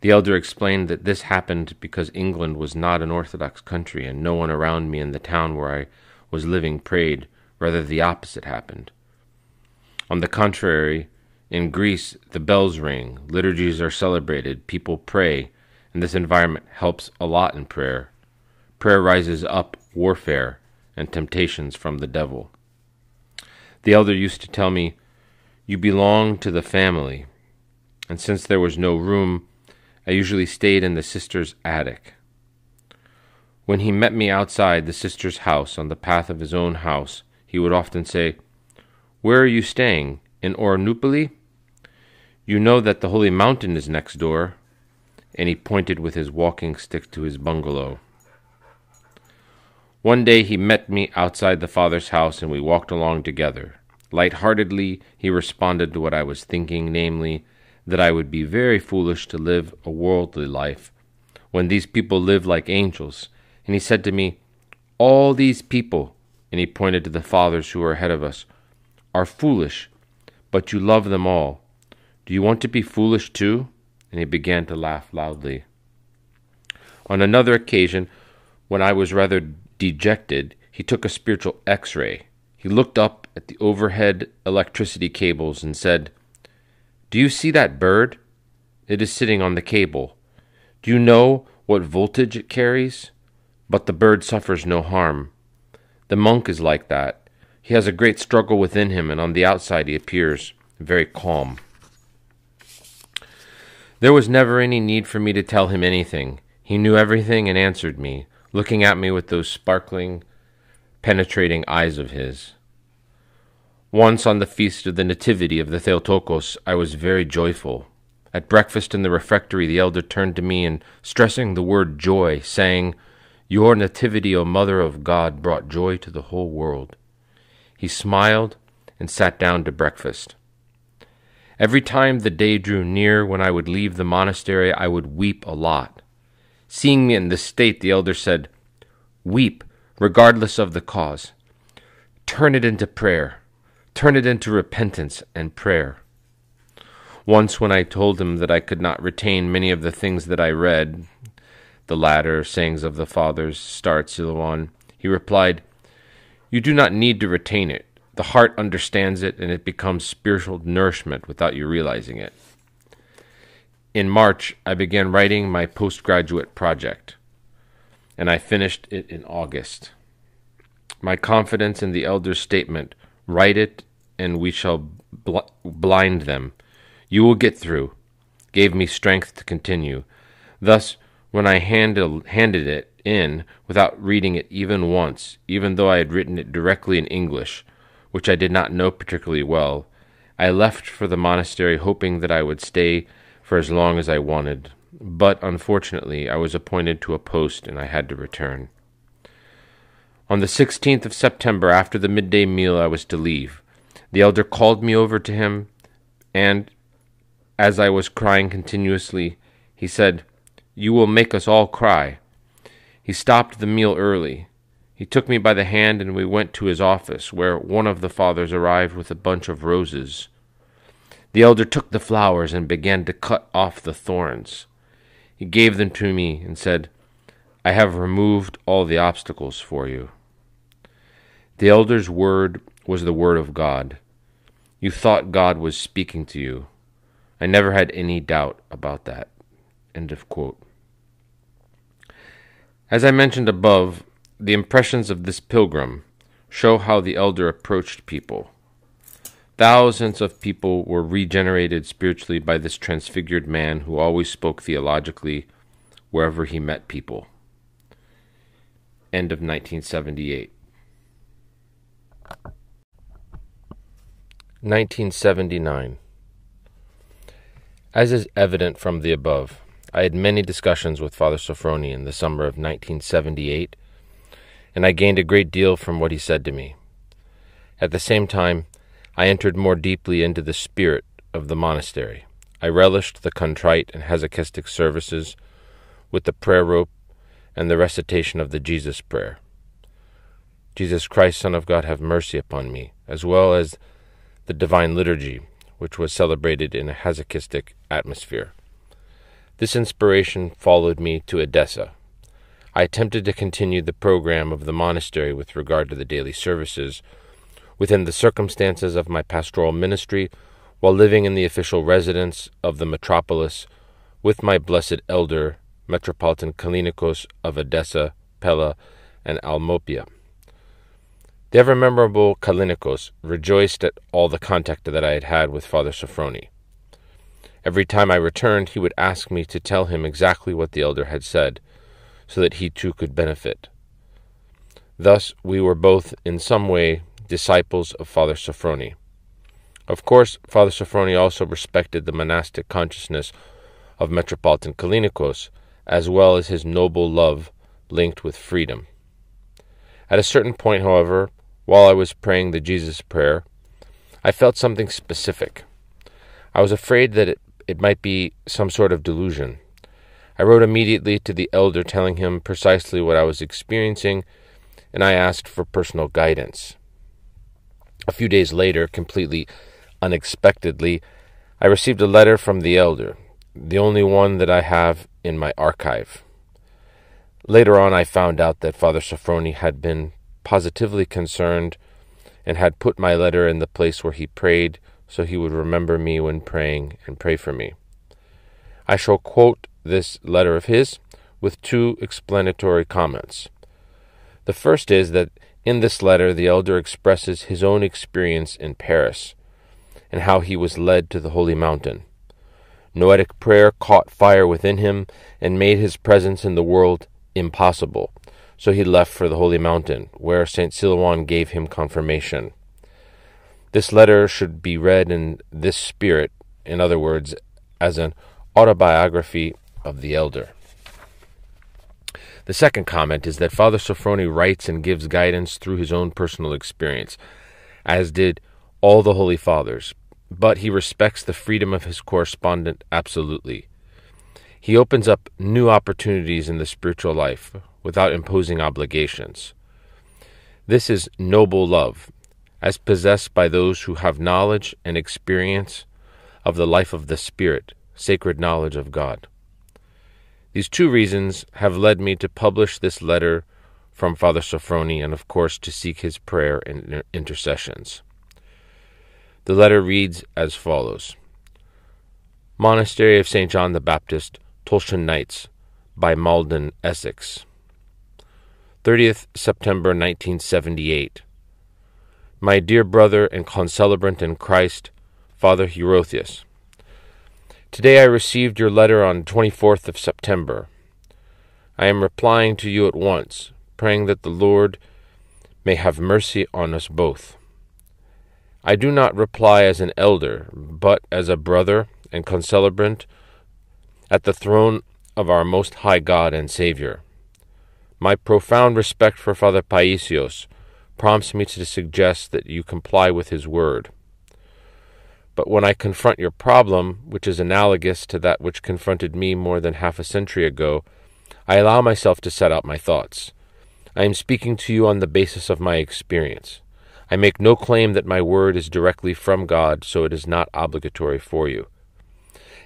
The elder explained that this happened because England was not an Orthodox country, and no one around me in the town where I was living prayed, rather, the opposite happened. On the contrary, in Greece, the bells ring, liturgies are celebrated, people pray, and this environment helps a lot in prayer. Prayer rises up warfare and temptations from the devil. The elder used to tell me, You belong to the family. And since there was no room, I usually stayed in the sister's attic. When he met me outside the sister's house on the path of his own house, he would often say, Where are you staying? In Ouranoupoli? You know that the holy mountain is next door. And he pointed with his walking stick to his bungalow. One day he met me outside the father's house and we walked along together. Light-heartedly he responded to what I was thinking, namely, that I would be very foolish to live a worldly life when these people live like angels. And he said to me, All these people, and he pointed to the fathers who are ahead of us, are foolish, but you love them all. Do you want to be foolish too? And he began to laugh loudly. On another occasion, when I was rather dejected, he took a spiritual x ray. He looked up at the overhead electricity cables and said, Do you see that bird? It is sitting on the cable. Do you know what voltage it carries? But the bird suffers no harm. The monk is like that. He has a great struggle within him, and on the outside he appears very calm. There was never any need for me to tell him anything. He knew everything and answered me, looking at me with those sparkling, penetrating eyes of his. Once on the feast of the Nativity of the Theotokos, I was very joyful. At breakfast in the refectory, the elder turned to me and, stressing the word joy, sang, Your Nativity, O Mother of God, brought joy to the whole world. He smiled and sat down to breakfast. Every time the day drew near when I would leave the monastery, I would weep a lot. Seeing me in this state, the elder said, Weep, regardless of the cause. Turn it into prayer. Turn it into repentance and prayer. Once, when I told him that I could not retain many of the things that I read, the latter sayings of the fathers, Staretz Silouan, he replied, You do not need to retain it. The heart understands it and it becomes spiritual nourishment without you realizing it. In March, I began writing my postgraduate project, and I finished it in August. My confidence in the elder's statement write it and we shall bl- blind them. You will get through, gave me strength to continue. Thus, when I handle, handed it in without reading it even once, even though I had written it directly in English, which I did not know particularly well, I left for the monastery hoping that I would stay for as long as I wanted. But unfortunately, I was appointed to a post and I had to return. On the 16th of September, after the midday meal, I was to leave. The elder called me over to him, and as I was crying continuously, he said, You will make us all cry. He stopped the meal early. He took me by the hand and we went to his office, where one of the fathers arrived with a bunch of roses. The elder took the flowers and began to cut off the thorns. He gave them to me and said, I have removed all the obstacles for you. The elder's word was the word of God. You thought God was speaking to you. I never had any doubt about that. End of quote. As I mentioned above, the impressions of this pilgrim show how the elder approached people. Thousands of people were regenerated spiritually by this transfigured man who always spoke theologically wherever he met people. End of 1978. 1979. As is evident from the above, I had many discussions with Father Sophrony in the summer of 1978 and I gained a great deal from what he said to me. At the same time, I entered more deeply into the spirit of the monastery. I relished the contrite and hesychastic services with the prayer rope and the recitation of the Jesus prayer. Jesus Christ, Son of God, have mercy upon me, as well as the Divine Liturgy, which was celebrated in a hesychastic atmosphere. This inspiration followed me to Edessa, I attempted to continue the program of the monastery with regard to the daily services within the circumstances of my pastoral ministry while living in the official residence of the metropolis with my blessed elder, Metropolitan Kalinikos of Edessa, Pella, and Almopia. The ever memorable Kalinikos rejoiced at all the contact that I had had with Father Sophrony. Every time I returned, he would ask me to tell him exactly what the elder had said, so that he too could benefit. Thus, we were both in some way disciples of Father Sophrony. Of course, Father Sophrony also respected the monastic consciousness of Metropolitan Kalinikos, as well as his noble love linked with freedom. At a certain point, however, while I was praying the Jesus Prayer, I felt something specific. I was afraid that it, it might be some sort of delusion. I wrote immediately to the elder telling him precisely what I was experiencing, and I asked for personal guidance. A few days later, completely unexpectedly, I received a letter from the elder, the only one that I have in my archive. Later on, I found out that Father Sophrony had been positively concerned and had put my letter in the place where he prayed so he would remember me when praying and pray for me. I shall quote this letter of his with two explanatory comments. The first is that in this letter, the elder expresses his own experience in Paris and how he was led to the Holy Mountain. Noetic prayer caught fire within him and made his presence in the world impossible, so he left for the Holy Mountain, where St. Silouan gave him confirmation. This letter should be read in this spirit, in other words, as an autobiography of the elder. The second comment is that Father Sophrony writes and gives guidance through his own personal experience, as did all the Holy Fathers, but he respects the freedom of his correspondent absolutely. He opens up new opportunities in the spiritual life without imposing obligations. This is noble love, as possessed by those who have knowledge and experience of the life of the Spirit, sacred knowledge of God. These two reasons have led me to publish this letter from Father Sophrony and, of course, to seek his prayer and intercessions. The letter reads as follows Monastery of St. John the Baptist, Tolleshunt Knights, by Maldon, Essex. 30th September 1978. My dear brother and concelebrant in Christ, Father Hierotheos. Today I received your letter on 24th of September. I am replying to you at once, praying that the Lord may have mercy on us both. I do not reply as an elder, but as a brother and concelebrant at the throne of our Most High God and Savior. My profound respect for Father Paisios prompts me to suggest that you comply with his word. But when I confront your problem, which is analogous to that which confronted me more than half a century ago, I allow myself to set out my thoughts. I am speaking to you on the basis of my experience. I make no claim that my word is directly from God, so it is not obligatory for you.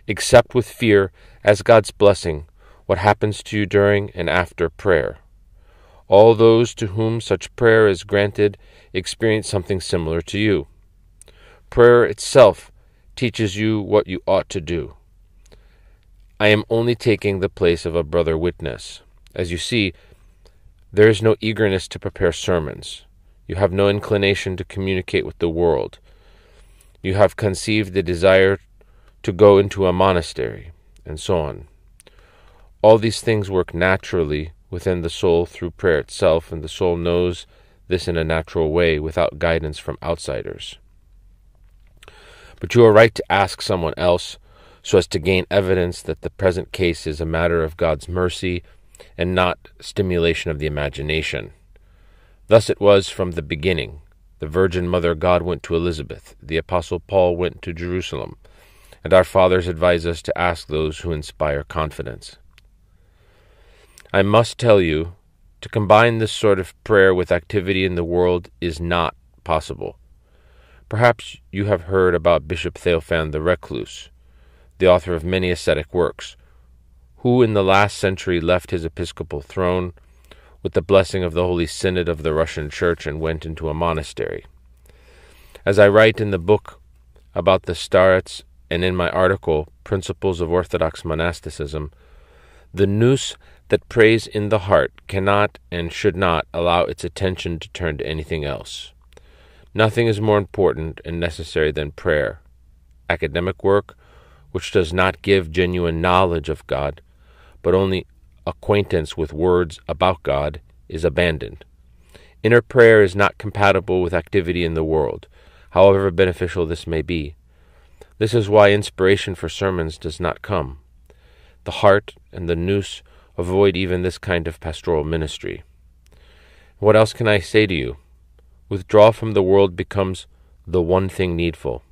Accept with fear, as God's blessing, what happens to you during and after prayer. All those to whom such prayer is granted experience something similar to you. Prayer itself teaches you what you ought to do. I am only taking the place of a brother witness. As you see, there is no eagerness to prepare sermons. You have no inclination to communicate with the world. You have conceived the desire to go into a monastery, and so on. All these things work naturally within the soul through prayer itself, and the soul knows this in a natural way without guidance from outsiders. But you are right to ask someone else so as to gain evidence that the present case is a matter of God's mercy and not stimulation of the imagination. Thus it was from the beginning. The Virgin Mother God went to Elizabeth, the Apostle Paul went to Jerusalem, and our fathers advise us to ask those who inspire confidence. I must tell you, to combine this sort of prayer with activity in the world is not possible. Perhaps you have heard about Bishop Theophan the Recluse, the author of many ascetic works, who in the last century left his episcopal throne with the blessing of the Holy Synod of the Russian Church and went into a monastery. As I write in the book about the starets and in my article, Principles of Orthodox Monasticism, the nous that prays in the heart cannot and should not allow its attention to turn to anything else. Nothing is more important and necessary than prayer. Academic work, which does not give genuine knowledge of God, but only acquaintance with words about God, is abandoned. Inner prayer is not compatible with activity in the world, however beneficial this may be. This is why inspiration for sermons does not come. The heart and the nous avoid even this kind of pastoral ministry. What else can I say to you? withdrawal from the world becomes the one thing needful.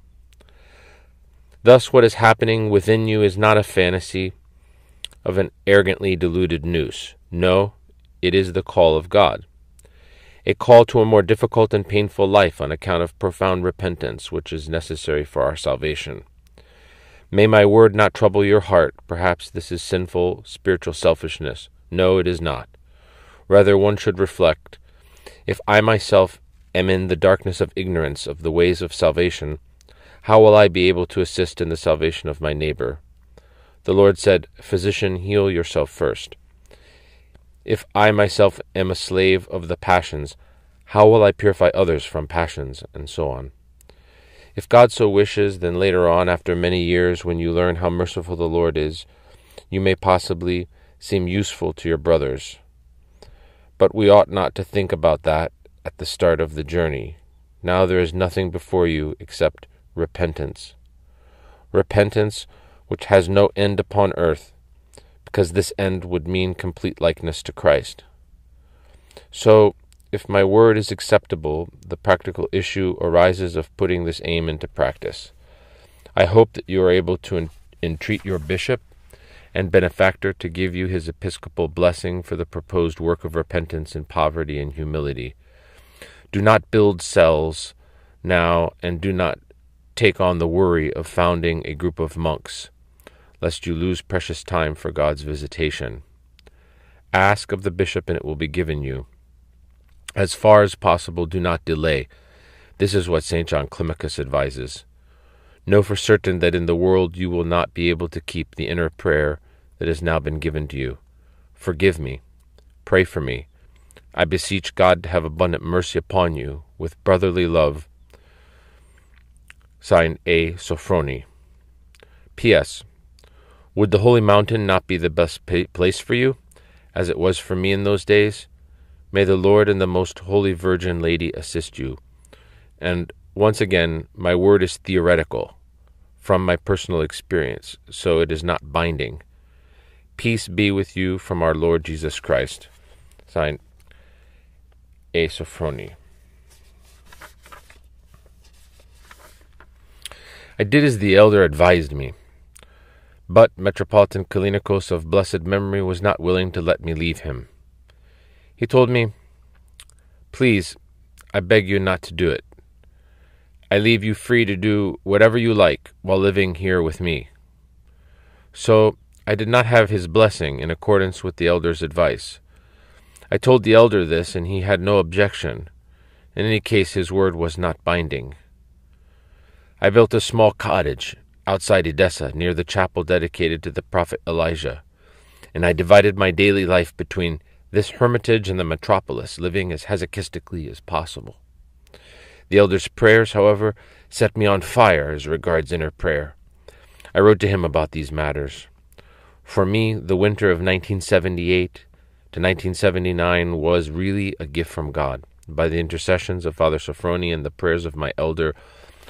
Thus, what is happening within you is not a fantasy of an arrogantly deluded nous. No, it is the call of God. A call to a more difficult and painful life on account of profound repentance, which is necessary for our salvation. May my word not trouble your heart. Perhaps this is sinful spiritual selfishness. No, it is not. Rather, one should reflect if I myself am in the darkness of ignorance of the ways of salvation, how will I be able to assist in the salvation of my neighbor? The Lord said, Physician, heal yourself first. If I myself am a slave of the passions, how will I purify others from passions? And so on. If God so wishes, then later on, after many years, when you learn how merciful the Lord is, you may possibly seem useful to your brothers. But we ought not to think about that at the start of the journey. Now there is nothing before you except repentance. Repentance which has no end upon earth, because this end would mean complete likeness to Christ. So, if my word is acceptable, the practical issue arises of putting this aim into practice. I hope that you are able to entreat your bishop and benefactor to give you his episcopal blessing for the proposed work of repentance in poverty and humility do not build cells now and do not take on the worry of founding a group of monks, lest you lose precious time for God's visitation. Ask of the bishop and it will be given you. As far as possible, do not delay. This is what St. John Climacus advises. Know for certain that in the world you will not be able to keep the inner prayer that has now been given to you. Forgive me. Pray for me I beseech God to have abundant mercy upon you with brotherly love. Signed A. Sophrony. P.S. Would the holy mountain not be the best place for you, as it was for me in those days? May the Lord and the most holy Virgin Lady assist you. And once again, my word is theoretical, from my personal experience, so it is not binding. Peace be with you from our Lord Jesus Christ. Signed asophronia. I did as the elder advised me, but Metropolitan Kalinikos of blessed memory was not willing to let me leave him. He told me, Please, I beg you not to do it. I leave you free to do whatever you like while living here with me. So I did not have his blessing in accordance with the elder's advice. I told the elder this, and he had no objection. In any case, his word was not binding. I built a small cottage outside Edessa near the chapel dedicated to the prophet Elijah, and I divided my daily life between this hermitage and the metropolis, living as hesychastically as possible. The elder's prayers, however, set me on fire as regards inner prayer. I wrote to him about these matters. For me, the winter of 1978 to 1979 was really a gift from God. By the intercessions of Father Sophrony and the prayers of my elder,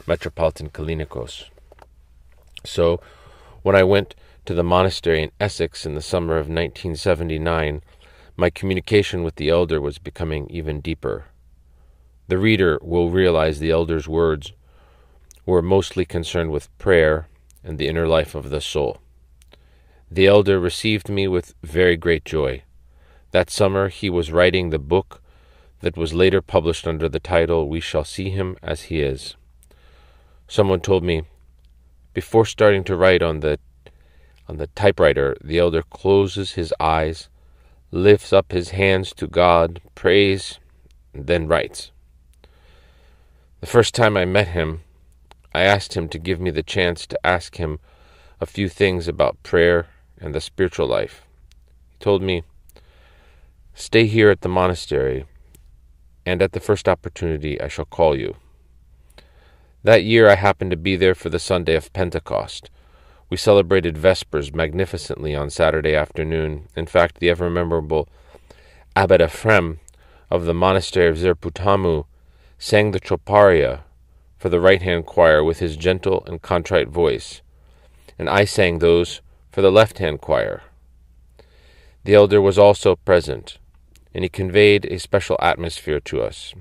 Metropolitan Kalinikos. So, when I went to the monastery in Essex in the summer of 1979, my communication with the elder was becoming even deeper. The reader will realize the elder's words were mostly concerned with prayer and the inner life of the soul. The elder received me with very great joy. That summer, he was writing the book that was later published under the title We Shall See Him as He Is. Someone told me, before starting to write on the on the typewriter, the elder closes his eyes, lifts up his hands to God, prays, then writes. The first time I met him, I asked him to give me the chance to ask him a few things about prayer and the spiritual life. He told me, Stay here at the monastery, and at the first opportunity I shall call you. That year I happened to be there for the Sunday of Pentecost. We celebrated Vespers magnificently on Saturday afternoon. In fact, the ever memorable Abbot Ephraim of the monastery of Xeropotamou sang the troparia for the right hand choir with his gentle and contrite voice, and I sang those for the left hand choir. The elder was also present, and he conveyed a special atmosphere to us.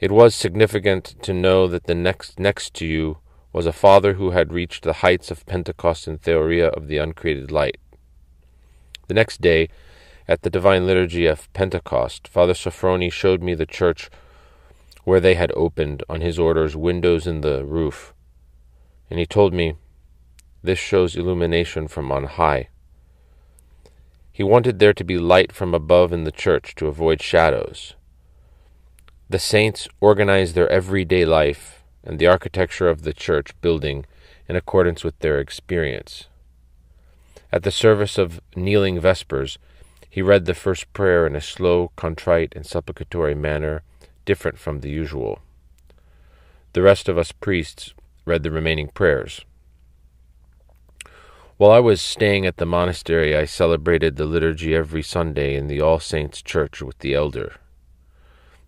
It was significant to know that the next next to you was a father who had reached the heights of Pentecost and Theoria of the uncreated light. The next day, at the Divine Liturgy of Pentecost, Father Sophrony showed me the church where they had opened on his orders windows in the roof, and he told me, This shows illumination from on high. He wanted there to be light from above in the church to avoid shadows. The saints organized their everyday life and the architecture of the church building in accordance with their experience. At the service of kneeling vespers, he read the first prayer in a slow, contrite, and supplicatory manner, different from the usual. The rest of us priests read the remaining prayers. While I was staying at the monastery, I celebrated the liturgy every Sunday in the All Saints Church with the elder,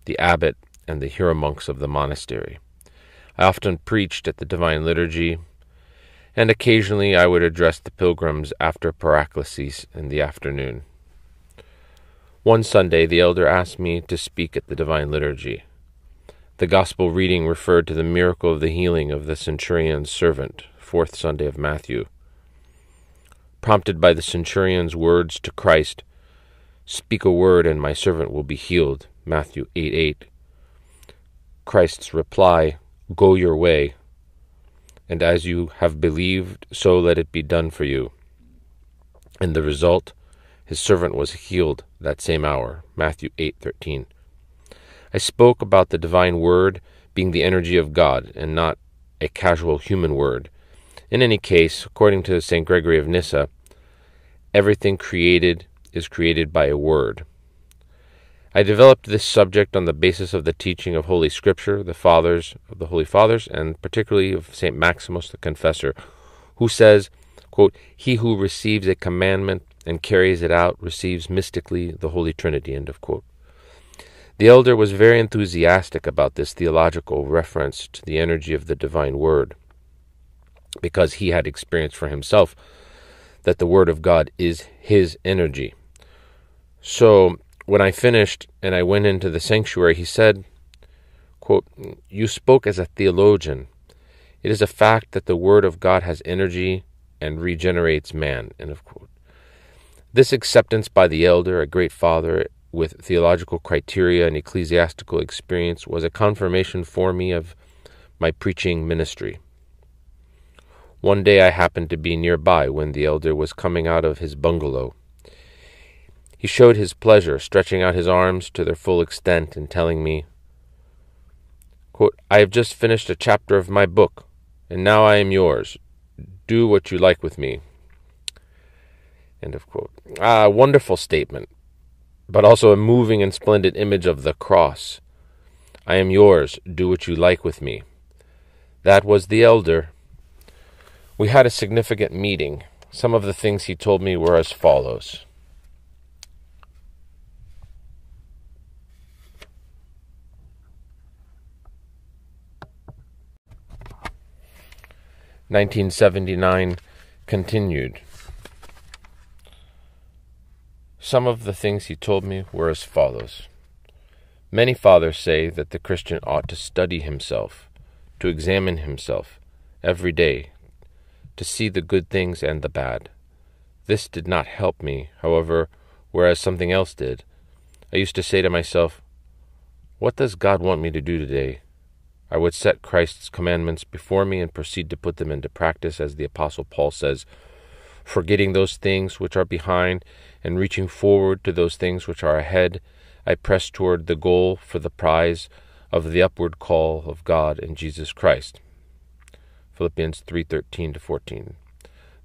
the abbot, and the hieromonks of the monastery. I often preached at the Divine Liturgy, and occasionally I would address the pilgrims after paraklesis in the afternoon. One Sunday, the elder asked me to speak at the Divine Liturgy. The Gospel reading referred to the miracle of the healing of the centurion's servant, fourth Sunday of Matthew prompted by the centurion's words to Christ, Speak a word, and my servant will be healed. Matthew 8 8. Christ's reply, Go your way, and as you have believed, so let it be done for you. And the result, his servant was healed that same hour. Matthew 8 13. I spoke about the divine word being the energy of God and not a casual human word. In any case, according to St. Gregory of Nyssa, everything created is created by a word. I developed this subject on the basis of the teaching of Holy Scripture, the Fathers of the Holy Fathers, and particularly of St. Maximus the Confessor, who says, quote, He who receives a commandment and carries it out receives mystically the Holy Trinity. End of quote. The elder was very enthusiastic about this theological reference to the energy of the divine word, because he had experienced for himself that the Word of God is His energy. So when I finished and I went into the sanctuary, he said, quote, You spoke as a theologian. It is a fact that the Word of God has energy and regenerates man. End of quote. This acceptance by the elder, a great father with theological criteria and ecclesiastical experience, was a confirmation for me of my preaching ministry. One day I happened to be nearby when the elder was coming out of his bungalow. He showed his pleasure, stretching out his arms to their full extent and telling me, quote, I have just finished a chapter of my book, and now I am yours. Do what you like with me. End of quote. Ah, wonderful statement, but also a moving and splendid image of the cross. I am yours. Do what you like with me. That was the elder. We had a significant meeting. Some of the things he told me were as follows. Nineteen seventy nine continued. Some of the things he told me were as follows. Many fathers say that the Christian ought to study himself, to examine himself every day to see the good things and the bad. This did not help me, however, whereas something else did. I used to say to myself, What does God want me to do today? I would set Christ's commandments before me and proceed to put them into practice, as the Apostle Paul says, forgetting those things which are behind and reaching forward to those things which are ahead. I press toward the goal for the prize of the upward call of God in Jesus Christ. Philippians 3:13 to 14.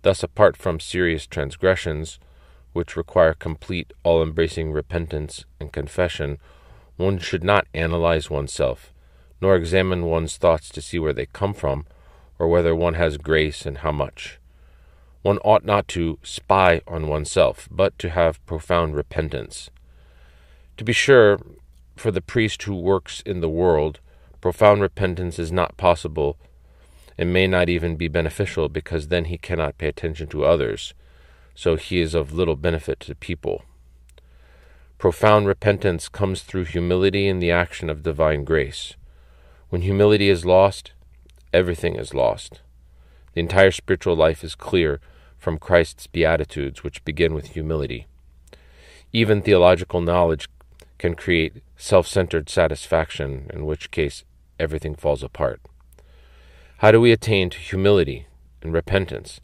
Thus apart from serious transgressions which require complete all-embracing repentance and confession, one should not analyze oneself nor examine one's thoughts to see where they come from or whether one has grace and how much. One ought not to spy on oneself, but to have profound repentance. To be sure, for the priest who works in the world, profound repentance is not possible it may not even be beneficial because then he cannot pay attention to others, so he is of little benefit to people. Profound repentance comes through humility and the action of divine grace. When humility is lost, everything is lost. The entire spiritual life is clear from Christ's Beatitudes, which begin with humility. Even theological knowledge can create self centered satisfaction, in which case everything falls apart. How do we attain to humility and repentance?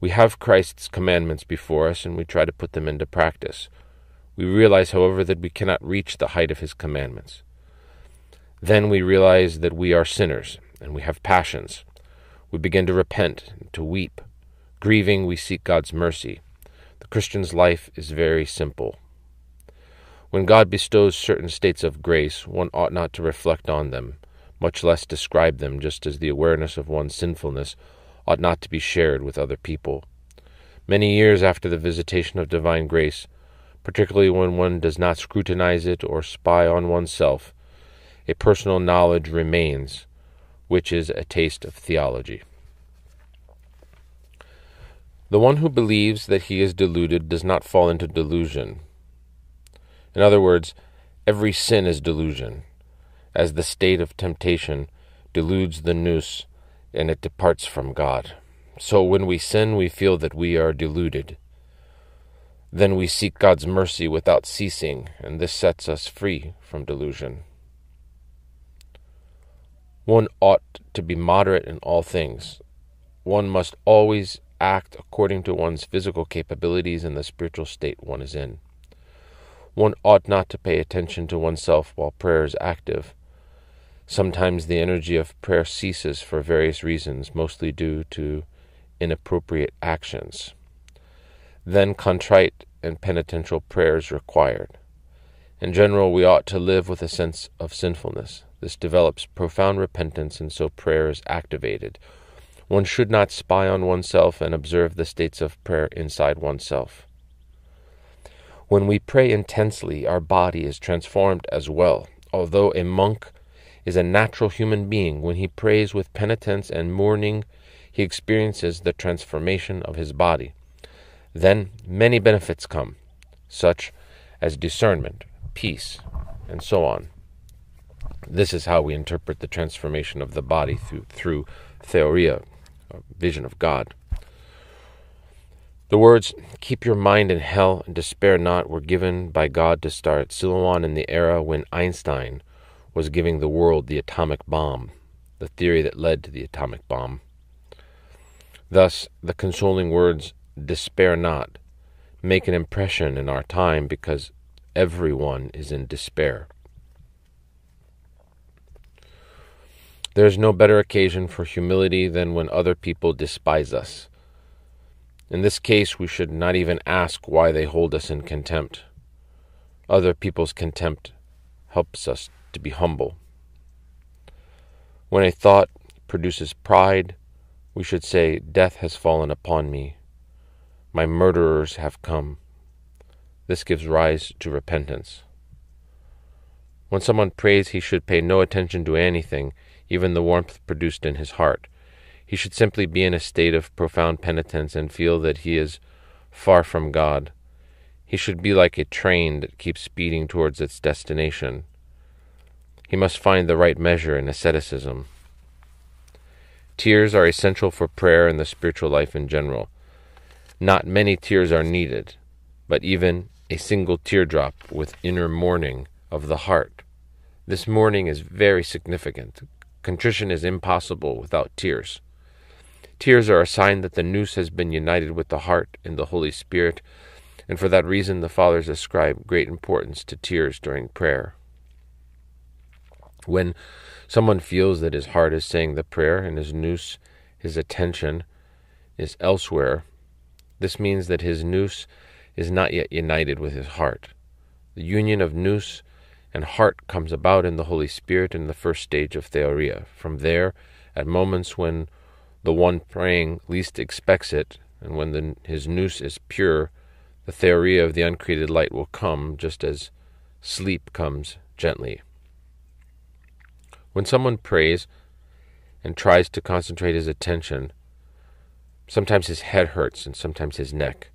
We have Christ's commandments before us and we try to put them into practice. We realize, however, that we cannot reach the height of his commandments. Then we realize that we are sinners and we have passions. We begin to repent, to weep. Grieving, we seek God's mercy. The Christian's life is very simple. When God bestows certain states of grace, one ought not to reflect on them much less describe them, just as the awareness of one's sinfulness ought not to be shared with other people. Many years after the visitation of divine grace, particularly when one does not scrutinize it or spy on oneself, a personal knowledge remains, which is a taste of theology. The one who believes that he is deluded does not fall into delusion. In other words, every sin is delusion as the state of temptation deludes the nous and it departs from God. So when we sin, we feel that we are deluded. Then we seek God's mercy without ceasing, and this sets us free from delusion. One ought to be moderate in all things. One must always act according to one's physical capabilities and the spiritual state one is in. One ought not to pay attention to oneself while prayer is active Sometimes the energy of prayer ceases for various reasons, mostly due to inappropriate actions. Then contrite and penitential prayer is required. In general, we ought to live with a sense of sinfulness. This develops profound repentance, and so prayer is activated. One should not spy on oneself and observe the states of prayer inside oneself. When we pray intensely, our body is transformed as well. Although a monk is a natural human being. When he prays with penitence and mourning, he experiences the transformation of his body. Then many benefits come, such as discernment, peace, and so on. This is how we interpret the transformation of the body through, through theoria, vision of God. The words, keep your mind in hell and despair not, were given by God to Staretz Silouan in the era when Einstein was giving the world the atomic bomb, the theory that led to the atomic bomb. Thus, the consoling words, despair not, make an impression in our time because everyone is in despair. There is no better occasion for humility than when other people despise us. In this case, we should not even ask why they hold us in contempt. Other people's contempt helps us to be humble. When a thought produces pride, we should say, Death has fallen upon me. My murderers have come. This gives rise to repentance. When someone prays, he should pay no attention to anything, even the warmth produced in his heart. He should simply be in a state of profound penitence and feel that he is far from God. He should be like a train that keeps speeding towards its destination. He must find the right measure in asceticism. Tears are essential for prayer and the spiritual life in general. Not many tears are needed, but even a single teardrop with inner mourning of the heart. This mourning is very significant. Contrition is impossible without tears. Tears are a sign that the nous has been united with the heart in the Holy Spirit, and for that reason the Fathers ascribe great importance to tears during prayer. When someone feels that his heart is saying the prayer and his nous, his attention is elsewhere, this means that his nous is not yet united with his heart. The union of nous and heart comes about in the Holy Spirit in the first stage of Theoria. From there, at moments when the one praying least expects it, and when the, his nous is pure, the Theoria of the uncreated light will come just as sleep comes gently. When someone prays and tries to concentrate his attention, sometimes his head hurts and sometimes his neck.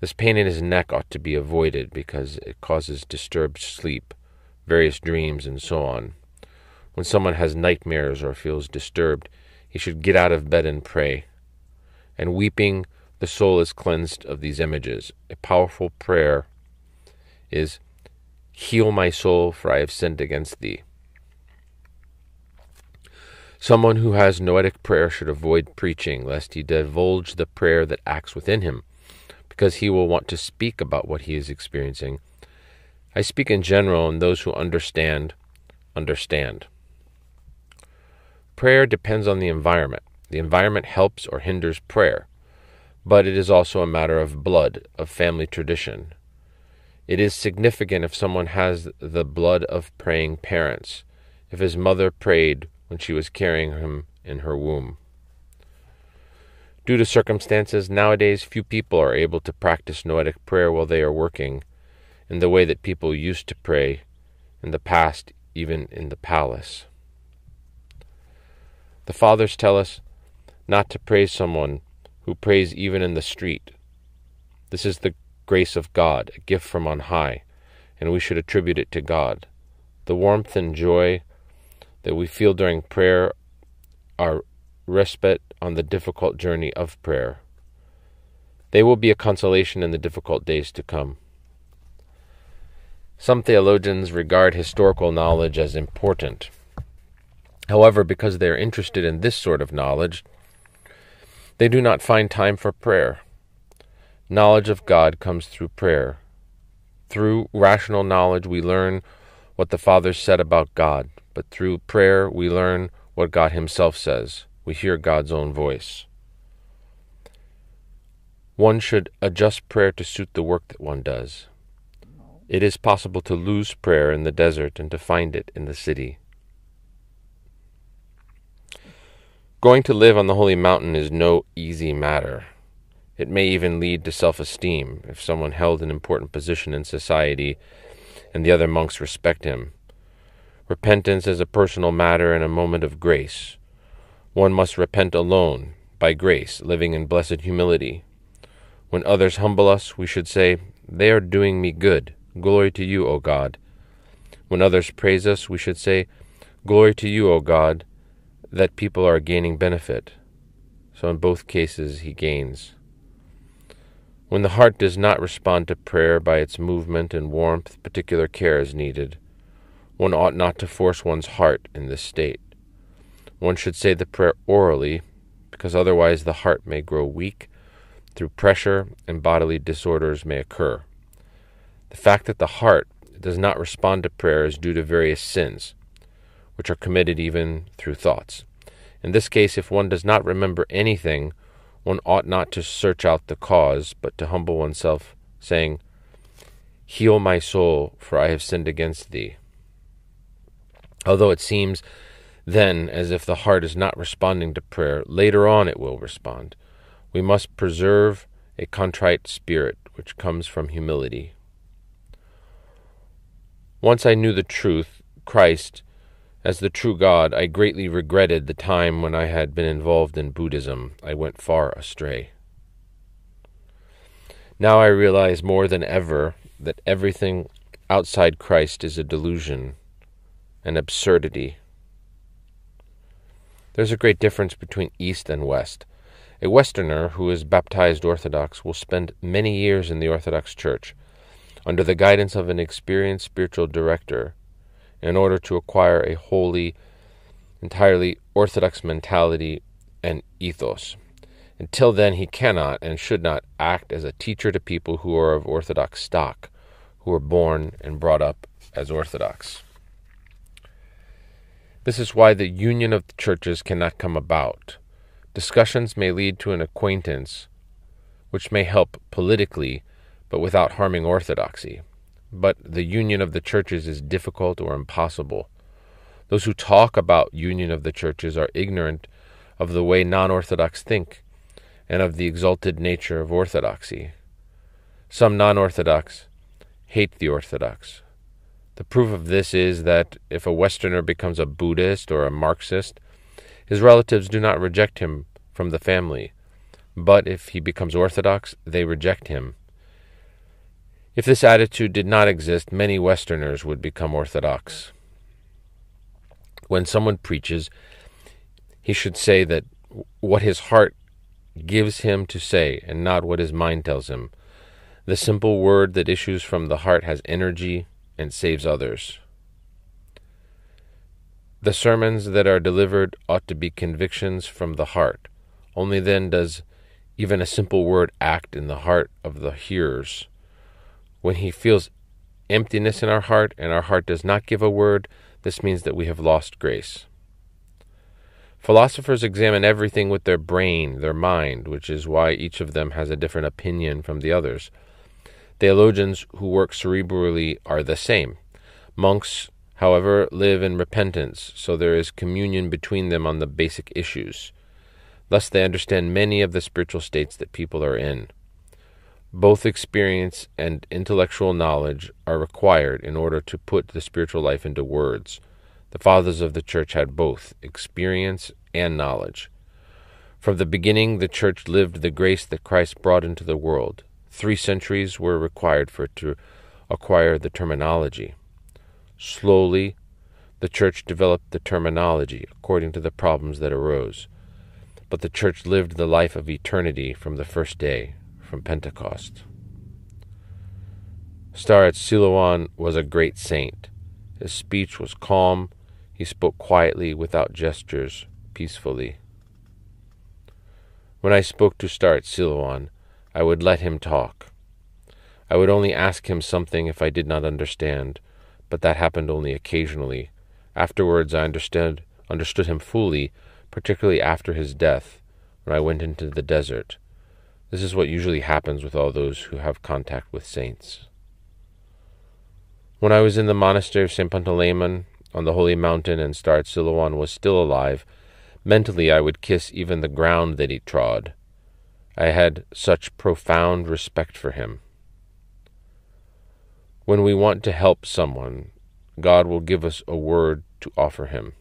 This pain in his neck ought to be avoided because it causes disturbed sleep, various dreams, and so on. When someone has nightmares or feels disturbed, he should get out of bed and pray. And weeping, the soul is cleansed of these images. A powerful prayer is, Heal my soul, for I have sinned against thee. Someone who has noetic prayer should avoid preaching, lest he divulge the prayer that acts within him, because he will want to speak about what he is experiencing. I speak in general, and those who understand, understand. Prayer depends on the environment. The environment helps or hinders prayer, but it is also a matter of blood, of family tradition. It is significant if someone has the blood of praying parents. If his mother prayed when she was carrying him in her womb. Due to circumstances, nowadays few people are able to practice noetic prayer while they are working in the way that people used to pray in the past, even in the palace. The fathers tell us not to praise someone who prays even in the street. This is the grace of God, a gift from on high, and we should attribute it to God. The warmth and joy that we feel during prayer are respite on the difficult journey of prayer. They will be a consolation in the difficult days to come. Some theologians regard historical knowledge as important. However, because they are interested in this sort of knowledge, they do not find time for prayer. Knowledge of God comes through prayer. Through rational knowledge, we learn what the Father said about God. But through prayer, we learn what God Himself says. We hear God's own voice. One should adjust prayer to suit the work that one does. It is possible to lose prayer in the desert and to find it in the city. Going to live on the holy mountain is no easy matter. It may even lead to self esteem if someone held an important position in society and the other monks respect him. Repentance is a personal matter and a moment of grace. One must repent alone, by grace, living in blessed humility. When others humble us, we should say, They are doing me good. Glory to you, O God. When others praise us, we should say, Glory to you, O God, that people are gaining benefit. So in both cases, he gains. When the heart does not respond to prayer by its movement and warmth, particular care is needed. One ought not to force one's heart in this state. One should say the prayer orally, because otherwise the heart may grow weak through pressure and bodily disorders may occur. The fact that the heart does not respond to prayer is due to various sins, which are committed even through thoughts. In this case, if one does not remember anything, one ought not to search out the cause, but to humble oneself, saying, Heal my soul, for I have sinned against thee. Although it seems then as if the heart is not responding to prayer, later on it will respond. We must preserve a contrite spirit which comes from humility. Once I knew the truth, Christ, as the true God, I greatly regretted the time when I had been involved in Buddhism. I went far astray. Now I realize more than ever that everything outside Christ is a delusion and absurdity. There's a great difference between East and West. A Westerner who is baptized Orthodox will spend many years in the Orthodox Church under the guidance of an experienced spiritual director in order to acquire a wholly, entirely Orthodox mentality and ethos. Until then, he cannot and should not act as a teacher to people who are of Orthodox stock, who are born and brought up as Orthodox. This is why the union of the churches cannot come about. Discussions may lead to an acquaintance, which may help politically, but without harming orthodoxy. But the union of the churches is difficult or impossible. Those who talk about union of the churches are ignorant of the way non Orthodox think and of the exalted nature of Orthodoxy. Some non Orthodox hate the Orthodox, the proof of this is that if a Westerner becomes a Buddhist or a Marxist, his relatives do not reject him from the family, but if he becomes Orthodox, they reject him. If this attitude did not exist, many Westerners would become Orthodox. When someone preaches, he should say that what his heart gives him to say and not what his mind tells him. The simple word that issues from the heart has energy, and saves others. The sermons that are delivered ought to be convictions from the heart. Only then does even a simple word act in the heart of the hearers. When he feels emptiness in our heart and our heart does not give a word, this means that we have lost grace. Philosophers examine everything with their brain, their mind, which is why each of them has a different opinion from the others. Theologians who work cerebrally are the same. Monks, however, live in repentance, so there is communion between them on the basic issues. Thus, they understand many of the spiritual states that people are in. Both experience and intellectual knowledge are required in order to put the spiritual life into words. The fathers of the church had both experience and knowledge. From the beginning, the church lived the grace that Christ brought into the world. Three centuries were required for it to acquire the terminology. Slowly, the Church developed the terminology according to the problems that arose. But the Church lived the life of eternity from the first day, from Pentecost. Staretz Silouan was a great saint. His speech was calm. He spoke quietly, without gestures, peacefully. When I spoke to Staretz Silouan, I would let him talk. I would only ask him something if I did not understand, but that happened only occasionally. Afterwards, I understood, understood him fully, particularly after his death, when I went into the desert. This is what usually happens with all those who have contact with saints. When I was in the monastery of St. Pantaleon on the holy mountain and St. Silouan was still alive, mentally I would kiss even the ground that he trod. I had such profound respect for him. When we want to help someone, God will give us a word to offer him.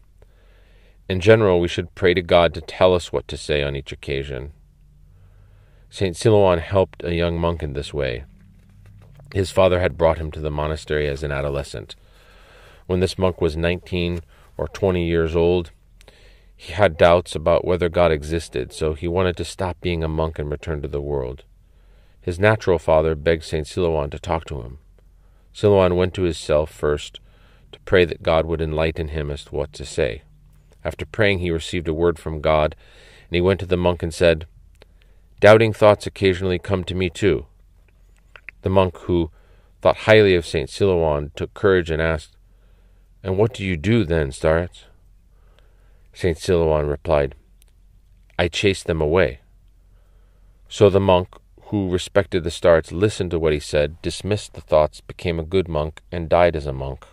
In general, we should pray to God to tell us what to say on each occasion. St. Silouan helped a young monk in this way. His father had brought him to the monastery as an adolescent. When this monk was 19 or 20 years old, he had doubts about whether God existed, so he wanted to stop being a monk and return to the world. His natural father begged St. Silouan to talk to him. Silouan went to his cell first to pray that God would enlighten him as to what to say. After praying, he received a word from God, and he went to the monk and said, Doubting thoughts occasionally come to me too. The monk, who thought highly of St. Silouan, took courage and asked, And what do you do then, Staretz? St. Silouan replied, I chased them away. So the monk, who respected the Staretz, listened to what he said, dismissed the thoughts, became a good monk, and died as a monk.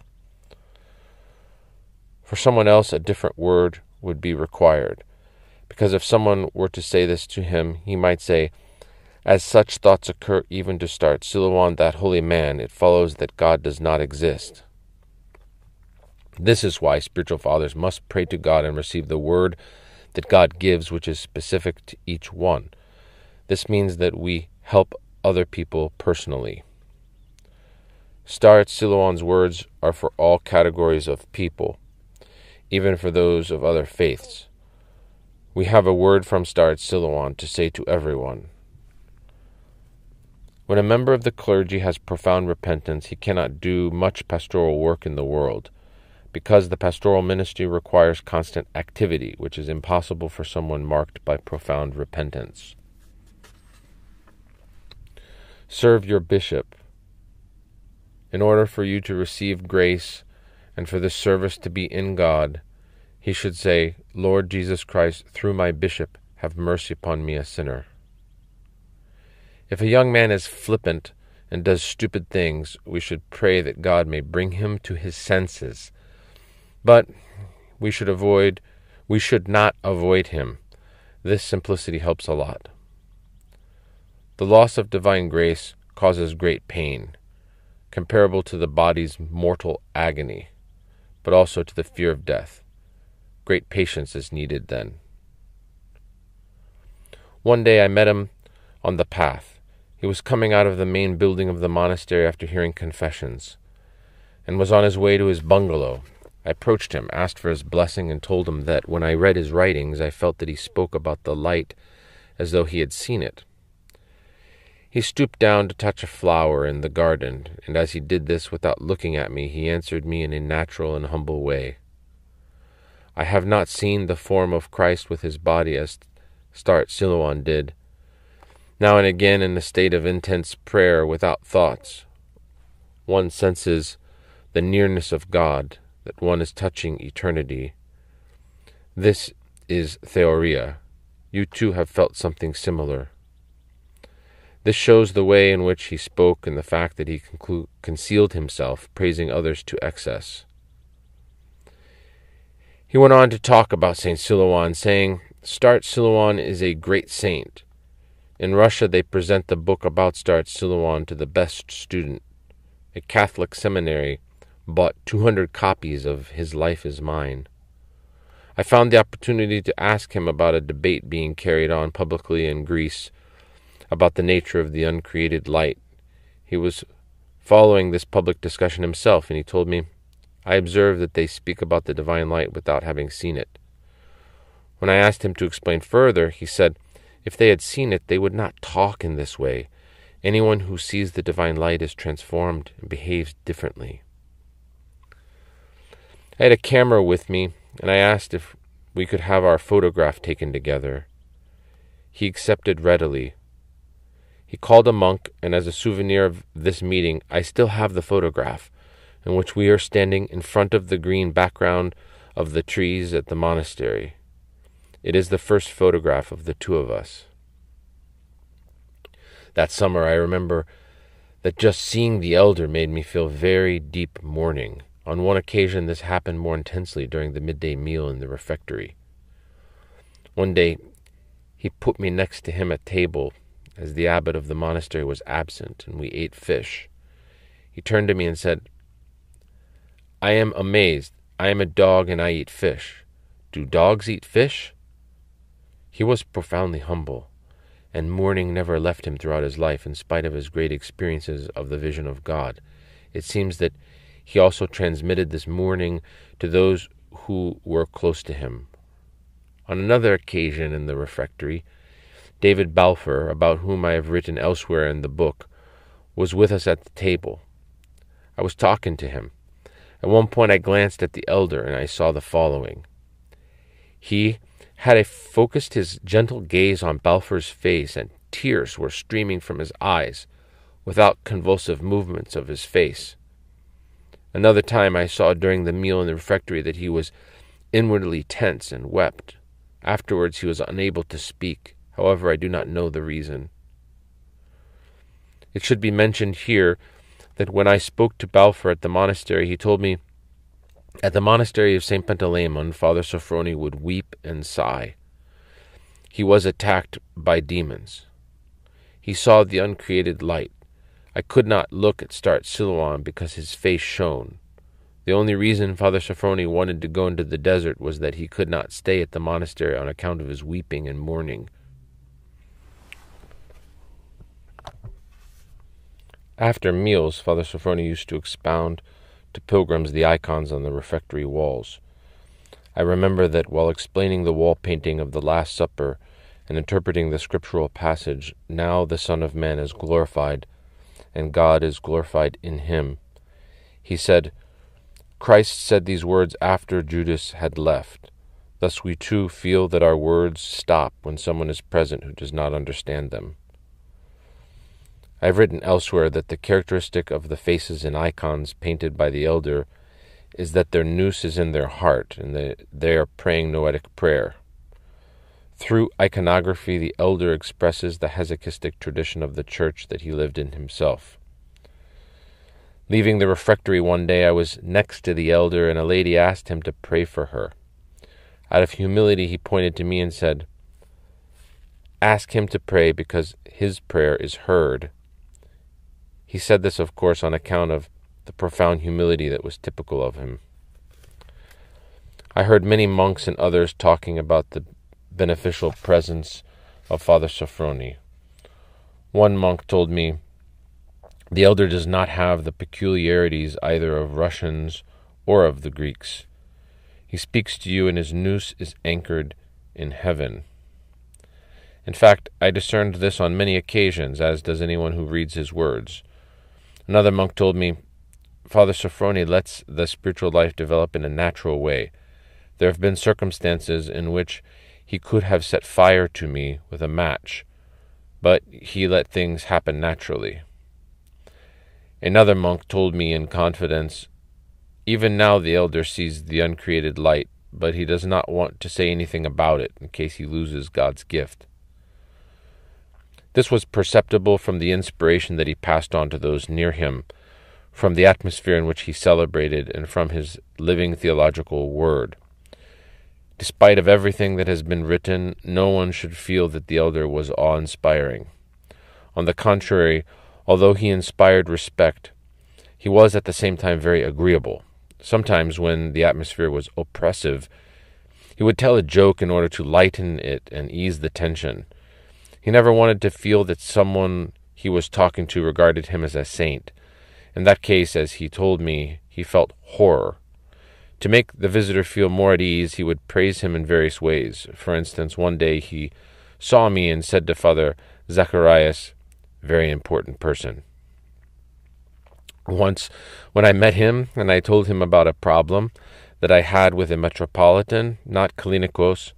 For someone else, a different word would be required, because if someone were to say this to him, he might say, As such thoughts occur even to Staretz Silouan, that holy man, it follows that God does not exist. This is why spiritual fathers must pray to God and receive the word that God gives, which is specific to each one. This means that we help other people personally. Staretz Silouan's words are for all categories of people, even for those of other faiths. We have a word from Star Siloan to say to everyone. When a member of the clergy has profound repentance, he cannot do much pastoral work in the world because the pastoral ministry requires constant activity, which is impossible for someone marked by profound repentance. Serve your bishop. In order for you to receive grace and for the service to be in God, he should say, Lord Jesus Christ, through my bishop, have mercy upon me, a sinner. If a young man is flippant and does stupid things, we should pray that God may bring him to his senses but we should avoid, we should not avoid him. This simplicity helps a lot. The loss of divine grace causes great pain, comparable to the body's mortal agony, but also to the fear of death. Great patience is needed then. One day I met him on the path. He was coming out of the main building of the monastery after hearing confessions, and was on his way to his bungalow I approached him, asked for his blessing, and told him that when I read his writings, I felt that he spoke about the light as though he had seen it. He stooped down to touch a flower in the garden, and as he did this without looking at me, he answered me in a natural and humble way. I have not seen the form of Christ with his body as Staretz Silouan did. Now and again, in a state of intense prayer without thoughts, one senses the nearness of God that one is touching eternity. This is theoria. You too have felt something similar. This shows the way in which he spoke and the fact that he conclu- concealed himself, praising others to excess. He went on to talk about Saint Silouan, saying, Staretz Silouan is a great saint. In Russia, they present the book about Staretz Silouan to the best student. A Catholic seminary bought 200 copies of His Life is Mine. I found the opportunity to ask him about a debate being carried on publicly in Greece about the nature of the uncreated light. He was following this public discussion himself, and he told me, I observe that they speak about the divine light without having seen it. When I asked him to explain further, he said, If they had seen it, they would not talk in this way. Anyone who sees the divine light is transformed and behaves differently. I had a camera with me, and I asked if we could have our photograph taken together. He accepted readily. He called a monk, and as a souvenir of this meeting, I still have the photograph, in which we are standing in front of the green background of the trees at the monastery. It is the first photograph of the two of us. That summer, I remember that just seeing the elder made me feel very deep mourning. On one occasion, this happened more intensely during the midday meal in the refectory. One day, he put me next to him at table as the abbot of the monastery was absent and we ate fish. He turned to me and said, I am amazed. I am a dog and I eat fish. Do dogs eat fish? He was profoundly humble, and mourning never left him throughout his life in spite of his great experiences of the vision of God. It seems that he also transmitted this mourning to those who were close to him. On another occasion in the refectory, David Balfour, about whom I have written elsewhere in the book, was with us at the table. I was talking to him. At one point, I glanced at the elder and I saw the following. He had I focused his gentle gaze on Balfour's face, and tears were streaming from his eyes without convulsive movements of his face. Another time I saw during the meal in the refectory that he was inwardly tense and wept. Afterwards, he was unable to speak. However, I do not know the reason. It should be mentioned here that when I spoke to Balfour at the monastery, he told me, At the monastery of St. Pantaleon, Father Sophrony would weep and sigh. He was attacked by demons. He saw the uncreated light. I could not look at Staretz Silouan because his face shone. The only reason Father Sophrony wanted to go into the desert was that he could not stay at the monastery on account of his weeping and mourning. After meals, Father Sophrony used to expound to pilgrims the icons on the refectory walls. I remember that while explaining the wall painting of the Last Supper and interpreting the scriptural passage, Now the Son of Man is glorified, and God is glorified in him. He said, Christ said these words after Judas had left. Thus we too feel that our words stop when someone is present who does not understand them. I have written elsewhere that the characteristic of the faces and icons painted by the elder is that their nous is in their heart and that they are praying noetic prayer. Through iconography, the elder expresses the hesychastic tradition of the church that he lived in himself. Leaving the refectory one day, I was next to the elder, and a lady asked him to pray for her. Out of humility, he pointed to me and said, Ask him to pray because his prayer is heard. He said this, of course, on account of the profound humility that was typical of him. I heard many monks and others talking about the beneficial presence of Father Sophrony. One monk told me, The elder does not have the peculiarities either of Russians or of the Greeks. He speaks to you, and his nous is anchored in heaven. In fact, I discerned this on many occasions, as does anyone who reads his words. Another monk told me, Father Sophrony lets the spiritual life develop in a natural way. There have been circumstances in which he could have set fire to me with a match, but he let things happen naturally. Another monk told me in confidence Even now the elder sees the uncreated light, but he does not want to say anything about it in case he loses God's gift. This was perceptible from the inspiration that he passed on to those near him, from the atmosphere in which he celebrated, and from his living theological word. Despite of everything that has been written, no one should feel that the elder was awe-inspiring. On the contrary, although he inspired respect, he was at the same time very agreeable. Sometimes, when the atmosphere was oppressive, he would tell a joke in order to lighten it and ease the tension. He never wanted to feel that someone he was talking to regarded him as a saint. In that case, as he told me, he felt horror to make the visitor feel more at ease, he would praise him in various ways. For instance, one day he saw me and said to Father Zacharias, Very important person. Once, when I met him and I told him about a problem that I had with a metropolitan, not Kallinikos,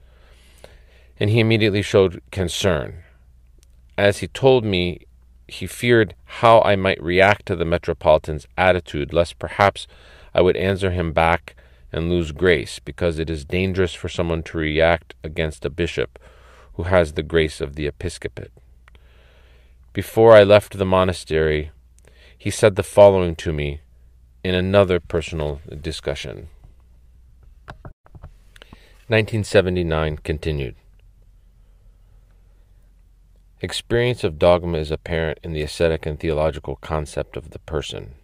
and he immediately showed concern. As he told me, he feared how I might react to the metropolitan's attitude, lest perhaps I would answer him back and lose grace, because it is dangerous for someone to react against a bishop who has the grace of the episcopate. Before I left the monastery, he said the following to me in another personal discussion. 1979 continued. Experience of dogma is apparent in the ascetic and theological concept of the person.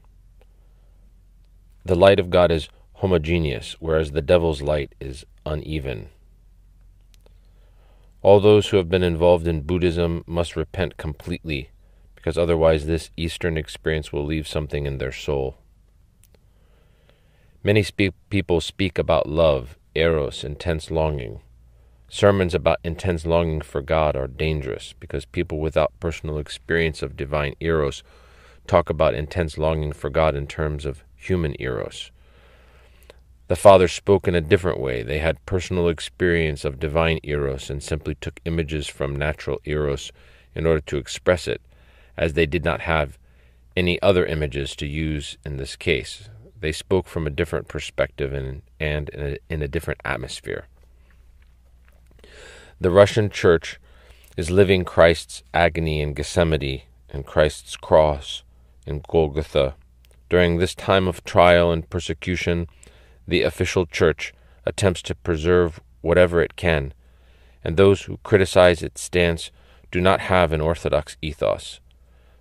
The light of God is homogeneous, whereas the devil's light is uneven. All those who have been involved in Buddhism must repent completely, because otherwise this Eastern experience will leave something in their soul. Many people speak about love, eros, intense longing. Sermons about intense longing for God are dangerous because people without personal experience of divine eros talk about intense longing for God in terms of human eros, the fathers spoke in a different way. They had personal experience of divine eros and simply took images from natural eros in order to express it, as they did not have any other images to use in this case. They spoke from a different perspective and, and in, a, in a different atmosphere. The Russian church is living Christ's agony in Gethsemane and Christ's cross in Golgotha. During this time of trial and persecution, the official church attempts to preserve whatever it can, and those who criticize its stance do not have an Orthodox ethos.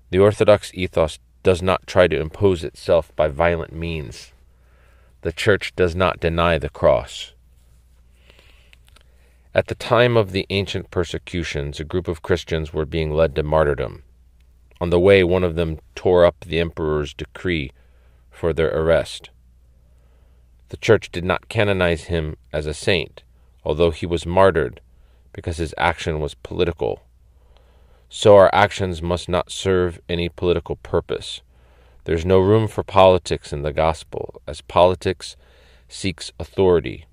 The Orthodox ethos does not try to impose itself by violent means. The Church does not deny the cross. At the time of the ancient persecutions, a group of Christians were being led to martyrdom. On the way, one of them tore up the emperor's decree for their arrest. The Church did not canonize him as a saint, although he was martyred, because his action was political. So our actions must not serve any political purpose. There's no room for politics in the gospel, as politics seeks authority,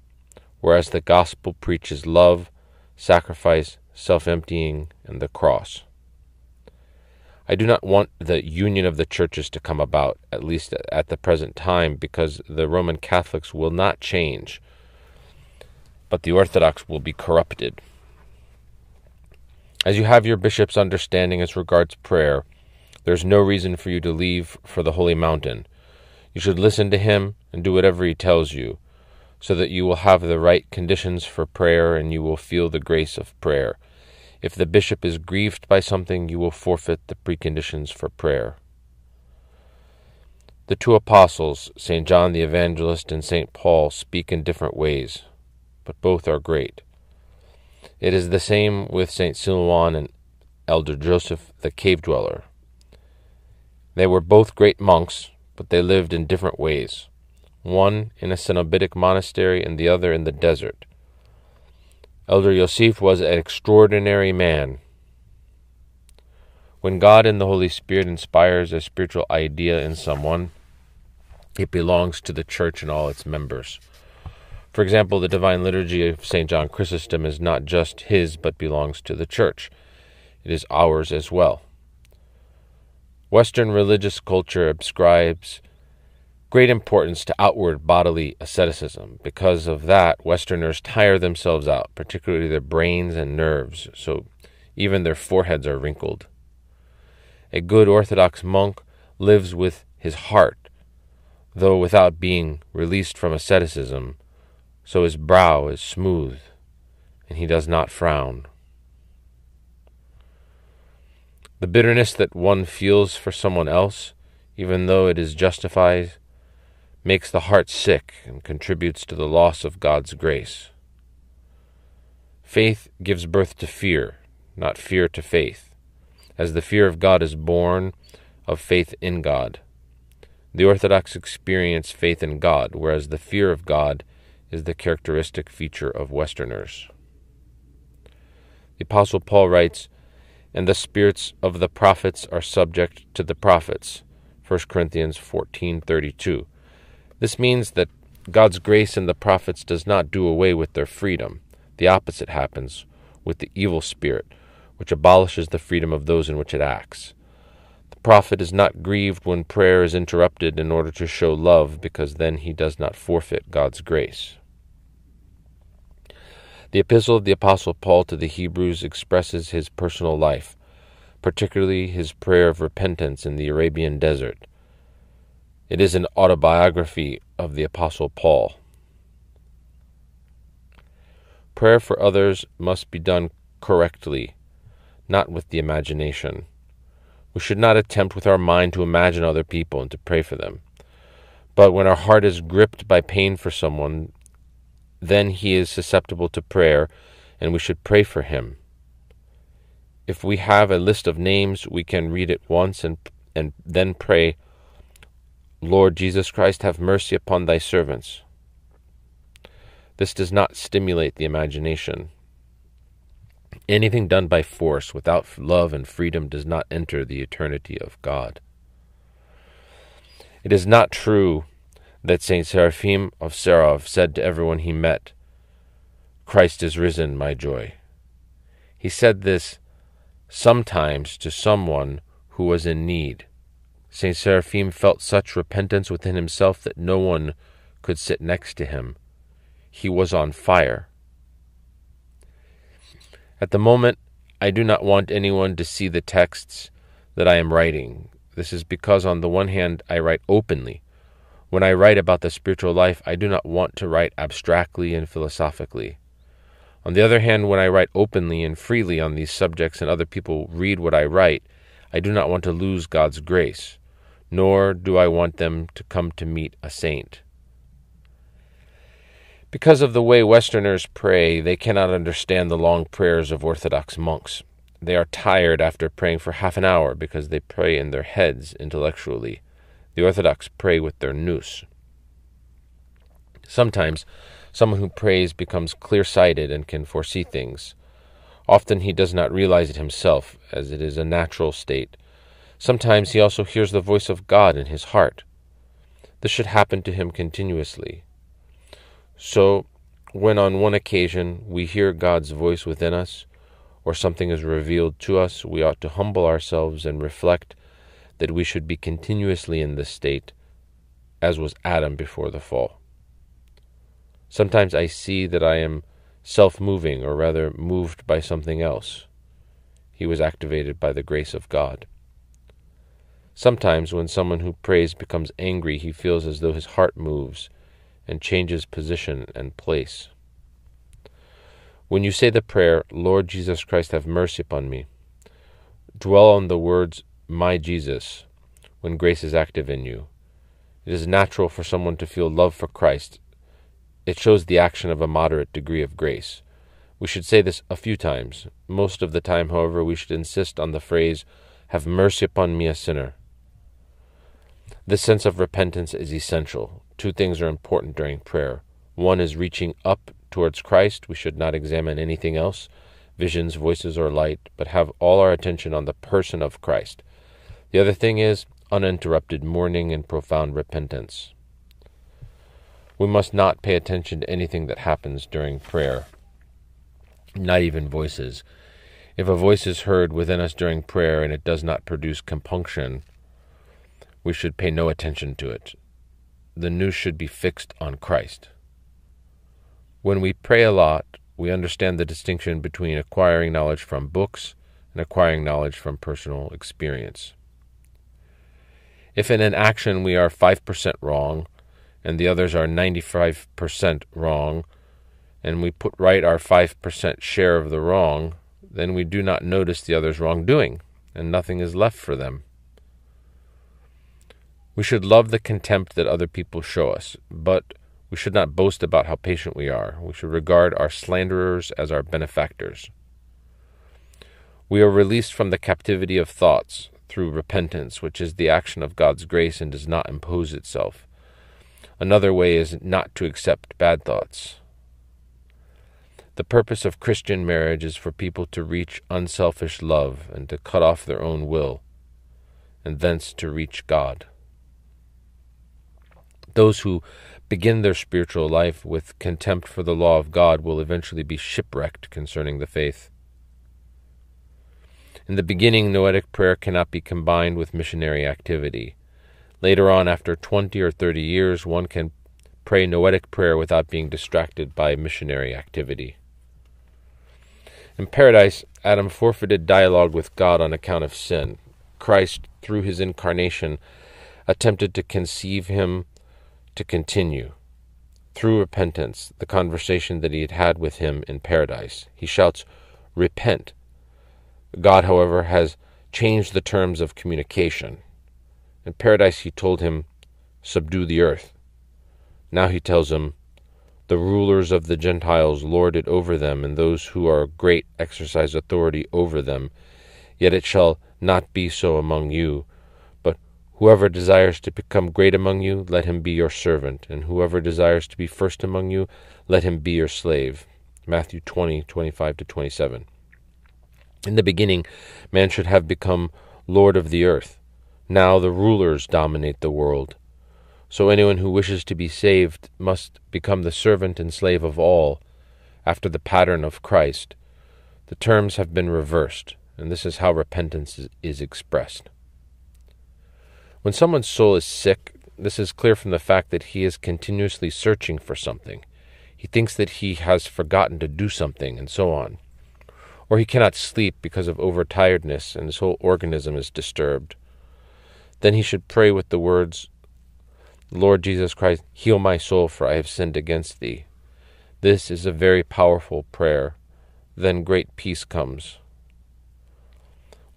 whereas the gospel preaches love, sacrifice, self emptying, and the cross. I do not want the union of the churches to come about, at least at the present time, because the Roman Catholics will not change, but the Orthodox will be corrupted. As you have your bishop's understanding as regards prayer, there is no reason for you to leave for the holy mountain. You should listen to him and do whatever he tells you, so that you will have the right conditions for prayer and you will feel the grace of prayer. If the bishop is grieved by something, you will forfeit the preconditions for prayer. The two apostles, St. John the Evangelist and St. Paul, speak in different ways, but both are great. It is the same with St. Silouan and Elder Joseph the Cave Dweller. They were both great monks, but they lived in different ways, one in a cenobitic monastery and the other in the desert. Elder Yosef was an extraordinary man. When God and the Holy Spirit inspires a spiritual idea in someone, it belongs to the church and all its members. For example, the Divine Liturgy of St. John Chrysostom is not just his, but belongs to the church. It is ours as well. Western religious culture ascribes great importance to outward bodily asceticism. Because of that, Westerners tire themselves out, particularly their brains and nerves, so even their foreheads are wrinkled. A good Orthodox monk lives with his heart, though without being released from asceticism, so his brow is smooth, and he does not frown. The bitterness that one feels for someone else, even though it is justified, makes the heart sick and contributes to the loss of God's grace. Faith gives birth to fear, not fear to faith, as the fear of God is born of faith in God. The Orthodox experience faith in God, whereas the fear of God is the characteristic feature of Westerners. The Apostle Paul writes, And the spirits of the prophets are subject to the prophets. 1 Corinthians 14.32 this means that God's grace in the prophets does not do away with their freedom. The opposite happens with the evil spirit, which abolishes the freedom of those in which it acts. The prophet is not grieved when prayer is interrupted in order to show love, because then he does not forfeit God's grace. The epistle of the Apostle Paul to the Hebrews expresses his personal life, particularly his prayer of repentance in the Arabian desert. It is an autobiography of the Apostle Paul. Prayer for others must be done correctly, not with the imagination. We should not attempt with our mind to imagine other people and to pray for them. But when our heart is gripped by pain for someone, then he is susceptible to prayer, and we should pray for him. If we have a list of names, we can read it once and, and then pray Lord Jesus Christ, have mercy upon thy servants. This does not stimulate the imagination. Anything done by force without love and freedom does not enter the eternity of God. It is not true that Saint Seraphim of Sarov said to everyone he met, Christ is risen, my joy. He said this sometimes to someone who was in need. Saint Seraphim felt such repentance within himself that no one could sit next to him. He was on fire. At the moment, I do not want anyone to see the texts that I am writing. This is because, on the one hand, I write openly. When I write about the spiritual life, I do not want to write abstractly and philosophically. On the other hand, when I write openly and freely on these subjects and other people read what I write, I do not want to lose God's grace nor do I want them to come to meet a saint. Because of the way Westerners pray, they cannot understand the long prayers of Orthodox monks. They are tired after praying for half an hour because they pray in their heads intellectually. The Orthodox pray with their nous. Sometimes, someone who prays becomes clear sighted and can foresee things. Often he does not realize it himself, as it is a natural state Sometimes he also hears the voice of God in his heart. This should happen to him continuously. So, when on one occasion we hear God's voice within us, or something is revealed to us, we ought to humble ourselves and reflect that we should be continuously in this state, as was Adam before the fall. Sometimes I see that I am self moving, or rather moved by something else. He was activated by the grace of God. Sometimes, when someone who prays becomes angry, he feels as though his heart moves and changes position and place. When you say the prayer, Lord Jesus Christ, have mercy upon me, dwell on the words, My Jesus, when grace is active in you. It is natural for someone to feel love for Christ. It shows the action of a moderate degree of grace. We should say this a few times. Most of the time, however, we should insist on the phrase, Have mercy upon me, a sinner. This sense of repentance is essential. Two things are important during prayer. One is reaching up towards Christ. We should not examine anything else, visions, voices, or light, but have all our attention on the person of Christ. The other thing is uninterrupted mourning and profound repentance. We must not pay attention to anything that happens during prayer, not even voices. If a voice is heard within us during prayer and it does not produce compunction, we should pay no attention to it. The nous should be fixed on Christ. When we pray a lot, we understand the distinction between acquiring knowledge from books and acquiring knowledge from personal experience. If in an action we are 5% wrong and the others are 95% wrong, and we put right our 5% share of the wrong, then we do not notice the other's wrongdoing, and nothing is left for them. We should love the contempt that other people show us, but we should not boast about how patient we are. We should regard our slanderers as our benefactors. We are released from the captivity of thoughts through repentance, which is the action of God's grace and does not impose itself. Another way is not to accept bad thoughts. The purpose of Christian marriage is for people to reach unselfish love and to cut off their own will, and thence to reach God. Those who begin their spiritual life with contempt for the law of God will eventually be shipwrecked concerning the faith. In the beginning, noetic prayer cannot be combined with missionary activity. Later on, after 20 or 30 years, one can pray noetic prayer without being distracted by missionary activity. In paradise, Adam forfeited dialogue with God on account of sin. Christ, through his incarnation, attempted to conceive him to continue through repentance the conversation that he had had with him in paradise. He shouts, Repent. God, however, has changed the terms of communication. In paradise, he told him, Subdue the earth. Now he tells him, The rulers of the Gentiles lord it over them, and those who are great exercise authority over them. Yet it shall not be so among you, Whoever desires to become great among you, let him be your servant, and whoever desires to be first among you, let him be your slave. Matthew 20, to 27. In the beginning, man should have become lord of the earth. Now the rulers dominate the world. So anyone who wishes to be saved must become the servant and slave of all, after the pattern of Christ. The terms have been reversed, and this is how repentance is expressed. When someone's soul is sick, this is clear from the fact that he is continuously searching for something. He thinks that he has forgotten to do something, and so on. Or he cannot sleep because of overtiredness, and his whole organism is disturbed. Then he should pray with the words, Lord Jesus Christ, heal my soul, for I have sinned against thee. This is a very powerful prayer. Then great peace comes.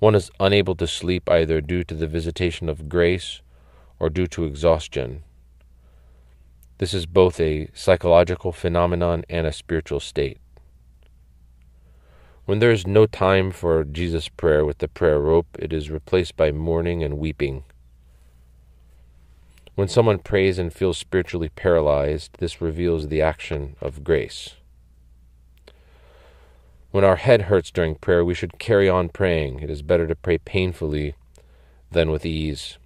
One is unable to sleep either due to the visitation of grace or due to exhaustion. This is both a psychological phenomenon and a spiritual state. When there is no time for Jesus' prayer with the prayer rope, it is replaced by mourning and weeping. When someone prays and feels spiritually paralyzed, this reveals the action of grace. When our head hurts during prayer, we should carry on praying. It is better to pray painfully than with ease.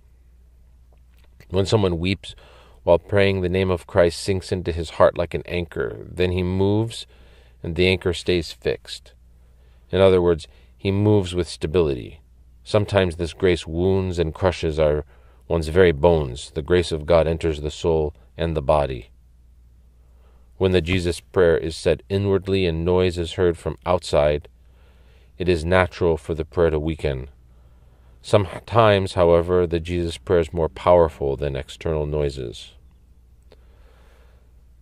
When someone weeps while praying, the name of Christ sinks into his heart like an anchor. Then he moves, and the anchor stays fixed. In other words, he moves with stability. Sometimes this grace wounds and crushes our one's very bones. The grace of God enters the soul and the body. When the Jesus prayer is said inwardly and noise is heard from outside, it is natural for the prayer to weaken. Sometimes, however, the Jesus prayer is more powerful than external noises.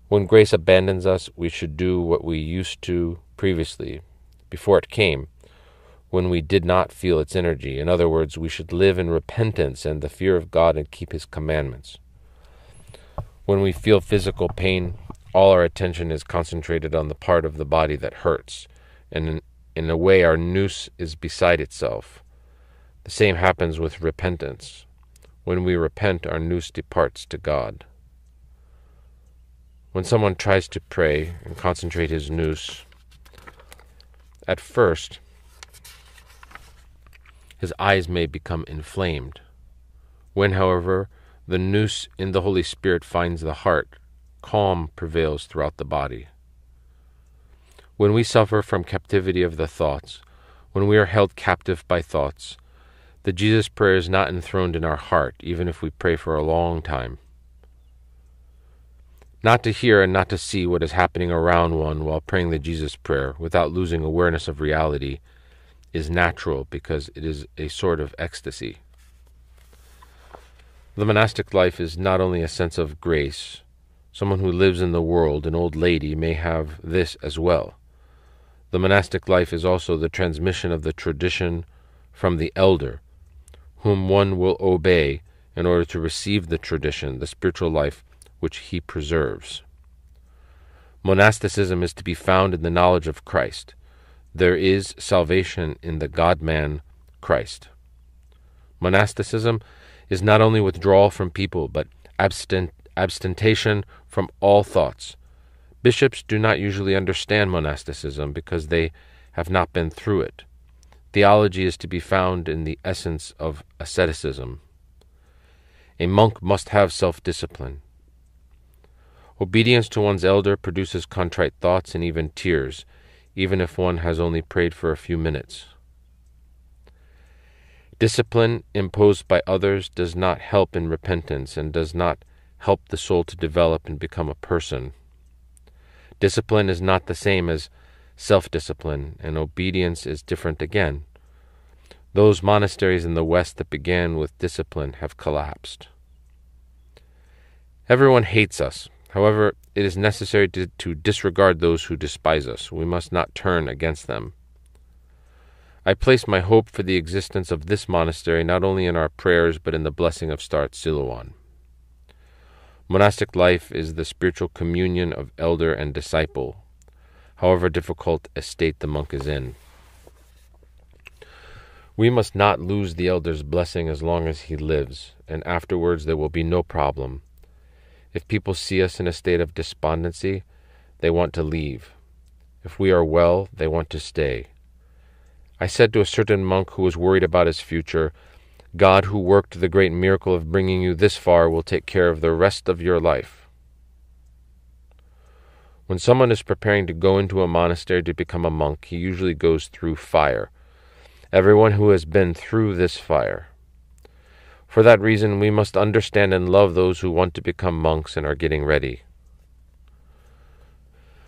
When grace abandons us, we should do what we used to previously, before it came, when we did not feel its energy. In other words, we should live in repentance and the fear of God and keep His commandments. When we feel physical pain, all our attention is concentrated on the part of the body that hurts, and in, a way our nous is beside itself. The same happens with repentance. When we repent, our nous departs to God. When someone tries to pray and concentrate his nous, at first, his eyes may become inflamed. When, however, the nous in the Holy Spirit finds the heart, calm prevails throughout the body. When we suffer from captivity of the thoughts, when we are held captive by thoughts, the Jesus prayer is not enthroned in our heart, even if we pray for a long time. Not to hear and not to see what is happening around one while praying the Jesus prayer without losing awareness of reality is natural because it is a sort of ecstasy. The monastic life is not only a sense of grace, someone who lives in the world, an old lady, may have this as well. The monastic life is also the transmission of the tradition from the elder, whom one will obey in order to receive the tradition, the spiritual life which he preserves. Monasticism is to be found in the knowledge of Christ. There is salvation in the God man Christ. Monasticism is not only withdrawal from people, but abstent, abstentation from all thoughts. Bishops do not usually understand monasticism because they have not been through it. Theology is to be found in the essence of asceticism. A monk must have self discipline. Obedience to one's elder produces contrite thoughts and even tears, even if one has only prayed for a few minutes. Discipline imposed by others does not help in repentance and does not help the soul to develop and become a person. Discipline is not the same as self discipline, and obedience is different again. Those monasteries in the West that began with discipline have collapsed. Everyone hates us. However, it is necessary to, to, disregard those who despise us. We must not turn against them. I place my hope for the existence of this monastery not only in our prayers but in the blessing of Staretz Silouan. Monastic life is the spiritual communion of elder and disciple, however difficult a state the monk is in. We must not lose the elder's blessing as long as he lives, and afterwards there will be no problem. If people see us in a state of despondency, they want to leave. If we are well, they want to stay. I said to a certain monk who was worried about his future, God, who worked the great miracle of bringing you this far, will take care of the rest of your life. When someone is preparing to go into a monastery to become a monk, he usually goes through fire. Everyone who has been through this fire. For that reason, we must understand and love those who want to become monks and are getting ready.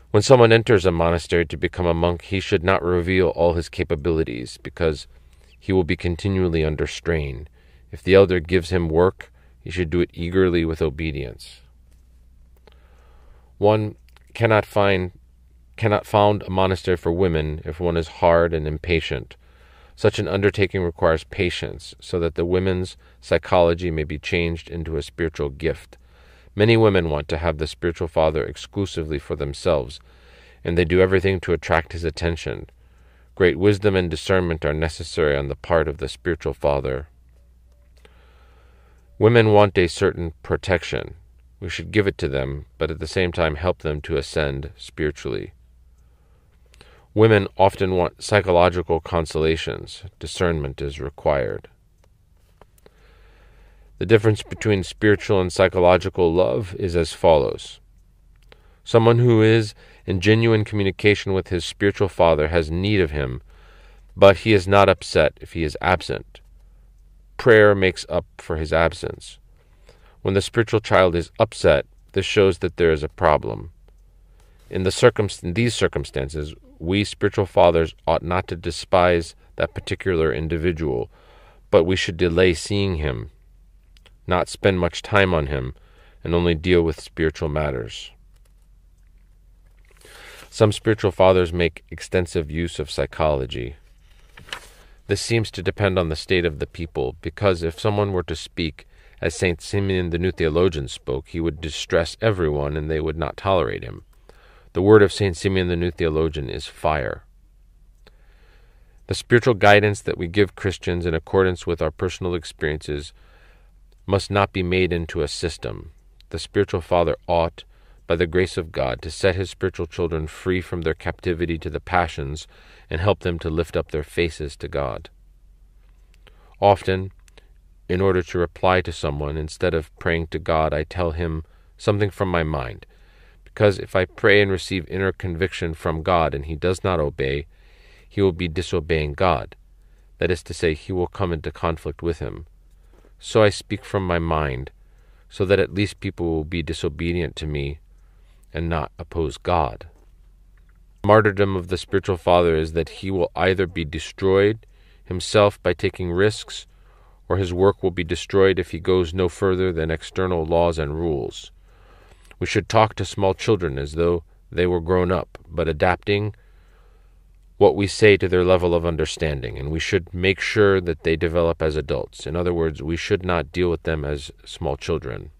When someone enters a monastery to become a monk, he should not reveal all his capabilities, because he will be continually under strain. If the elder gives him work, he should do it eagerly with obedience. One cannot find cannot found a monastery for women if one is hard and impatient. Such an undertaking requires patience, so that the women's psychology may be changed into a spiritual gift. Many women want to have the spiritual father exclusively for themselves, and they do everything to attract his attention. Great wisdom and discernment are necessary on the part of the spiritual father. Women want a certain protection. We should give it to them, but at the same time help them to ascend spiritually. Women often want psychological consolations. Discernment is required. The difference between spiritual and psychological love is as follows Someone who is in genuine communication with his spiritual father has need of him, but he is not upset if he is absent. Prayer makes up for his absence. When the spiritual child is upset, this shows that there is a problem. In, the in these circumstances, we spiritual fathers ought not to despise that particular individual, but we should delay seeing him, not spend much time on him, and only deal with spiritual matters. Some spiritual fathers make extensive use of psychology. This seems to depend on the state of the people, because if someone were to speak as St. Simeon the New Theologian spoke, he would distress everyone and they would not tolerate him. The word of St. Simeon the New Theologian is fire. The spiritual guidance that we give Christians in accordance with our personal experiences must not be made into a system. The spiritual father ought by the grace of God, to set His spiritual children free from their captivity to the passions and help them to lift up their faces to God. Often, in order to reply to someone, instead of praying to God, I tell him something from my mind, because if I pray and receive inner conviction from God and he does not obey, he will be disobeying God. That is to say, he will come into conflict with him. So I speak from my mind, so that at least people will be disobedient to me and not oppose God. The martyrdom of the spiritual father is that he will either be destroyed himself by taking risks, or his work will be destroyed if he goes no further than external laws and rules. We should talk to small children as though they were grown up, but adapting what we say to their level of understanding, and we should make sure that they develop as adults. In other words, we should not deal with them as small children.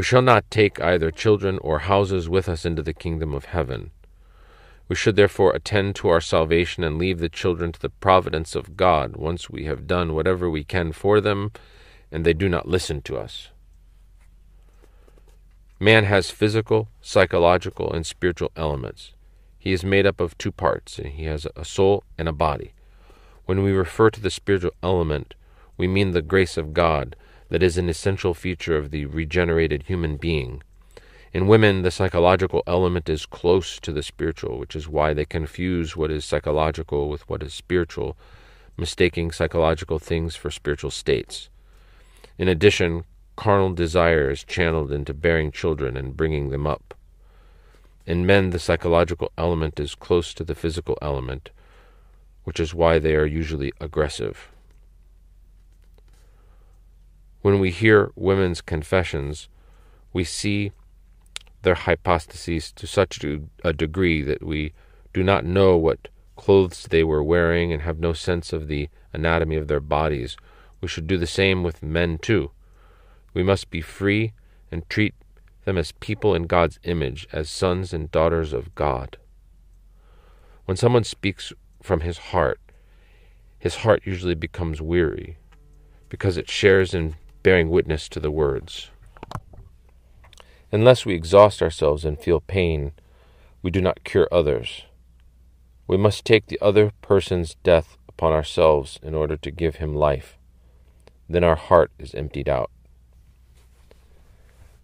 We shall not take either children or houses with us into the kingdom of heaven. We should therefore attend to our salvation and leave the children to the providence of God once we have done whatever we can for them and they do not listen to us. Man has physical, psychological, and spiritual elements. He is made up of two parts, and he has a soul and a body. When we refer to the spiritual element, we mean the grace of God, that is an essential feature of the regenerated human being. In women, the psychological element is close to the spiritual, which is why they confuse what is psychological with what is spiritual, mistaking psychological things for spiritual states. In addition, carnal desire is channeled into bearing children and bringing them up. In men, the psychological element is close to the physical element, which is why they are usually aggressive. When we hear women's confessions, we see their hypostases to such a degree that we do not know what clothes they were wearing and have no sense of the anatomy of their bodies. We should do the same with men too. We must be free and treat them as people in God's image, as sons and daughters of God. When someone speaks from his heart, his heart usually becomes weary because it shares in bearing witness to the words. Unless we exhaust ourselves and feel pain, we do not cure others. We must take the other person's death upon ourselves in order to give him life. Then our heart is emptied out.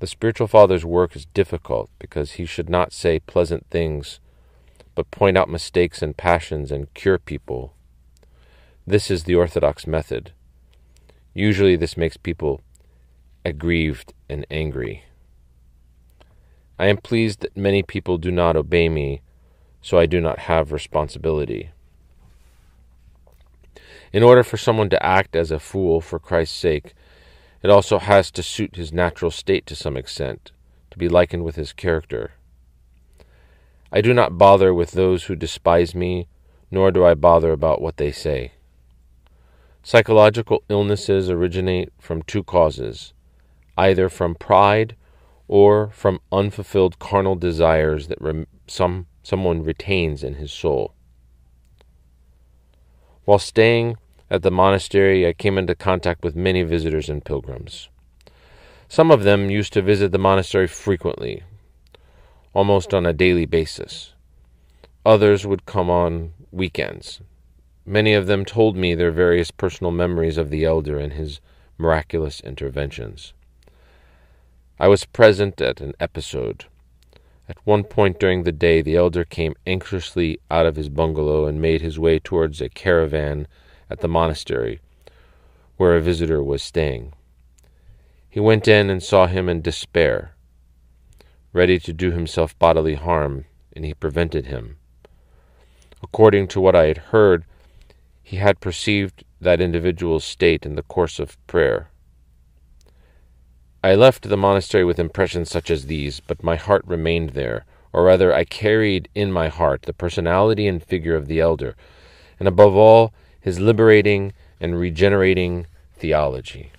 The spiritual father's work is difficult because he should not say pleasant things, but point out mistakes and passions and cure people. This is the orthodox method. Usually, this makes people aggrieved and angry. I am pleased that many people do not obey me, so I do not have responsibility. In order for someone to act as a fool for Christ's sake, it also has to suit his natural state to some extent, to be likened with his character. I do not bother with those who despise me, nor do I bother about what they say. Psychological illnesses originate from two causes either from pride or from unfulfilled carnal desires that rem- some, someone retains in his soul. While staying at the monastery, I came into contact with many visitors and pilgrims. Some of them used to visit the monastery frequently, almost on a daily basis. Others would come on weekends, Many of them told me their various personal memories of the elder and his miraculous interventions. I was present at an episode. At one point during the day, the elder came anxiously out of his bungalow and made his way towards a caravan at the monastery where a visitor was staying. He went in and saw him in despair, ready to do himself bodily harm, and he prevented him. According to what I had heard, he had perceived that individual's state in the course of prayer. I left the monastery with impressions such as these, but my heart remained there, or rather, I carried in my heart the personality and figure of the elder, and above all, his liberating and regenerating theology.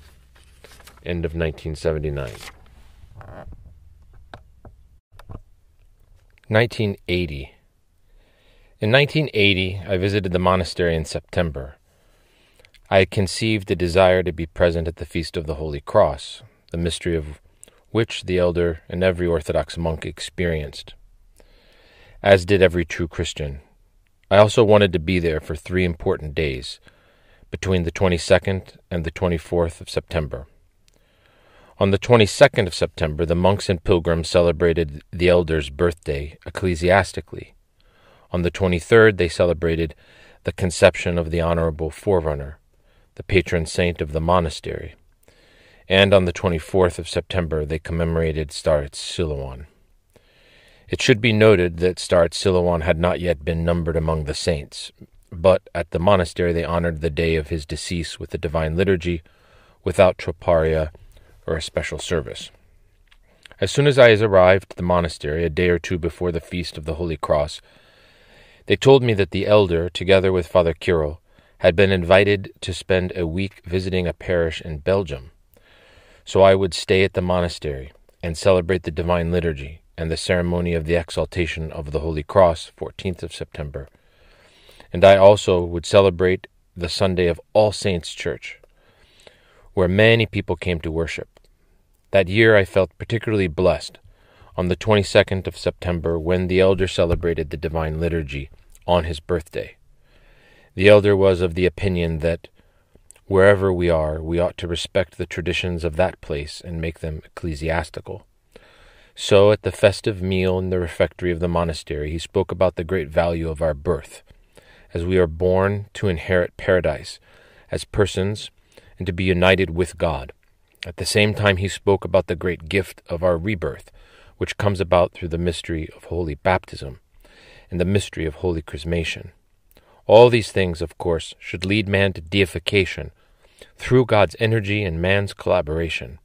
End of 1979. 1980. In 1980, I visited the monastery in September. I had conceived a desire to be present at the Feast of the Holy Cross, the mystery of which the elder and every Orthodox monk experienced, as did every true Christian. I also wanted to be there for three important days, between the 22nd and the 24th of September. On the 22nd of September, the monks and pilgrims celebrated the elder's birthday ecclesiastically on the 23rd, they celebrated the conception of the Honorable Forerunner, the patron saint of the monastery. And on the 24th of September, they commemorated St. Silouan. It should be noted that St. Silouan had not yet been numbered among the saints, but at the monastery they honored the day of his decease with the divine liturgy without troparia or a special service. As soon as I arrived at the monastery, a day or two before the feast of the Holy Cross, they told me that the elder, together with Father Kiro, had been invited to spend a week visiting a parish in Belgium. So I would stay at the monastery and celebrate the Divine Liturgy and the ceremony of the Exaltation of the Holy Cross, 14th of September. And I also would celebrate the Sunday of All Saints Church, where many people came to worship. That year I felt particularly blessed on the 22nd of September when the elder celebrated the Divine Liturgy on his birthday. The elder was of the opinion that wherever we are, we ought to respect the traditions of that place and make them ecclesiastical. So, at the festive meal in the refectory of the monastery, he spoke about the great value of our birth, as we are born to inherit paradise, as persons, and to be united with God. At the same time, he spoke about the great gift of our rebirth, which comes about through the mystery of holy baptism and the mystery of Holy Chrismation. All these things, of course, should lead man to deification through God's energy and man's collaboration.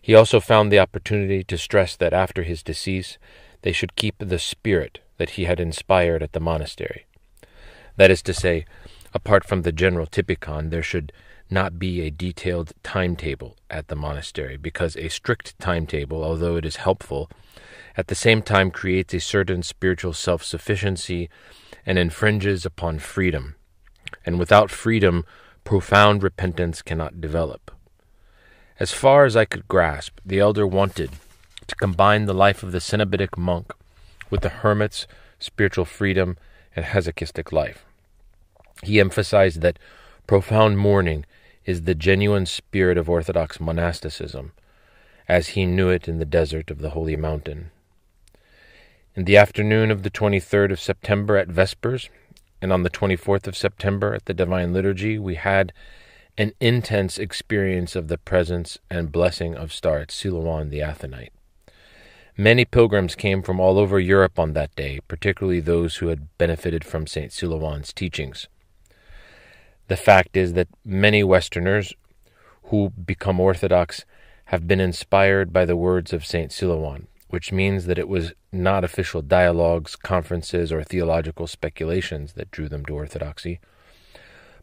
He also found the opportunity to stress that after his decease, they should keep the spirit that he had inspired at the monastery. That is to say, apart from the general typicon, there should not be a detailed timetable at the monastery, because a strict timetable, although it is helpful, at the same time creates a certain spiritual self sufficiency and infringes upon freedom. And without freedom, profound repentance cannot develop. As far as I could grasp, the elder wanted to combine the life of the Cenobitic monk with the hermit's spiritual freedom and hesychastic life. He emphasized that profound mourning is the genuine spirit of Orthodox monasticism, as he knew it in the desert of the Holy Mountain. In the afternoon of the 23rd of September at Vespers, and on the 24th of September at the Divine Liturgy, we had an intense experience of the presence and blessing of Staretz the Athonite. Many pilgrims came from all over Europe on that day, particularly those who had benefited from St. Silouan's teachings. The fact is that many Westerners who become Orthodox have been inspired by the words of St. Silouan which means that it was not official dialogues, conferences, or theological speculations that drew them to orthodoxy,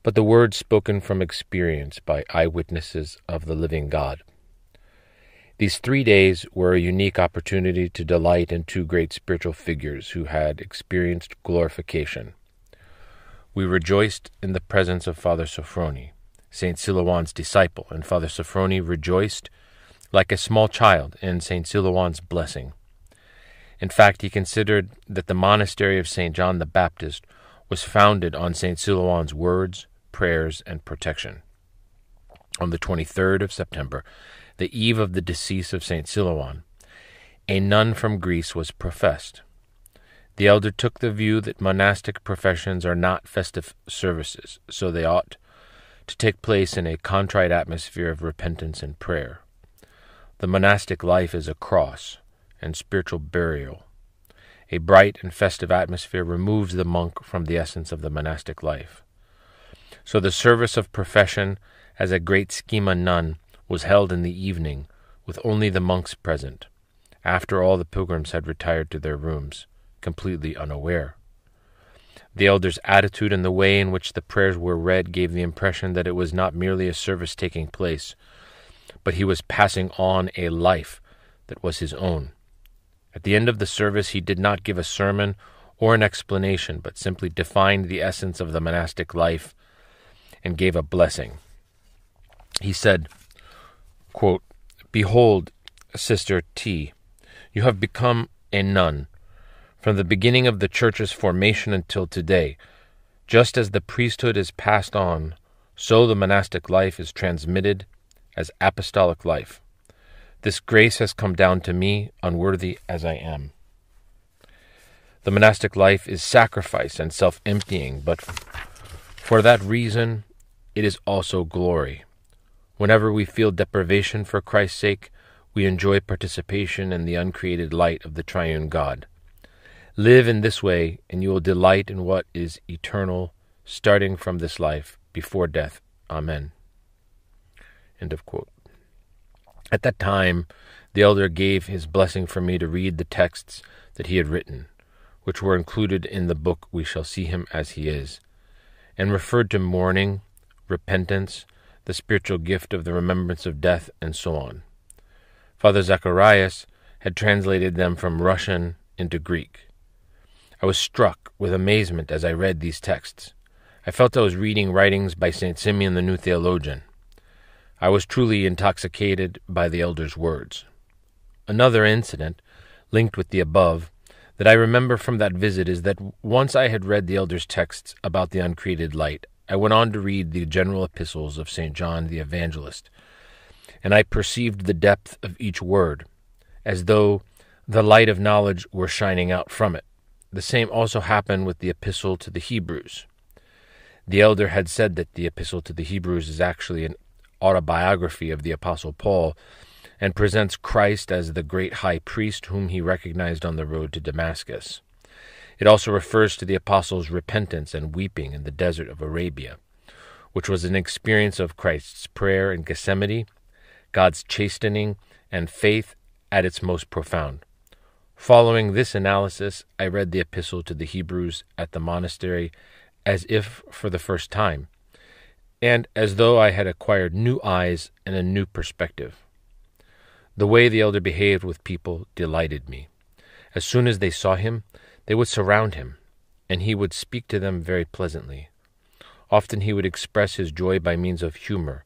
but the words spoken from experience by eyewitnesses of the living God. These three days were a unique opportunity to delight in two great spiritual figures who had experienced glorification. We rejoiced in the presence of Father Sophrony, St. Silouan's disciple, and Father Sophrony rejoiced like a small child in St. Silouan's blessing. In fact, he considered that the monastery of St. John the Baptist was founded on St. Silouan's words, prayers, and protection. On the 23rd of September, the eve of the decease of St. Silouan, a nun from Greece was professed. The elder took the view that monastic professions are not festive services, so they ought to take place in a contrite atmosphere of repentance and prayer. The monastic life is a cross and spiritual burial. A bright and festive atmosphere removes the monk from the essence of the monastic life. So the service of profession as a great schema nun was held in the evening, with only the monks present, after all the pilgrims had retired to their rooms, completely unaware. The elder's attitude and the way in which the prayers were read gave the impression that it was not merely a service taking place, but he was passing on a life that was his own. At the end of the service, he did not give a sermon or an explanation, but simply defined the essence of the monastic life and gave a blessing. He said, quote, Behold, Sister T, you have become a nun from the beginning of the church's formation until today. Just as the priesthood is passed on, so the monastic life is transmitted as apostolic life. This grace has come down to me, unworthy as I am. The monastic life is sacrifice and self emptying, but for that reason, it is also glory. Whenever we feel deprivation for Christ's sake, we enjoy participation in the uncreated light of the triune God. Live in this way, and you will delight in what is eternal, starting from this life before death. Amen. End of quote. At that time, the elder gave his blessing for me to read the texts that he had written, which were included in the book We Shall See Him as He Is, and referred to mourning, repentance, the spiritual gift of the remembrance of death, and so on. Father Zacharias had translated them from Russian into Greek. I was struck with amazement as I read these texts. I felt I was reading writings by St. Simeon the New Theologian. I was truly intoxicated by the elder's words. Another incident, linked with the above, that I remember from that visit is that once I had read the elder's texts about the uncreated light, I went on to read the general epistles of St. John the Evangelist, and I perceived the depth of each word, as though the light of knowledge were shining out from it. The same also happened with the epistle to the Hebrews. The elder had said that the epistle to the Hebrews is actually an autobiography of the Apostle Paul and presents Christ as the great high priest whom he recognized on the road to Damascus. It also refers to the apostles' repentance and weeping in the desert of Arabia, which was an experience of Christ's prayer in Gethsemane, God's chastening, and faith at its most profound. Following this analysis, I read the epistle to the Hebrews at the monastery as if for the first time, and as though I had acquired new eyes and a new perspective. The way the elder behaved with people delighted me. As soon as they saw him, they would surround him, and he would speak to them very pleasantly. Often he would express his joy by means of humor,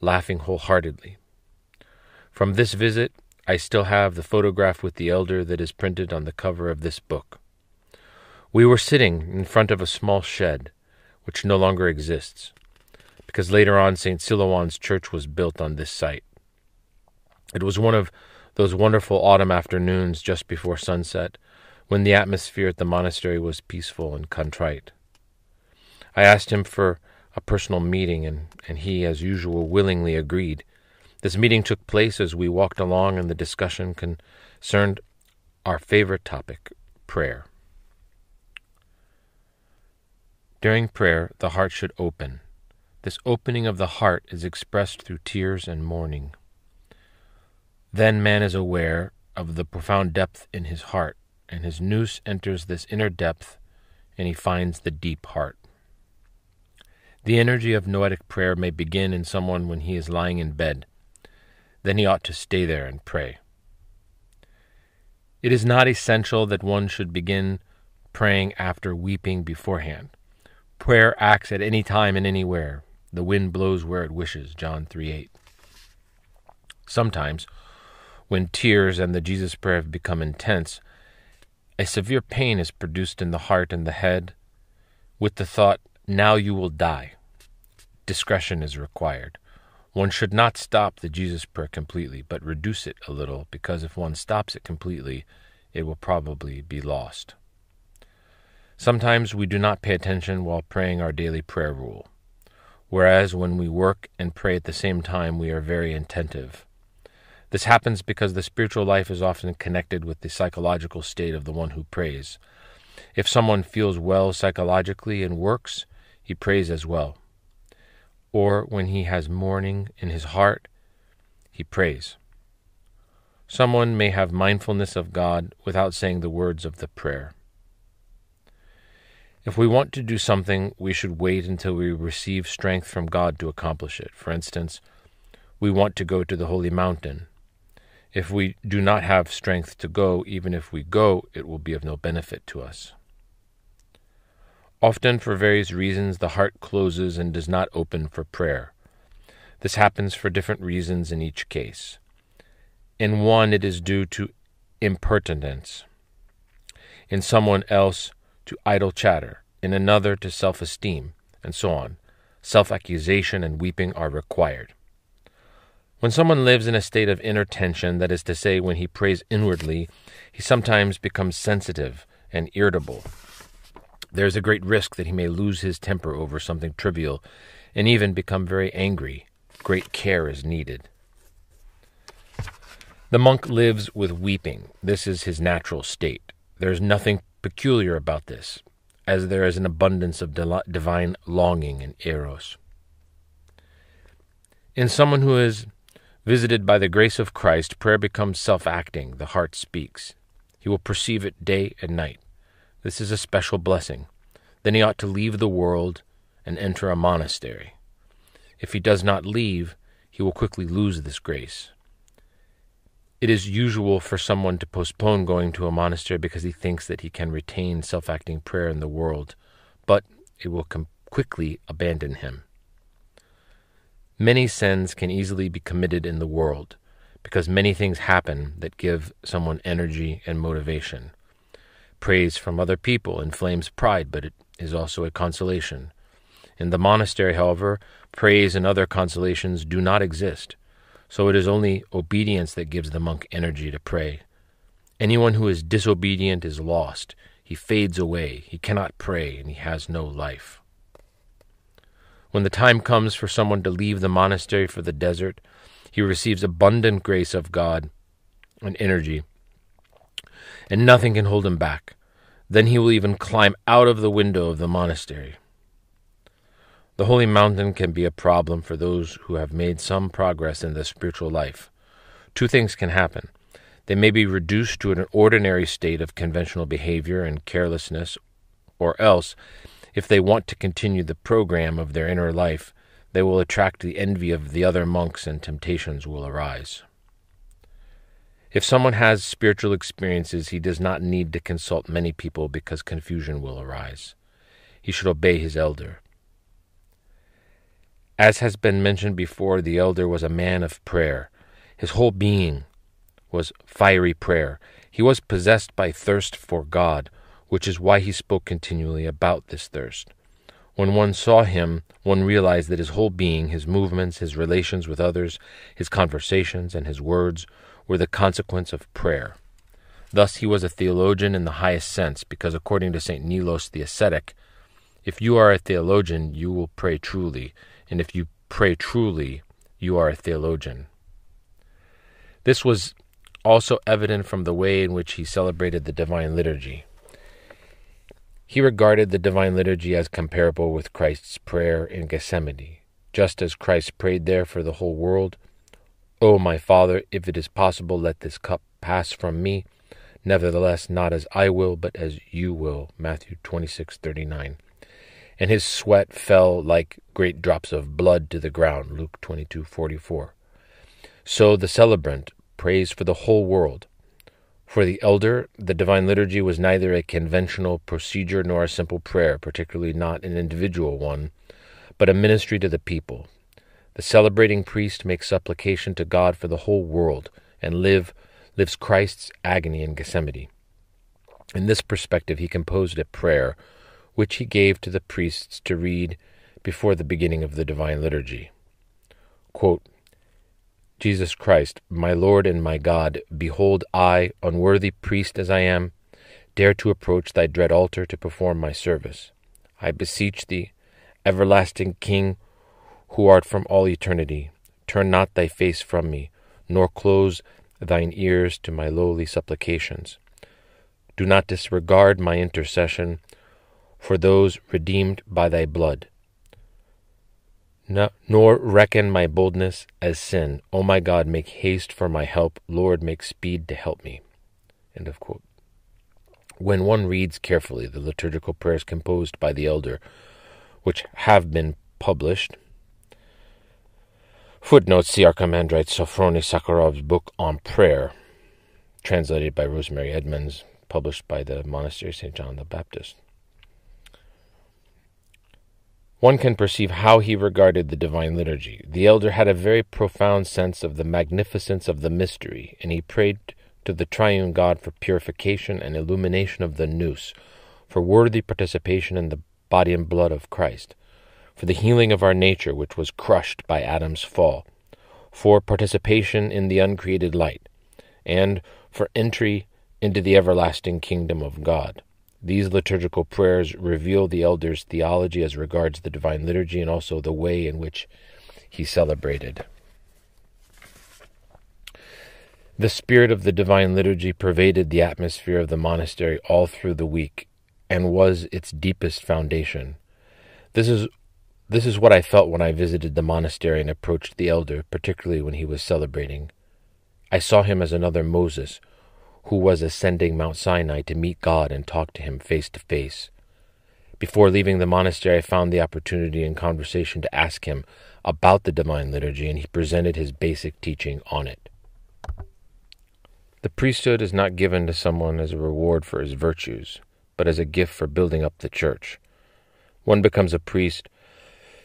laughing wholeheartedly. From this visit, I still have the photograph with the elder that is printed on the cover of this book. We were sitting in front of a small shed, which no longer exists because later on St. Silouan's church was built on this site. It was one of those wonderful autumn afternoons just before sunset when the atmosphere at the monastery was peaceful and contrite. I asked him for a personal meeting, and, and he, as usual, willingly agreed. This meeting took place as we walked along, and the discussion concerned our favorite topic prayer. During prayer, the heart should open, this opening of the heart is expressed through tears and mourning. Then man is aware of the profound depth in his heart, and his nous enters this inner depth, and he finds the deep heart. The energy of noetic prayer may begin in someone when he is lying in bed. Then he ought to stay there and pray. It is not essential that one should begin praying after weeping beforehand. Prayer acts at any time and anywhere. The wind blows where it wishes, John 3 8. Sometimes, when tears and the Jesus prayer have become intense, a severe pain is produced in the heart and the head with the thought, now you will die. Discretion is required. One should not stop the Jesus prayer completely, but reduce it a little, because if one stops it completely, it will probably be lost. Sometimes we do not pay attention while praying our daily prayer rule whereas when we work and pray at the same time, we are very attentive. This happens because the spiritual life is often connected with the psychological state of the one who prays. If someone feels well psychologically and works, he prays as well. Or when he has mourning in his heart, he prays. Someone may have mindfulness of God without saying the words of the prayer. If we want to do something, we should wait until we receive strength from God to accomplish it. For instance, we want to go to the holy mountain. If we do not have strength to go, even if we go, it will be of no benefit to us. Often, for various reasons, the heart closes and does not open for prayer. This happens for different reasons in each case. In one, it is due to impertinence. In someone else, to idle chatter, in another to self esteem, and so on. Self accusation and weeping are required. When someone lives in a state of inner tension, that is to say, when he prays inwardly, he sometimes becomes sensitive and irritable. There is a great risk that he may lose his temper over something trivial and even become very angry. Great care is needed. The monk lives with weeping. This is his natural state. There is nothing peculiar about this, as there is an abundance of divine longing and eros. In someone who is visited by the grace of Christ, prayer becomes self acting, the heart speaks. He will perceive it day and night. This is a special blessing. Then he ought to leave the world and enter a monastery. If he does not leave, he will quickly lose this grace it is usual for someone to postpone going to a monastery because he thinks that he can retain self acting prayer in the world, but it will com- quickly abandon him. Many sins can easily be committed in the world because many things happen that give someone energy and motivation. Praise from other people inflames pride, but it is also a consolation. In the monastery, however, praise and other consolations do not exist. So it is only obedience that gives the monk energy to pray. Anyone who is disobedient is lost. He fades away, he cannot pray, and he has no life. When the time comes for someone to leave the monastery for the desert, he receives abundant grace of God and energy, and nothing can hold him back. Then he will even climb out of the window of the monastery. The holy mountain can be a problem for those who have made some progress in the spiritual life. Two things can happen. They may be reduced to an ordinary state of conventional behavior and carelessness, or else, if they want to continue the program of their inner life, they will attract the envy of the other monks and temptations will arise. If someone has spiritual experiences, he does not need to consult many people because confusion will arise. He should obey his elder. As has been mentioned before, the elder was a man of prayer. His whole being was fiery prayer. He was possessed by thirst for God, which is why he spoke continually about this thirst. When one saw him, one realized that his whole being, his movements, his relations with others, his conversations, and his words were the consequence of prayer. Thus, he was a theologian in the highest sense, because according to St. Nilos the ascetic, if you are a theologian, you will pray truly, and if you pray truly, you are a theologian. This was also evident from the way in which he celebrated the Divine Liturgy. He regarded the Divine Liturgy as comparable with Christ's prayer in Gethsemane, just as Christ prayed there for the whole world O oh, my Father, if it is possible, let this cup pass from me. Nevertheless, not as I will, but as you will. Matthew 26:39 and his sweat fell like great drops of blood to the ground. Luke 22:44. So the celebrant prays for the whole world. For the elder, the divine liturgy was neither a conventional procedure nor a simple prayer, particularly not an individual one, but a ministry to the people. The celebrating priest makes supplication to God for the whole world and live, lives Christ's agony in Gethsemane. In this perspective, he composed a prayer which he gave to the priests to read before the beginning of the Divine Liturgy. Quote, Jesus Christ, my Lord and my God, behold, I, unworthy priest as I am, dare to approach thy dread altar to perform my service. I beseech thee, everlasting King, who art from all eternity, turn not thy face from me, nor close thine ears to my lowly supplications. Do not disregard my intercession, for those redeemed by thy blood. nor reckon my boldness as sin. O my God, make haste for my help. Lord, make speed to help me. End of quote. When one reads carefully the liturgical prayers composed by the elder, which have been published, footnotes see Archimandrite Sophrony Sakharov's book on prayer, translated by Rosemary Edmonds, published by the Monastery of St. John the Baptist one can perceive how he regarded the divine liturgy. The elder had a very profound sense of the magnificence of the mystery, and he prayed to the triune God for purification and illumination of the nous, for worthy participation in the body and blood of Christ, for the healing of our nature which was crushed by Adam's fall, for participation in the uncreated light, and for entry into the everlasting kingdom of God. These liturgical prayers reveal the elder's theology as regards the divine liturgy and also the way in which he celebrated. The spirit of the divine liturgy pervaded the atmosphere of the monastery all through the week and was its deepest foundation. This is this is what I felt when I visited the monastery and approached the elder, particularly when he was celebrating. I saw him as another Moses who was ascending Mount Sinai to meet God and talk to him face to face. Before leaving the monastery, I found the opportunity in conversation to ask him about the Divine Liturgy, and he presented his basic teaching on it. The priesthood is not given to someone as a reward for his virtues, but as a gift for building up the church. One becomes a priest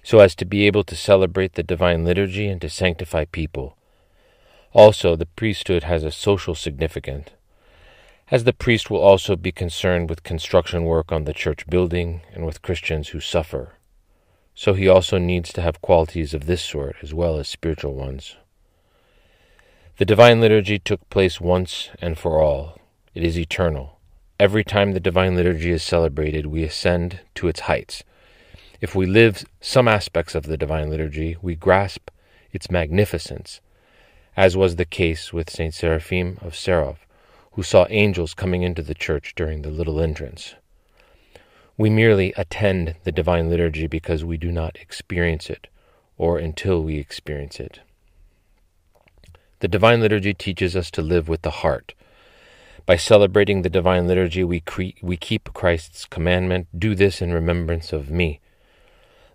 so as to be able to celebrate the Divine Liturgy and to sanctify people. Also, the priesthood has a social significance as the priest will also be concerned with construction work on the church building and with Christians who suffer. So he also needs to have qualities of this sort as well as spiritual ones. The Divine Liturgy took place once and for all. It is eternal. Every time the Divine Liturgy is celebrated, we ascend to its heights. If we live some aspects of the Divine Liturgy, we grasp its magnificence, as was the case with Saint Seraphim of Sarov who saw angels coming into the church during the little entrance. We merely attend the divine liturgy because we do not experience it, or until we experience it. The divine liturgy teaches us to live with the heart. By celebrating the divine liturgy, we, cre- we keep Christ's commandment do this in remembrance of me.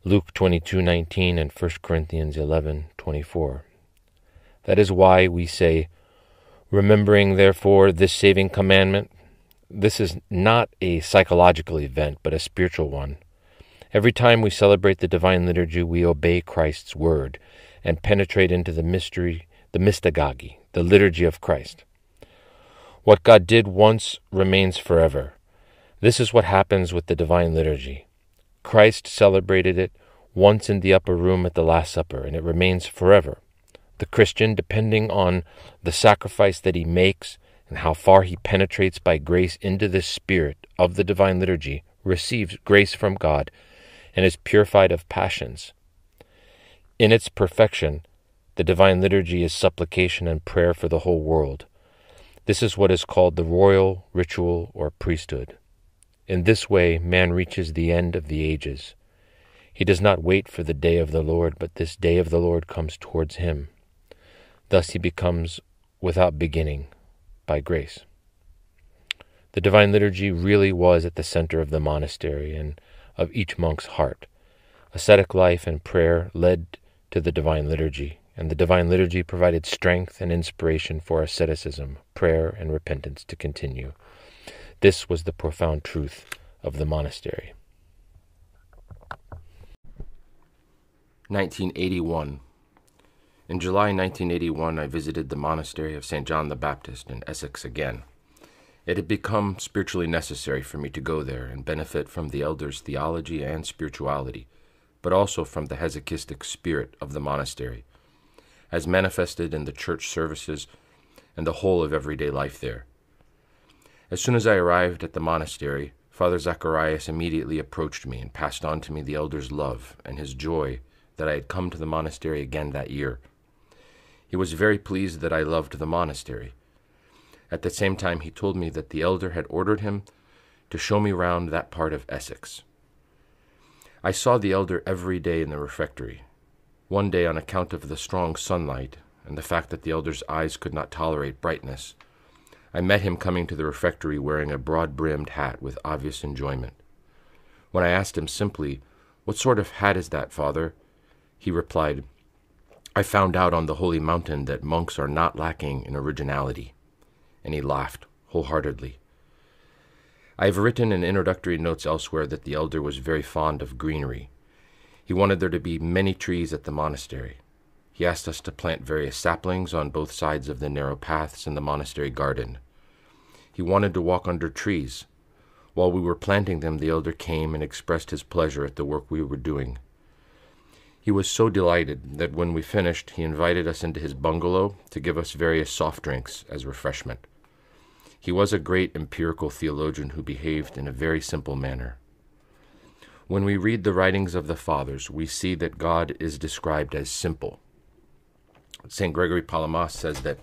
Luke 22:19 and 1 Corinthians 11:24. That is why we say Remembering, therefore, this saving commandment, this is not a psychological event, but a spiritual one. Every time we celebrate the divine liturgy, we obey Christ's word and penetrate into the mystery, the mystagogy, the liturgy of Christ. What God did once remains forever. This is what happens with the divine liturgy. Christ celebrated it once in the upper room at the Last Supper, and it remains forever the Christian, depending on the sacrifice that he makes and how far he penetrates by grace into the spirit of the divine liturgy, receives grace from God and is purified of passions. In its perfection, the divine liturgy is supplication and prayer for the whole world. This is what is called the royal ritual or priesthood. In this way, man reaches the end of the ages. He does not wait for the day of the Lord, but this day of the Lord comes towards him. Thus he becomes without beginning by grace. The Divine Liturgy really was at the center of the monastery and of each monk's heart. Ascetic life and prayer led to the Divine Liturgy, and the Divine Liturgy provided strength and inspiration for asceticism, prayer, and repentance to continue. This was the profound truth of the monastery. 1981 in July 1981, I visited the monastery of St. John the Baptist in Essex again. It had become spiritually necessary for me to go there and benefit from the elder's theology and spirituality, but also from the hesychastic spirit of the monastery, as manifested in the church services and the whole of everyday life there. As soon as I arrived at the monastery, Father Zacharias immediately approached me and passed on to me the elder's love and his joy that I had come to the monastery again that year. He was very pleased that I loved the monastery. At the same time, he told me that the elder had ordered him to show me round that part of Essex. I saw the elder every day in the refectory. One day, on account of the strong sunlight and the fact that the elder's eyes could not tolerate brightness, I met him coming to the refectory wearing a broad brimmed hat with obvious enjoyment. When I asked him simply, What sort of hat is that, father? he replied, I found out on the holy mountain that monks are not lacking in originality. And he laughed wholeheartedly. I have written in introductory notes elsewhere that the elder was very fond of greenery. He wanted there to be many trees at the monastery. He asked us to plant various saplings on both sides of the narrow paths in the monastery garden. He wanted to walk under trees. While we were planting them, the elder came and expressed his pleasure at the work we were doing. He was so delighted that when we finished, he invited us into his bungalow to give us various soft drinks as refreshment. He was a great empirical theologian who behaved in a very simple manner. When we read the writings of the Fathers, we see that God is described as simple. St. Gregory Palamas says that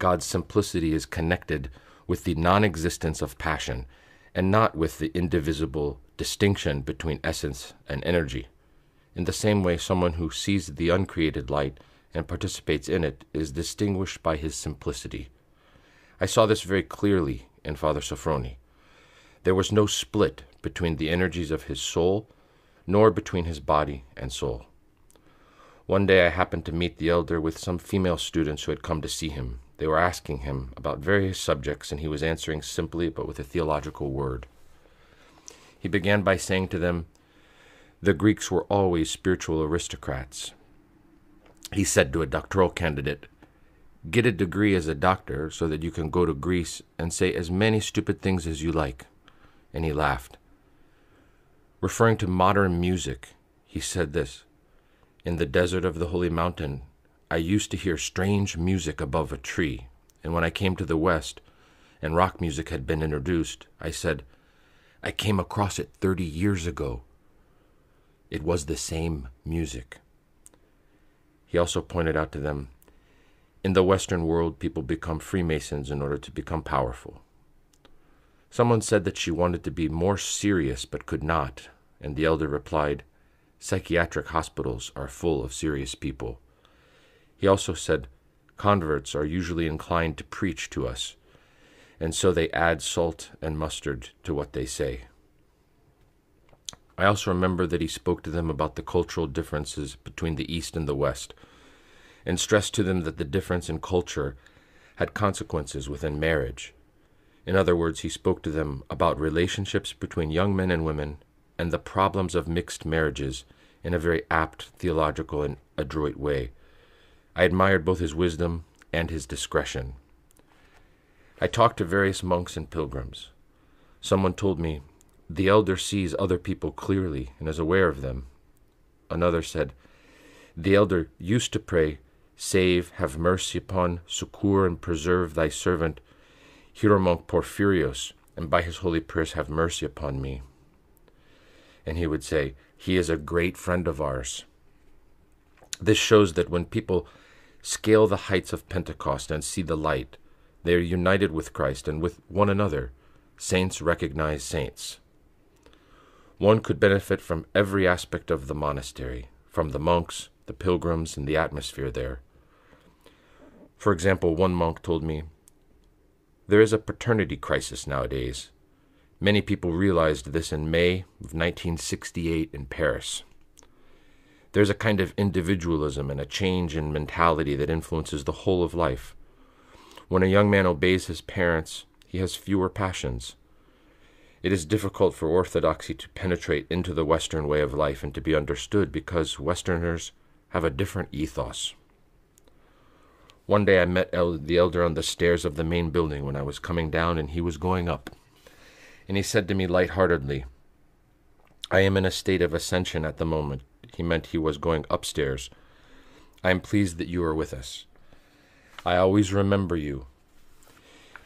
God's simplicity is connected with the non existence of passion and not with the indivisible distinction between essence and energy. In the same way, someone who sees the uncreated light and participates in it is distinguished by his simplicity. I saw this very clearly in Father Sophrony. There was no split between the energies of his soul, nor between his body and soul. One day I happened to meet the elder with some female students who had come to see him. They were asking him about various subjects, and he was answering simply but with a theological word. He began by saying to them, the Greeks were always spiritual aristocrats. He said to a doctoral candidate, Get a degree as a doctor so that you can go to Greece and say as many stupid things as you like. And he laughed. Referring to modern music, he said this In the desert of the Holy Mountain, I used to hear strange music above a tree. And when I came to the West and rock music had been introduced, I said, I came across it 30 years ago it was the same music. He also pointed out to them in the Western world, people become Freemasons in order to become powerful. Someone said that she wanted to be more serious but could not, and the elder replied, Psychiatric hospitals are full of serious people. He also said, Converts are usually inclined to preach to us, and so they add salt and mustard to what they say. I also remember that he spoke to them about the cultural differences between the East and the West, and stressed to them that the difference in culture had consequences within marriage. In other words, he spoke to them about relationships between young men and women and the problems of mixed marriages in a very apt, theological, and adroit way. I admired both his wisdom and his discretion. I talked to various monks and pilgrims. Someone told me the elder sees other people clearly and is aware of them. Another said, The elder used to pray, Save, have mercy upon, succour, and preserve thy servant, Hieromonk Porphyrios, and by his holy prayers have mercy upon me. And he would say, He is a great friend of ours. This shows that when people scale the heights of Pentecost and see the light, they are united with Christ and with one another. Saints recognize saints one could benefit from every aspect of the monastery, from the monks, the pilgrims, and the atmosphere there. For example, one monk told me, There is a paternity crisis nowadays. Many people realized this in May of 1968 in Paris. There's a kind of individualism and a change in mentality that influences the whole of life. When a young man obeys his parents, he has fewer passions. It is difficult for orthodoxy to penetrate into the Western way of life and to be understood because Westerners have a different ethos. One day I met El- the elder on the stairs of the main building when I was coming down and he was going up. And he said to me light-heartedly, I am in a state of ascension at the moment. He meant he was going upstairs. I am pleased that you are with us. I always remember you.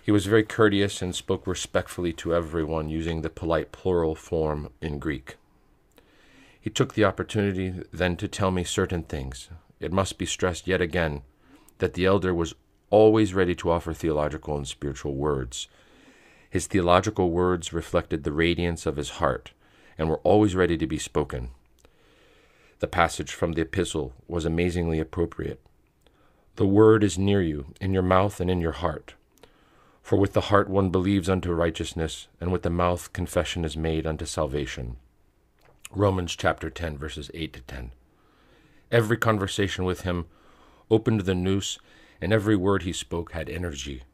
He was very courteous and spoke respectfully to everyone using the polite plural form in Greek. He took the opportunity then to tell me certain things. It must be stressed yet again that the elder was always ready to offer theological and spiritual words. His theological words reflected the radiance of his heart and were always ready to be spoken. The passage from the epistle was amazingly appropriate. The word is near you, in your mouth and in your heart. For with the heart one believes unto righteousness, and with the mouth confession is made unto salvation. Romans chapter 10, verses 8 to 10. Every conversation with him opened the nous, and every word he spoke had energy.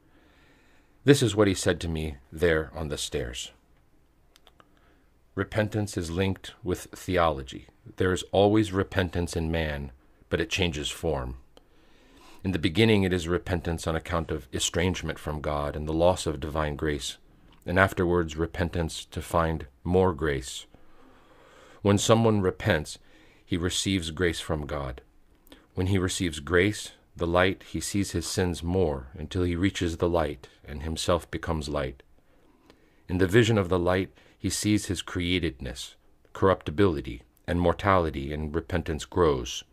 This is what he said to me there on the stairs. Repentance is linked with theology. There is always repentance in man, but it changes form. In the beginning, it is repentance on account of estrangement from God and the loss of divine grace, and afterwards, repentance to find more grace. When someone repents, he receives grace from God. When he receives grace, the light, he sees his sins more until he reaches the light and himself becomes light. In the vision of the light, he sees his createdness, corruptibility, and mortality, and repentance grows.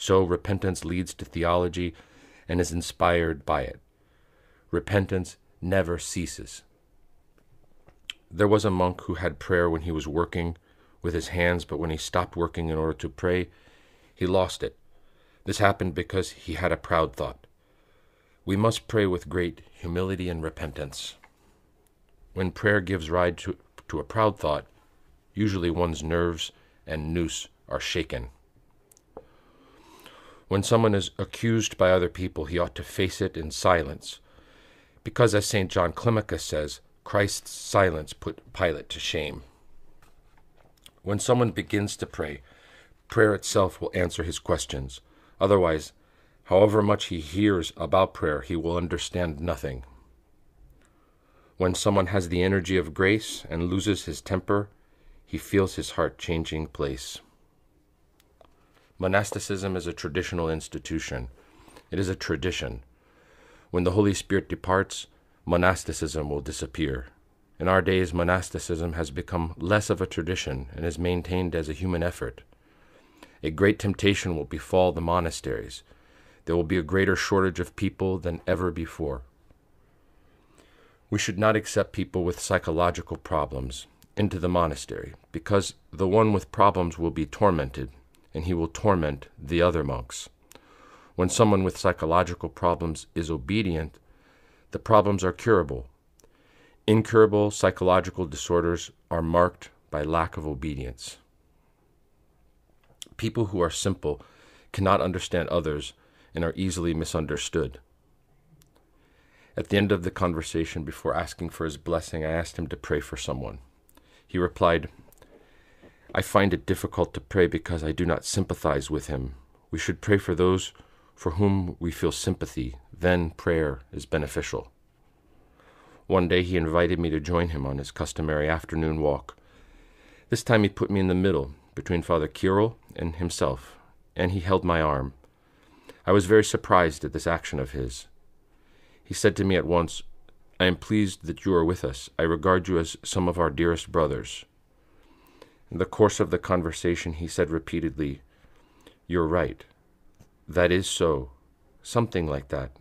So repentance leads to theology and is inspired by it. Repentance never ceases. There was a monk who had prayer when he was working with his hands, but when he stopped working in order to pray, he lost it. This happened because he had a proud thought. We must pray with great humility and repentance. When prayer gives rise to, to a proud thought, usually one's nerves and nous are shaken. When someone is accused by other people, he ought to face it in silence, because, as St. John Climacus says, Christ's silence put Pilate to shame. When someone begins to pray, prayer itself will answer his questions. Otherwise, however much he hears about prayer, he will understand nothing. When someone has the energy of grace and loses his temper, he feels his heart changing place. Monasticism is a traditional institution. It is a tradition. When the Holy Spirit departs, monasticism will disappear. In our days, monasticism has become less of a tradition and is maintained as a human effort. A great temptation will befall the monasteries. There will be a greater shortage of people than ever before. We should not accept people with psychological problems into the monastery, because the one with problems will be tormented and he will torment the other monks. When someone with psychological problems is obedient, the problems are curable. Incurable psychological disorders are marked by lack of obedience. People who are simple cannot understand others and are easily misunderstood. At the end of the conversation, before asking for his blessing, I asked him to pray for someone. He replied, I find it difficult to pray because I do not sympathize with him. We should pray for those for whom we feel sympathy, then prayer is beneficial. One day he invited me to join him on his customary afternoon walk. This time he put me in the middle, between Father Kirill and himself, and he held my arm. I was very surprised at this action of his. He said to me at once, I am pleased that you are with us. I regard you as some of our dearest brothers. In the course of the conversation, he said repeatedly, You're right. That is so. Something like that.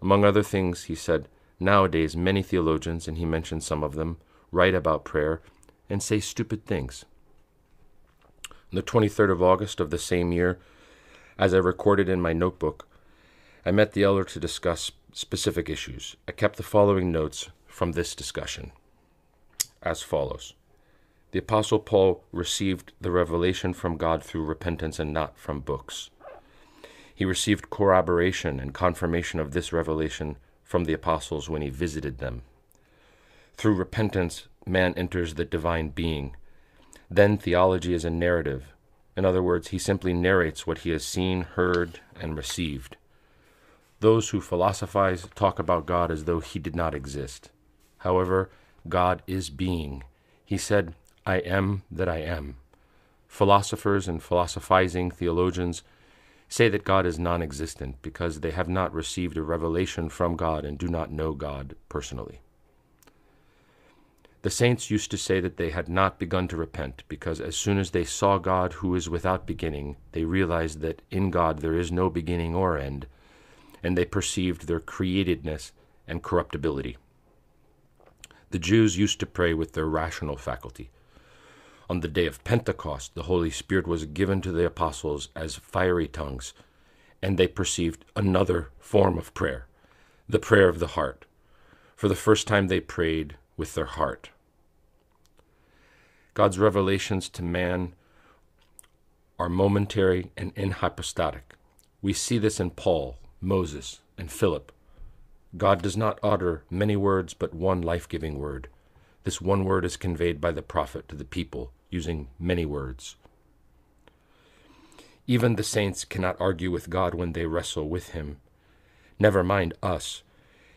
Among other things, he said, Nowadays, many theologians, and he mentioned some of them, write about prayer and say stupid things. On the 23rd of August of the same year, as I recorded in my notebook, I met the elder to discuss specific issues. I kept the following notes from this discussion as follows the Apostle Paul received the revelation from God through repentance and not from books. He received corroboration and confirmation of this revelation from the apostles when he visited them. Through repentance, man enters the divine being. Then theology is a narrative. In other words, he simply narrates what he has seen, heard, and received. Those who philosophize talk about God as though he did not exist. However, God is being. He said, I am that I am. Philosophers and philosophizing theologians say that God is non existent because they have not received a revelation from God and do not know God personally. The saints used to say that they had not begun to repent because as soon as they saw God who is without beginning, they realized that in God there is no beginning or end, and they perceived their createdness and corruptibility. The Jews used to pray with their rational faculty. On the day of Pentecost, the Holy Spirit was given to the apostles as fiery tongues, and they perceived another form of prayer, the prayer of the heart. For the first time, they prayed with their heart. God's revelations to man are momentary and inhypostatic. We see this in Paul, Moses, and Philip. God does not utter many words, but one life giving word. This one word is conveyed by the prophet to the people using many words. Even the saints cannot argue with God when they wrestle with Him. Never mind us.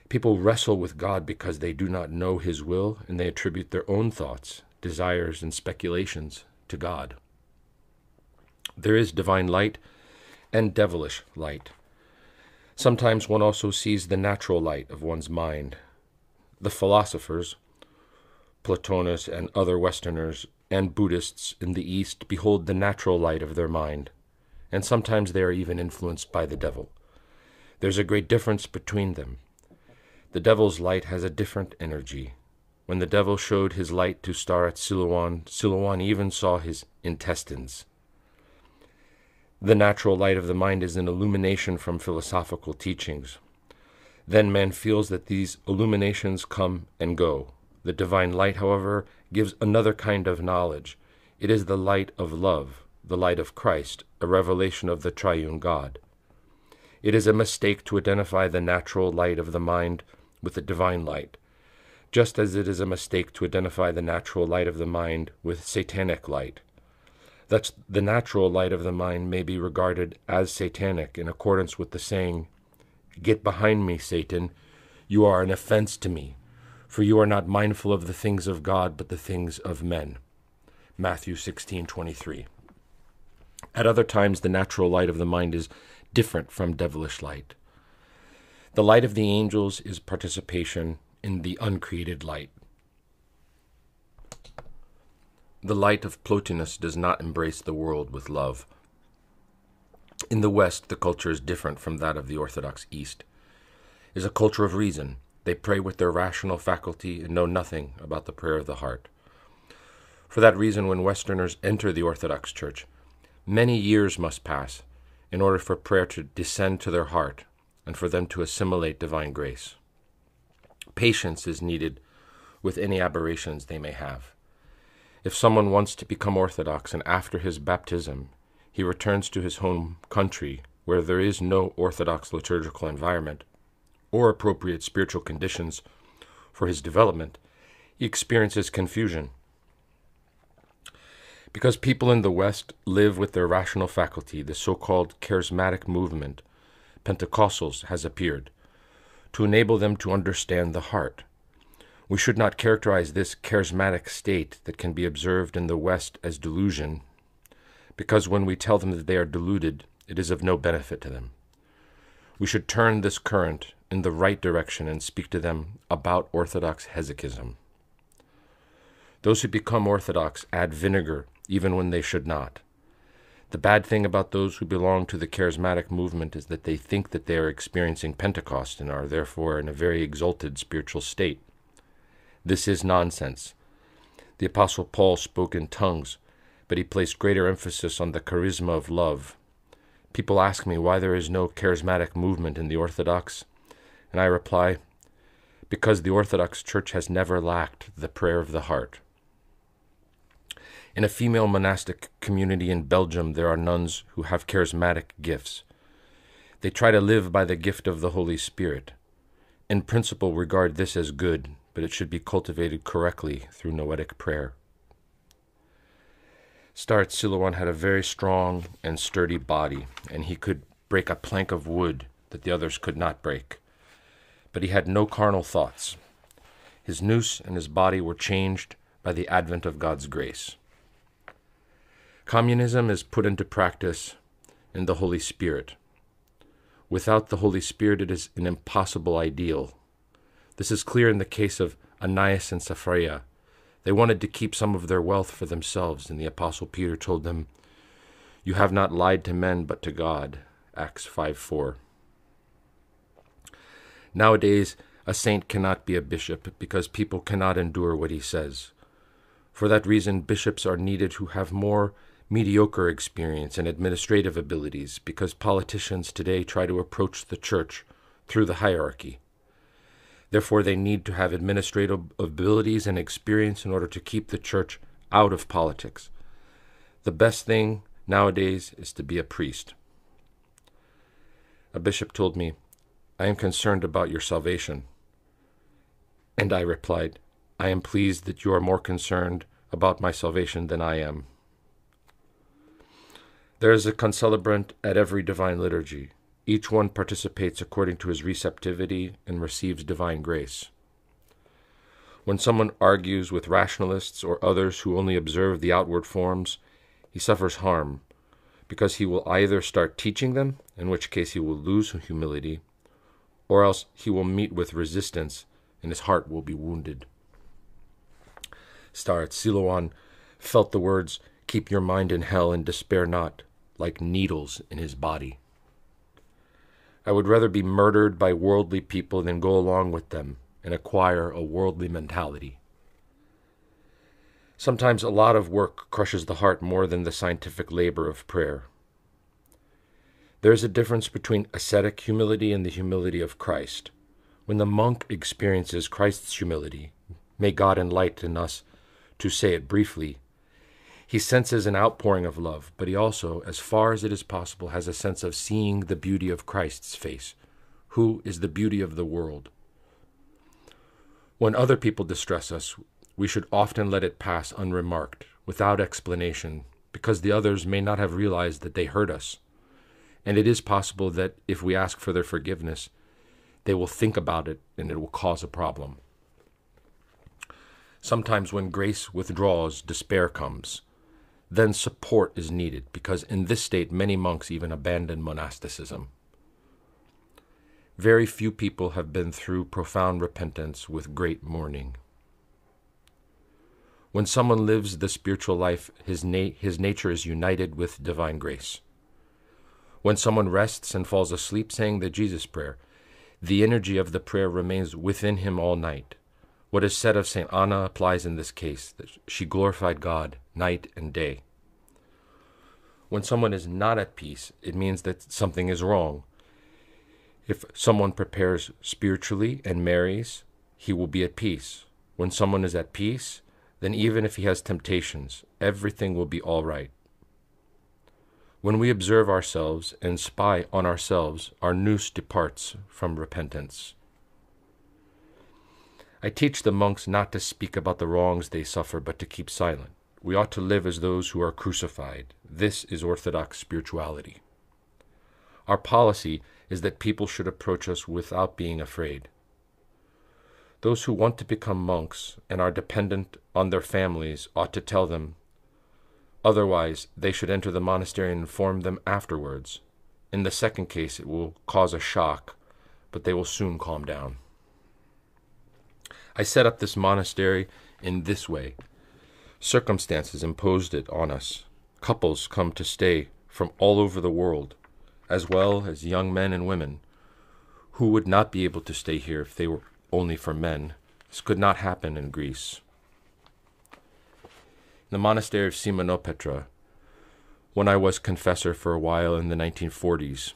People wrestle with God because they do not know His will and they attribute their own thoughts, desires, and speculations to God. There is divine light and devilish light. Sometimes one also sees the natural light of one's mind. The philosophers, Plotinus and other Westerners, and Buddhists in the East behold the natural light of their mind, and sometimes they are even influenced by the devil. There's a great difference between them. The devil's light has a different energy. When the devil showed his light to Staretz Silouan, Silouan even saw his intestines. The natural light of the mind is an illumination from philosophical teachings. Then man feels that these illuminations come and go, the divine light, however, gives another kind of knowledge. It is the light of love, the light of Christ, a revelation of the triune God. It is a mistake to identify the natural light of the mind with the divine light, just as it is a mistake to identify the natural light of the mind with satanic light. That the natural light of the mind may be regarded as satanic in accordance with the saying, Get behind me, Satan, you are an offense to me for you are not mindful of the things of God, but the things of men. Matthew 16 23. At other times, the natural light of the mind is different from devilish light. The light of the angels is participation in the uncreated light. The light of Plotinus does not embrace the world with love. In the West, the culture is different from that of the Orthodox East. It is a culture of reason, they pray with their rational faculty and know nothing about the prayer of the heart. For that reason, when Westerners enter the Orthodox Church, many years must pass in order for prayer to descend to their heart and for them to assimilate divine grace. Patience is needed with any aberrations they may have. If someone wants to become Orthodox and after his baptism he returns to his home country where there is no Orthodox liturgical environment, or appropriate spiritual conditions for his development, he experiences confusion. Because people in the West live with their rational faculty, the so called charismatic movement, Pentecostals, has appeared to enable them to understand the heart. We should not characterize this charismatic state that can be observed in the West as delusion, because when we tell them that they are deluded, it is of no benefit to them. We should turn this current in the right direction and speak to them about Orthodox hesychasm. Those who become Orthodox add vinegar even when they should not. The bad thing about those who belong to the charismatic movement is that they think that they are experiencing Pentecost and are therefore in a very exalted spiritual state. This is nonsense. The Apostle Paul spoke in tongues, but he placed greater emphasis on the charisma of love. People ask me why there is no charismatic movement in the Orthodox and I reply, because the Orthodox Church has never lacked the prayer of the heart. In a female monastic community in Belgium, there are nuns who have charismatic gifts. They try to live by the gift of the Holy Spirit. In principle, regard this as good, but it should be cultivated correctly through noetic prayer. Staretz Silouan had a very strong and sturdy body, and he could break a plank of wood that the others could not break but he had no carnal thoughts. His nous and his body were changed by the advent of God's grace. Communism is put into practice in the Holy Spirit. Without the Holy Spirit, it is an impossible ideal. This is clear in the case of Ananias and Sapphira. They wanted to keep some of their wealth for themselves, and the Apostle Peter told them, You have not lied to men, but to God. Acts 5 4. Nowadays, a saint cannot be a bishop because people cannot endure what he says. For that reason, bishops are needed who have more mediocre experience and administrative abilities because politicians today try to approach the church through the hierarchy. Therefore, they need to have administrative abilities and experience in order to keep the church out of politics. The best thing nowadays is to be a priest. A bishop told me, I am concerned about your salvation. And I replied, I am pleased that you are more concerned about my salvation than I am. There is a concelebrant at every divine liturgy. Each one participates according to his receptivity and receives divine grace. When someone argues with rationalists or others who only observe the outward forms, he suffers harm, because he will either start teaching them, in which case he will lose humility, or else he will meet with resistance and his heart will be wounded. Staretz Silouan felt the words, Keep your mind in hell and despair not, like needles in his body. I would rather be murdered by worldly people than go along with them and acquire a worldly mentality. Sometimes a lot of work crushes the heart more than the scientific labor of prayer. There is a difference between ascetic humility and the humility of Christ. When the monk experiences Christ's humility, may God enlighten us to say it briefly, he senses an outpouring of love, but he also, as far as it is possible, has a sense of seeing the beauty of Christ's face, who is the beauty of the world. When other people distress us, we should often let it pass unremarked, without explanation, because the others may not have realized that they hurt us. And it is possible that if we ask for their forgiveness, they will think about it and it will cause a problem. Sometimes when grace withdraws, despair comes. Then support is needed because in this state, many monks even abandon monasticism. Very few people have been through profound repentance with great mourning. When someone lives the spiritual life, his, na- his nature is united with divine grace. When someone rests and falls asleep saying the Jesus Prayer, the energy of the prayer remains within him all night. What is said of St. Anna applies in this case that she glorified God night and day. When someone is not at peace, it means that something is wrong. If someone prepares spiritually and marries, he will be at peace. When someone is at peace, then even if he has temptations, everything will be all right. When we observe ourselves and spy on ourselves, our nous departs from repentance. I teach the monks not to speak about the wrongs they suffer, but to keep silent. We ought to live as those who are crucified. This is Orthodox spirituality. Our policy is that people should approach us without being afraid. Those who want to become monks and are dependent on their families ought to tell them Otherwise, they should enter the monastery and inform them afterwards. In the second case, it will cause a shock, but they will soon calm down. I set up this monastery in this way. Circumstances imposed it on us. Couples come to stay from all over the world, as well as young men and women, who would not be able to stay here if they were only for men. This could not happen in Greece the monastery of Simonopetra, when I was confessor for a while in the 1940s.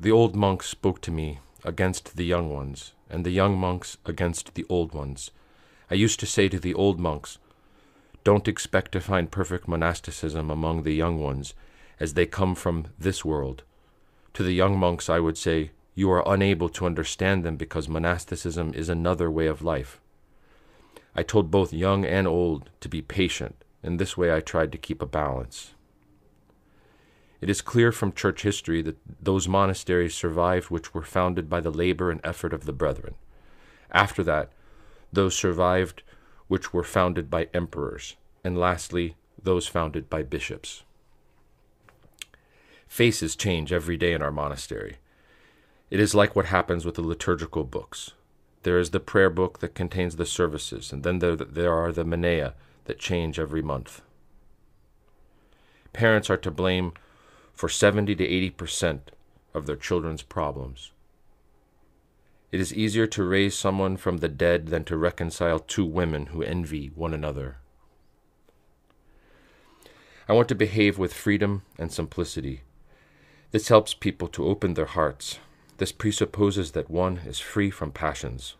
The old monks spoke to me against the young ones, and the young monks against the old ones. I used to say to the old monks, Don't expect to find perfect monasticism among the young ones, as they come from this world. To the young monks, I would say, You are unable to understand them because monasticism is another way of life. I told both young and old to be patient, in this way, I tried to keep a balance. It is clear from church history that those monasteries survived which were founded by the labor and effort of the brethren. After that, those survived which were founded by emperors, and lastly, those founded by bishops. Faces change every day in our monastery. It is like what happens with the liturgical books. There is the prayer book that contains the services, and then there, there are the Menaia, that change every month. Parents are to blame for 70 to 80 percent of their children's problems. It is easier to raise someone from the dead than to reconcile two women who envy one another. I want to behave with freedom and simplicity. This helps people to open their hearts. This presupposes that one is free from passions.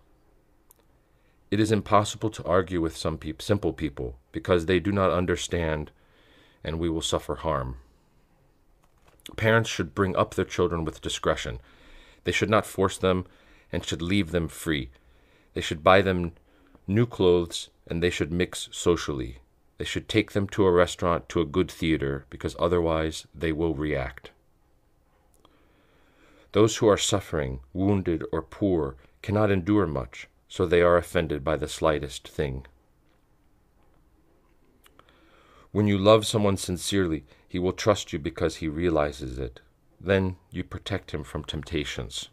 It is impossible to argue with some pe- simple people because they do not understand and we will suffer harm. Parents should bring up their children with discretion. They should not force them and should leave them free. They should buy them new clothes and they should mix socially. They should take them to a restaurant, to a good theater, because otherwise they will react. Those who are suffering, wounded, or poor cannot endure much so they are offended by the slightest thing. When you love someone sincerely, he will trust you because he realizes it. Then you protect him from temptations.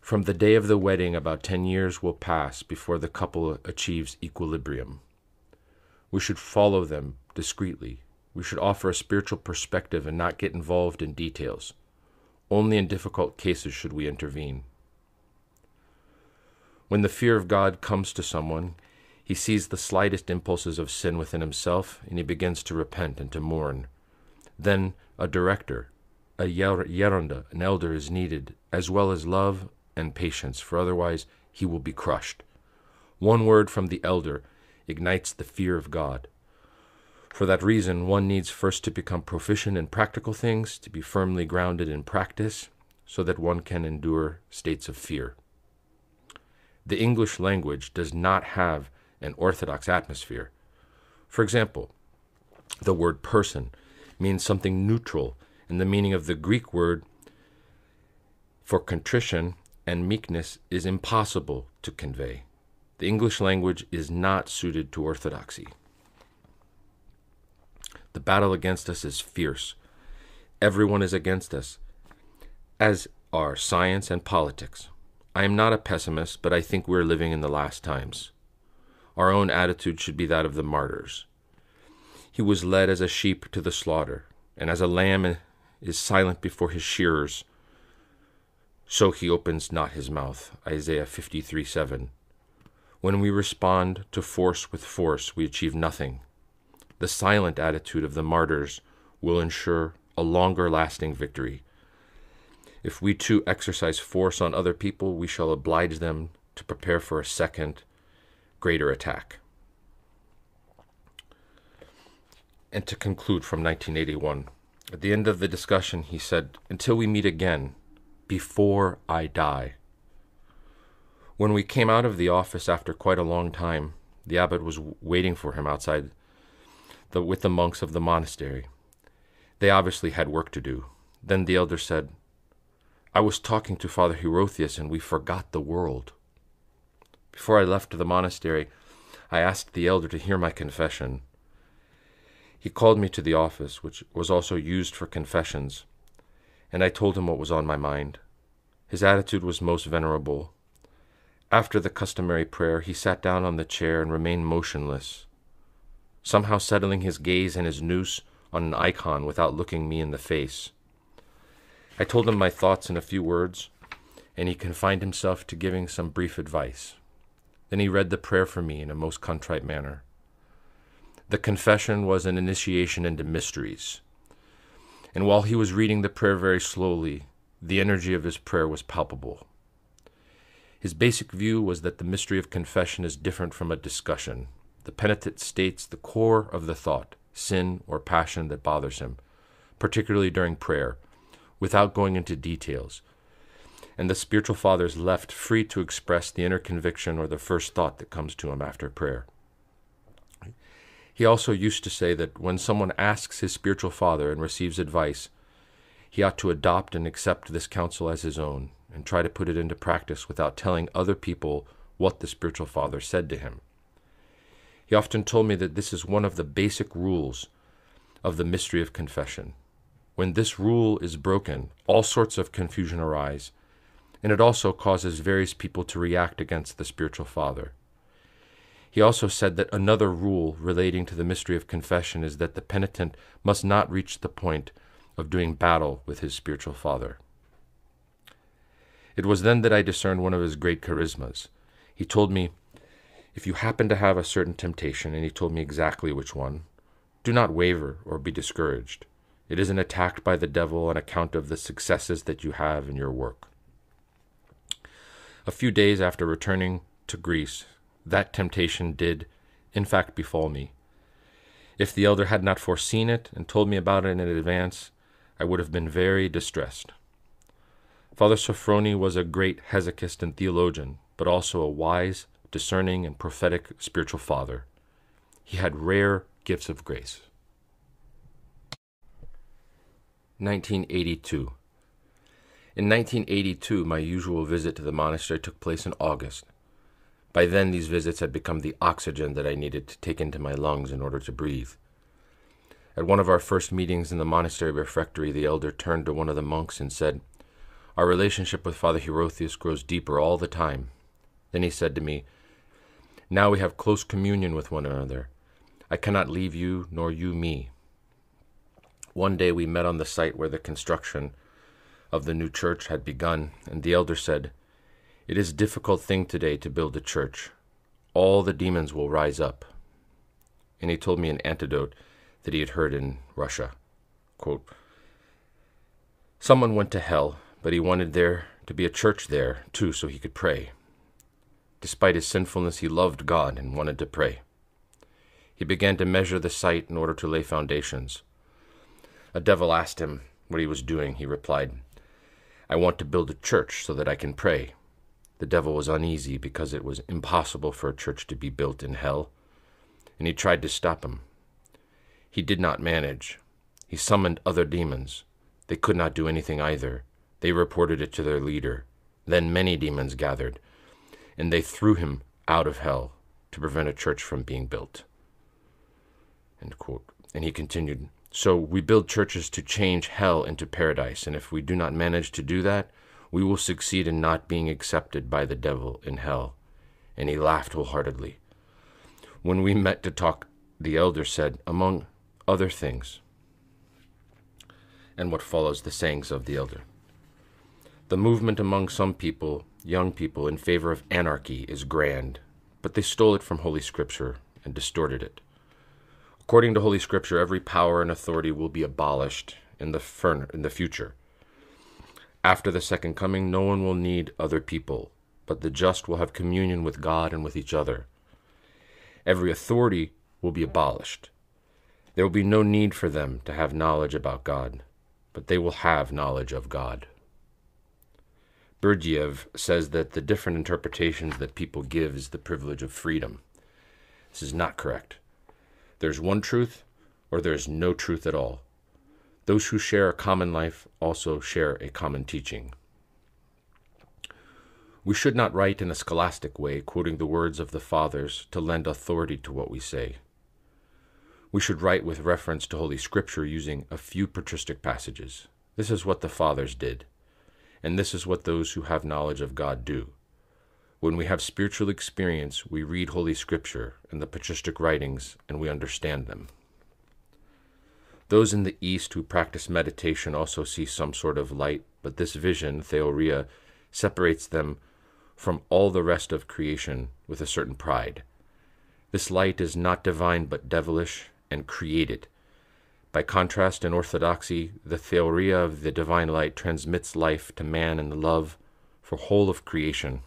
From the day of the wedding, about 10 years will pass before the couple achieves equilibrium. We should follow them discreetly. We should offer a spiritual perspective and not get involved in details. Only in difficult cases should we intervene. When the fear of God comes to someone, he sees the slightest impulses of sin within himself and he begins to repent and to mourn. Then a director, a yeronda, an elder is needed, as well as love and patience, for otherwise he will be crushed. One word from the elder ignites the fear of God. For that reason, one needs first to become proficient in practical things, to be firmly grounded in practice, so that one can endure states of fear the English language does not have an orthodox atmosphere. For example, the word person means something neutral in the meaning of the Greek word for contrition and meekness is impossible to convey. The English language is not suited to orthodoxy. The battle against us is fierce. Everyone is against us, as are science and politics. I am not a pessimist, but I think we're living in the last times. Our own attitude should be that of the martyrs. He was led as a sheep to the slaughter, and as a lamb is silent before his shearers, so he opens not his mouth. Isaiah 53 7. When we respond to force with force, we achieve nothing. The silent attitude of the martyrs will ensure a longer lasting victory if we too exercise force on other people, we shall oblige them to prepare for a second, greater attack. And to conclude from 1981, at the end of the discussion, he said, Until we meet again, before I die. When we came out of the office after quite a long time, the abbot was waiting for him outside the, with the monks of the monastery. They obviously had work to do. Then the elder said, I was talking to Father Hierotheos, and we forgot the world. Before I left the monastery, I asked the elder to hear my confession. He called me to the office, which was also used for confessions, and I told him what was on my mind. His attitude was most venerable. After the customary prayer, he sat down on the chair and remained motionless, somehow settling his gaze and his nous on an icon without looking me in the face. I told him my thoughts in a few words, and he confined himself to giving some brief advice. Then he read the prayer for me in a most contrite manner. The confession was an initiation into mysteries. And while he was reading the prayer very slowly, the energy of his prayer was palpable. His basic view was that the mystery of confession is different from a discussion. The penitent states the core of the thought, sin, or passion that bothers him, particularly during prayer, without going into details. And the spiritual father is left free to express the inner conviction or the first thought that comes to him after prayer. He also used to say that when someone asks his spiritual father and receives advice, he ought to adopt and accept this counsel as his own and try to put it into practice without telling other people what the spiritual father said to him. He often told me that this is one of the basic rules of the mystery of confession when this rule is broken, all sorts of confusion arise, and it also causes various people to react against the spiritual father. He also said that another rule relating to the mystery of confession is that the penitent must not reach the point of doing battle with his spiritual father. It was then that I discerned one of his great charismas. He told me, If you happen to have a certain temptation, and he told me exactly which one, do not waver or be discouraged. It an attack by the devil on account of the successes that you have in your work. A few days after returning to Greece, that temptation did, in fact, befall me. If the elder had not foreseen it and told me about it in advance, I would have been very distressed. Father Sophrony was a great Hesychast and theologian, but also a wise, discerning, and prophetic spiritual father. He had rare gifts of grace. 1982. In 1982, my usual visit to the monastery took place in August. By then, these visits had become the oxygen that I needed to take into my lungs in order to breathe. At one of our first meetings in the monastery refectory, the elder turned to one of the monks and said, Our relationship with Father Hierotheos grows deeper all the time. Then he said to me, Now we have close communion with one another. I cannot leave you, nor you me. One day we met on the site where the construction of the new church had begun, and the elder said, It is a difficult thing today to build a church. All the demons will rise up. And he told me an antidote that he had heard in Russia. Quote, Someone went to hell, but he wanted there to be a church there, too, so he could pray. Despite his sinfulness, he loved God and wanted to pray. He began to measure the site in order to lay foundations. A devil asked him what he was doing. He replied, I want to build a church so that I can pray. The devil was uneasy because it was impossible for a church to be built in hell, and he tried to stop him. He did not manage. He summoned other demons. They could not do anything either. They reported it to their leader. Then many demons gathered, and they threw him out of hell to prevent a church from being built. And he continued, so we build churches to change hell into paradise. And if we do not manage to do that, we will succeed in not being accepted by the devil in hell. And he laughed wholeheartedly. When we met to talk, the elder said, among other things, and what follows the sayings of the elder. The movement among some people, young people, in favor of anarchy is grand, but they stole it from Holy Scripture and distorted it. According to Holy Scripture, every power and authority will be abolished in the, in the future. After the second coming, no one will need other people, but the just will have communion with God and with each other. Every authority will be abolished. There will be no need for them to have knowledge about God, but they will have knowledge of God. Berdyaev says that the different interpretations that people give is the privilege of freedom. This is not correct. There's one truth, or there's no truth at all. Those who share a common life also share a common teaching. We should not write in a scholastic way, quoting the words of the Fathers to lend authority to what we say. We should write with reference to Holy Scripture using a few patristic passages. This is what the Fathers did, and this is what those who have knowledge of God do. When we have spiritual experience, we read Holy Scripture and the patristic writings, and we understand them. Those in the East who practice meditation also see some sort of light, but this vision, theoria, separates them from all the rest of creation with a certain pride. This light is not divine but devilish and created. By contrast, in orthodoxy, the theoria of the divine light transmits life to man and love for whole of creation.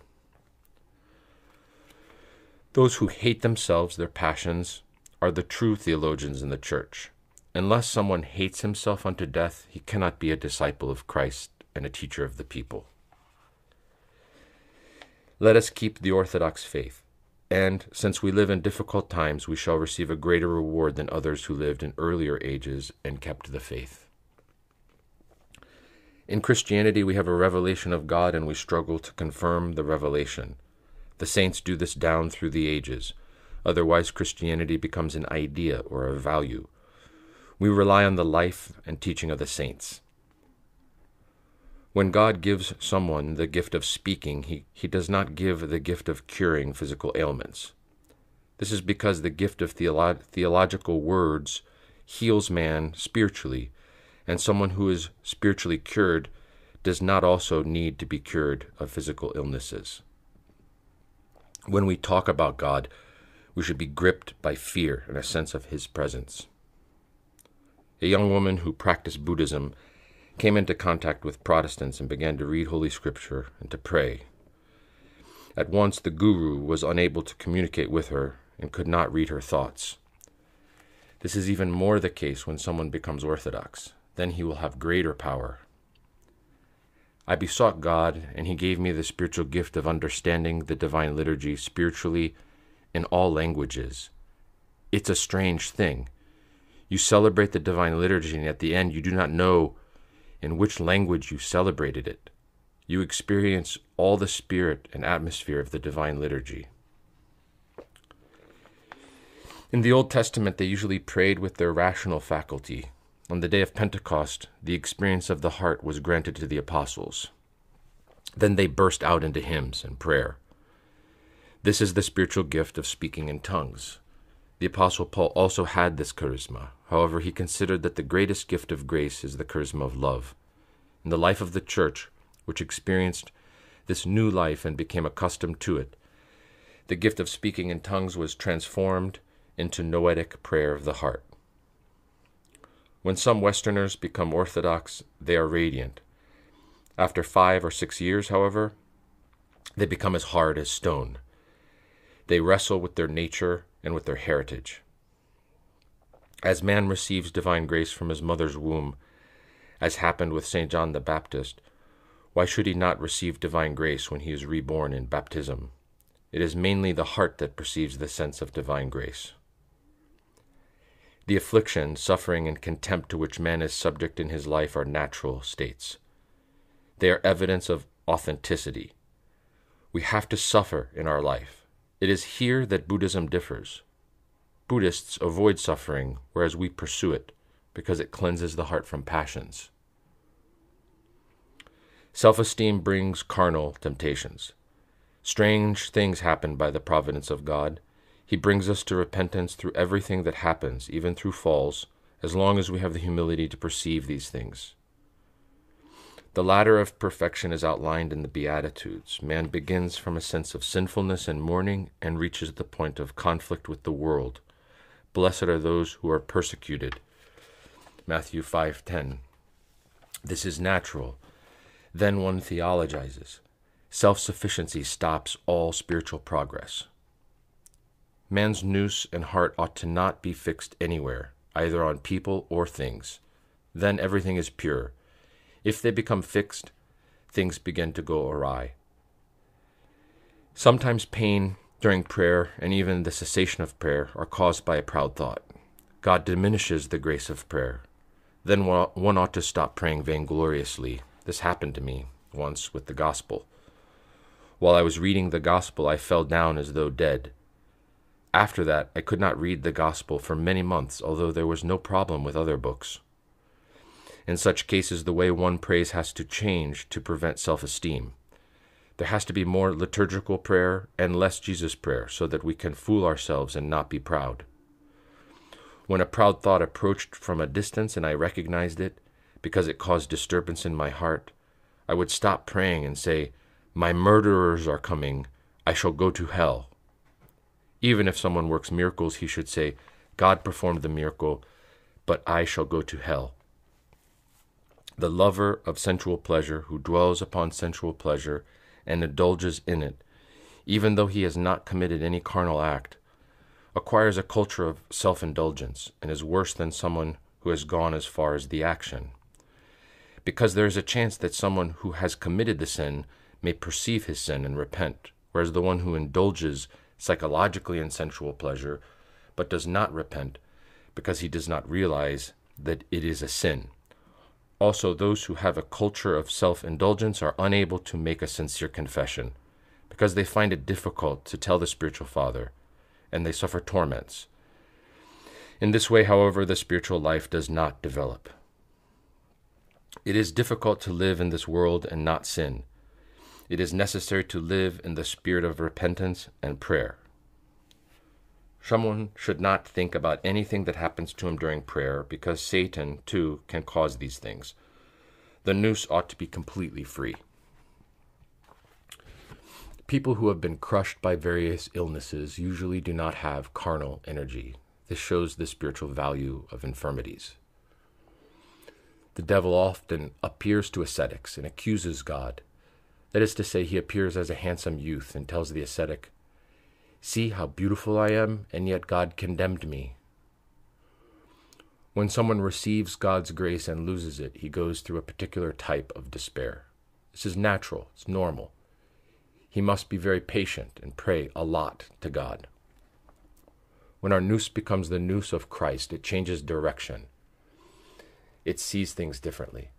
Those who hate themselves, their passions, are the true theologians in the church. Unless someone hates himself unto death, he cannot be a disciple of Christ and a teacher of the people. Let us keep the Orthodox faith, and since we live in difficult times, we shall receive a greater reward than others who lived in earlier ages and kept the faith. In Christianity, we have a revelation of God and we struggle to confirm the revelation. The saints do this down through the ages. Otherwise, Christianity becomes an idea or a value. We rely on the life and teaching of the saints. When God gives someone the gift of speaking, he, he does not give the gift of curing physical ailments. This is because the gift of theolo- theological words heals man spiritually, and someone who is spiritually cured does not also need to be cured of physical illnesses. When we talk about God, we should be gripped by fear and a sense of His presence. A young woman who practiced Buddhism came into contact with Protestants and began to read Holy Scripture and to pray. At once, the Guru was unable to communicate with her and could not read her thoughts. This is even more the case when someone becomes Orthodox. Then he will have greater power I besought God, and He gave me the spiritual gift of understanding the divine liturgy spiritually in all languages. It's a strange thing. You celebrate the divine liturgy, and at the end, you do not know in which language you celebrated it. You experience all the spirit and atmosphere of the divine liturgy. In the Old Testament, they usually prayed with their rational faculty, on the day of Pentecost, the experience of the heart was granted to the apostles. Then they burst out into hymns and prayer. This is the spiritual gift of speaking in tongues. The Apostle Paul also had this charisma. However, he considered that the greatest gift of grace is the charisma of love. In the life of the church, which experienced this new life and became accustomed to it, the gift of speaking in tongues was transformed into noetic prayer of the heart. When some Westerners become Orthodox, they are radiant. After five or six years, however, they become as hard as stone. They wrestle with their nature and with their heritage. As man receives divine grace from his mother's womb, as happened with St. John the Baptist, why should he not receive divine grace when he is reborn in baptism? It is mainly the heart that perceives the sense of divine grace. The affliction, suffering, and contempt to which man is subject in his life are natural states. They are evidence of authenticity. We have to suffer in our life. It is here that Buddhism differs. Buddhists avoid suffering, whereas we pursue it because it cleanses the heart from passions. Self esteem brings carnal temptations. Strange things happen by the providence of God he brings us to repentance through everything that happens, even through falls, as long as we have the humility to perceive these things. The ladder of perfection is outlined in the Beatitudes. Man begins from a sense of sinfulness and mourning and reaches the point of conflict with the world. Blessed are those who are persecuted. Matthew 5:10. This is natural. Then one theologizes. Self-sufficiency stops all spiritual progress. Man's nous and heart ought to not be fixed anywhere, either on people or things. Then everything is pure. If they become fixed, things begin to go awry. Sometimes pain during prayer and even the cessation of prayer are caused by a proud thought. God diminishes the grace of prayer. Then one ought to stop praying vaingloriously. This happened to me once with the gospel. While I was reading the gospel, I fell down as though dead. After that, I could not read the Gospel for many months, although there was no problem with other books. In such cases, the way one prays has to change to prevent self esteem. There has to be more liturgical prayer and less Jesus prayer so that we can fool ourselves and not be proud. When a proud thought approached from a distance and I recognized it, because it caused disturbance in my heart, I would stop praying and say, My murderers are coming, I shall go to hell. Even if someone works miracles, he should say, God performed the miracle, but I shall go to hell. The lover of sensual pleasure, who dwells upon sensual pleasure and indulges in it, even though he has not committed any carnal act, acquires a culture of self indulgence and is worse than someone who has gone as far as the action. Because there is a chance that someone who has committed the sin may perceive his sin and repent, whereas the one who indulges psychologically and sensual pleasure, but does not repent because he does not realize that it is a sin. Also, those who have a culture of self indulgence are unable to make a sincere confession because they find it difficult to tell the spiritual father and they suffer torments. In this way, however, the spiritual life does not develop. It is difficult to live in this world and not sin it is necessary to live in the spirit of repentance and prayer. Someone should not think about anything that happens to him during prayer because Satan, too, can cause these things. The nous ought to be completely free. People who have been crushed by various illnesses usually do not have carnal energy. This shows the spiritual value of infirmities. The devil often appears to ascetics and accuses God that is to say, he appears as a handsome youth and tells the ascetic, See how beautiful I am, and yet God condemned me. When someone receives God's grace and loses it, he goes through a particular type of despair. This is natural, it's normal. He must be very patient and pray a lot to God. When our nous becomes the nous of Christ, it changes direction, it sees things differently.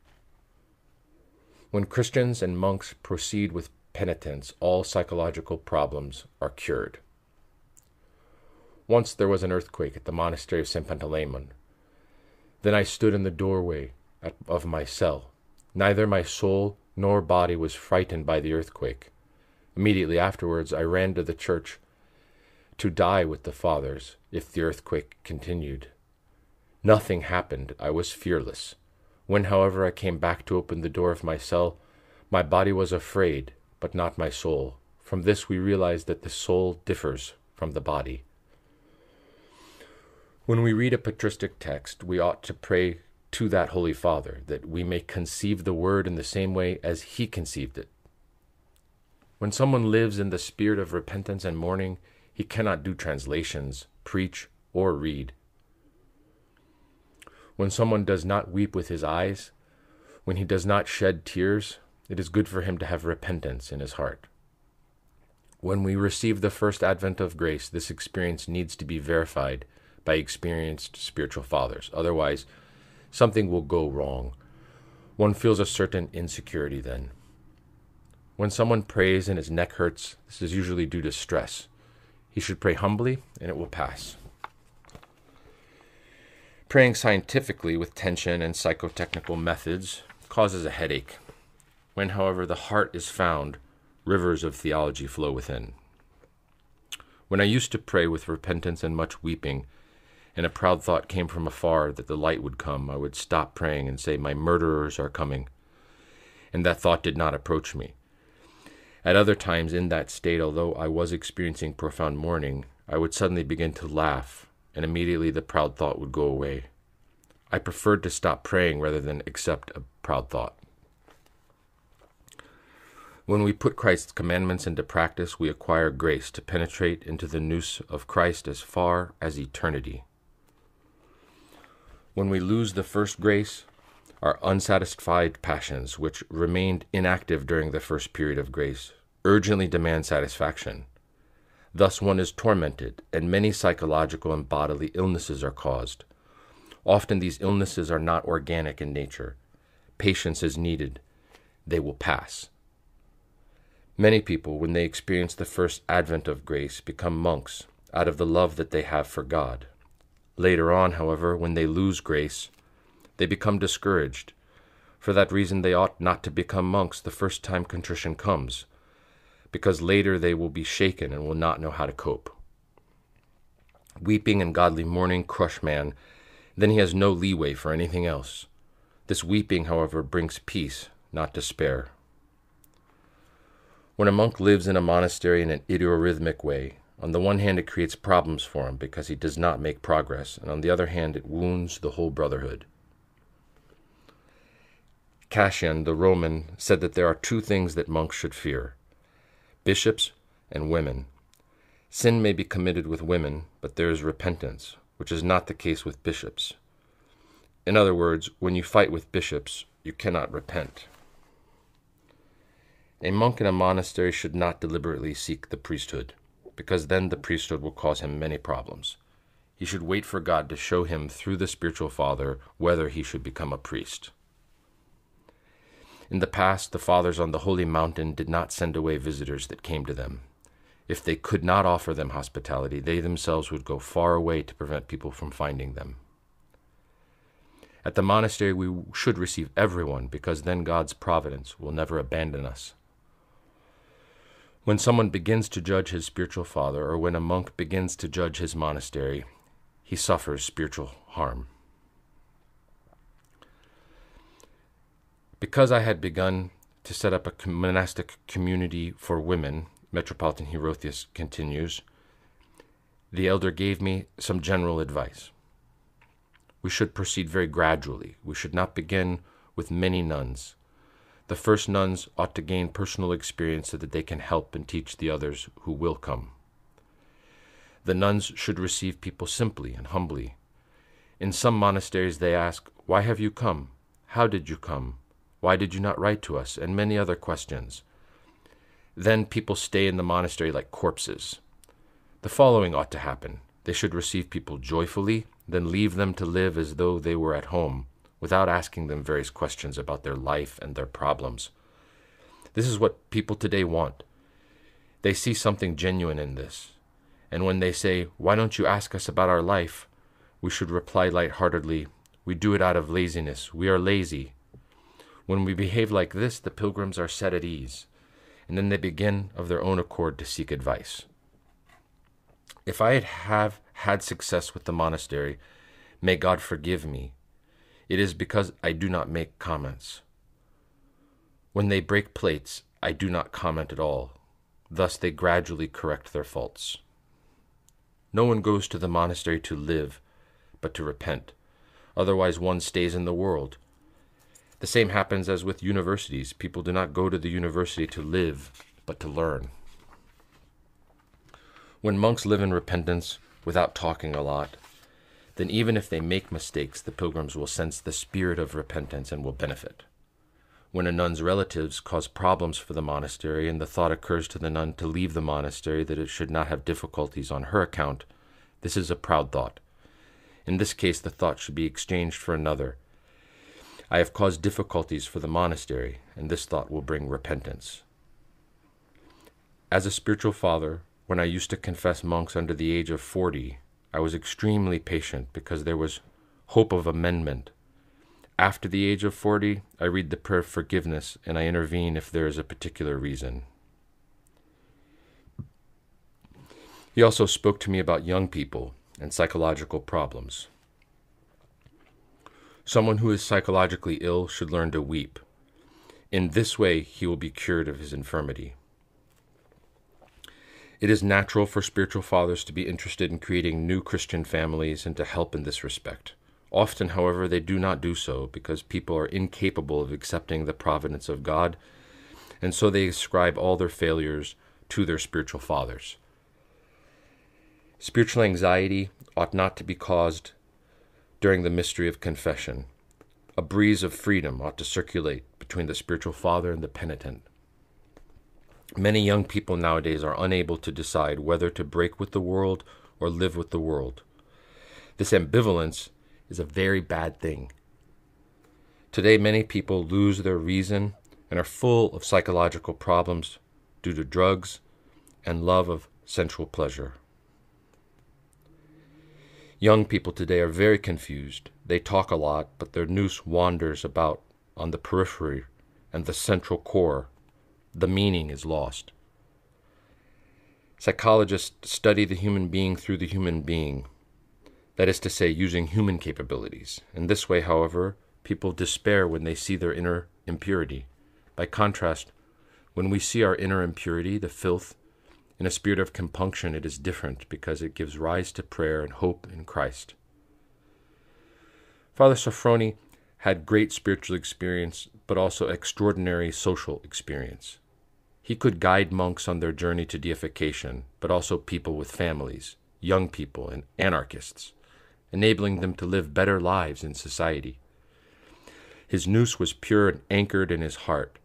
When Christians and monks proceed with penitence, all psychological problems are cured. Once there was an earthquake at the monastery of St. Pantaleimon. Then I stood in the doorway of my cell. Neither my soul nor body was frightened by the earthquake. Immediately afterwards, I ran to the church to die with the fathers if the earthquake continued. Nothing happened. I was fearless. When, however, I came back to open the door of my cell, my body was afraid, but not my soul. From this, we realize that the soul differs from the body. When we read a patristic text, we ought to pray to that Holy Father that we may conceive the Word in the same way as He conceived it. When someone lives in the spirit of repentance and mourning, he cannot do translations, preach, or read. When someone does not weep with his eyes, when he does not shed tears, it is good for him to have repentance in his heart. When we receive the first advent of grace, this experience needs to be verified by experienced spiritual fathers. Otherwise, something will go wrong. One feels a certain insecurity then. When someone prays and his neck hurts, this is usually due to stress. He should pray humbly and it will pass. Praying scientifically with tension and psychotechnical methods causes a headache. When, however, the heart is found, rivers of theology flow within. When I used to pray with repentance and much weeping, and a proud thought came from afar that the light would come, I would stop praying and say, My murderers are coming. And that thought did not approach me. At other times in that state, although I was experiencing profound mourning, I would suddenly begin to laugh and immediately the proud thought would go away. I preferred to stop praying rather than accept a proud thought. When we put Christ's commandments into practice, we acquire grace to penetrate into the nous of Christ as far as eternity. When we lose the first grace, our unsatisfied passions, which remained inactive during the first period of grace, urgently demand satisfaction. Thus, one is tormented, and many psychological and bodily illnesses are caused. Often, these illnesses are not organic in nature. Patience is needed, they will pass. Many people, when they experience the first advent of grace, become monks out of the love that they have for God. Later on, however, when they lose grace, they become discouraged. For that reason, they ought not to become monks the first time contrition comes because later they will be shaken and will not know how to cope. Weeping and godly mourning crush man, then he has no leeway for anything else. This weeping, however, brings peace, not despair. When a monk lives in a monastery in an idiorhythmic way, on the one hand it creates problems for him because he does not make progress, and on the other hand it wounds the whole brotherhood. Cassian, the Roman, said that there are two things that monks should fear bishops, and women. Sin may be committed with women, but there is repentance, which is not the case with bishops. In other words, when you fight with bishops, you cannot repent. A monk in a monastery should not deliberately seek the priesthood, because then the priesthood will cause him many problems. He should wait for God to show him through the spiritual father whether he should become a priest. In the past, the fathers on the holy mountain did not send away visitors that came to them. If they could not offer them hospitality, they themselves would go far away to prevent people from finding them. At the monastery, we should receive everyone because then God's providence will never abandon us. When someone begins to judge his spiritual father, or when a monk begins to judge his monastery, he suffers spiritual harm. Because I had begun to set up a monastic community for women, Metropolitan Hierotheos continues, the elder gave me some general advice. We should proceed very gradually. We should not begin with many nuns. The first nuns ought to gain personal experience so that they can help and teach the others who will come. The nuns should receive people simply and humbly. In some monasteries, they ask, Why have you come? How did you come? Why did you not write to us? And many other questions. Then people stay in the monastery like corpses. The following ought to happen they should receive people joyfully, then leave them to live as though they were at home, without asking them various questions about their life and their problems. This is what people today want. They see something genuine in this. And when they say, Why don't you ask us about our life? we should reply light-heartedly, We do it out of laziness. We are lazy. When we behave like this, the pilgrims are set at ease, and then they begin of their own accord to seek advice. If I have had success with the monastery, may God forgive me. It is because I do not make comments. When they break plates, I do not comment at all. Thus they gradually correct their faults. No one goes to the monastery to live, but to repent. Otherwise, one stays in the world, the same happens as with universities. People do not go to the university to live, but to learn. When monks live in repentance without talking a lot, then even if they make mistakes, the pilgrims will sense the spirit of repentance and will benefit. When a nun's relatives cause problems for the monastery, and the thought occurs to the nun to leave the monastery that it should not have difficulties on her account, this is a proud thought. In this case, the thought should be exchanged for another I have caused difficulties for the monastery, and this thought will bring repentance. As a spiritual father, when I used to confess monks under the age of 40, I was extremely patient because there was hope of amendment. After the age of 40, I read the prayer of forgiveness and I intervene if there is a particular reason. He also spoke to me about young people and psychological problems. Someone who is psychologically ill should learn to weep. In this way, he will be cured of his infirmity. It is natural for spiritual fathers to be interested in creating new Christian families and to help in this respect. Often, however, they do not do so because people are incapable of accepting the providence of God, and so they ascribe all their failures to their spiritual fathers. Spiritual anxiety ought not to be caused during the mystery of confession. A breeze of freedom ought to circulate between the spiritual father and the penitent. Many young people nowadays are unable to decide whether to break with the world or live with the world. This ambivalence is a very bad thing. Today, many people lose their reason and are full of psychological problems due to drugs and love of sensual pleasure. Young people today are very confused. They talk a lot, but their nous wanders about on the periphery and the central core. The meaning is lost. Psychologists study the human being through the human being, that is to say, using human capabilities. In this way, however, people despair when they see their inner impurity. By contrast, when we see our inner impurity, the filth in a spirit of compunction, it is different because it gives rise to prayer and hope in Christ. Father Sophrony had great spiritual experience, but also extraordinary social experience. He could guide monks on their journey to deification, but also people with families, young people, and anarchists, enabling them to live better lives in society. His nous was pure and anchored in his heart,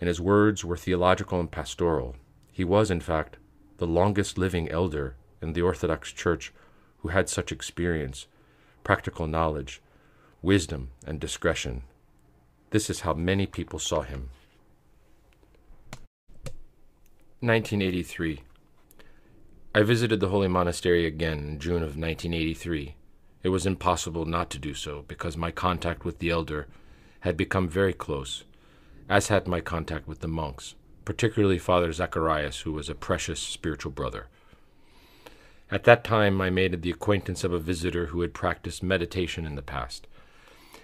and his words were theological and pastoral. He was, in fact, the longest living elder in the Orthodox Church who had such experience, practical knowledge, wisdom, and discretion. This is how many people saw him. 1983. I visited the Holy Monastery again in June of 1983. It was impossible not to do so because my contact with the elder had become very close, as had my contact with the monks particularly Father Zacharias, who was a precious spiritual brother. At that time, I made the acquaintance of a visitor who had practiced meditation in the past,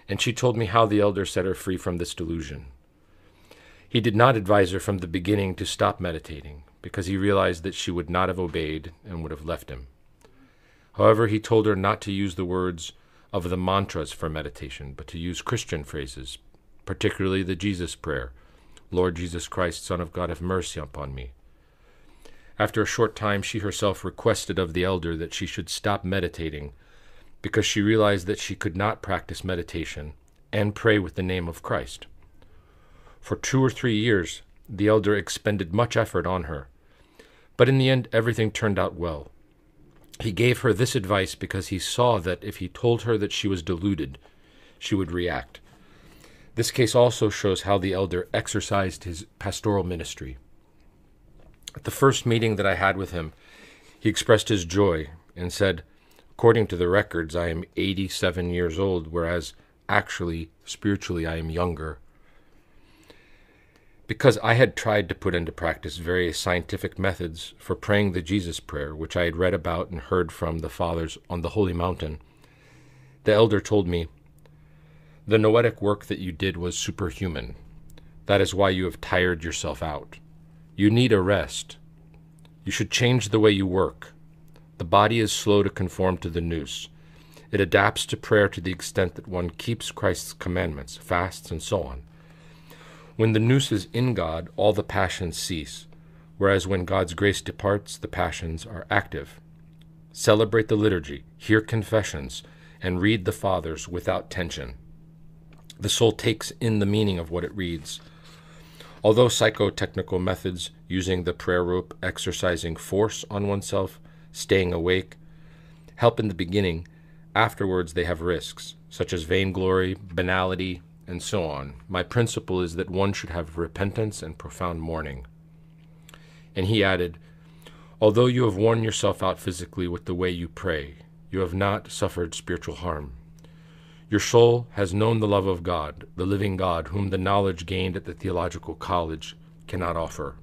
and she told me how the elder set her free from this delusion. He did not advise her from the beginning to stop meditating, because he realized that she would not have obeyed and would have left him. However, he told her not to use the words of the mantras for meditation, but to use Christian phrases, particularly the Jesus Prayer Lord Jesus Christ, Son of God, have mercy upon me. After a short time, she herself requested of the elder that she should stop meditating, because she realized that she could not practice meditation and pray with the name of Christ. For two or three years, the elder expended much effort on her, but in the end, everything turned out well. He gave her this advice because he saw that if he told her that she was deluded, she would react. This case also shows how the elder exercised his pastoral ministry. At the first meeting that I had with him, he expressed his joy and said, According to the records, I am 87 years old, whereas actually, spiritually, I am younger. Because I had tried to put into practice various scientific methods for praying the Jesus Prayer, which I had read about and heard from the Fathers on the Holy Mountain, the elder told me, the noetic work that you did was superhuman. That is why you have tired yourself out. You need a rest. You should change the way you work. The body is slow to conform to the nous. It adapts to prayer to the extent that one keeps Christ's commandments, fasts, and so on. When the nous is in God, all the passions cease, whereas when God's grace departs, the passions are active. Celebrate the liturgy, hear confessions, and read the Fathers without tension. The soul takes in the meaning of what it reads. Although psychotechnical methods using the prayer rope, exercising force on oneself, staying awake, help in the beginning, afterwards they have risks, such as vainglory, banality, and so on. My principle is that one should have repentance and profound mourning. And he added, Although you have worn yourself out physically with the way you pray, you have not suffered spiritual harm. Your soul has known the love of God, the living God, whom the knowledge gained at the theological college cannot offer.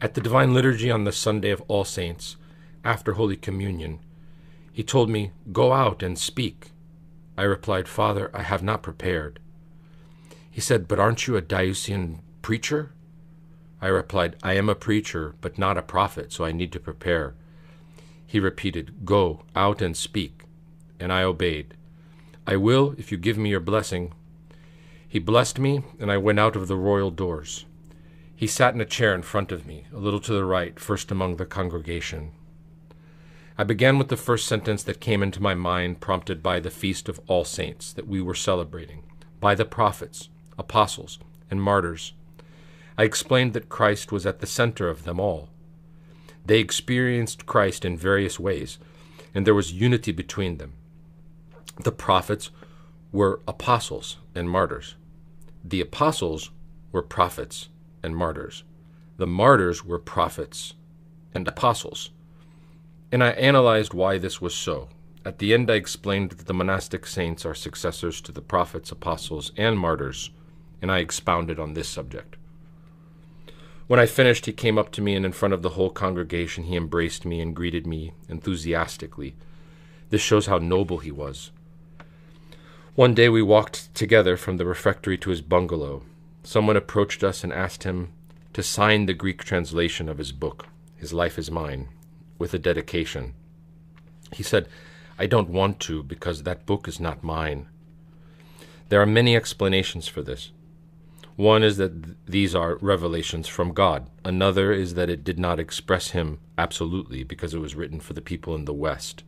At the Divine Liturgy on the Sunday of All Saints, after Holy Communion, he told me, Go out and speak. I replied, Father, I have not prepared. He said, But aren't you a Diocesan preacher? I replied, I am a preacher, but not a prophet, so I need to prepare. He repeated, Go out and speak and I obeyed. I will if you give me your blessing. He blessed me, and I went out of the royal doors. He sat in a chair in front of me, a little to the right, first among the congregation. I began with the first sentence that came into my mind, prompted by the feast of All Saints that we were celebrating, by the prophets, apostles, and martyrs. I explained that Christ was at the center of them all. They experienced Christ in various ways, and there was unity between them the prophets were apostles and martyrs. The apostles were prophets and martyrs. The martyrs were prophets and apostles. And I analyzed why this was so. At the end, I explained that the monastic saints are successors to the prophets, apostles, and martyrs, and I expounded on this subject. When I finished, he came up to me, and in front of the whole congregation, he embraced me and greeted me enthusiastically. This shows how noble he was. One day we walked together from the refectory to his bungalow. Someone approached us and asked him to sign the Greek translation of his book, His Life is Mine, with a dedication. He said, I don't want to because that book is not mine. There are many explanations for this. One is that th- these are revelations from God. Another is that it did not express him absolutely because it was written for the people in the West.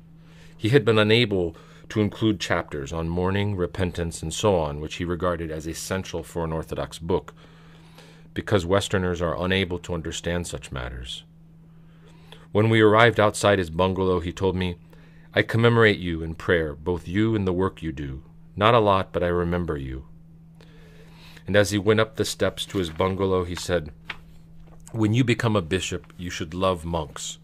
He had been unable to include chapters on mourning, repentance, and so on, which he regarded as essential for an Orthodox book, because Westerners are unable to understand such matters. When we arrived outside his bungalow, he told me, I commemorate you in prayer, both you and the work you do. Not a lot, but I remember you. And as he went up the steps to his bungalow, he said, When you become a bishop, you should love monks.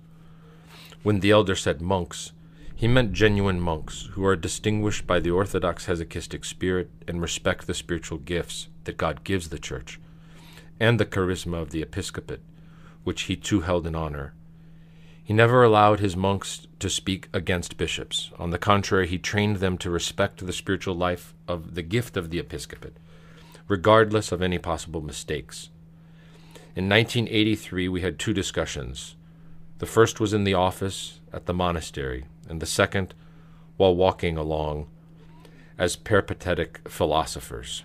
When the elder said monks, he meant genuine monks who are distinguished by the orthodox hesychastic spirit and respect the spiritual gifts that God gives the church and the charisma of the episcopate, which he too held in honor. He never allowed his monks to speak against bishops. On the contrary, he trained them to respect the spiritual life of the gift of the episcopate, regardless of any possible mistakes. In 1983, we had two discussions. The first was in the office at the monastery, and the second while walking along as peripatetic philosophers.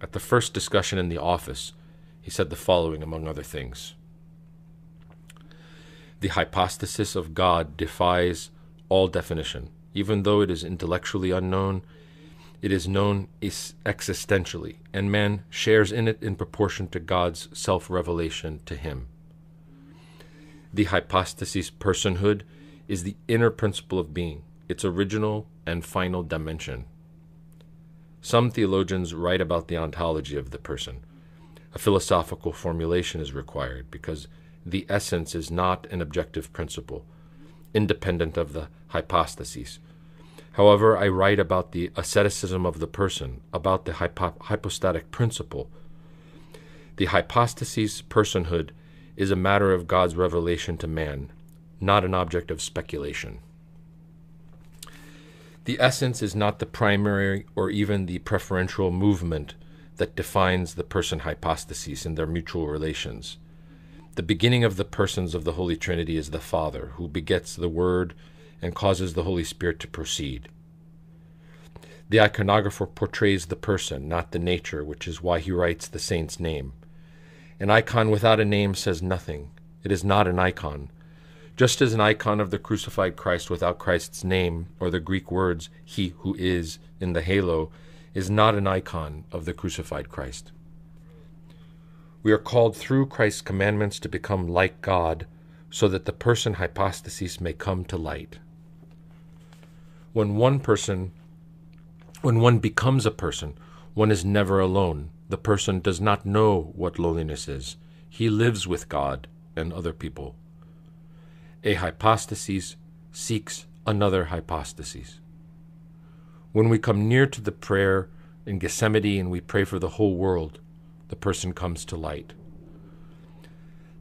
At the first discussion in the office, he said the following, among other things The hypostasis of God defies all definition. Even though it is intellectually unknown, it is known existentially, and man shares in it in proportion to God's self revelation to him. The hypostasis personhood is the inner principle of being, its original and final dimension. Some theologians write about the ontology of the person. A philosophical formulation is required because the essence is not an objective principle, independent of the hypostases. However, I write about the asceticism of the person, about the hypo- hypostatic principle. The hypostasis, personhood, is a matter of God's revelation to man, not an object of speculation. The essence is not the primary or even the preferential movement that defines the person hypostases and their mutual relations. The beginning of the persons of the Holy Trinity is the Father, who begets the Word and causes the Holy Spirit to proceed. The iconographer portrays the person, not the nature, which is why he writes the saint's name. An icon without a name says nothing. It is not an icon just as an icon of the crucified Christ without Christ's name or the Greek words, He who is, in the halo, is not an icon of the crucified Christ. We are called through Christ's commandments to become like God, so that the person hypostasis may come to light. When one person, when one becomes a person, one is never alone. The person does not know what loneliness is. He lives with God and other people a hypostasis seeks another hypostasis. When we come near to the prayer in Gethsemane and we pray for the whole world, the person comes to light.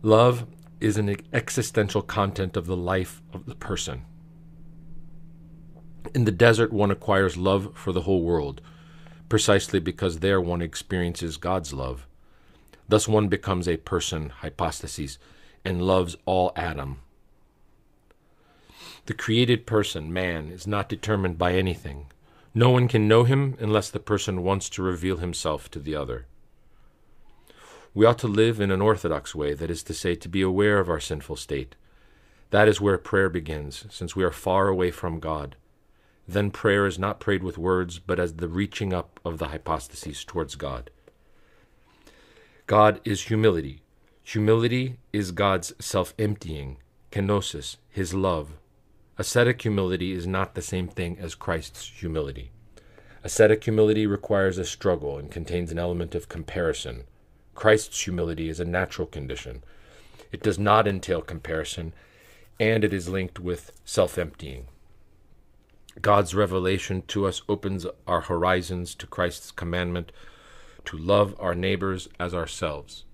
Love is an existential content of the life of the person. In the desert, one acquires love for the whole world, precisely because there one experiences God's love. Thus, one becomes a person, hypostasis, and loves all Adam, the created person, man, is not determined by anything. No one can know him unless the person wants to reveal himself to the other. We ought to live in an orthodox way, that is to say, to be aware of our sinful state. That is where prayer begins, since we are far away from God. Then prayer is not prayed with words, but as the reaching up of the hypostases towards God. God is humility. Humility is God's self emptying, kenosis, his love, Ascetic humility is not the same thing as Christ's humility. Ascetic humility requires a struggle and contains an element of comparison. Christ's humility is a natural condition. It does not entail comparison, and it is linked with self emptying. God's revelation to us opens our horizons to Christ's commandment to love our neighbors as ourselves.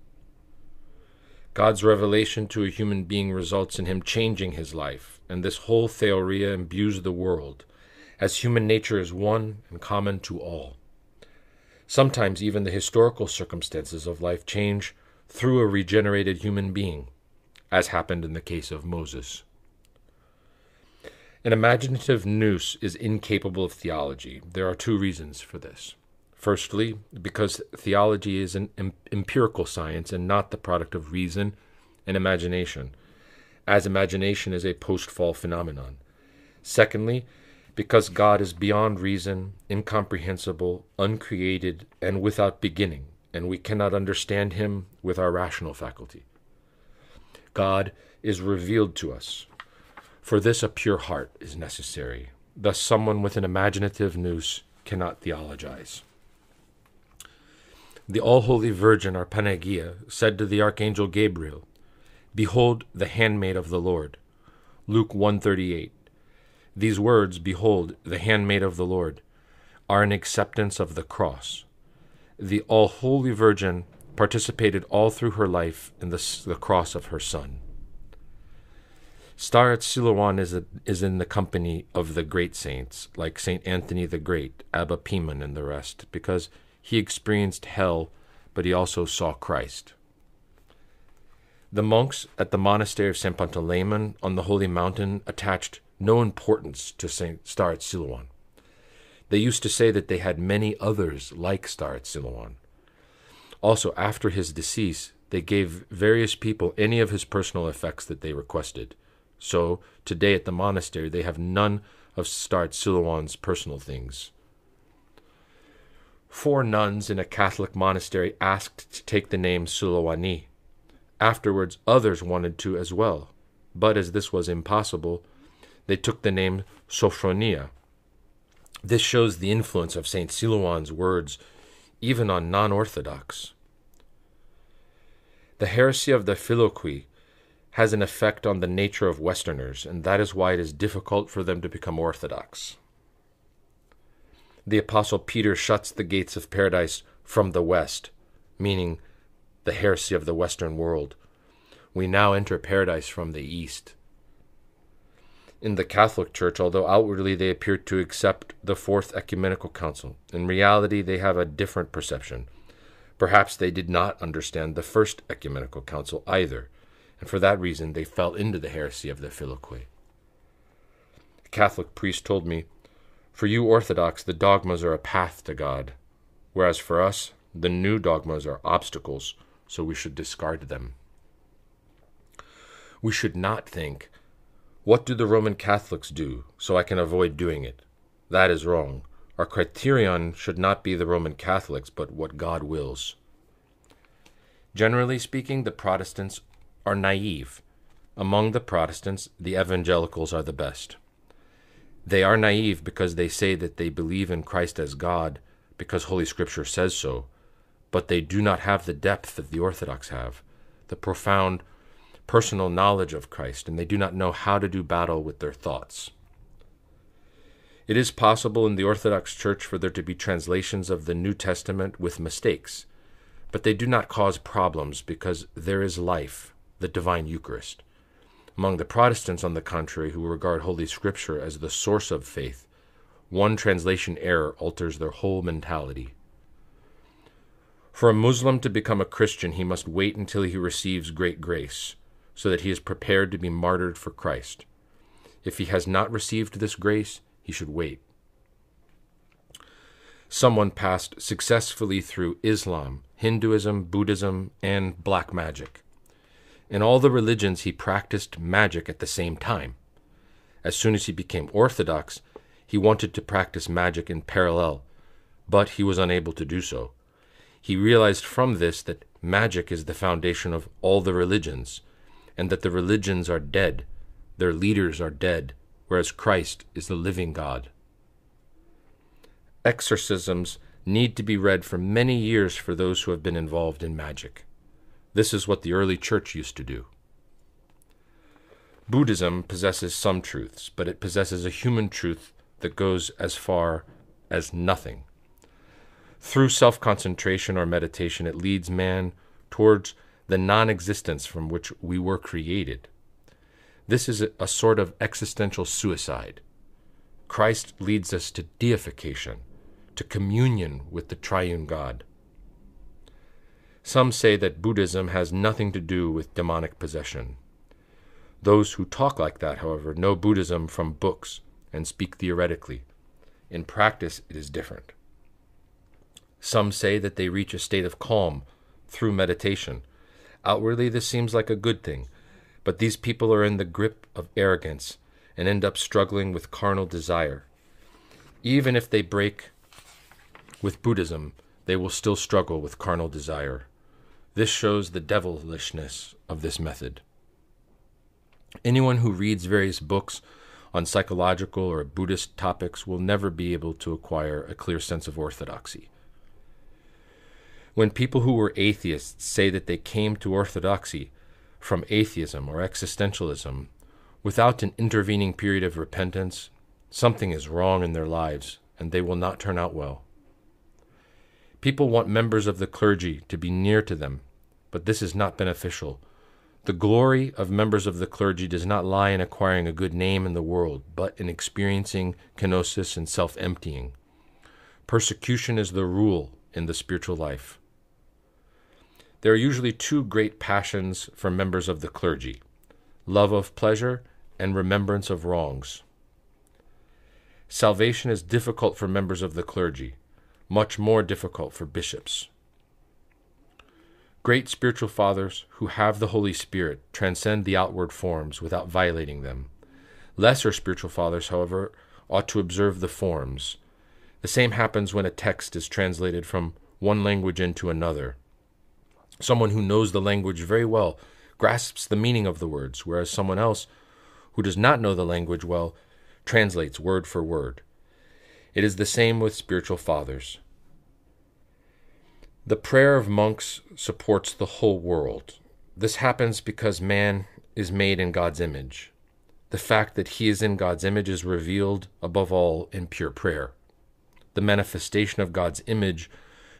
God's revelation to a human being results in him changing his life, and this whole theoria imbues the world, as human nature is one and common to all. Sometimes even the historical circumstances of life change through a regenerated human being, as happened in the case of Moses. An imaginative nous is incapable of theology. There are two reasons for this. Firstly, because theology is an em- empirical science and not the product of reason and imagination as imagination is a post fall phenomenon. Secondly, because God is beyond reason, incomprehensible, uncreated, and without beginning, and we cannot understand him with our rational faculty. God is revealed to us. For this, a pure heart is necessary. Thus, someone with an imaginative nous cannot theologize. The All Holy Virgin, our Panagia, said to the Archangel Gabriel, Behold the handmaid of the Lord. Luke 138. These words, behold the handmaid of the Lord, are an acceptance of the cross. The all holy virgin participated all through her life in the, the cross of her son. Staretz Silouan is, a, is in the company of the great saints, like Saint Anthony the Great, Abba Piman, and the rest, because he experienced hell, but he also saw Christ. The monks at the monastery of St. Pantaleimon on the holy mountain attached no importance to St. Staretz They used to say that they had many others like Staretz Also, after his decease, they gave various people any of his personal effects that they requested. So, today at the monastery, they have none of Staretz personal things four nuns in a Catholic monastery asked to take the name Sulawani. Afterwards, others wanted to as well, but as this was impossible, they took the name Sophronia. This shows the influence of St. Silouan's words even on non Orthodox. The heresy of the Filioque has an effect on the nature of Westerners, and that is why it is difficult for them to become Orthodox. The Apostle Peter shuts the gates of paradise from the West, meaning the heresy of the Western world. We now enter paradise from the East. In the Catholic Church, although outwardly they appear to accept the Fourth Ecumenical Council, in reality they have a different perception. Perhaps they did not understand the First Ecumenical Council either, and for that reason they fell into the heresy of the Filioque. A Catholic priest told me, For you Orthodox, the dogmas are a path to God, whereas for us, the new dogmas are obstacles so we should discard them. We should not think, What do the Roman Catholics do so I can avoid doing it? That is wrong. Our criterion should not be the Roman Catholics, but what God wills. Generally speaking, the Protestants are naive. Among the Protestants, the evangelicals are the best. They are naive because they say that they believe in Christ as God because Holy Scripture says so, but they do not have the depth that the Orthodox have, the profound personal knowledge of Christ, and they do not know how to do battle with their thoughts. It is possible in the Orthodox Church for there to be translations of the New Testament with mistakes, but they do not cause problems because there is life, the divine Eucharist. Among the Protestants, on the contrary, who regard Holy Scripture as the source of faith, one translation error alters their whole mentality. For a Muslim to become a Christian, he must wait until he receives great grace, so that he is prepared to be martyred for Christ. If he has not received this grace, he should wait. Someone passed successfully through Islam, Hinduism, Buddhism, and black magic. In all the religions, he practiced magic at the same time. As soon as he became Orthodox, he wanted to practice magic in parallel, but he was unable to do so he realized from this that magic is the foundation of all the religions, and that the religions are dead, their leaders are dead, whereas Christ is the living God. Exorcisms need to be read for many years for those who have been involved in magic. This is what the early church used to do. Buddhism possesses some truths, but it possesses a human truth that goes as far as nothing. Through self concentration or meditation, it leads man towards the non existence from which we were created. This is a, a sort of existential suicide. Christ leads us to deification, to communion with the triune God. Some say that Buddhism has nothing to do with demonic possession. Those who talk like that, however, know Buddhism from books and speak theoretically. In practice, it is different. Some say that they reach a state of calm through meditation. Outwardly, this seems like a good thing, but these people are in the grip of arrogance and end up struggling with carnal desire. Even if they break with Buddhism, they will still struggle with carnal desire. This shows the devilishness of this method. Anyone who reads various books on psychological or Buddhist topics will never be able to acquire a clear sense of orthodoxy. When people who were atheists say that they came to orthodoxy from atheism or existentialism without an intervening period of repentance, something is wrong in their lives and they will not turn out well. People want members of the clergy to be near to them, but this is not beneficial. The glory of members of the clergy does not lie in acquiring a good name in the world, but in experiencing kenosis and self emptying. Persecution is the rule in the spiritual life. There are usually two great passions for members of the clergy love of pleasure and remembrance of wrongs. Salvation is difficult for members of the clergy, much more difficult for bishops. Great spiritual fathers who have the Holy Spirit transcend the outward forms without violating them. Lesser spiritual fathers, however, ought to observe the forms. The same happens when a text is translated from one language into another. Someone who knows the language very well grasps the meaning of the words, whereas someone else who does not know the language well translates word for word. It is the same with spiritual fathers. The prayer of monks supports the whole world. This happens because man is made in God's image. The fact that he is in God's image is revealed above all in pure prayer. The manifestation of God's image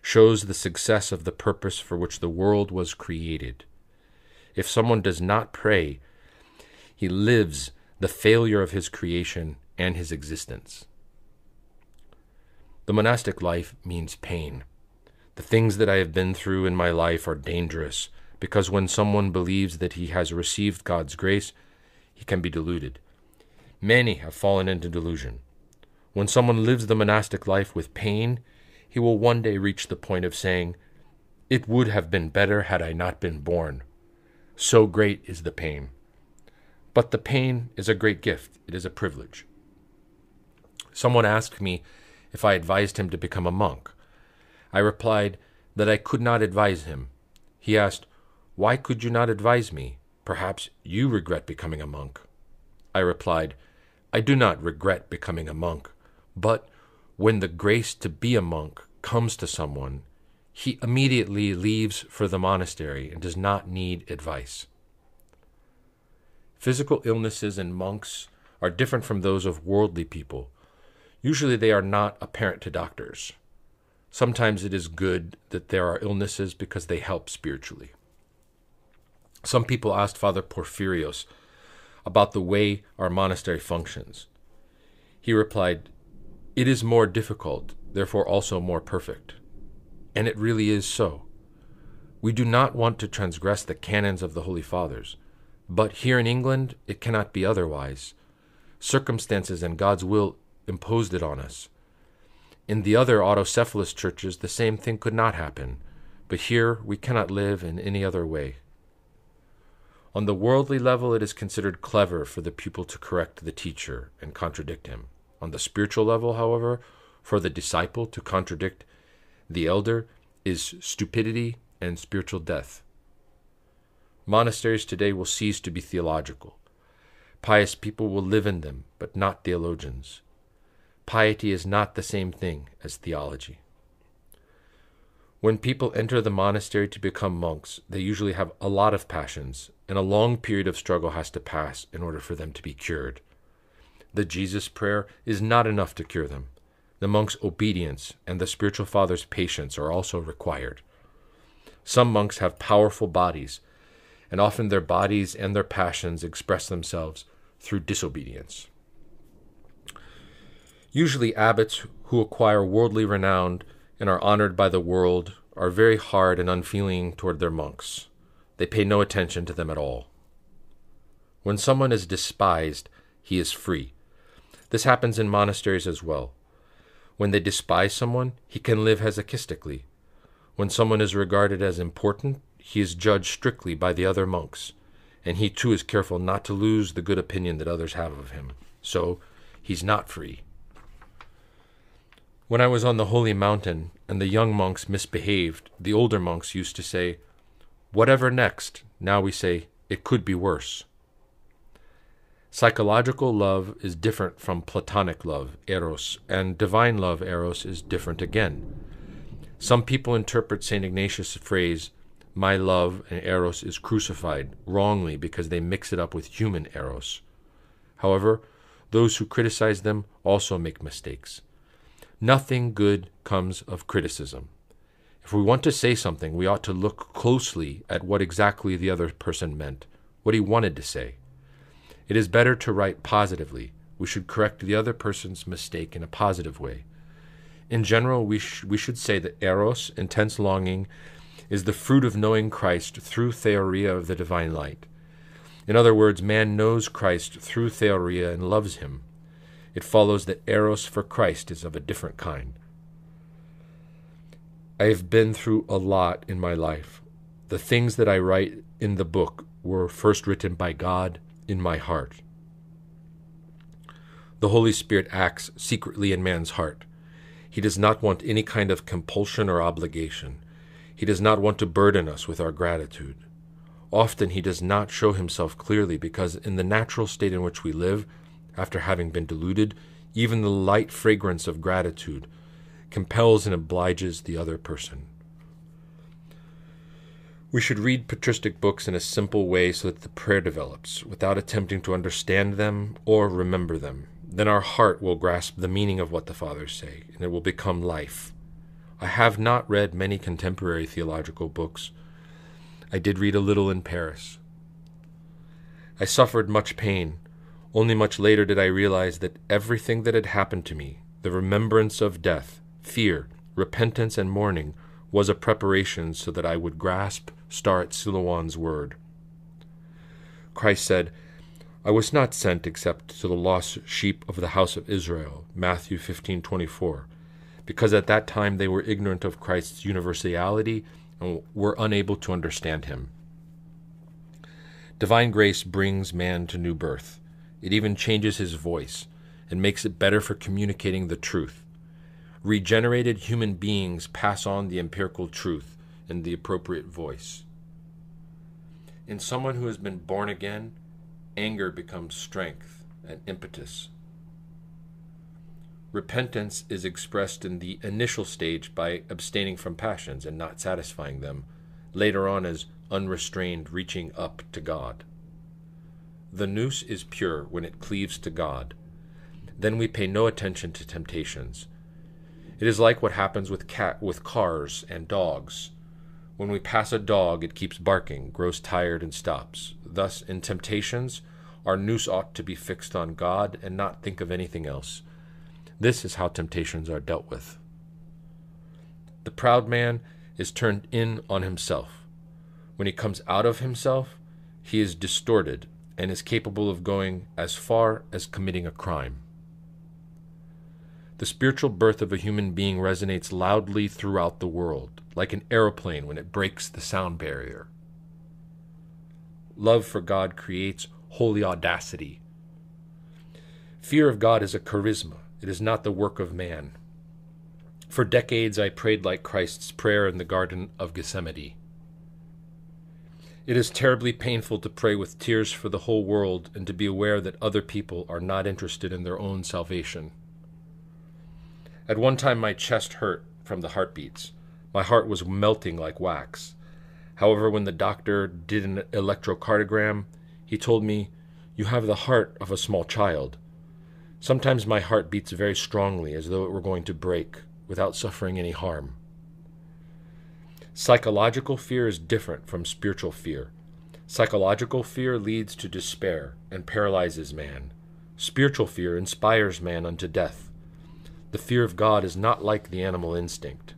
shows the success of the purpose for which the world was created. If someone does not pray, he lives the failure of his creation and his existence. The monastic life means pain. The things that I have been through in my life are dangerous because when someone believes that he has received God's grace, he can be deluded. Many have fallen into delusion. When someone lives the monastic life with pain, he will one day reach the point of saying, It would have been better had I not been born. So great is the pain. But the pain is a great gift, it is a privilege. Someone asked me if I advised him to become a monk. I replied that I could not advise him. He asked, Why could you not advise me? Perhaps you regret becoming a monk. I replied, I do not regret becoming a monk, but when the grace to be a monk comes to someone, he immediately leaves for the monastery and does not need advice. Physical illnesses in monks are different from those of worldly people. Usually they are not apparent to doctors. Sometimes it is good that there are illnesses because they help spiritually. Some people asked Father Porphyrios about the way our monastery functions. He replied, it is more difficult, therefore also more perfect. And it really is so. We do not want to transgress the canons of the Holy Fathers, but here in England it cannot be otherwise. Circumstances and God's will imposed it on us. In the other autocephalous churches, the same thing could not happen, but here we cannot live in any other way. On the worldly level, it is considered clever for the pupil to correct the teacher and contradict him. On the spiritual level, however, for the disciple to contradict the elder is stupidity and spiritual death. Monasteries today will cease to be theological. Pious people will live in them, but not theologians. Piety is not the same thing as theology. When people enter the monastery to become monks, they usually have a lot of passions, and a long period of struggle has to pass in order for them to be cured the Jesus prayer is not enough to cure them. The monk's obedience and the spiritual father's patience are also required. Some monks have powerful bodies, and often their bodies and their passions express themselves through disobedience. Usually, abbots who acquire worldly renown and are honored by the world are very hard and unfeeling toward their monks. They pay no attention to them at all. When someone is despised, he is free. This happens in monasteries as well. When they despise someone, he can live hesychastically. When someone is regarded as important, he is judged strictly by the other monks, and he too is careful not to lose the good opinion that others have of him. So he's not free. When I was on the holy mountain and the young monks misbehaved, the older monks used to say, Whatever next? Now we say, It could be worse. Psychological love is different from platonic love, eros, and divine love, eros, is different again. Some people interpret St. Ignatius' phrase, my love and eros is crucified, wrongly because they mix it up with human eros. However, those who criticize them also make mistakes. Nothing good comes of criticism. If we want to say something, we ought to look closely at what exactly the other person meant, what he wanted to say. It is better to write positively. We should correct the other person's mistake in a positive way. In general, we, sh- we should say that eros, intense longing, is the fruit of knowing Christ through theoria of the divine light. In other words, man knows Christ through theoria and loves him. It follows that eros for Christ is of a different kind. I have been through a lot in my life. The things that I write in the book were first written by God in my heart. The Holy Spirit acts secretly in man's heart. He does not want any kind of compulsion or obligation. He does not want to burden us with our gratitude. Often he does not show himself clearly because, in the natural state in which we live, after having been deluded, even the light fragrance of gratitude compels and obliges the other person. We should read patristic books in a simple way so that the prayer develops, without attempting to understand them or remember them. Then our heart will grasp the meaning of what the fathers say, and it will become life. I have not read many contemporary theological books. I did read a little in Paris. I suffered much pain. Only much later did I realize that everything that had happened to me, the remembrance of death, fear, repentance, and mourning, was a preparation so that I would grasp Staretz Silouan's word. Christ said, I was not sent except to the lost sheep of the house of Israel, Matthew 15:24, because at that time they were ignorant of Christ's universality and were unable to understand him. Divine grace brings man to new birth. It even changes his voice and makes it better for communicating the truth. Regenerated human beings pass on the empirical truth and the appropriate voice. In someone who has been born again, anger becomes strength and impetus. Repentance is expressed in the initial stage by abstaining from passions and not satisfying them, later on as unrestrained reaching up to God. The nous is pure when it cleaves to God. Then we pay no attention to temptations. It is like what happens with cat with cars and dogs. When we pass a dog, it keeps barking, grows tired, and stops. Thus, in temptations, our nous ought to be fixed on God and not think of anything else. This is how temptations are dealt with. The proud man is turned in on himself. When he comes out of himself, he is distorted and is capable of going as far as committing a crime. The spiritual birth of a human being resonates loudly throughout the world like an aeroplane when it breaks the sound barrier. Love for God creates holy audacity. Fear of God is a charisma, it is not the work of man. For decades, I prayed like Christ's prayer in the Garden of Gethsemane. It is terribly painful to pray with tears for the whole world and to be aware that other people are not interested in their own salvation. At one time, my chest hurt from the heartbeats. My heart was melting like wax. However, when the doctor did an electrocardiogram, he told me, You have the heart of a small child. Sometimes my heart beats very strongly as though it were going to break without suffering any harm. Psychological fear is different from spiritual fear. Psychological fear leads to despair and paralyzes man. Spiritual fear inspires man unto death. The fear of God is not like the animal instinct.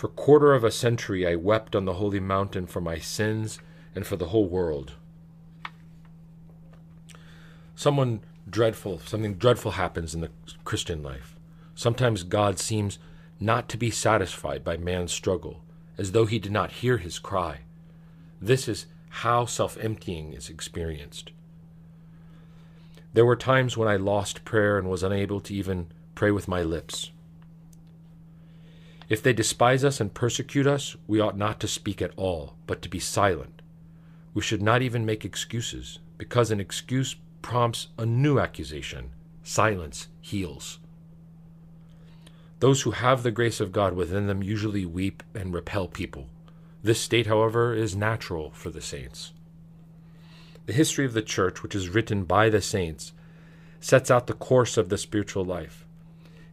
For quarter of a century I wept on the holy mountain for my sins and for the whole world. Someone dreadful, something dreadful happens in the Christian life. Sometimes God seems not to be satisfied by man's struggle, as though he did not hear his cry. This is how self emptying is experienced. There were times when I lost prayer and was unable to even pray with my lips. If they despise us and persecute us, we ought not to speak at all, but to be silent. We should not even make excuses, because an excuse prompts a new accusation. Silence heals. Those who have the grace of God within them usually weep and repel people. This state, however, is natural for the saints. The history of the church, which is written by the saints, sets out the course of the spiritual life.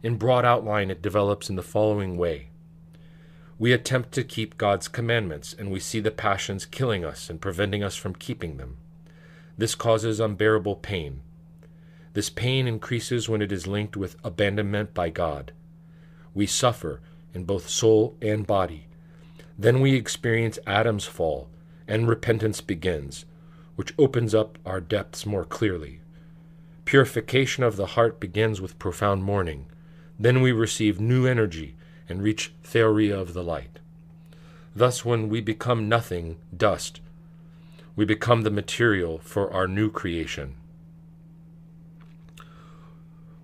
In broad outline, it develops in the following way we attempt to keep God's commandments, and we see the passions killing us and preventing us from keeping them. This causes unbearable pain. This pain increases when it is linked with abandonment by God. We suffer in both soul and body. Then we experience Adam's fall, and repentance begins, which opens up our depths more clearly. Purification of the heart begins with profound mourning. Then we receive new energy and reach theoria of the light. Thus, when we become nothing, dust, we become the material for our new creation.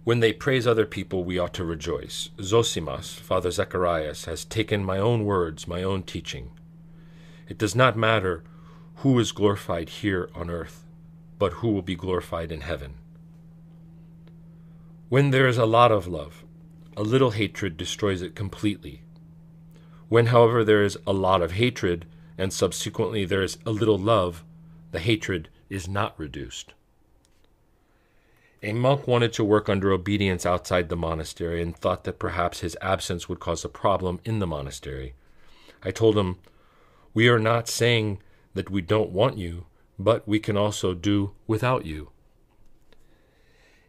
When they praise other people, we ought to rejoice. Zosimus, Father Zacharias, has taken my own words, my own teaching. It does not matter who is glorified here on earth, but who will be glorified in heaven. When there is a lot of love, a little hatred destroys it completely. When, however, there is a lot of hatred, and subsequently there is a little love, the hatred is not reduced. A monk wanted to work under obedience outside the monastery and thought that perhaps his absence would cause a problem in the monastery. I told him, We are not saying that we don't want you, but we can also do without you.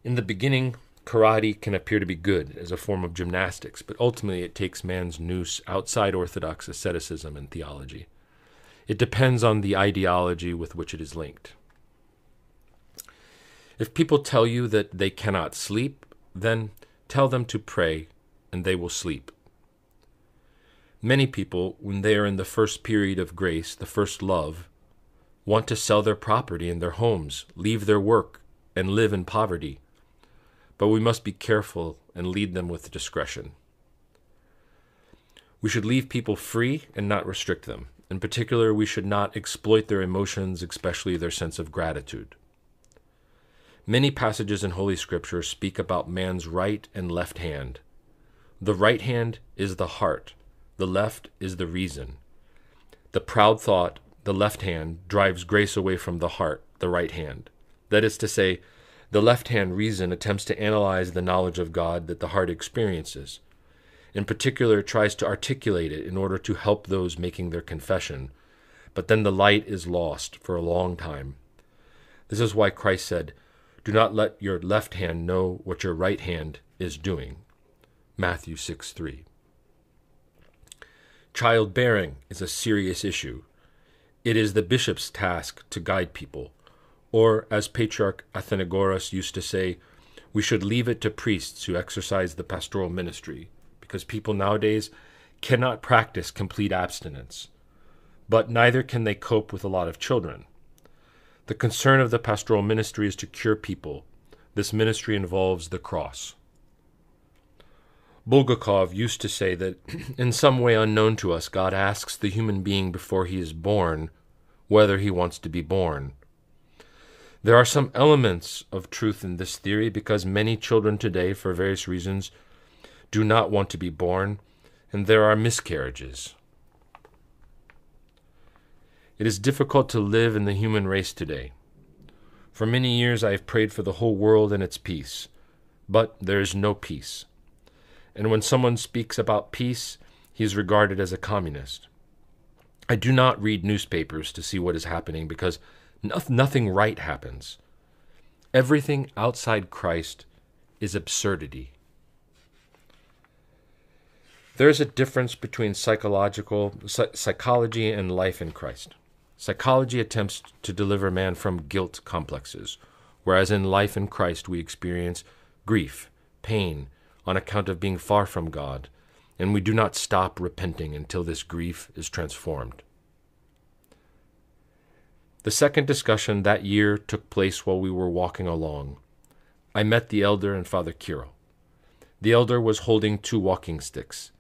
In the beginning, Karate can appear to be good as a form of gymnastics, but ultimately it takes man's nous outside orthodox asceticism and theology. It depends on the ideology with which it is linked. If people tell you that they cannot sleep, then tell them to pray and they will sleep. Many people, when they are in the first period of grace, the first love, want to sell their property and their homes, leave their work, and live in poverty but we must be careful and lead them with discretion. We should leave people free and not restrict them. In particular, we should not exploit their emotions, especially their sense of gratitude. Many passages in Holy Scripture speak about man's right and left hand. The right hand is the heart, the left is the reason. The proud thought, the left hand, drives grace away from the heart, the right hand. That is to say, the left hand reason attempts to analyze the knowledge of God that the heart experiences. In particular, it tries to articulate it in order to help those making their confession. But then the light is lost for a long time. This is why Christ said, Do not let your left hand know what your right hand is doing. Matthew 6 3. Childbearing is a serious issue. It is the bishop's task to guide people. Or, as Patriarch Athenagoras used to say, we should leave it to priests who exercise the pastoral ministry, because people nowadays cannot practice complete abstinence, but neither can they cope with a lot of children. The concern of the pastoral ministry is to cure people. This ministry involves the cross. Bulgakov used to say that, in some way unknown to us, God asks the human being before he is born whether he wants to be born there are some elements of truth in this theory because many children today, for various reasons, do not want to be born, and there are miscarriages. It is difficult to live in the human race today. For many years I have prayed for the whole world and its peace, but there is no peace. And when someone speaks about peace, he is regarded as a communist. I do not read newspapers to see what is happening because no, nothing right happens. Everything outside Christ is absurdity. There's a difference between psychological psychology and life in Christ. Psychology attempts to deliver man from guilt complexes, whereas in life in Christ we experience grief, pain on account of being far from God, and we do not stop repenting until this grief is transformed. The second discussion that year took place while we were walking along. I met the elder and Father Kiro. The elder was holding two walking sticks,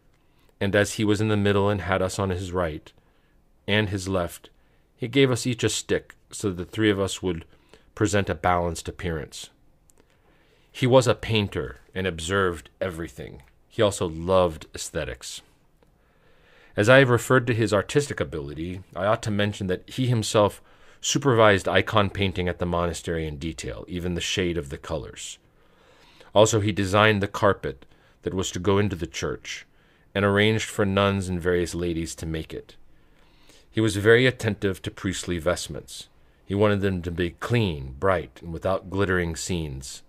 and as he was in the middle and had us on his right and his left, he gave us each a stick so that the three of us would present a balanced appearance. He was a painter and observed everything. He also loved aesthetics. As I have referred to his artistic ability, I ought to mention that he himself supervised icon painting at the monastery in detail, even the shade of the colors. Also, he designed the carpet that was to go into the church and arranged for nuns and various ladies to make it. He was very attentive to priestly vestments. He wanted them to be clean, bright, and without glittering scenes.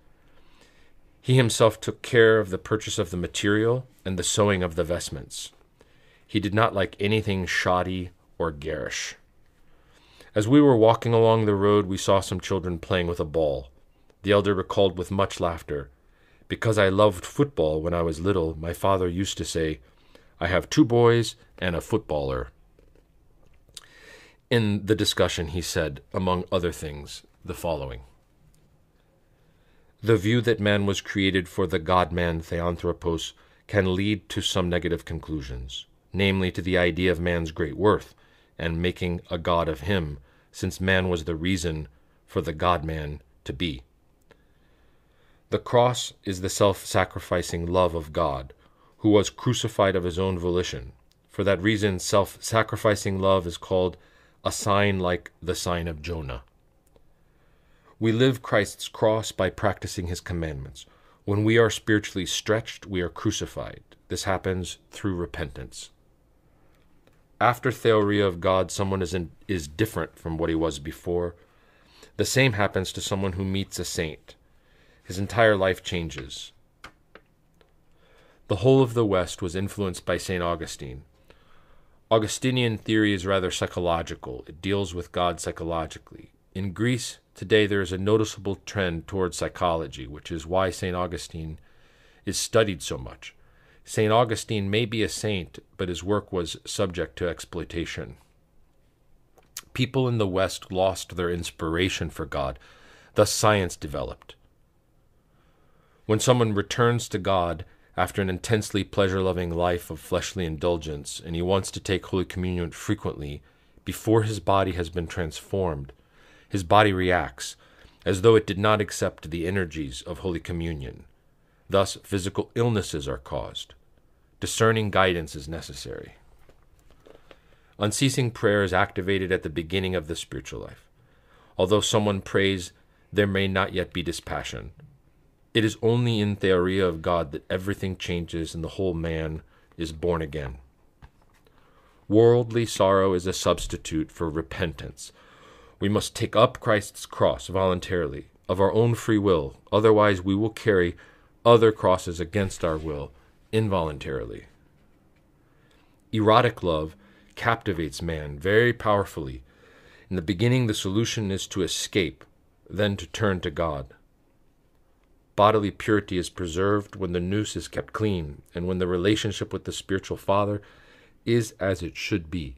He himself took care of the purchase of the material and the sewing of the vestments. He did not like anything shoddy or garish. As we were walking along the road, we saw some children playing with a ball. The elder recalled with much laughter. Because I loved football when I was little, my father used to say, I have two boys and a footballer. In the discussion, he said, among other things, the following The view that man was created for the God man Theanthropos can lead to some negative conclusions, namely to the idea of man's great worth and making a god of him since man was the reason for the God man to be. The cross is the self sacrificing love of God, who was crucified of his own volition. For that reason, self sacrificing love is called a sign like the sign of Jonah. We live Christ's cross by practicing his commandments. When we are spiritually stretched, we are crucified. This happens through repentance after theoria of God, someone is, in, is different from what he was before. The same happens to someone who meets a saint. His entire life changes. The whole of the West was influenced by St. Augustine. Augustinian theory is rather psychological, it deals with God psychologically. In Greece, today there is a noticeable trend towards psychology, which is why St. Augustine is studied so much. St. Augustine may be a saint, but his work was subject to exploitation. People in the West lost their inspiration for God, thus, science developed. When someone returns to God after an intensely pleasure loving life of fleshly indulgence and he wants to take Holy Communion frequently, before his body has been transformed, his body reacts as though it did not accept the energies of Holy Communion. Thus, physical illnesses are caused. Discerning guidance is necessary. Unceasing prayer is activated at the beginning of the spiritual life. Although someone prays, there may not yet be dispassion. It is only in theoria of God that everything changes and the whole man is born again. Worldly sorrow is a substitute for repentance. We must take up Christ's cross voluntarily, of our own free will, otherwise, we will carry other crosses against our will involuntarily. Erotic love captivates man very powerfully. In the beginning, the solution is to escape, then to turn to God. Bodily purity is preserved when the nous is kept clean and when the relationship with the spiritual father is as it should be.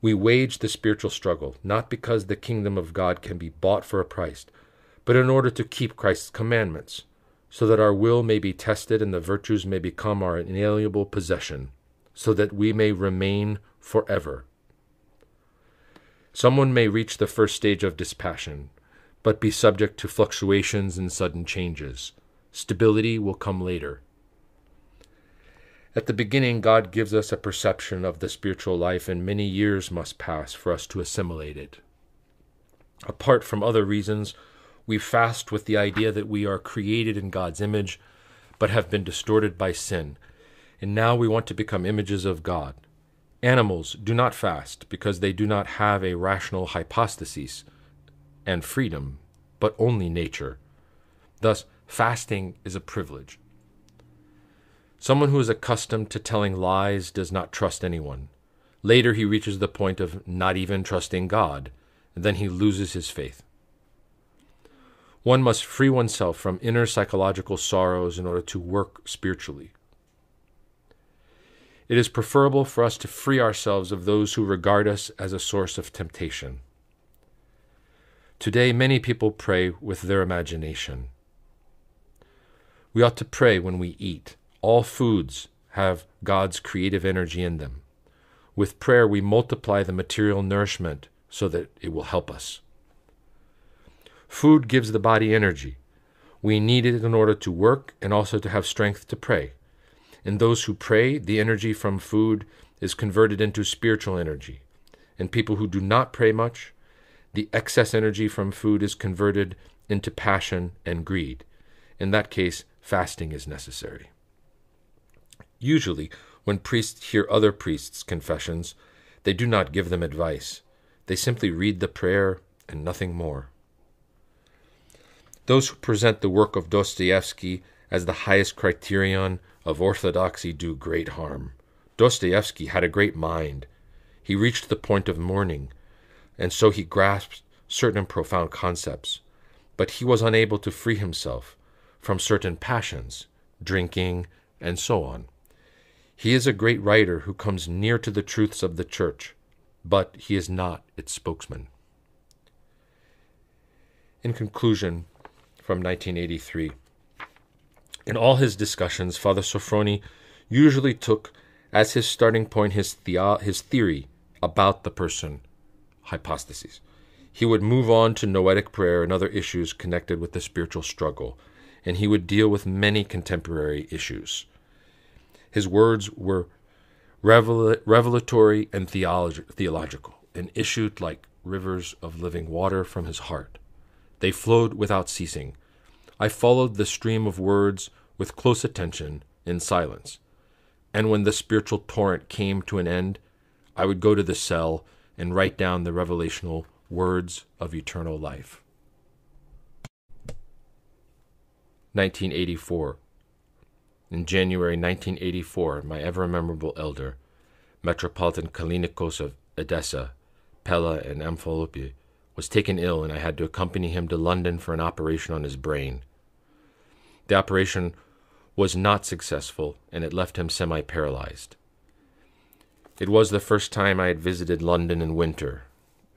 We wage the spiritual struggle not because the kingdom of God can be bought for a price, but in order to keep Christ's commandments so that our will may be tested and the virtues may become our inalienable possession, so that we may remain forever. Someone may reach the first stage of dispassion, but be subject to fluctuations and sudden changes. Stability will come later. At the beginning, God gives us a perception of the spiritual life, and many years must pass for us to assimilate it. Apart from other reasons, we fast with the idea that we are created in God's image, but have been distorted by sin. And now we want to become images of God. Animals do not fast because they do not have a rational hypostasis and freedom, but only nature. Thus, fasting is a privilege. Someone who is accustomed to telling lies does not trust anyone. Later, he reaches the point of not even trusting God, and then he loses his faith. One must free oneself from inner psychological sorrows in order to work spiritually. It is preferable for us to free ourselves of those who regard us as a source of temptation. Today, many people pray with their imagination. We ought to pray when we eat. All foods have God's creative energy in them. With prayer, we multiply the material nourishment so that it will help us. Food gives the body energy. We need it in order to work and also to have strength to pray. In those who pray, the energy from food is converted into spiritual energy. In people who do not pray much, the excess energy from food is converted into passion and greed. In that case, fasting is necessary. Usually, when priests hear other priests' confessions, they do not give them advice. They simply read the prayer and nothing more. Those who present the work of Dostoevsky as the highest criterion of orthodoxy do great harm. Dostoevsky had a great mind. He reached the point of mourning, and so he grasped certain profound concepts, but he was unable to free himself from certain passions, drinking, and so on. He is a great writer who comes near to the truths of the Church, but he is not its spokesman. In conclusion, from 1983. In all his discussions, Father Sophrony usually took as his starting point his, theo- his theory about the person hypostases. He would move on to noetic prayer and other issues connected with the spiritual struggle, and he would deal with many contemporary issues. His words were revel- revelatory and theolog- theological, and issued like rivers of living water from his heart. They flowed without ceasing. I followed the stream of words with close attention in silence. And when the spiritual torrent came to an end, I would go to the cell and write down the revelational words of eternal life. 1984. In January 1984, my ever memorable elder, Metropolitan Kallinikos of Edessa, Pella, and Almopia, was taken ill and I had to accompany him to London for an operation on his brain. The operation was not successful and it left him semi paralyzed. It was the first time I had visited London in winter.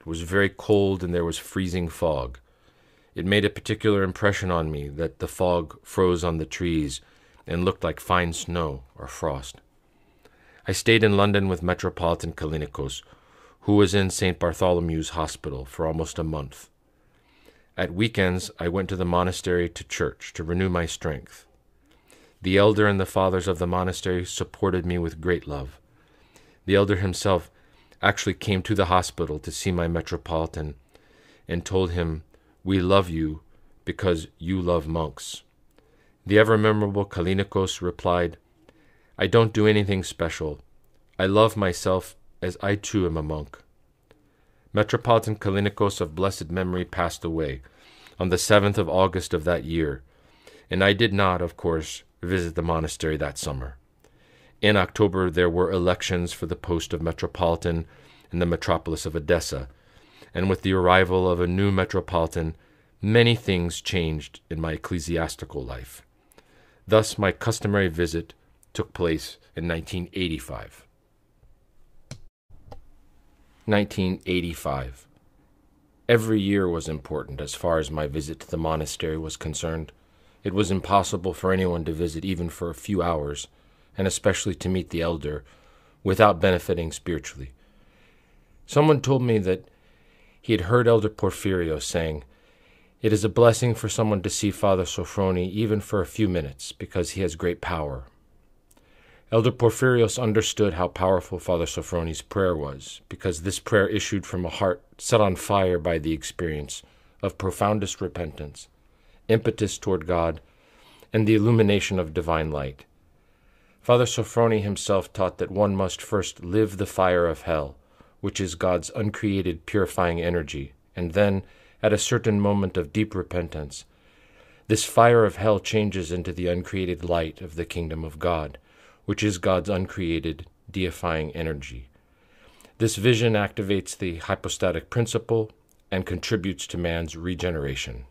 It was very cold and there was freezing fog. It made a particular impression on me that the fog froze on the trees and looked like fine snow or frost. I stayed in London with Metropolitan Kallinikos, who was in St. Bartholomew's Hospital for almost a month. At weekends, I went to the monastery to church to renew my strength. The elder and the fathers of the monastery supported me with great love. The elder himself actually came to the hospital to see my metropolitan and told him, We love you because you love monks. The ever memorable Kallinikos replied, I don't do anything special. I love myself as I too am a monk. Metropolitan Kallinikos of blessed memory passed away on the 7th of August of that year, and I did not, of course, visit the monastery that summer. In October, there were elections for the post of Metropolitan in the metropolis of Edessa, and with the arrival of a new Metropolitan, many things changed in my ecclesiastical life. Thus, my customary visit took place in 1985. 1985. Every year was important as far as my visit to the monastery was concerned. It was impossible for anyone to visit even for a few hours, and especially to meet the elder, without benefiting spiritually. Someone told me that he had heard Elder Porphyrios saying, It is a blessing for someone to see Father Sophrony even for a few minutes, because he has great power, Elder Porphyrios understood how powerful Father Sophrony's prayer was, because this prayer issued from a heart set on fire by the experience of profoundest repentance, impetus toward God, and the illumination of divine light. Father Sophrony himself taught that one must first live the fire of hell, which is God's uncreated purifying energy, and then, at a certain moment of deep repentance, this fire of hell changes into the uncreated light of the kingdom of God which is God's uncreated, deifying energy. This vision activates the hypostatic principle and contributes to man's regeneration.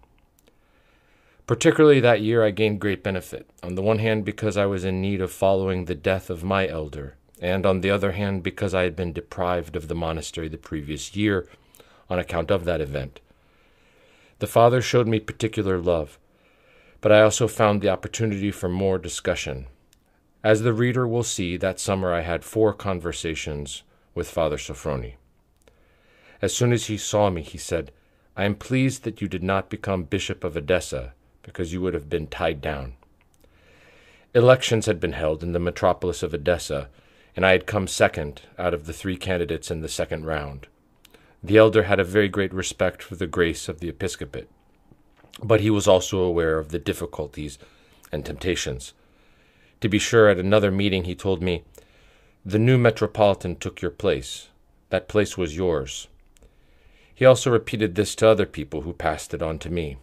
Particularly that year, I gained great benefit. On the one hand, because I was in need of following the death of my elder, and on the other hand, because I had been deprived of the monastery the previous year on account of that event. The Father showed me particular love, but I also found the opportunity for more discussion. As the reader will see, that summer I had four conversations with Father Sophrony. As soon as he saw me, he said, I am pleased that you did not become Bishop of Edessa, because you would have been tied down. Elections had been held in the metropolis of Edessa, and I had come second out of the three candidates in the second round. The elder had a very great respect for the grace of the episcopate, but he was also aware of the difficulties and temptations. To be sure, at another meeting he told me, The new Metropolitan took your place. That place was yours. He also repeated this to other people who passed it on to me.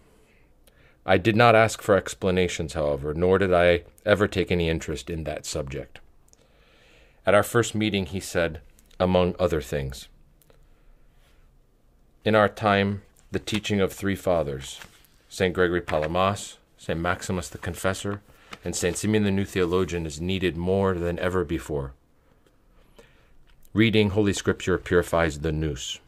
I did not ask for explanations, however, nor did I ever take any interest in that subject. At our first meeting, he said, among other things, In our time, the teaching of three fathers, St. Gregory Palamas, St. Maximus the Confessor, and St. Simeon the New Theologian is needed more than ever before. Reading Holy Scripture purifies the nous.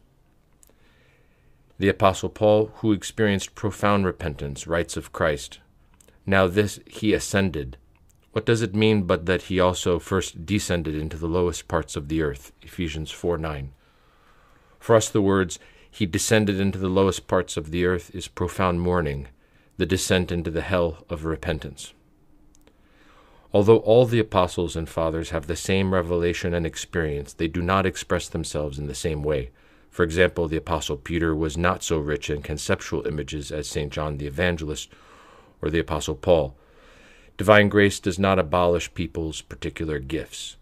The Apostle Paul, who experienced profound repentance, writes of Christ Now this he ascended. What does it mean but that he also first descended into the lowest parts of the earth? Ephesians 4 9. For us, the words, He descended into the lowest parts of the earth, is profound mourning, the descent into the hell of repentance. Although all the apostles and fathers have the same revelation and experience, they do not express themselves in the same way. For example, the apostle Peter was not so rich in conceptual images as St. John the Evangelist or the apostle Paul. Divine grace does not abolish people's particular gifts.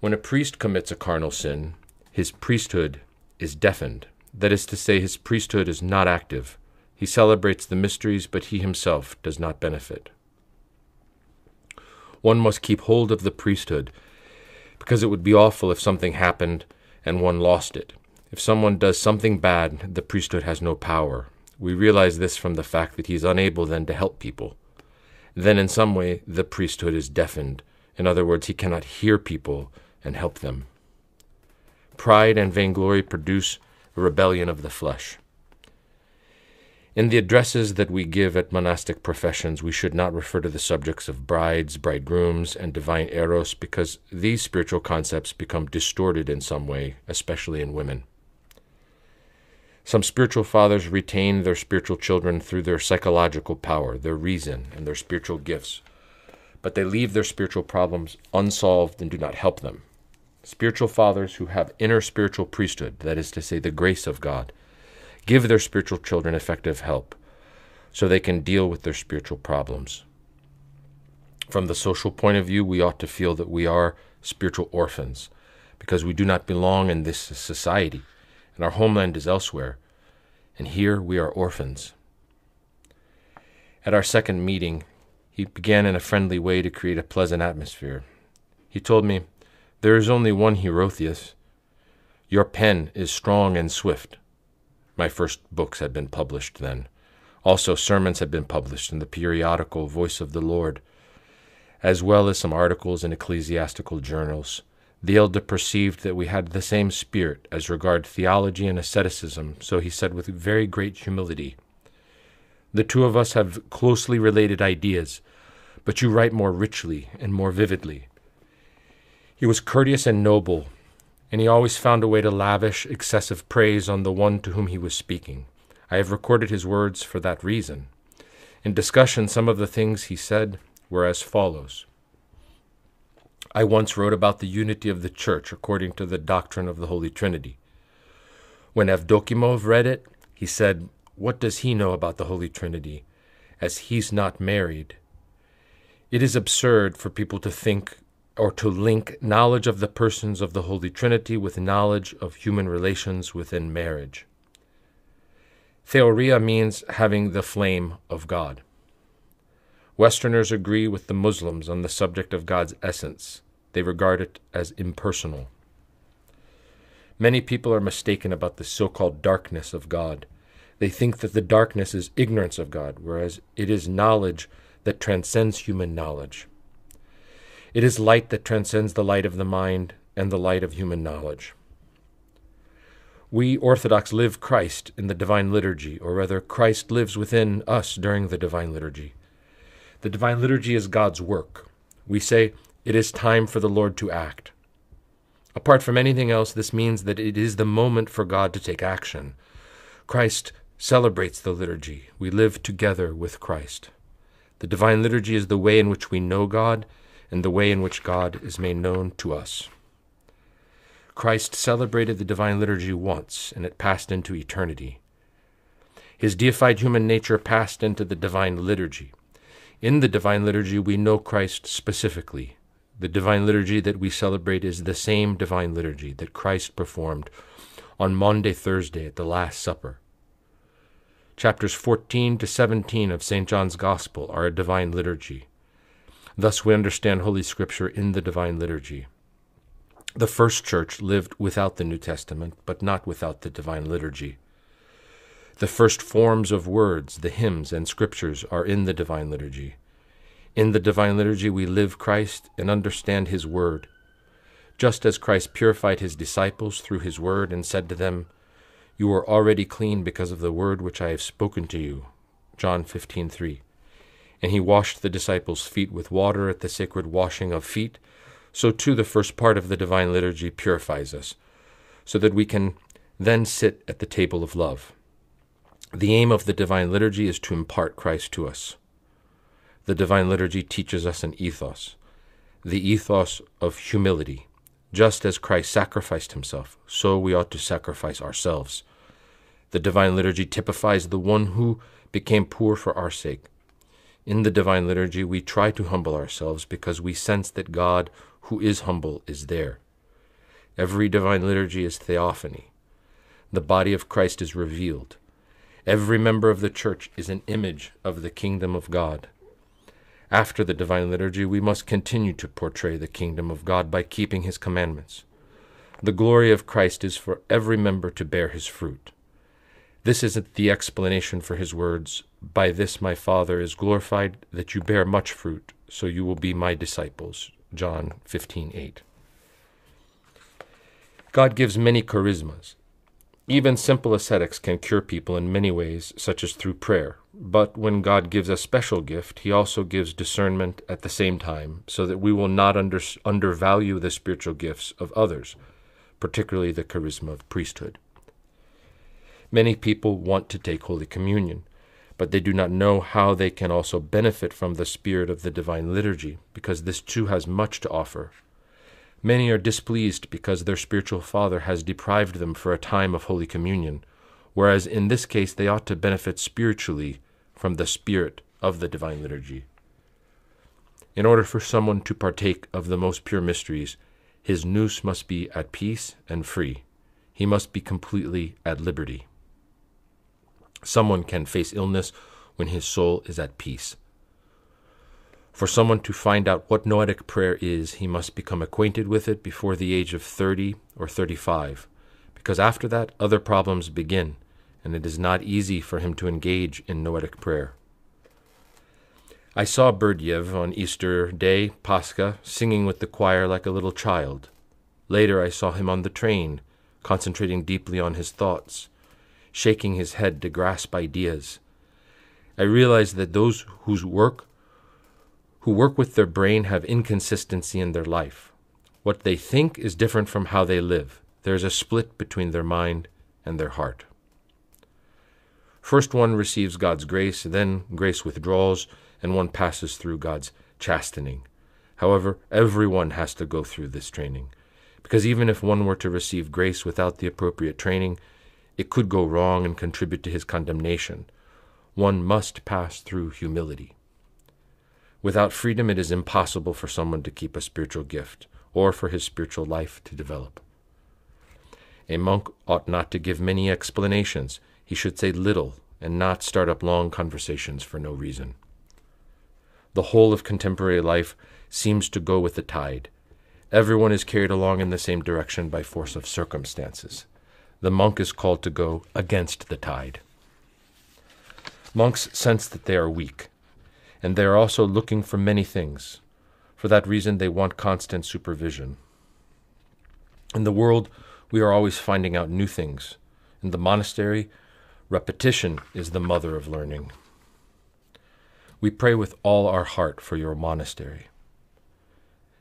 When a priest commits a carnal sin, his priesthood is deafened. That is to say, his priesthood is not active. He celebrates the mysteries, but he himself does not benefit. One must keep hold of the priesthood, because it would be awful if something happened and one lost it. If someone does something bad, the priesthood has no power. We realize this from the fact that he is unable then to help people. Then, in some way, the priesthood is deafened. In other words, he cannot hear people and help them. Pride and vainglory produce a rebellion of the flesh. In the addresses that we give at monastic professions, we should not refer to the subjects of brides, bridegrooms, and divine eros because these spiritual concepts become distorted in some way, especially in women. Some spiritual fathers retain their spiritual children through their psychological power, their reason, and their spiritual gifts, but they leave their spiritual problems unsolved and do not help them. Spiritual fathers who have inner spiritual priesthood, that is to say, the grace of God, give their spiritual children effective help so they can deal with their spiritual problems. From the social point of view, we ought to feel that we are spiritual orphans because we do not belong in this society, and our homeland is elsewhere, and here we are orphans. At our second meeting, he began in a friendly way to create a pleasant atmosphere. He told me, There is only one Hierotheos. Your pen is strong and swift. My first books had been published then. Also, sermons had been published in the periodical Voice of the Lord, as well as some articles in ecclesiastical journals. The elder perceived that we had the same spirit as regard theology and asceticism, so he said with very great humility, The two of us have closely related ideas, but you write more richly and more vividly. He was courteous and noble, and he always found a way to lavish excessive praise on the one to whom he was speaking. I have recorded his words for that reason. In discussion, some of the things he said were as follows. I once wrote about the unity of the Church according to the doctrine of the Holy Trinity. When Evdokimov read it, he said, What does he know about the Holy Trinity, as he's not married? It is absurd for people to think or to link knowledge of the persons of the Holy Trinity with knowledge of human relations within marriage. Theoria means having the flame of God. Westerners agree with the Muslims on the subject of God's essence. They regard it as impersonal. Many people are mistaken about the so called darkness of God. They think that the darkness is ignorance of God, whereas it is knowledge that transcends human knowledge. It is light that transcends the light of the mind and the light of human knowledge. We Orthodox live Christ in the Divine Liturgy, or rather, Christ lives within us during the Divine Liturgy. The Divine Liturgy is God's work. We say, It is time for the Lord to act. Apart from anything else, this means that it is the moment for God to take action. Christ celebrates the liturgy. We live together with Christ. The Divine Liturgy is the way in which we know God and the way in which God is made known to us. Christ celebrated the divine liturgy once, and it passed into eternity. His deified human nature passed into the divine liturgy. In the divine liturgy, we know Christ specifically. The divine liturgy that we celebrate is the same divine liturgy that Christ performed on Maundy Thursday at the Last Supper. Chapters 14 to 17 of St. John's Gospel are a divine liturgy. Thus, we understand Holy Scripture in the Divine Liturgy. The first church lived without the New Testament, but not without the Divine Liturgy. The first forms of words, the hymns and scriptures, are in the Divine Liturgy. In the Divine Liturgy, we live Christ and understand His Word. Just as Christ purified His disciples through His Word and said to them, You are already clean because of the Word which I have spoken to you. John 15 3. And he washed the disciples' feet with water at the sacred washing of feet. So, too, the first part of the divine liturgy purifies us, so that we can then sit at the table of love. The aim of the divine liturgy is to impart Christ to us. The divine liturgy teaches us an ethos, the ethos of humility. Just as Christ sacrificed himself, so we ought to sacrifice ourselves. The divine liturgy typifies the one who became poor for our sake, in the Divine Liturgy, we try to humble ourselves because we sense that God, who is humble, is there. Every Divine Liturgy is theophany. The body of Christ is revealed. Every member of the Church is an image of the kingdom of God. After the Divine Liturgy, we must continue to portray the kingdom of God by keeping His commandments. The glory of Christ is for every member to bear His fruit. This is the explanation for His words by this my Father is glorified, that you bear much fruit, so you will be my disciples. John 15 8. God gives many charismas. Even simple ascetics can cure people in many ways, such as through prayer. But when God gives a special gift, He also gives discernment at the same time, so that we will not under, undervalue the spiritual gifts of others, particularly the charisma of priesthood. Many people want to take Holy Communion, but they do not know how they can also benefit from the spirit of the divine liturgy, because this too has much to offer. Many are displeased because their spiritual father has deprived them for a time of Holy Communion, whereas in this case they ought to benefit spiritually from the spirit of the divine liturgy. In order for someone to partake of the most pure mysteries, his nous must be at peace and free. He must be completely at liberty. Someone can face illness when his soul is at peace. For someone to find out what Noetic prayer is, he must become acquainted with it before the age of 30 or 35, because after that, other problems begin, and it is not easy for him to engage in Noetic prayer. I saw Berdyaev on Easter Day, Pascha, singing with the choir like a little child. Later I saw him on the train, concentrating deeply on his thoughts shaking his head to grasp ideas. I realize that those whose work who work with their brain have inconsistency in their life. What they think is different from how they live. There is a split between their mind and their heart. First one receives God's grace, then grace withdraws, and one passes through God's chastening. However, everyone has to go through this training, because even if one were to receive grace without the appropriate training, it could go wrong and contribute to his condemnation. One must pass through humility. Without freedom, it is impossible for someone to keep a spiritual gift or for his spiritual life to develop. A monk ought not to give many explanations. He should say little and not start up long conversations for no reason. The whole of contemporary life seems to go with the tide. Everyone is carried along in the same direction by force of circumstances the monk is called to go against the tide. Monks sense that they are weak, and they are also looking for many things. For that reason, they want constant supervision. In the world, we are always finding out new things. In the monastery, repetition is the mother of learning. We pray with all our heart for your monastery.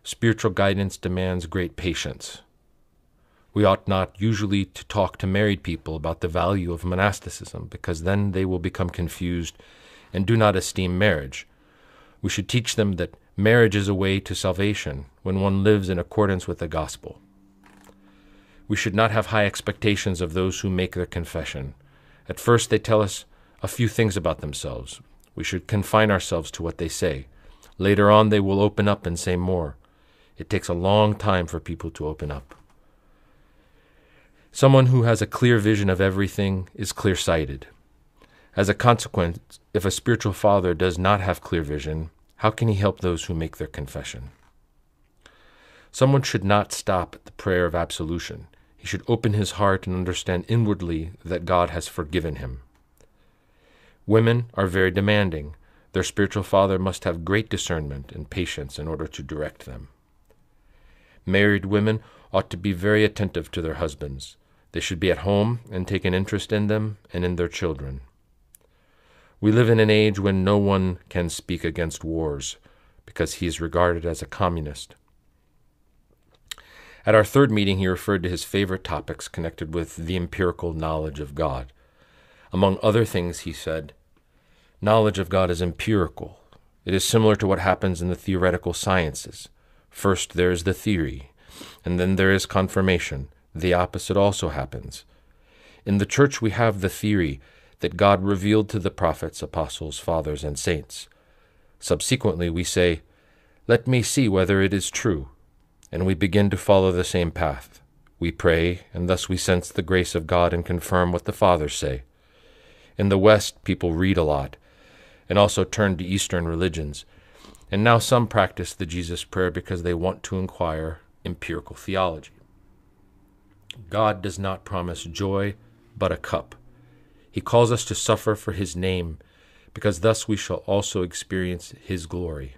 Spiritual guidance demands great patience. We ought not usually to talk to married people about the value of monasticism, because then they will become confused and do not esteem marriage. We should teach them that marriage is a way to salvation when one lives in accordance with the gospel. We should not have high expectations of those who make their confession. At first, they tell us a few things about themselves. We should confine ourselves to what they say. Later on, they will open up and say more. It takes a long time for people to open up. Someone who has a clear vision of everything is clear sighted. As a consequence, if a spiritual father does not have clear vision, how can he help those who make their confession? Someone should not stop at the prayer of absolution. He should open his heart and understand inwardly that God has forgiven him. Women are very demanding. Their spiritual father must have great discernment and patience in order to direct them. Married women ought to be very attentive to their husbands. They should be at home and take an interest in them and in their children. We live in an age when no one can speak against wars because he is regarded as a communist. At our third meeting, he referred to his favorite topics connected with the empirical knowledge of God. Among other things, he said, Knowledge of God is empirical. It is similar to what happens in the theoretical sciences. First, there is the theory, and then there is confirmation, the opposite also happens. In the Church, we have the theory that God revealed to the prophets, apostles, fathers, and saints. Subsequently, we say, Let me see whether it is true, and we begin to follow the same path. We pray, and thus we sense the grace of God and confirm what the fathers say. In the West, people read a lot, and also turn to Eastern religions. And now some practice the Jesus Prayer because they want to inquire empirical theology. God does not promise joy, but a cup. He calls us to suffer for his name, because thus we shall also experience his glory.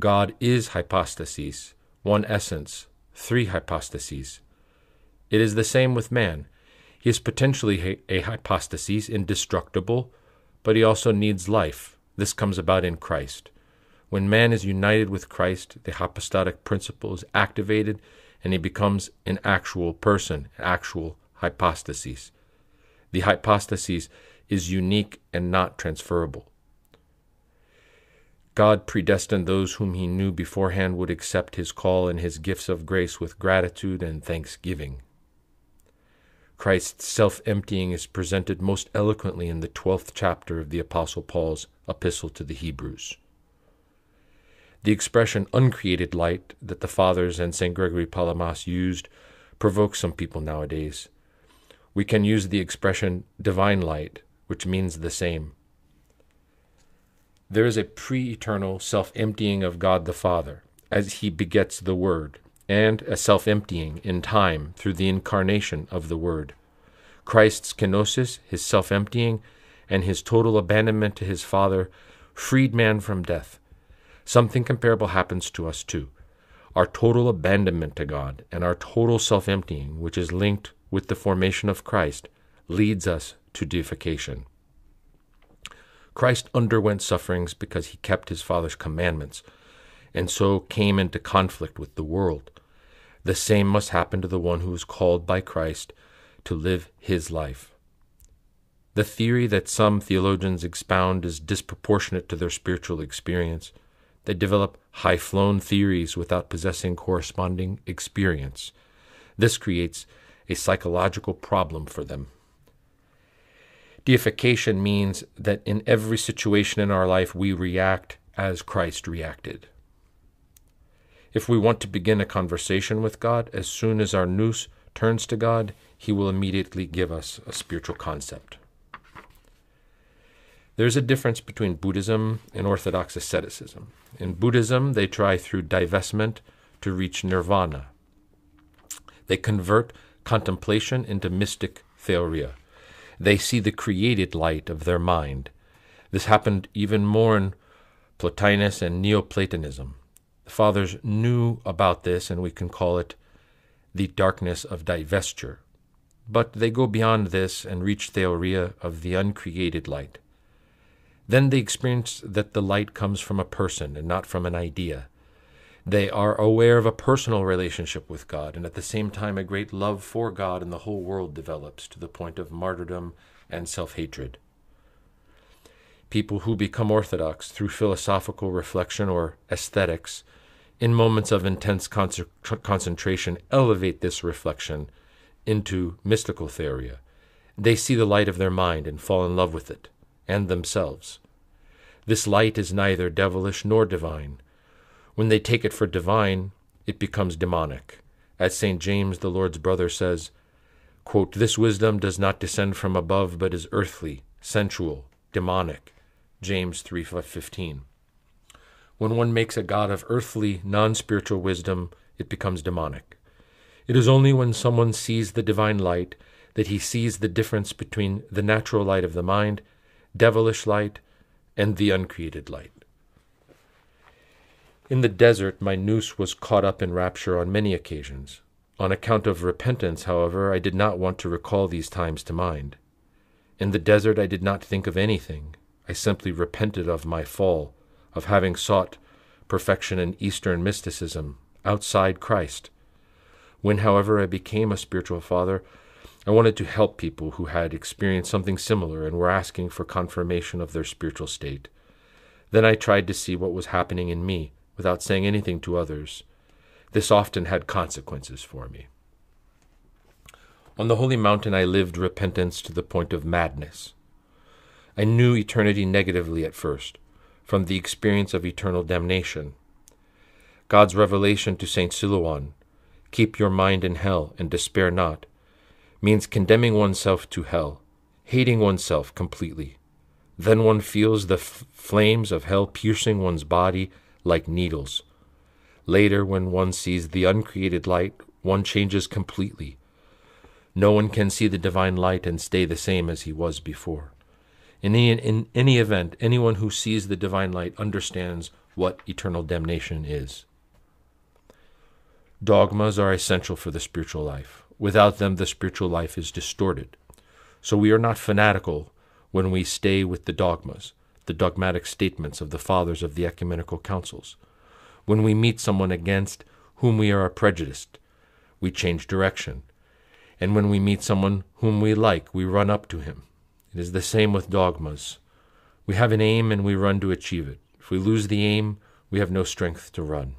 God is hypostases, one essence, three hypostases. It is the same with man. He is potentially a hypostasis, indestructible, but he also needs life. This comes about in Christ. When man is united with Christ, the hypostatic principle is activated and he becomes an actual person, actual hypostasis. The hypostasis is unique and not transferable. God predestined those whom he knew beforehand would accept his call and his gifts of grace with gratitude and thanksgiving. Christ's self emptying is presented most eloquently in the 12th chapter of the Apostle Paul's Epistle to the Hebrews. The expression uncreated light that the fathers and St. Gregory Palamas used provokes some people nowadays. We can use the expression divine light, which means the same. There is a pre eternal self emptying of God the Father as he begets the Word, and a self emptying in time through the incarnation of the Word. Christ's kenosis, his self emptying, and his total abandonment to his Father freed man from death something comparable happens to us too our total abandonment to God and our total self emptying, which is linked with the formation of Christ, leads us to deification. Christ underwent sufferings because he kept his Father's commandments and so came into conflict with the world. The same must happen to the one who is called by Christ to live his life. The theory that some theologians expound is disproportionate to their spiritual experience that develop high flown theories without possessing corresponding experience. This creates a psychological problem for them. Deification means that in every situation in our life we react as Christ reacted. If we want to begin a conversation with God, as soon as our nous turns to God, He will immediately give us a spiritual concept. There's a difference between Buddhism and Orthodox asceticism. In Buddhism, they try through divestment to reach nirvana. They convert contemplation into mystic theoria. They see the created light of their mind. This happened even more in Plotinus and Neoplatonism. The fathers knew about this, and we can call it the darkness of divestiture. But they go beyond this and reach theoria of the uncreated light. Then they experience that the light comes from a person and not from an idea. They are aware of a personal relationship with God, and at the same time, a great love for God and the whole world develops to the point of martyrdom and self hatred. People who become Orthodox through philosophical reflection or aesthetics, in moments of intense concentration, elevate this reflection into mystical theory. They see the light of their mind and fall in love with it and themselves. This light is neither devilish nor divine. When they take it for divine, it becomes demonic. As St. James, the Lord's brother, says, quote, This wisdom does not descend from above, but is earthly, sensual, demonic. James 3.15. When one makes a god of earthly, non spiritual wisdom, it becomes demonic. It is only when someone sees the divine light that he sees the difference between the natural light of the mind devilish light, and the uncreated light. In the desert, my nous was caught up in rapture on many occasions. On account of repentance, however, I did not want to recall these times to mind. In the desert, I did not think of anything. I simply repented of my fall, of having sought perfection in Eastern mysticism, outside Christ. When, however, I became a spiritual father, I wanted to help people who had experienced something similar and were asking for confirmation of their spiritual state. Then I tried to see what was happening in me without saying anything to others. This often had consequences for me. On the holy mountain, I lived repentance to the point of madness. I knew eternity negatively at first, from the experience of eternal damnation. God's revelation to St. Silouan keep your mind in hell and despair not, means condemning oneself to hell, hating oneself completely. Then one feels the f- flames of hell piercing one's body like needles. Later, when one sees the uncreated light, one changes completely. No one can see the divine light and stay the same as he was before. In any, in any event, anyone who sees the divine light understands what eternal damnation is. Dogmas are essential for the spiritual life. Without them, the spiritual life is distorted. So we are not fanatical when we stay with the dogmas, the dogmatic statements of the fathers of the ecumenical councils. When we meet someone against whom we are prejudiced, we change direction. And when we meet someone whom we like, we run up to him. It is the same with dogmas. We have an aim and we run to achieve it. If we lose the aim, we have no strength to run.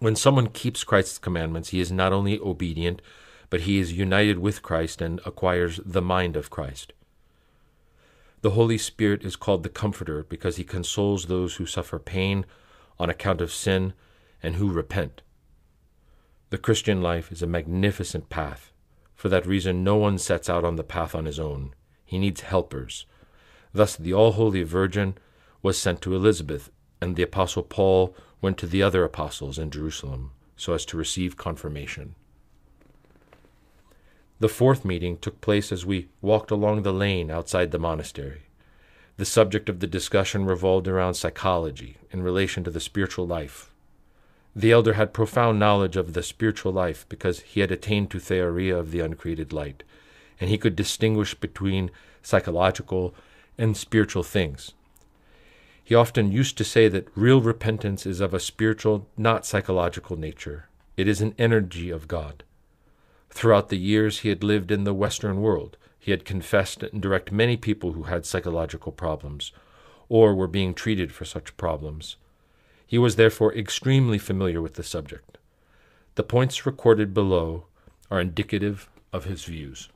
When someone keeps Christ's commandments, he is not only obedient, but he is united with Christ and acquires the mind of Christ. The Holy Spirit is called the Comforter because he consoles those who suffer pain on account of sin and who repent. The Christian life is a magnificent path. For that reason, no one sets out on the path on his own. He needs helpers. Thus, the All Holy Virgin was sent to Elizabeth, and the Apostle Paul went to the other apostles in Jerusalem so as to receive confirmation. The fourth meeting took place as we walked along the lane outside the monastery. The subject of the discussion revolved around psychology in relation to the spiritual life. The elder had profound knowledge of the spiritual life because he had attained to theoria of the uncreated light, and he could distinguish between psychological and spiritual things. He often used to say that real repentance is of a spiritual, not psychological nature. It is an energy of God. Throughout the years he had lived in the Western world, he had confessed and directed many people who had psychological problems or were being treated for such problems. He was therefore extremely familiar with the subject. The points recorded below are indicative of his views.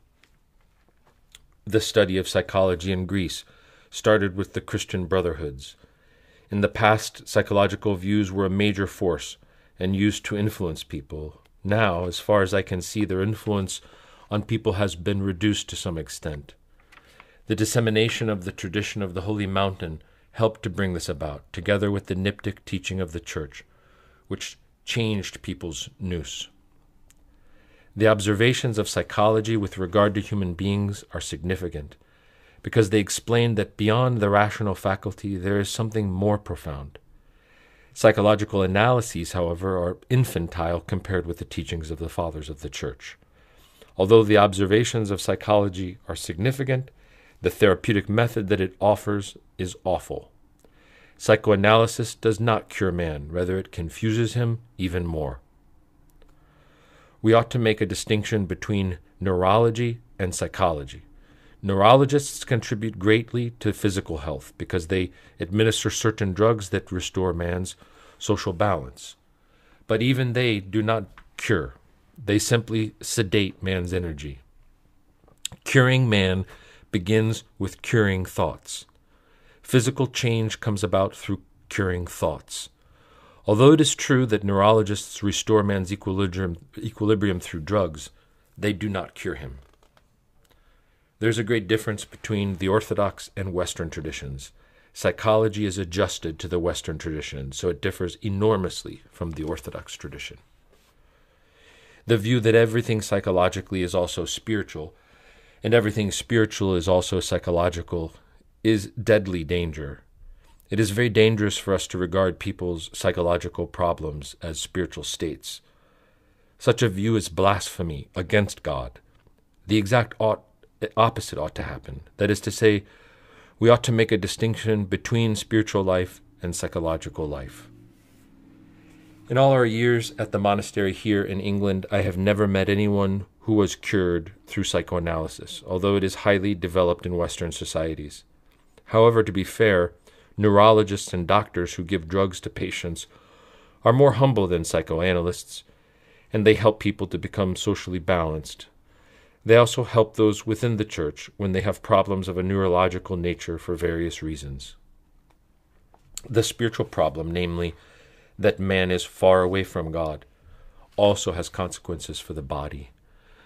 The study of psychology in Greece started with the Christian Brotherhoods, in the past, psychological views were a major force and used to influence people. Now, as far as I can see, their influence on people has been reduced to some extent. The dissemination of the tradition of the Holy Mountain helped to bring this about, together with the Neptic teaching of the Church, which changed people's nous. The observations of psychology with regard to human beings are significant because they explained that beyond the rational faculty there is something more profound. Psychological analyses, however, are infantile compared with the teachings of the fathers of the Church. Although the observations of psychology are significant, the therapeutic method that it offers is awful. Psychoanalysis does not cure man, rather, it confuses him even more. We ought to make a distinction between neurology and psychology. Neurologists contribute greatly to physical health because they administer certain drugs that restore man's social balance. But even they do not cure, they simply sedate man's energy. Curing man begins with curing thoughts. Physical change comes about through curing thoughts. Although it is true that neurologists restore man's equilibrium, equilibrium through drugs, they do not cure him. There's a great difference between the Orthodox and Western traditions. Psychology is adjusted to the Western tradition, so it differs enormously from the Orthodox tradition. The view that everything psychologically is also spiritual, and everything spiritual is also psychological, is deadly danger. It is very dangerous for us to regard people's psychological problems as spiritual states. Such a view is blasphemy against God. The exact ought opposite ought to happen. That is to say, we ought to make a distinction between spiritual life and psychological life. In all our years at the monastery here in England, I have never met anyone who was cured through psychoanalysis, although it is highly developed in Western societies. However, to be fair, neurologists and doctors who give drugs to patients are more humble than psychoanalysts, and they help people to become socially balanced they also help those within the church when they have problems of a neurological nature for various reasons. The spiritual problem, namely, that man is far away from God, also has consequences for the body.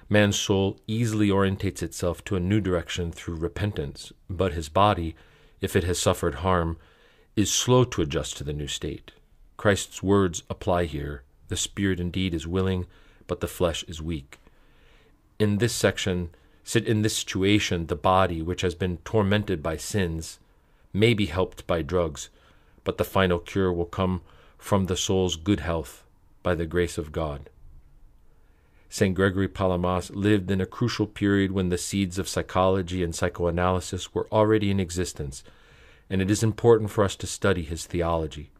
Man's soul easily orientates itself to a new direction through repentance, but his body, if it has suffered harm, is slow to adjust to the new state. Christ's words apply here The spirit indeed is willing, but the flesh is weak in this section, in this situation, the body, which has been tormented by sins, may be helped by drugs, but the final cure will come from the soul's good health by the grace of God. St. Gregory Palamas lived in a crucial period when the seeds of psychology and psychoanalysis were already in existence, and it is important for us to study his theology.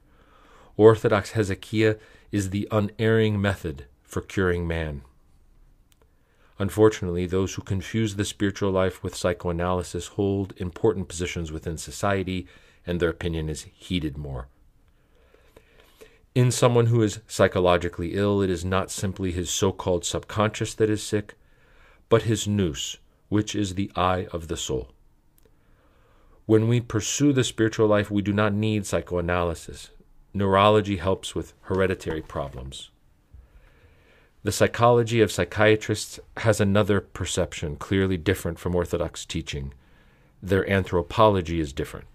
Orthodox hesychia is the unerring method for curing man. Unfortunately, those who confuse the spiritual life with psychoanalysis hold important positions within society, and their opinion is heeded more. In someone who is psychologically ill, it is not simply his so called subconscious that is sick, but his nous, which is the eye of the soul. When we pursue the spiritual life, we do not need psychoanalysis. Neurology helps with hereditary problems. The psychology of psychiatrists has another perception, clearly different from Orthodox teaching. Their anthropology is different.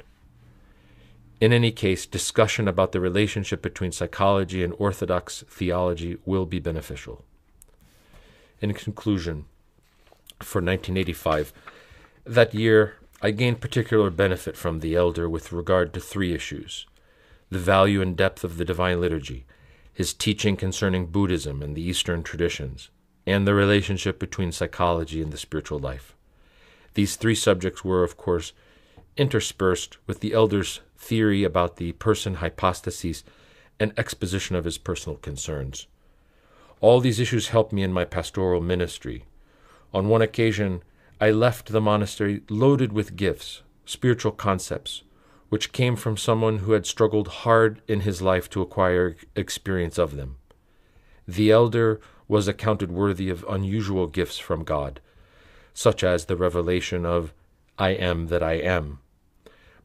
In any case, discussion about the relationship between psychology and Orthodox theology will be beneficial. In conclusion, for 1985, that year I gained particular benefit from the elder with regard to three issues the value and depth of the Divine Liturgy, his teaching concerning Buddhism and the Eastern traditions, and the relationship between psychology and the spiritual life. These three subjects were, of course, interspersed with the elder's theory about the person hypostases and exposition of his personal concerns. All these issues helped me in my pastoral ministry. On one occasion, I left the monastery loaded with gifts, spiritual concepts, which came from someone who had struggled hard in his life to acquire experience of them. The elder was accounted worthy of unusual gifts from God, such as the revelation of I am that I am,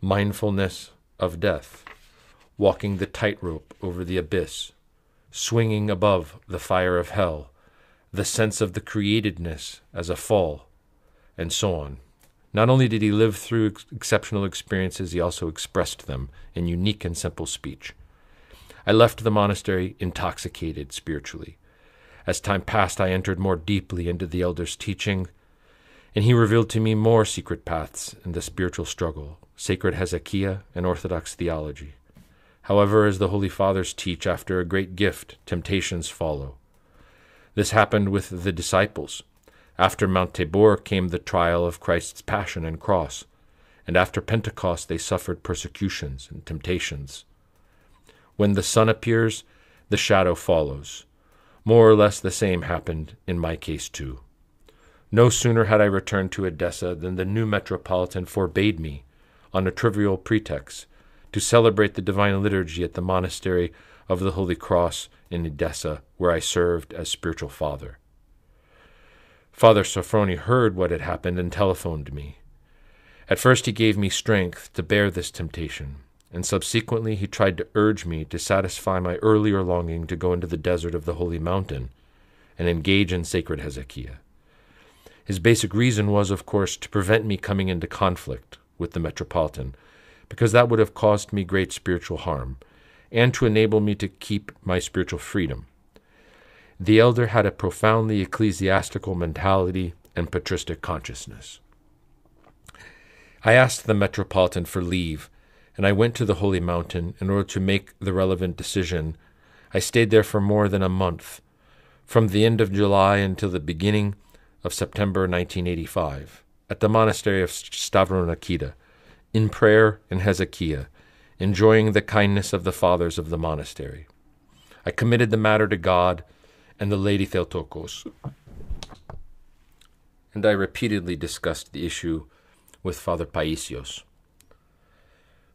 mindfulness of death, walking the tightrope over the abyss, swinging above the fire of hell, the sense of the createdness as a fall, and so on. Not only did he live through ex exceptional experiences, he also expressed them in unique and simple speech. I left the monastery intoxicated spiritually. As time passed, I entered more deeply into the elder's teaching, and he revealed to me more secret paths in the spiritual struggle, sacred hesychia, and Orthodox theology. However, as the Holy Fathers teach, after a great gift, temptations follow. This happened with the disciples. After Mount Tabor came the trial of Christ's passion and cross, and after Pentecost they suffered persecutions and temptations. When the sun appears, the shadow follows. More or less the same happened in my case too. No sooner had I returned to Edessa than the new metropolitan forbade me, on a trivial pretext, to celebrate the divine liturgy at the monastery of the Holy Cross in Edessa, where I served as spiritual father. Father Sophrony heard what had happened and telephoned me. At first, he gave me strength to bear this temptation, and subsequently, he tried to urge me to satisfy my earlier longing to go into the desert of the Holy Mountain and engage in sacred hesychia. His basic reason was, of course, to prevent me coming into conflict with the Metropolitan, because that would have caused me great spiritual harm, and to enable me to keep my spiritual freedom the elder had a profoundly ecclesiastical mentality and patristic consciousness. I asked the Metropolitan for leave, and I went to the Holy Mountain in order to make the relevant decision. I stayed there for more than a month, from the end of July until the beginning of September 1985, at the monastery of Stavronikita, in prayer in hesychia, enjoying the kindness of the fathers of the monastery. I committed the matter to God and the Lady Theotokos. And I repeatedly discussed the issue with Father Paisios.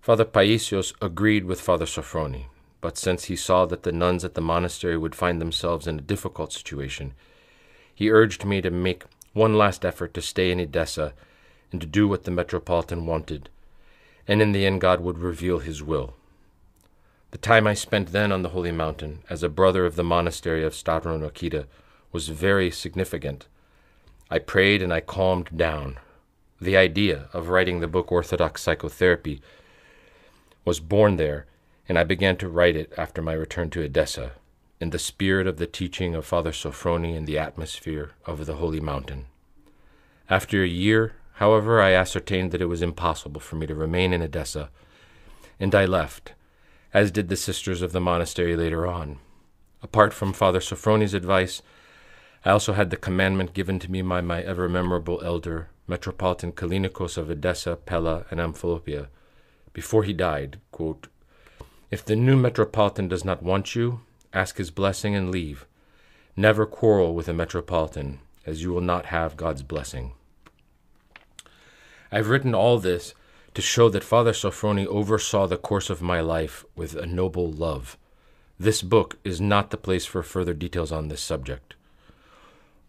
Father Paisios agreed with Father Sophrony, but since he saw that the nuns at the monastery would find themselves in a difficult situation, he urged me to make one last effort to stay in Edessa and to do what the Metropolitan wanted, and in the end God would reveal his will. The time I spent then on the Holy Mountain as a brother of the monastery of Stavronikita was very significant. I prayed and I calmed down. The idea of writing the book Orthodox Psychotherapy was born there, and I began to write it after my return to Edessa, in the spirit of the teaching of Father Sophrony and the atmosphere of the Holy Mountain. After a year, however, I ascertained that it was impossible for me to remain in Edessa, and I left as did the sisters of the monastery later on. Apart from Father Sophrony's advice, I also had the commandment given to me by my ever memorable elder, Metropolitan Kallinikos of Edessa, Pella, and Amphipolis, before he died quote, If the new Metropolitan does not want you, ask his blessing and leave. Never quarrel with a Metropolitan, as you will not have God's blessing. I have written all this to show that Father Sophrony oversaw the course of my life with a noble love. This book is not the place for further details on this subject.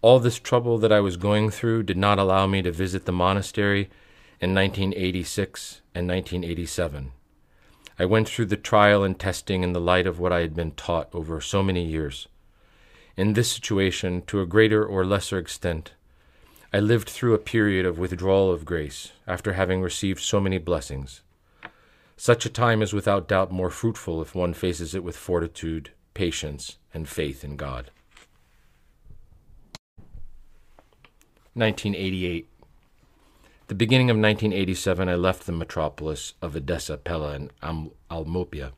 All this trouble that I was going through did not allow me to visit the monastery in 1986 and 1987. I went through the trial and testing in the light of what I had been taught over so many years. In this situation, to a greater or lesser extent, I lived through a period of withdrawal of grace after having received so many blessings. Such a time is without doubt more fruitful if one faces it with fortitude, patience, and faith in God. 1988. The beginning of 1987, I left the metropolis of Edessa, Pella, and Am- Almopia.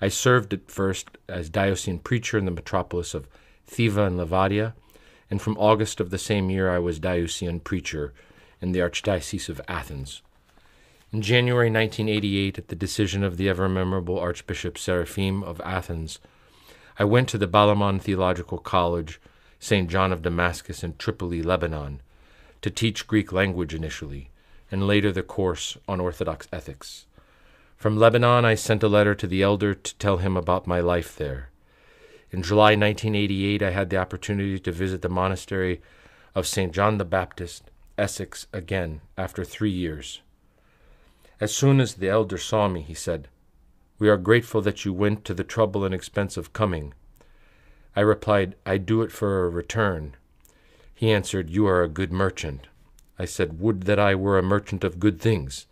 I served at first as diocesan preacher in the metropolis of Thiva and Levadia and from August of the same year I was diocesan preacher in the Archdiocese of Athens. In January 1988, at the decision of the ever memorable Archbishop Seraphim of Athens, I went to the Balamand Theological College, St. John of Damascus in Tripoli, Lebanon, to teach Greek language initially, and later the course on Orthodox ethics. From Lebanon, I sent a letter to the elder to tell him about my life there. In July 1988, I had the opportunity to visit the monastery of St. John the Baptist, Essex, again after three years. As soon as the elder saw me, he said, We are grateful that you went to the trouble and expense of coming. I replied, I do it for a return. He answered, You are a good merchant. I said, Would that I were a merchant of good things.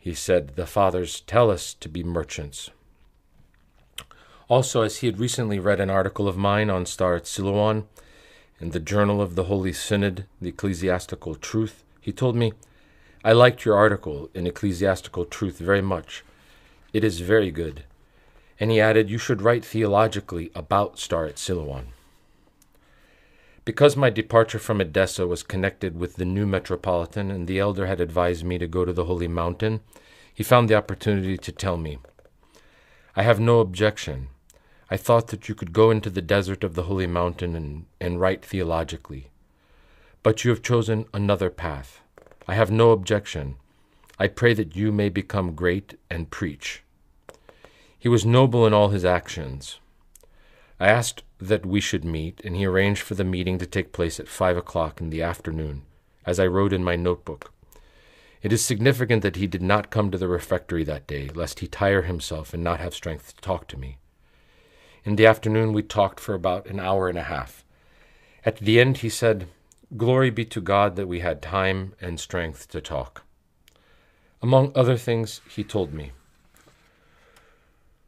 He said, The fathers tell us to be merchants. Also, as he had recently read an article of mine on Staretz Silouan in the Journal of the Holy Synod, The Ecclesiastical Truth, he told me, I liked your article in Ecclesiastical Truth very much. It is very good. And he added, You should write theologically about Staretz Because my departure from Edessa was connected with the new metropolitan and the elder had advised me to go to the Holy Mountain, he found the opportunity to tell me. I have no objection. I thought that you could go into the desert of the holy mountain and, and write theologically. But you have chosen another path. I have no objection. I pray that you may become great and preach. He was noble in all his actions. I asked that we should meet, and he arranged for the meeting to take place at five o'clock in the afternoon, as I wrote in my notebook. It is significant that he did not come to the refectory that day, lest he tire himself and not have strength to talk to me. In the afternoon, we talked for about an hour and a half. At the end, he said, Glory be to God that we had time and strength to talk. Among other things, he told me,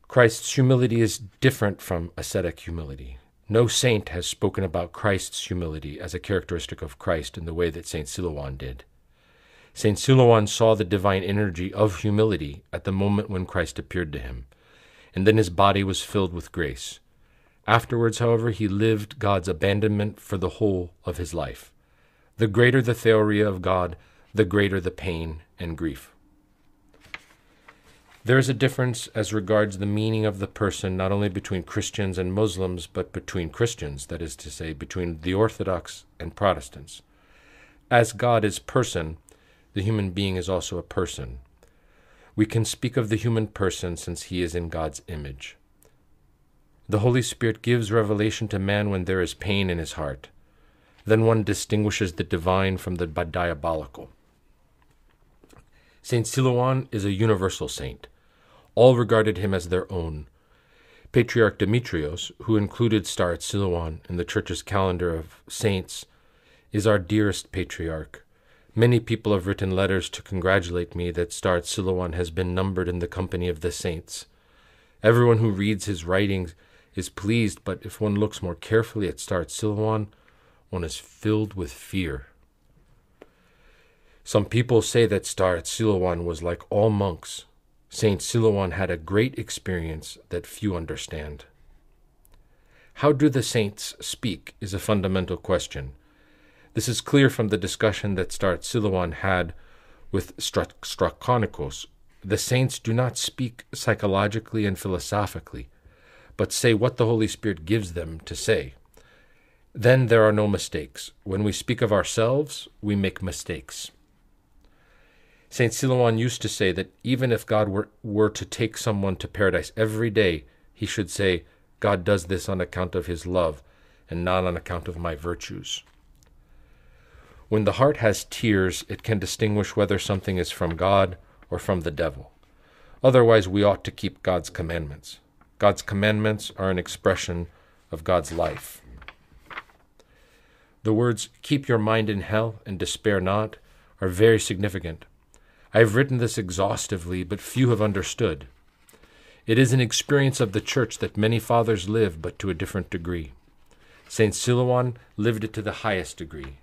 Christ's humility is different from ascetic humility. No saint has spoken about Christ's humility as a characteristic of Christ in the way that St. Silouan did. St. Silouan saw the divine energy of humility at the moment when Christ appeared to him and then his body was filled with grace. Afterwards, however, he lived God's abandonment for the whole of his life. The greater the theoria of God, the greater the pain and grief. There is a difference as regards the meaning of the person not only between Christians and Muslims, but between Christians, that is to say, between the Orthodox and Protestants. As God is person, the human being is also a person, we can speak of the human person since he is in God's image. The Holy Spirit gives revelation to man when there is pain in his heart. Then one distinguishes the divine from the diabolical. Saint Silouan is a universal saint. All regarded him as their own. Patriarch Demetrios, who included Staretz Silouan in the Church's calendar of saints, is our dearest patriarch. Many people have written letters to congratulate me that Staretz Silouan has been numbered in the company of the saints. Everyone who reads his writings is pleased, but if one looks more carefully at Staretz Silouan, one is filled with fear. Some people say that Staretz Silouan was like all monks. Saint Silouan had a great experience that few understand. How do the saints speak is a fundamental question this is clear from the discussion that St. Silouan had with Strat- Stratonikos. The saints do not speak psychologically and philosophically, but say what the Holy Spirit gives them to say. Then there are no mistakes. When we speak of ourselves, we make mistakes. St. Silouan used to say that even if God were, were to take someone to paradise every day, he should say, God does this on account of his love and not on account of my virtues. When the heart has tears, it can distinguish whether something is from God or from the devil. Otherwise, we ought to keep God's commandments. God's commandments are an expression of God's life. The words, keep your mind in hell and despair not, are very significant. I have written this exhaustively, but few have understood. It is an experience of the church that many fathers live, but to a different degree. St. Silouan lived it to the highest degree.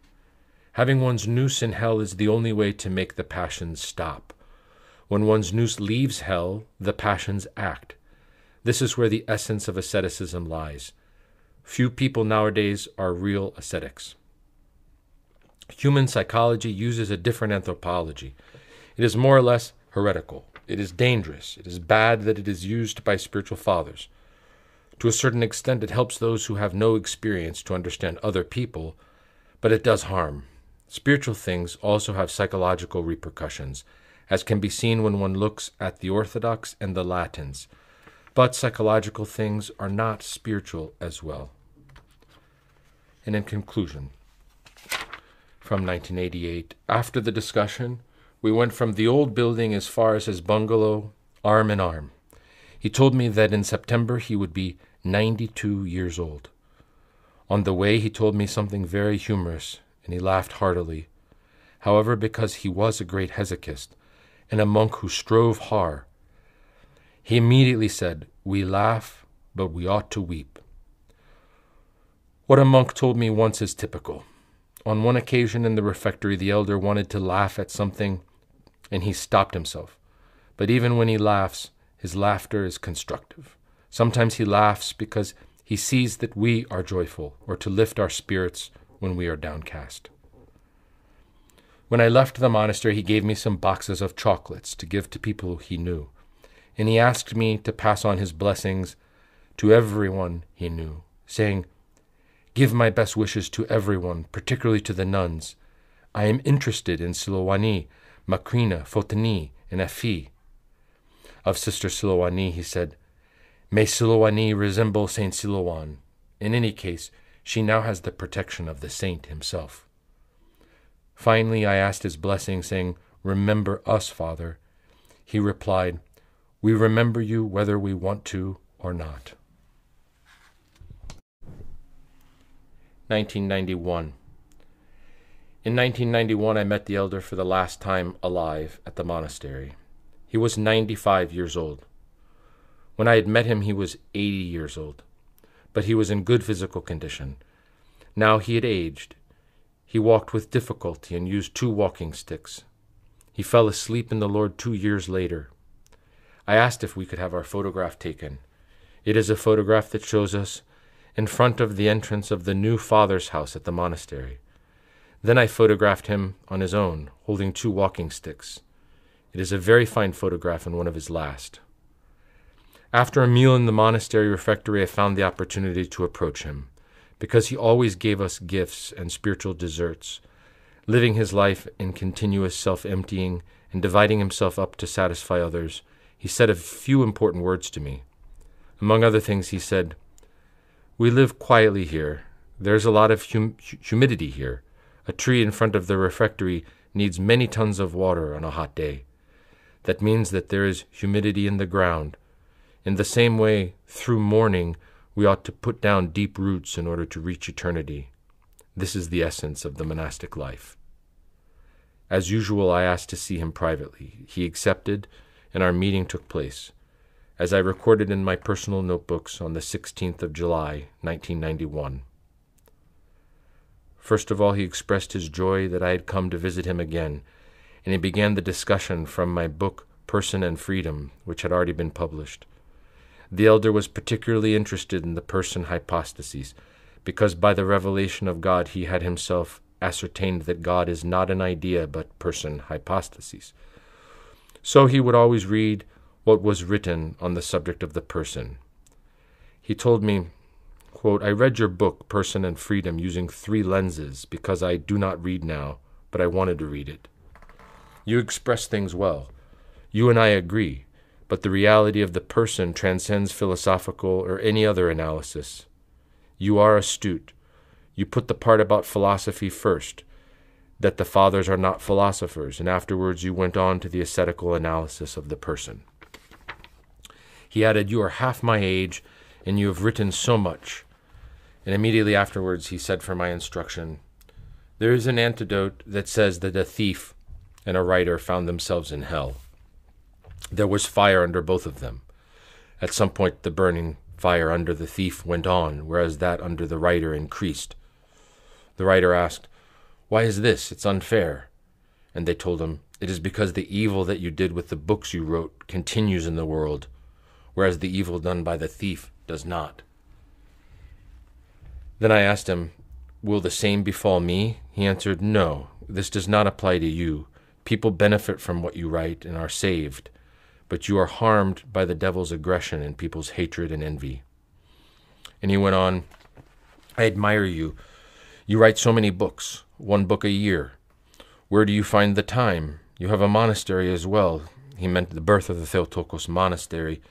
Having one's nous in hell is the only way to make the passions stop. When one's nous leaves hell, the passions act. This is where the essence of asceticism lies. Few people nowadays are real ascetics. Human psychology uses a different anthropology. It is more or less heretical. It is dangerous. It is bad that it is used by spiritual fathers. To a certain extent, it helps those who have no experience to understand other people, but it does harm. Spiritual things also have psychological repercussions, as can be seen when one looks at the Orthodox and the Latins. But psychological things are not spiritual as well. And in conclusion, from 1988, after the discussion, we went from the old building as far as his bungalow, arm in arm. He told me that in September he would be 92 years old. On the way, he told me something very humorous and he laughed heartily. However, because he was a great Hesychast, and a monk who strove hard, he immediately said, We laugh, but we ought to weep. What a monk told me once is typical. On one occasion in the refectory, the elder wanted to laugh at something, and he stopped himself. But even when he laughs, his laughter is constructive. Sometimes he laughs because he sees that we are joyful, or to lift our spirits, when we are downcast. When I left the monastery, he gave me some boxes of chocolates to give to people he knew, and he asked me to pass on his blessings to everyone he knew, saying, Give my best wishes to everyone, particularly to the nuns. I am interested in Silouani, Makrina, Fotini, and Afi. Of Sister Silouani, he said, May Silouani resemble Saint Silouan. In any case, she now has the protection of the saint himself. Finally, I asked his blessing, saying, Remember us, Father. He replied, We remember you whether we want to or not. 1991. In 1991, I met the elder for the last time alive at the monastery. He was 95 years old. When I had met him, he was 80 years old but he was in good physical condition. Now he had aged. He walked with difficulty and used two walking sticks. He fell asleep in the Lord two years later. I asked if we could have our photograph taken. It is a photograph that shows us in front of the entrance of the new father's house at the monastery. Then I photographed him on his own, holding two walking sticks. It is a very fine photograph and one of his last. After a meal in the monastery refectory, I found the opportunity to approach him, because he always gave us gifts and spiritual desserts, living his life in continuous self emptying and dividing himself up to satisfy others. He said a few important words to me. Among other things, he said, We live quietly here. There's a lot of hum- humidity here. A tree in front of the refectory needs many tons of water on a hot day. That means that there is humidity in the ground in the same way, through mourning, we ought to put down deep roots in order to reach eternity. This is the essence of the monastic life. As usual, I asked to see him privately. He accepted, and our meeting took place. As I recorded in my personal notebooks on the 16th of July, 1991. First of all, he expressed his joy that I had come to visit him again, and he began the discussion from my book, Person and Freedom, which had already been published. The elder was particularly interested in the person hypostases, because by the revelation of God he had himself ascertained that God is not an idea but person hypostases. So he would always read what was written on the subject of the person. He told me, quote, I read your book, Person and Freedom, using three lenses because I do not read now, but I wanted to read it. You express things well. You and I agree but the reality of the person transcends philosophical or any other analysis. You are astute. You put the part about philosophy first, that the fathers are not philosophers, and afterwards you went on to the ascetical analysis of the person. He added, You are half my age, and you have written so much. And immediately afterwards he said, For my instruction, there is an antidote that says that a thief and a writer found themselves in hell. There was fire under both of them. At some point, the burning fire under the thief went on, whereas that under the writer increased. The writer asked, Why is this? It's unfair. And they told him, It is because the evil that you did with the books you wrote continues in the world, whereas the evil done by the thief does not. Then I asked him, Will the same befall me? He answered, No, this does not apply to you. People benefit from what you write and are saved but you are harmed by the devil's aggression and people's hatred and envy. And he went on, I admire you. You write so many books, one book a year. Where do you find the time? You have a monastery as well. He meant the birth of the Theotokos monastery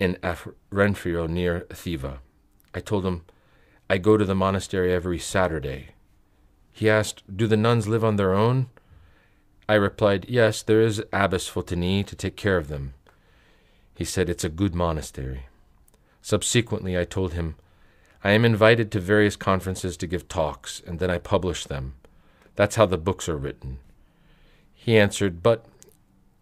in Afrenfrio near Thiva. I told him, I go to the monastery every Saturday. He asked, Do the nuns live on their own? I replied, Yes, there is Abbess Fotini to take care of them. He said, It's a good monastery. Subsequently, I told him, I am invited to various conferences to give talks, and then I publish them. That's how the books are written. He answered, But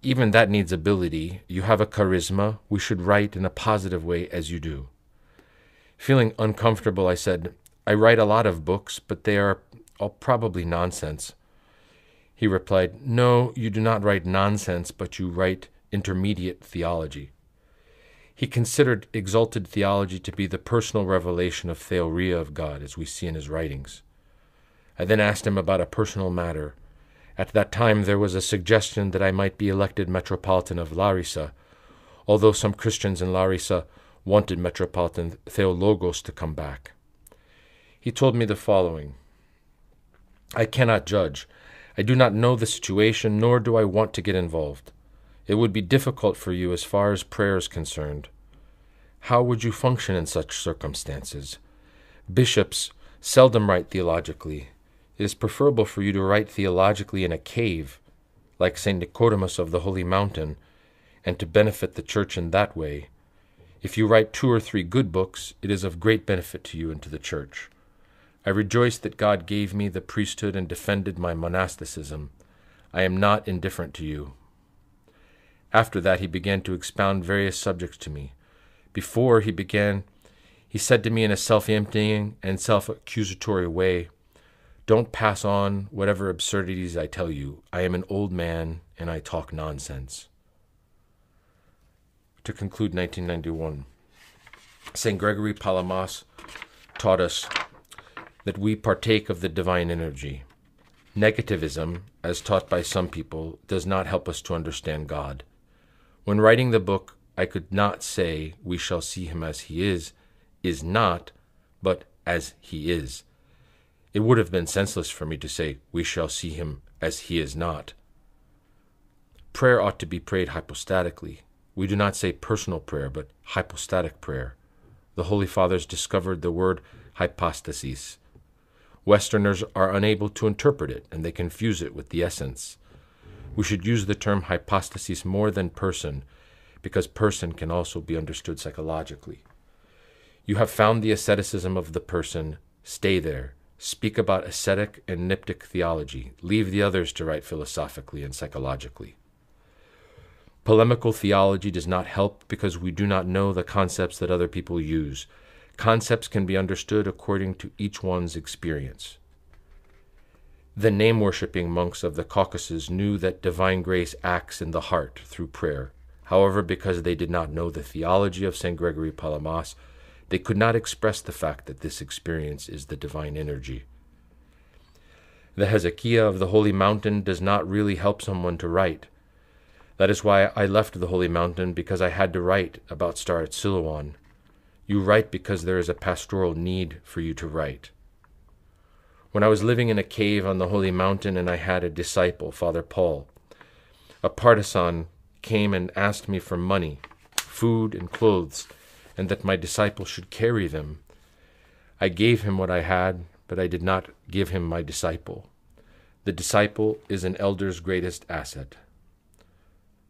even that needs ability. You have a charisma. We should write in a positive way as you do. Feeling uncomfortable, I said, I write a lot of books, but they are all probably nonsense. He replied, No, you do not write nonsense, but you write intermediate theology. He considered exalted theology to be the personal revelation of theoria of God, as we see in his writings. I then asked him about a personal matter. At that time, there was a suggestion that I might be elected Metropolitan of Larissa, although some Christians in Larissa wanted Metropolitan Theologos to come back. He told me the following I cannot judge I do not know the situation, nor do I want to get involved. It would be difficult for you as far as prayer is concerned. How would you function in such circumstances? Bishops seldom write theologically. It is preferable for you to write theologically in a cave, like St. Nicodemus of the Holy Mountain, and to benefit the Church in that way. If you write two or three good books, it is of great benefit to you and to the Church. I rejoice that God gave me the priesthood and defended my monasticism. I am not indifferent to you. After that, he began to expound various subjects to me. Before he began, he said to me in a self emptying and self accusatory way, Don't pass on whatever absurdities I tell you. I am an old man and I talk nonsense. To conclude 1991, St. Gregory Palamas taught us that we partake of the divine energy. Negativism, as taught by some people, does not help us to understand God. When writing the book, I could not say, We shall see him as he is, is not, but as he is. It would have been senseless for me to say, We shall see him as he is not. Prayer ought to be prayed hypostatically. We do not say personal prayer, but hypostatic prayer. The Holy Fathers discovered the word hypostasis, Westerners are unable to interpret it, and they confuse it with the essence. We should use the term hypostasis more than person, because person can also be understood psychologically. You have found the asceticism of the person, stay there. Speak about ascetic and neptic theology. Leave the others to write philosophically and psychologically. Polemical theology does not help because we do not know the concepts that other people use. Concepts can be understood according to each one's experience. The name worshipping monks of the Caucasus knew that divine grace acts in the heart through prayer. However, because they did not know the theology of St. Gregory Palamas, they could not express the fact that this experience is the divine energy. The hesychia of the Holy Mountain does not really help someone to write. That is why I left the Holy Mountain because I had to write about Staretz Silouan. You write because there is a pastoral need for you to write. When I was living in a cave on the holy mountain and I had a disciple, Father Paul, a partisan came and asked me for money, food, and clothes, and that my disciple should carry them. I gave him what I had, but I did not give him my disciple. The disciple is an elder's greatest asset.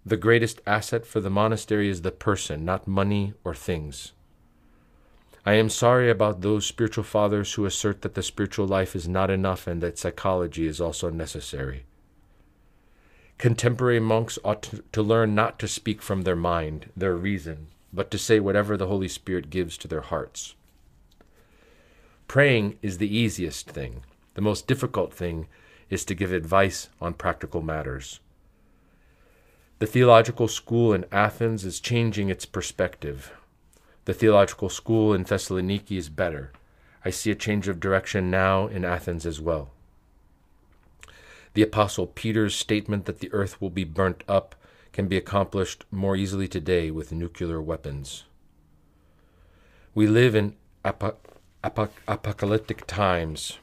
The greatest asset for the monastery is the person, not money or things. I am sorry about those spiritual fathers who assert that the spiritual life is not enough and that psychology is also necessary. Contemporary monks ought to learn not to speak from their mind, their reason, but to say whatever the Holy Spirit gives to their hearts. Praying is the easiest thing. The most difficult thing is to give advice on practical matters. The theological school in Athens is changing its perspective. The theological school in Thessaloniki is better. I see a change of direction now in Athens as well. The Apostle Peter's statement that the earth will be burnt up can be accomplished more easily today with nuclear weapons. We live in ap- ap- apocalyptic times.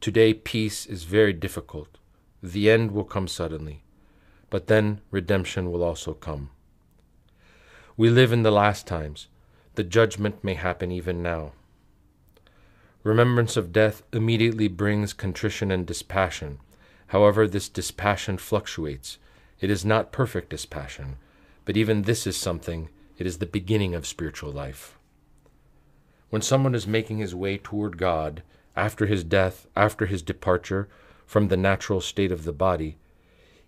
Today, peace is very difficult. The end will come suddenly, but then redemption will also come. We live in the last times the judgment may happen even now. Remembrance of death immediately brings contrition and dispassion. However, this dispassion fluctuates. It is not perfect dispassion, but even this is something, it is the beginning of spiritual life. When someone is making his way toward God, after his death, after his departure from the natural state of the body,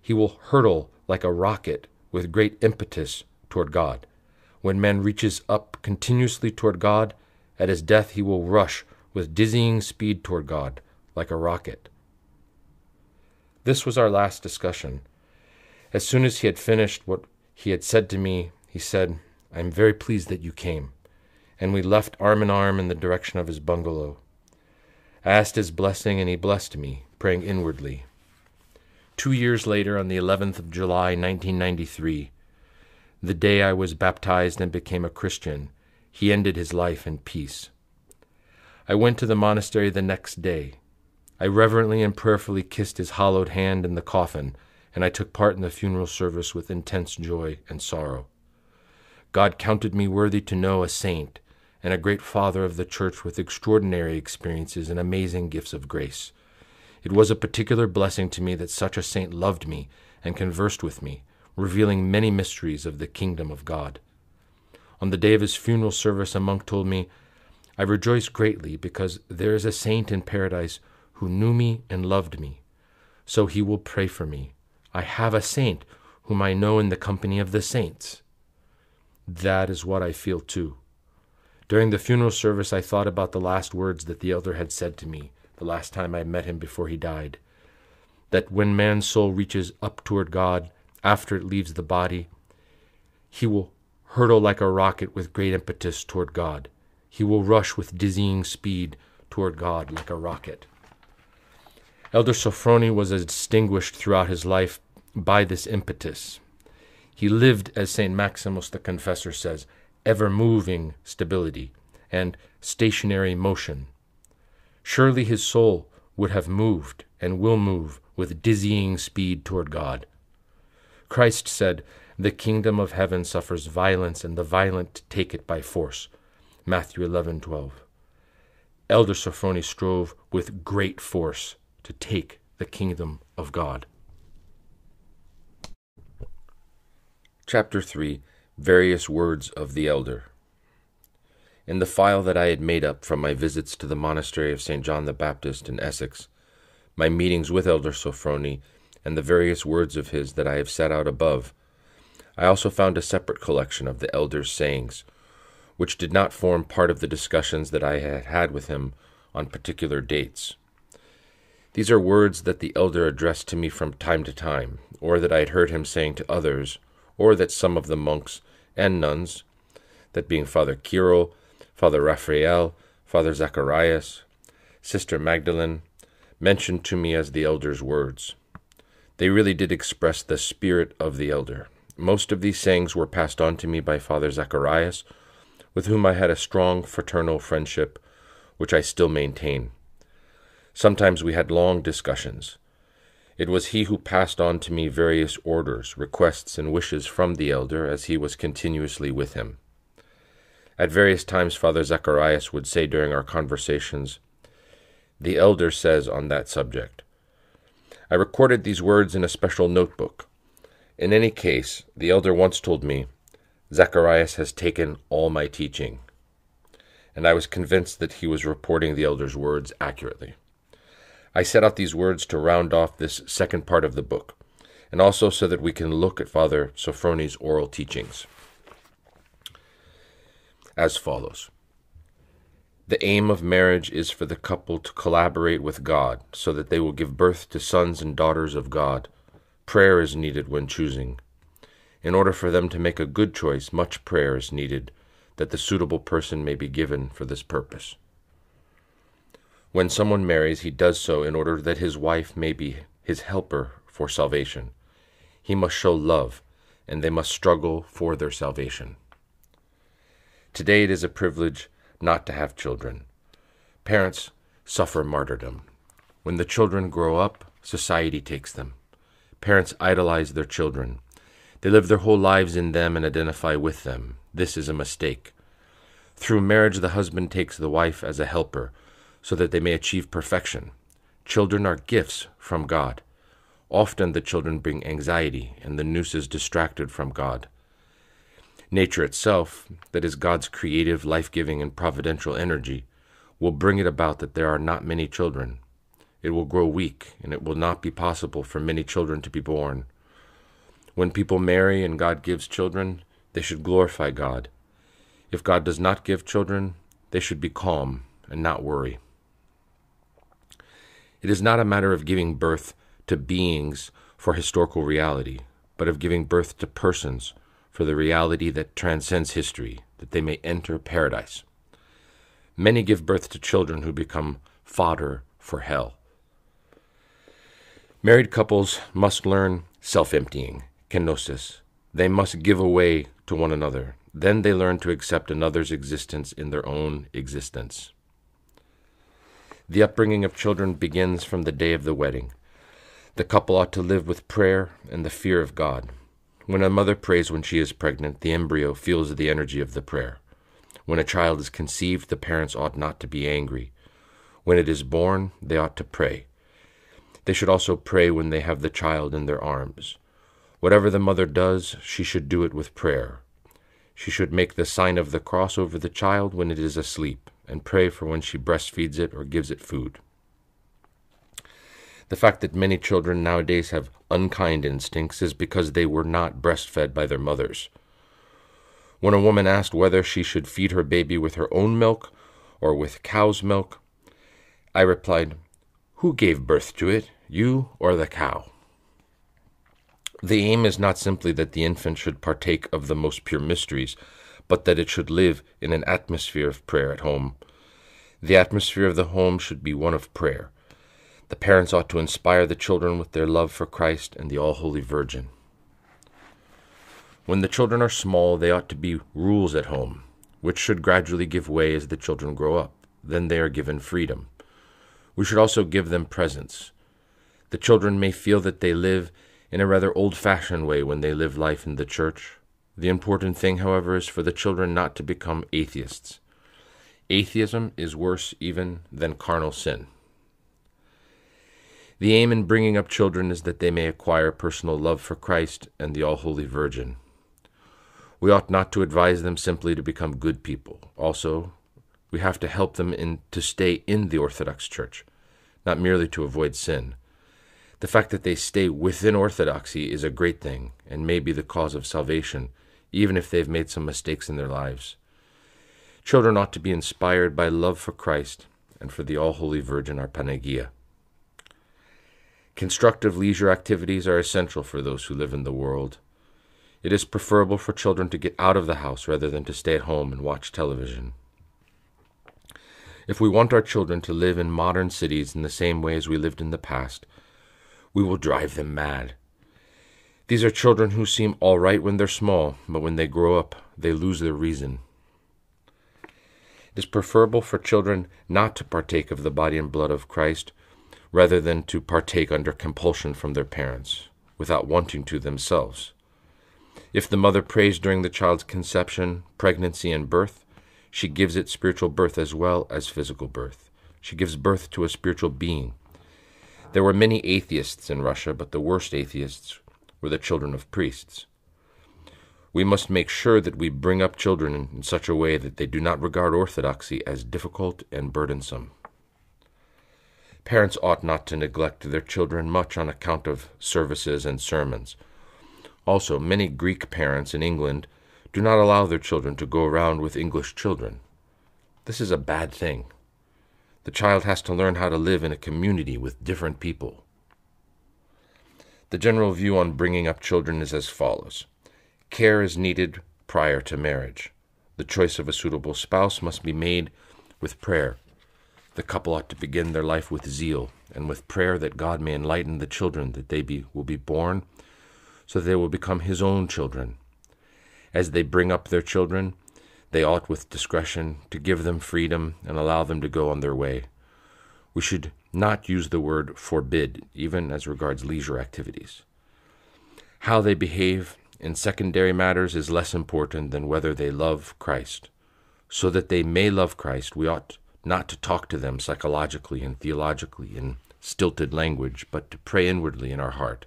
he will hurtle like a rocket with great impetus toward God. When man reaches up continuously toward God, at his death he will rush with dizzying speed toward God, like a rocket. This was our last discussion. As soon as he had finished what he had said to me, he said, I am very pleased that you came. And we left arm in arm in the direction of his bungalow. I asked his blessing, and he blessed me, praying inwardly. Two years later, on the 11th of July, 1993, the day I was baptized and became a Christian, he ended his life in peace. I went to the monastery the next day. I reverently and prayerfully kissed his hollowed hand in the coffin, and I took part in the funeral service with intense joy and sorrow. God counted me worthy to know a saint and a great father of the church with extraordinary experiences and amazing gifts of grace. It was a particular blessing to me that such a saint loved me and conversed with me revealing many mysteries of the kingdom of God. On the day of his funeral service, a monk told me, I rejoice greatly because there is a saint in paradise who knew me and loved me. So he will pray for me. I have a saint whom I know in the company of the saints. That is what I feel too. During the funeral service, I thought about the last words that the elder had said to me the last time I met him before he died that when man's soul reaches up toward God, after it leaves the body, he will hurtle like a rocket with great impetus toward God. He will rush with dizzying speed toward God like a rocket. Elder Sophrony was distinguished throughout his life by this impetus. He lived, as St. Maximus the Confessor says, ever moving stability and stationary motion. Surely his soul would have moved and will move with dizzying speed toward God. Christ said, The kingdom of heaven suffers violence, and the violent take it by force. Matthew 11 12. Elder Sophrony strove with great force to take the kingdom of God. Chapter 3 Various Words of the Elder. In the file that I had made up from my visits to the monastery of St. John the Baptist in Essex, my meetings with Elder Sophrony, and the various words of his that I have set out above. I also found a separate collection of the elder's sayings, which did not form part of the discussions that I had had with him on particular dates. These are words that the elder addressed to me from time to time, or that I had heard him saying to others, or that some of the monks and nuns, that being Father Kiro, Father Raphael, Father Zacharias, Sister Magdalen, mentioned to me as the elder's words. They really did express the spirit of the elder. Most of these sayings were passed on to me by Father Zacharias, with whom I had a strong fraternal friendship, which I still maintain. Sometimes we had long discussions. It was he who passed on to me various orders, requests, and wishes from the elder as he was continuously with him. At various times, Father Zacharias would say during our conversations, The elder says on that subject. I recorded these words in a special notebook. In any case, the elder once told me, Zacharias has taken all my teaching. And I was convinced that he was reporting the elder's words accurately. I set out these words to round off this second part of the book, and also so that we can look at Father Sophrony's oral teachings as follows. The aim of marriage is for the couple to collaborate with God so that they will give birth to sons and daughters of God. Prayer is needed when choosing. In order for them to make a good choice, much prayer is needed that the suitable person may be given for this purpose. When someone marries, he does so in order that his wife may be his helper for salvation. He must show love, and they must struggle for their salvation. Today it is a privilege not to have children. Parents suffer martyrdom. When the children grow up, society takes them. Parents idolize their children. They live their whole lives in them and identify with them. This is a mistake. Through marriage, the husband takes the wife as a helper so that they may achieve perfection. Children are gifts from God. Often the children bring anxiety, and the nous is distracted from God. Nature itself, that is God's creative, life giving, and providential energy, will bring it about that there are not many children. It will grow weak, and it will not be possible for many children to be born. When people marry and God gives children, they should glorify God. If God does not give children, they should be calm and not worry. It is not a matter of giving birth to beings for historical reality, but of giving birth to persons for the reality that transcends history, that they may enter paradise. Many give birth to children who become fodder for hell. Married couples must learn self emptying, kenosis. They must give away to one another. Then they learn to accept another's existence in their own existence. The upbringing of children begins from the day of the wedding. The couple ought to live with prayer and the fear of God. When a mother prays when she is pregnant, the embryo feels the energy of the prayer. When a child is conceived, the parents ought not to be angry. When it is born, they ought to pray. They should also pray when they have the child in their arms. Whatever the mother does, she should do it with prayer. She should make the sign of the cross over the child when it is asleep, and pray for when she breastfeeds it or gives it food. The fact that many children nowadays have unkind instincts is because they were not breastfed by their mothers. When a woman asked whether she should feed her baby with her own milk or with cow's milk, I replied, Who gave birth to it, you or the cow? The aim is not simply that the infant should partake of the most pure mysteries, but that it should live in an atmosphere of prayer at home. The atmosphere of the home should be one of prayer, the parents ought to inspire the children with their love for Christ and the All Holy Virgin. When the children are small, they ought to be rules at home, which should gradually give way as the children grow up. Then they are given freedom. We should also give them presents. The children may feel that they live in a rather old fashioned way when they live life in the church. The important thing, however, is for the children not to become atheists. Atheism is worse even than carnal sin. The aim in bringing up children is that they may acquire personal love for Christ and the All Holy Virgin. We ought not to advise them simply to become good people. Also, we have to help them in, to stay in the Orthodox Church, not merely to avoid sin. The fact that they stay within Orthodoxy is a great thing and may be the cause of salvation, even if they've made some mistakes in their lives. Children ought to be inspired by love for Christ and for the All Holy Virgin, our Panagia. Constructive leisure activities are essential for those who live in the world. It is preferable for children to get out of the house rather than to stay at home and watch television. If we want our children to live in modern cities in the same way as we lived in the past, we will drive them mad. These are children who seem all right when they're small, but when they grow up, they lose their reason. It is preferable for children not to partake of the body and blood of Christ rather than to partake under compulsion from their parents, without wanting to themselves. If the mother prays during the child's conception, pregnancy, and birth, she gives it spiritual birth as well as physical birth. She gives birth to a spiritual being. There were many atheists in Russia, but the worst atheists were the children of priests. We must make sure that we bring up children in such a way that they do not regard orthodoxy as difficult and burdensome. Parents ought not to neglect their children much on account of services and sermons. Also, many Greek parents in England do not allow their children to go around with English children. This is a bad thing. The child has to learn how to live in a community with different people. The general view on bringing up children is as follows Care is needed prior to marriage. The choice of a suitable spouse must be made with prayer the couple ought to begin their life with zeal and with prayer that God may enlighten the children that they be, will be born, so that they will become His own children. As they bring up their children, they ought with discretion to give them freedom and allow them to go on their way. We should not use the word forbid, even as regards leisure activities. How they behave in secondary matters is less important than whether they love Christ. So that they may love Christ, we ought not to talk to them psychologically and theologically in stilted language, but to pray inwardly in our heart.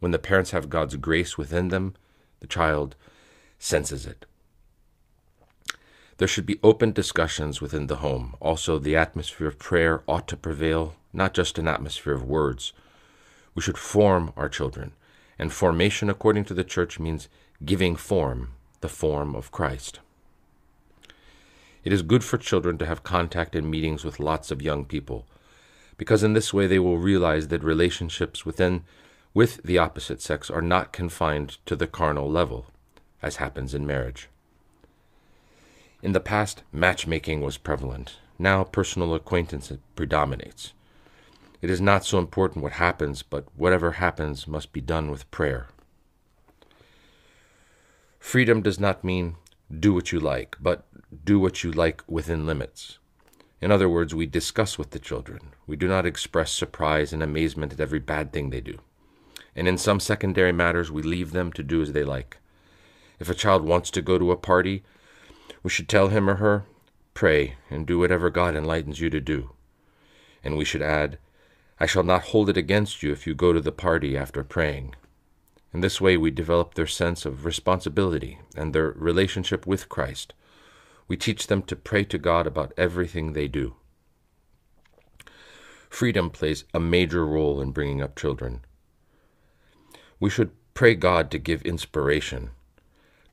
When the parents have God's grace within them, the child senses it. There should be open discussions within the home. Also, the atmosphere of prayer ought to prevail, not just an atmosphere of words. We should form our children, and formation according to the church means giving form, the form of Christ. It is good for children to have contact and meetings with lots of young people, because in this way they will realize that relationships within with the opposite sex are not confined to the carnal level, as happens in marriage. In the past, matchmaking was prevalent. Now, personal acquaintance predominates. It is not so important what happens, but whatever happens must be done with prayer. Freedom does not mean do what you like, but do what you like within limits. In other words, we discuss with the children. We do not express surprise and amazement at every bad thing they do. And in some secondary matters, we leave them to do as they like. If a child wants to go to a party, we should tell him or her, Pray and do whatever God enlightens you to do. And we should add, I shall not hold it against you if you go to the party after praying. In this way, we develop their sense of responsibility and their relationship with Christ we teach them to pray to God about everything they do. Freedom plays a major role in bringing up children. We should pray God to give inspiration.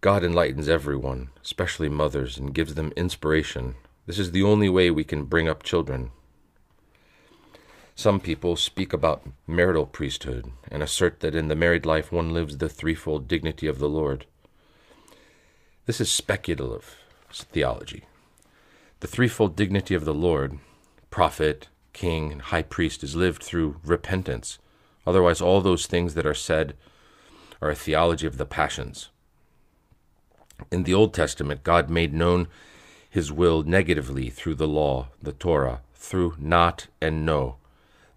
God enlightens everyone, especially mothers, and gives them inspiration. This is the only way we can bring up children. Some people speak about marital priesthood and assert that in the married life one lives the threefold dignity of the Lord. This is speculative theology. The threefold dignity of the Lord, prophet, king, and high priest, is lived through repentance. Otherwise, all those things that are said are a theology of the passions. In the Old Testament, God made known his will negatively through the law, the Torah, through not and no,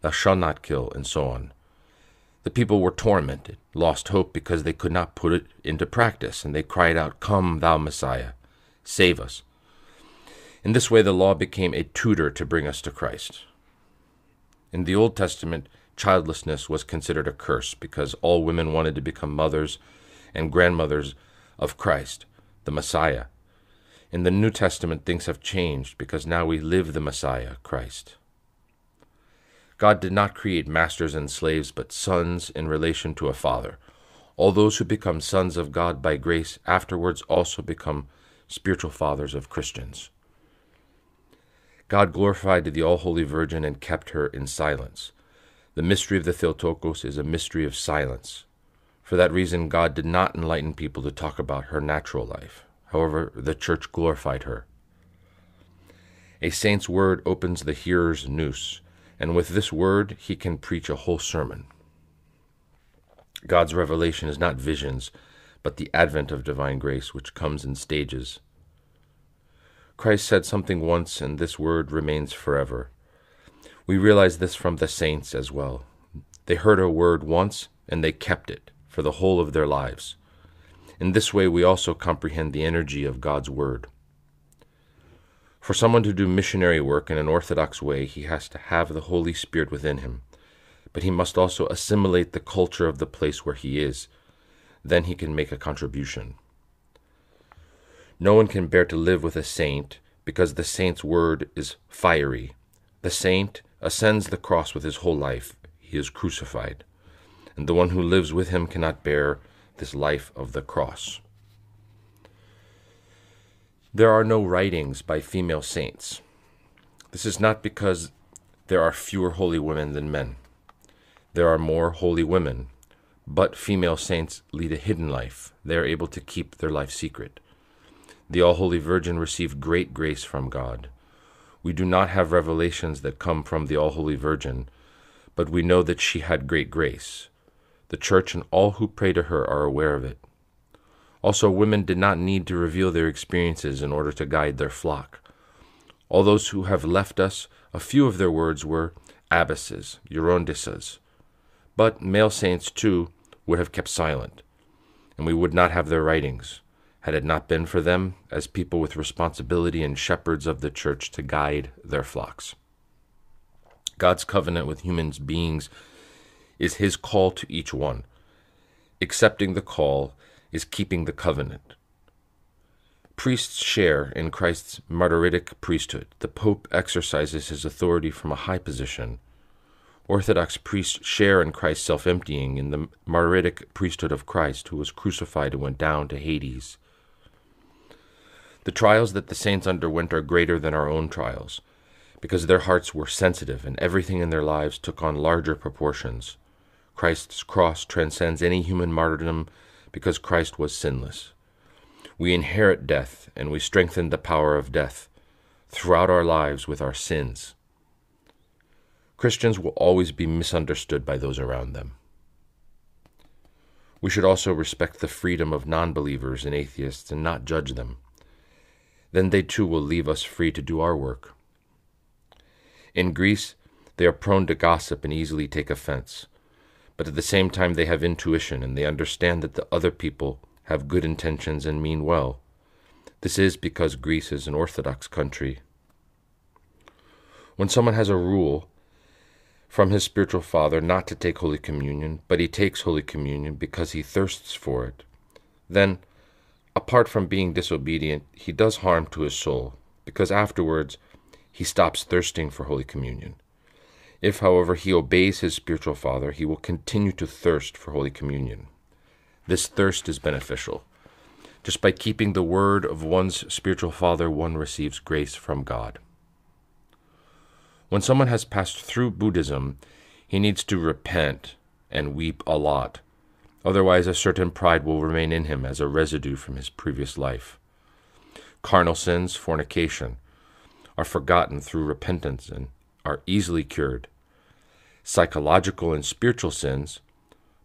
thou shalt not kill, and so on. The people were tormented, lost hope because they could not put it into practice, and they cried out, Come, thou Messiah. Save us. In this way, the law became a tutor to bring us to Christ. In the Old Testament, childlessness was considered a curse because all women wanted to become mothers and grandmothers of Christ, the Messiah. In the New Testament, things have changed because now we live the Messiah, Christ. God did not create masters and slaves, but sons in relation to a father. All those who become sons of God by grace afterwards also become spiritual fathers of Christians. God glorified the All Holy Virgin and kept her in silence. The mystery of the Theotokos is a mystery of silence. For that reason, God did not enlighten people to talk about her natural life. However, the Church glorified her. A saint's word opens the hearer's nous, and with this word he can preach a whole sermon. God's revelation is not visions, but the advent of divine grace, which comes in stages. Christ said something once, and this word remains forever. We realize this from the saints as well. They heard a word once, and they kept it for the whole of their lives. In this way, we also comprehend the energy of God's word. For someone to do missionary work in an orthodox way, he has to have the Holy Spirit within him, but he must also assimilate the culture of the place where he is then he can make a contribution. No one can bear to live with a saint because the saint's word is fiery. The saint ascends the cross with his whole life, he is crucified, and the one who lives with him cannot bear this life of the cross. There are no writings by female saints. This is not because there are fewer holy women than men. There are more holy women, but female saints lead a hidden life. They are able to keep their life secret. The All Holy Virgin received great grace from God. We do not have revelations that come from the All Holy Virgin, but we know that she had great grace. The Church and all who pray to her are aware of it. Also, women did not need to reveal their experiences in order to guide their flock. All those who have left us, a few of their words were abbesses, gerondissas, but male saints, too, would have kept silent, and we would not have their writings, had it not been for them as people with responsibility and shepherds of the church to guide their flocks. God's covenant with human beings is his call to each one. Accepting the call is keeping the covenant. Priests share in Christ's martyritic priesthood. The Pope exercises his authority from a high position Orthodox priests share in Christ's self emptying in the martyritic priesthood of Christ, who was crucified and went down to Hades. The trials that the saints underwent are greater than our own trials, because their hearts were sensitive and everything in their lives took on larger proportions. Christ's cross transcends any human martyrdom because Christ was sinless. We inherit death and we strengthen the power of death throughout our lives with our sins. Christians will always be misunderstood by those around them. We should also respect the freedom of non believers and atheists and not judge them. Then they too will leave us free to do our work. In Greece, they are prone to gossip and easily take offense, but at the same time they have intuition and they understand that the other people have good intentions and mean well. This is because Greece is an Orthodox country. When someone has a rule, from his spiritual father not to take Holy Communion, but he takes Holy Communion because he thirsts for it, then, apart from being disobedient, he does harm to his soul, because afterwards he stops thirsting for Holy Communion. If, however, he obeys his spiritual father, he will continue to thirst for Holy Communion. This thirst is beneficial. Just by keeping the word of one's spiritual father, one receives grace from God. When someone has passed through Buddhism, he needs to repent and weep a lot. Otherwise, a certain pride will remain in him as a residue from his previous life. Carnal sins, fornication, are forgotten through repentance and are easily cured. Psychological and spiritual sins,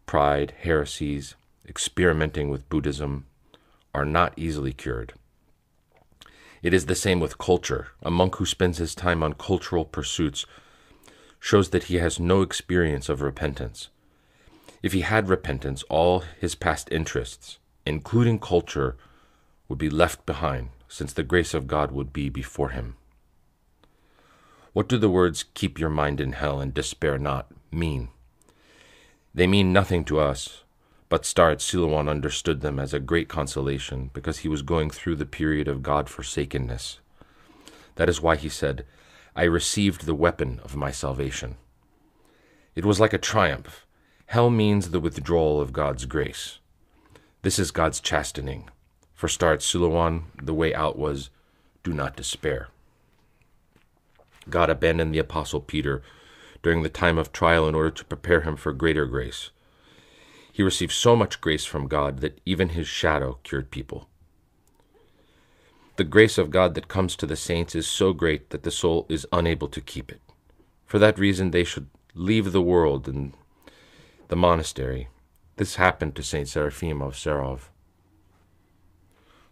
pride, heresies, experimenting with Buddhism, are not easily cured. It is the same with culture. A monk who spends his time on cultural pursuits shows that he has no experience of repentance. If he had repentance, all his past interests, including culture, would be left behind, since the grace of God would be before him. What do the words, keep your mind in hell and despair not, mean? They mean nothing to us, but Staretz Silouan understood them as a great consolation because he was going through the period of God forsakenness. That is why he said, I received the weapon of my salvation. It was like a triumph. Hell means the withdrawal of God's grace. This is God's chastening. For Staretz Silouan, the way out was, do not despair. God abandoned the Apostle Peter during the time of trial in order to prepare him for greater grace. He received so much grace from God that even his shadow cured people. The grace of God that comes to the saints is so great that the soul is unable to keep it. For that reason, they should leave the world and the monastery. This happened to Saint Seraphim of Sarov.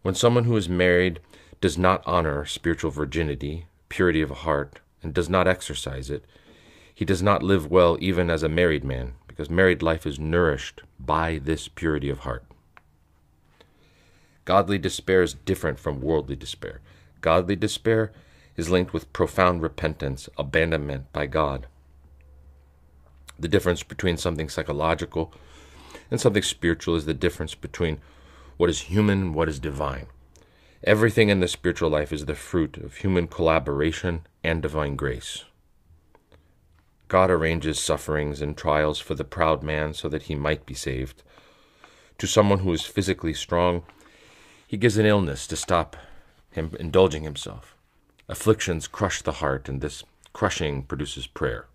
When someone who is married does not honor spiritual virginity, purity of heart, and does not exercise it, he does not live well even as a married man because married life is nourished by this purity of heart. Godly despair is different from worldly despair. Godly despair is linked with profound repentance, abandonment by God. The difference between something psychological and something spiritual is the difference between what is human and what is divine. Everything in the spiritual life is the fruit of human collaboration and divine grace. God arranges sufferings and trials for the proud man so that he might be saved. To someone who is physically strong, he gives an illness to stop him indulging himself. Afflictions crush the heart, and this crushing produces prayer.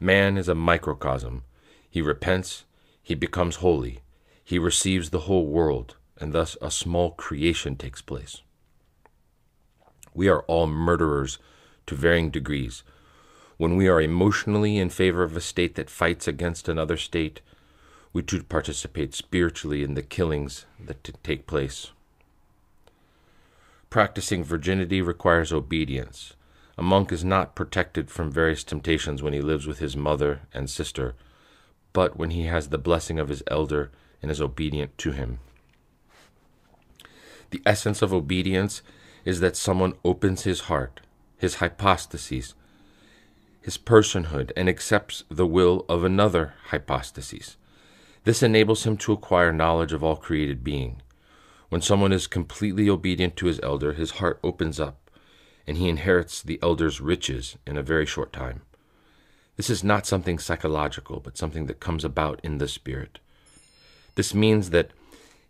Man is a microcosm. He repents, he becomes holy, he receives the whole world, and thus a small creation takes place. We are all murderers to varying degrees when we are emotionally in favor of a state that fights against another state, we too participate spiritually in the killings that t- take place. Practicing virginity requires obedience. A monk is not protected from various temptations when he lives with his mother and sister, but when he has the blessing of his elder and is obedient to him. The essence of obedience is that someone opens his heart, his hypostases, his personhood and accepts the will of another hypostasis. This enables him to acquire knowledge of all created being. When someone is completely obedient to his elder, his heart opens up, and he inherits the elder's riches in a very short time. This is not something psychological, but something that comes about in the Spirit. This means that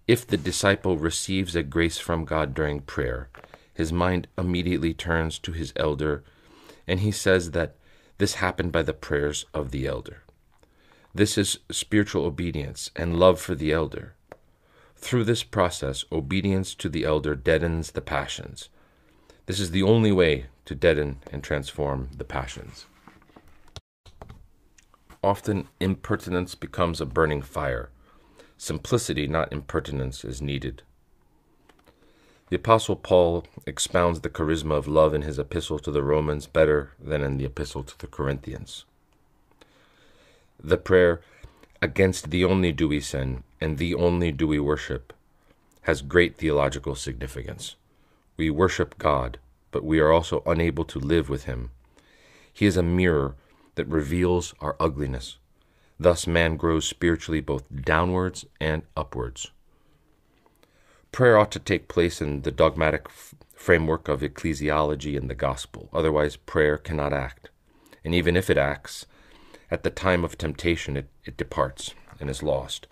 if the disciple receives a grace from God during prayer, his mind immediately turns to his elder, and he says that this happened by the prayers of the elder. This is spiritual obedience and love for the elder. Through this process, obedience to the elder deadens the passions. This is the only way to deaden and transform the passions. Often, impertinence becomes a burning fire. Simplicity, not impertinence, is needed. The Apostle Paul expounds the charisma of love in his epistle to the Romans better than in the epistle to the Corinthians. The prayer, Against thee only do we sin, and thee only do we worship, has great theological significance. We worship God, but we are also unable to live with Him. He is a mirror that reveals our ugliness. Thus, man grows spiritually both downwards and upwards prayer ought to take place in the dogmatic f- framework of ecclesiology and the gospel. Otherwise, prayer cannot act. And even if it acts, at the time of temptation, it, it departs and is lost.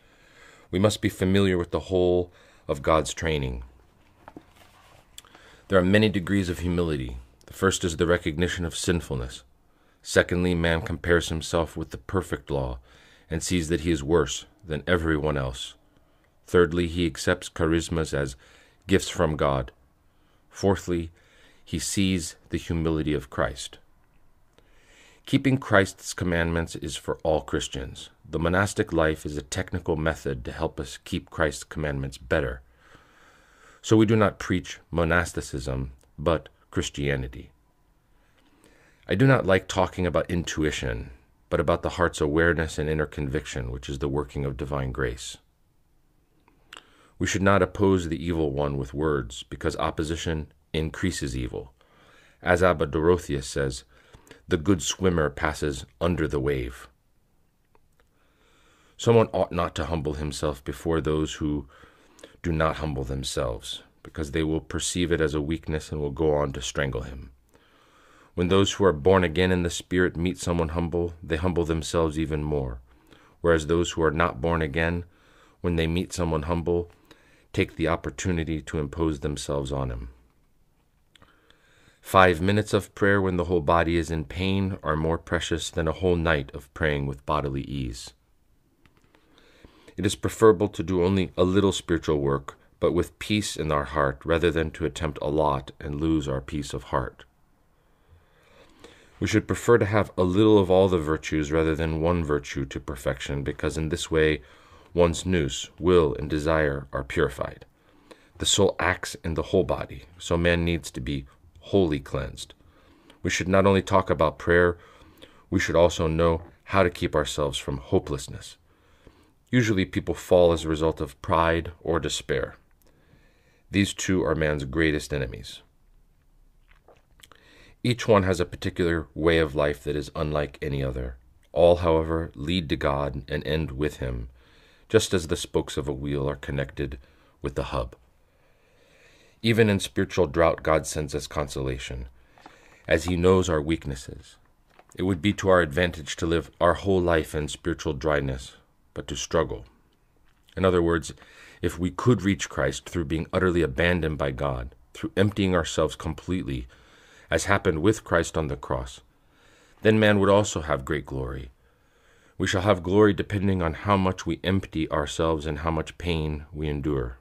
We must be familiar with the whole of God's training. There are many degrees of humility. The first is the recognition of sinfulness. Secondly, man compares himself with the perfect law and sees that he is worse than everyone else. Thirdly, he accepts charisms as gifts from God. Fourthly, he sees the humility of Christ. Keeping Christ's commandments is for all Christians. The monastic life is a technical method to help us keep Christ's commandments better. So we do not preach monasticism, but Christianity. I do not like talking about intuition, but about the heart's awareness and inner conviction, which is the working of divine grace. We should not oppose the evil one with words, because opposition increases evil. As Abba Dorotheus says, the good swimmer passes under the wave. Someone ought not to humble himself before those who do not humble themselves, because they will perceive it as a weakness and will go on to strangle him. When those who are born again in the Spirit meet someone humble, they humble themselves even more, whereas those who are not born again, when they meet someone humble, take the opportunity to impose themselves on Him. Five minutes of prayer when the whole body is in pain are more precious than a whole night of praying with bodily ease. It is preferable to do only a little spiritual work, but with peace in our heart, rather than to attempt a lot and lose our peace of heart. We should prefer to have a little of all the virtues rather than one virtue to perfection, because in this way one's nous, will, and desire are purified. The soul acts in the whole body, so man needs to be wholly cleansed. We should not only talk about prayer, we should also know how to keep ourselves from hopelessness. Usually, people fall as a result of pride or despair. These two are man's greatest enemies. Each one has a particular way of life that is unlike any other. All, however, lead to God and end with Him, just as the spokes of a wheel are connected with the hub. Even in spiritual drought, God sends us consolation, as He knows our weaknesses. It would be to our advantage to live our whole life in spiritual dryness, but to struggle. In other words, if we could reach Christ through being utterly abandoned by God, through emptying ourselves completely, as happened with Christ on the cross, then man would also have great glory we shall have glory depending on how much we empty ourselves and how much pain we endure.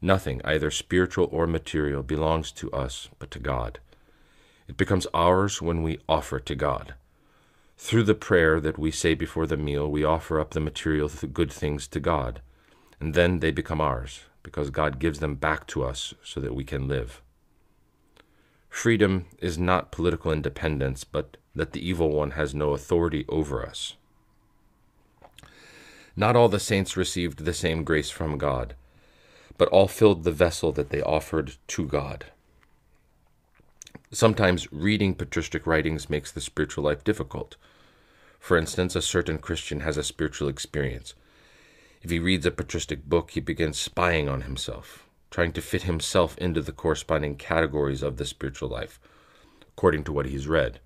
Nothing, either spiritual or material, belongs to us but to God. It becomes ours when we offer to God. Through the prayer that we say before the meal, we offer up the material good things to God, and then they become ours, because God gives them back to us so that we can live. Freedom is not political independence, but that the evil one has no authority over us. Not all the saints received the same grace from God, but all filled the vessel that they offered to God. Sometimes reading patristic writings makes the spiritual life difficult. For instance, a certain Christian has a spiritual experience. If he reads a patristic book, he begins spying on himself, trying to fit himself into the corresponding categories of the spiritual life, according to what he's read.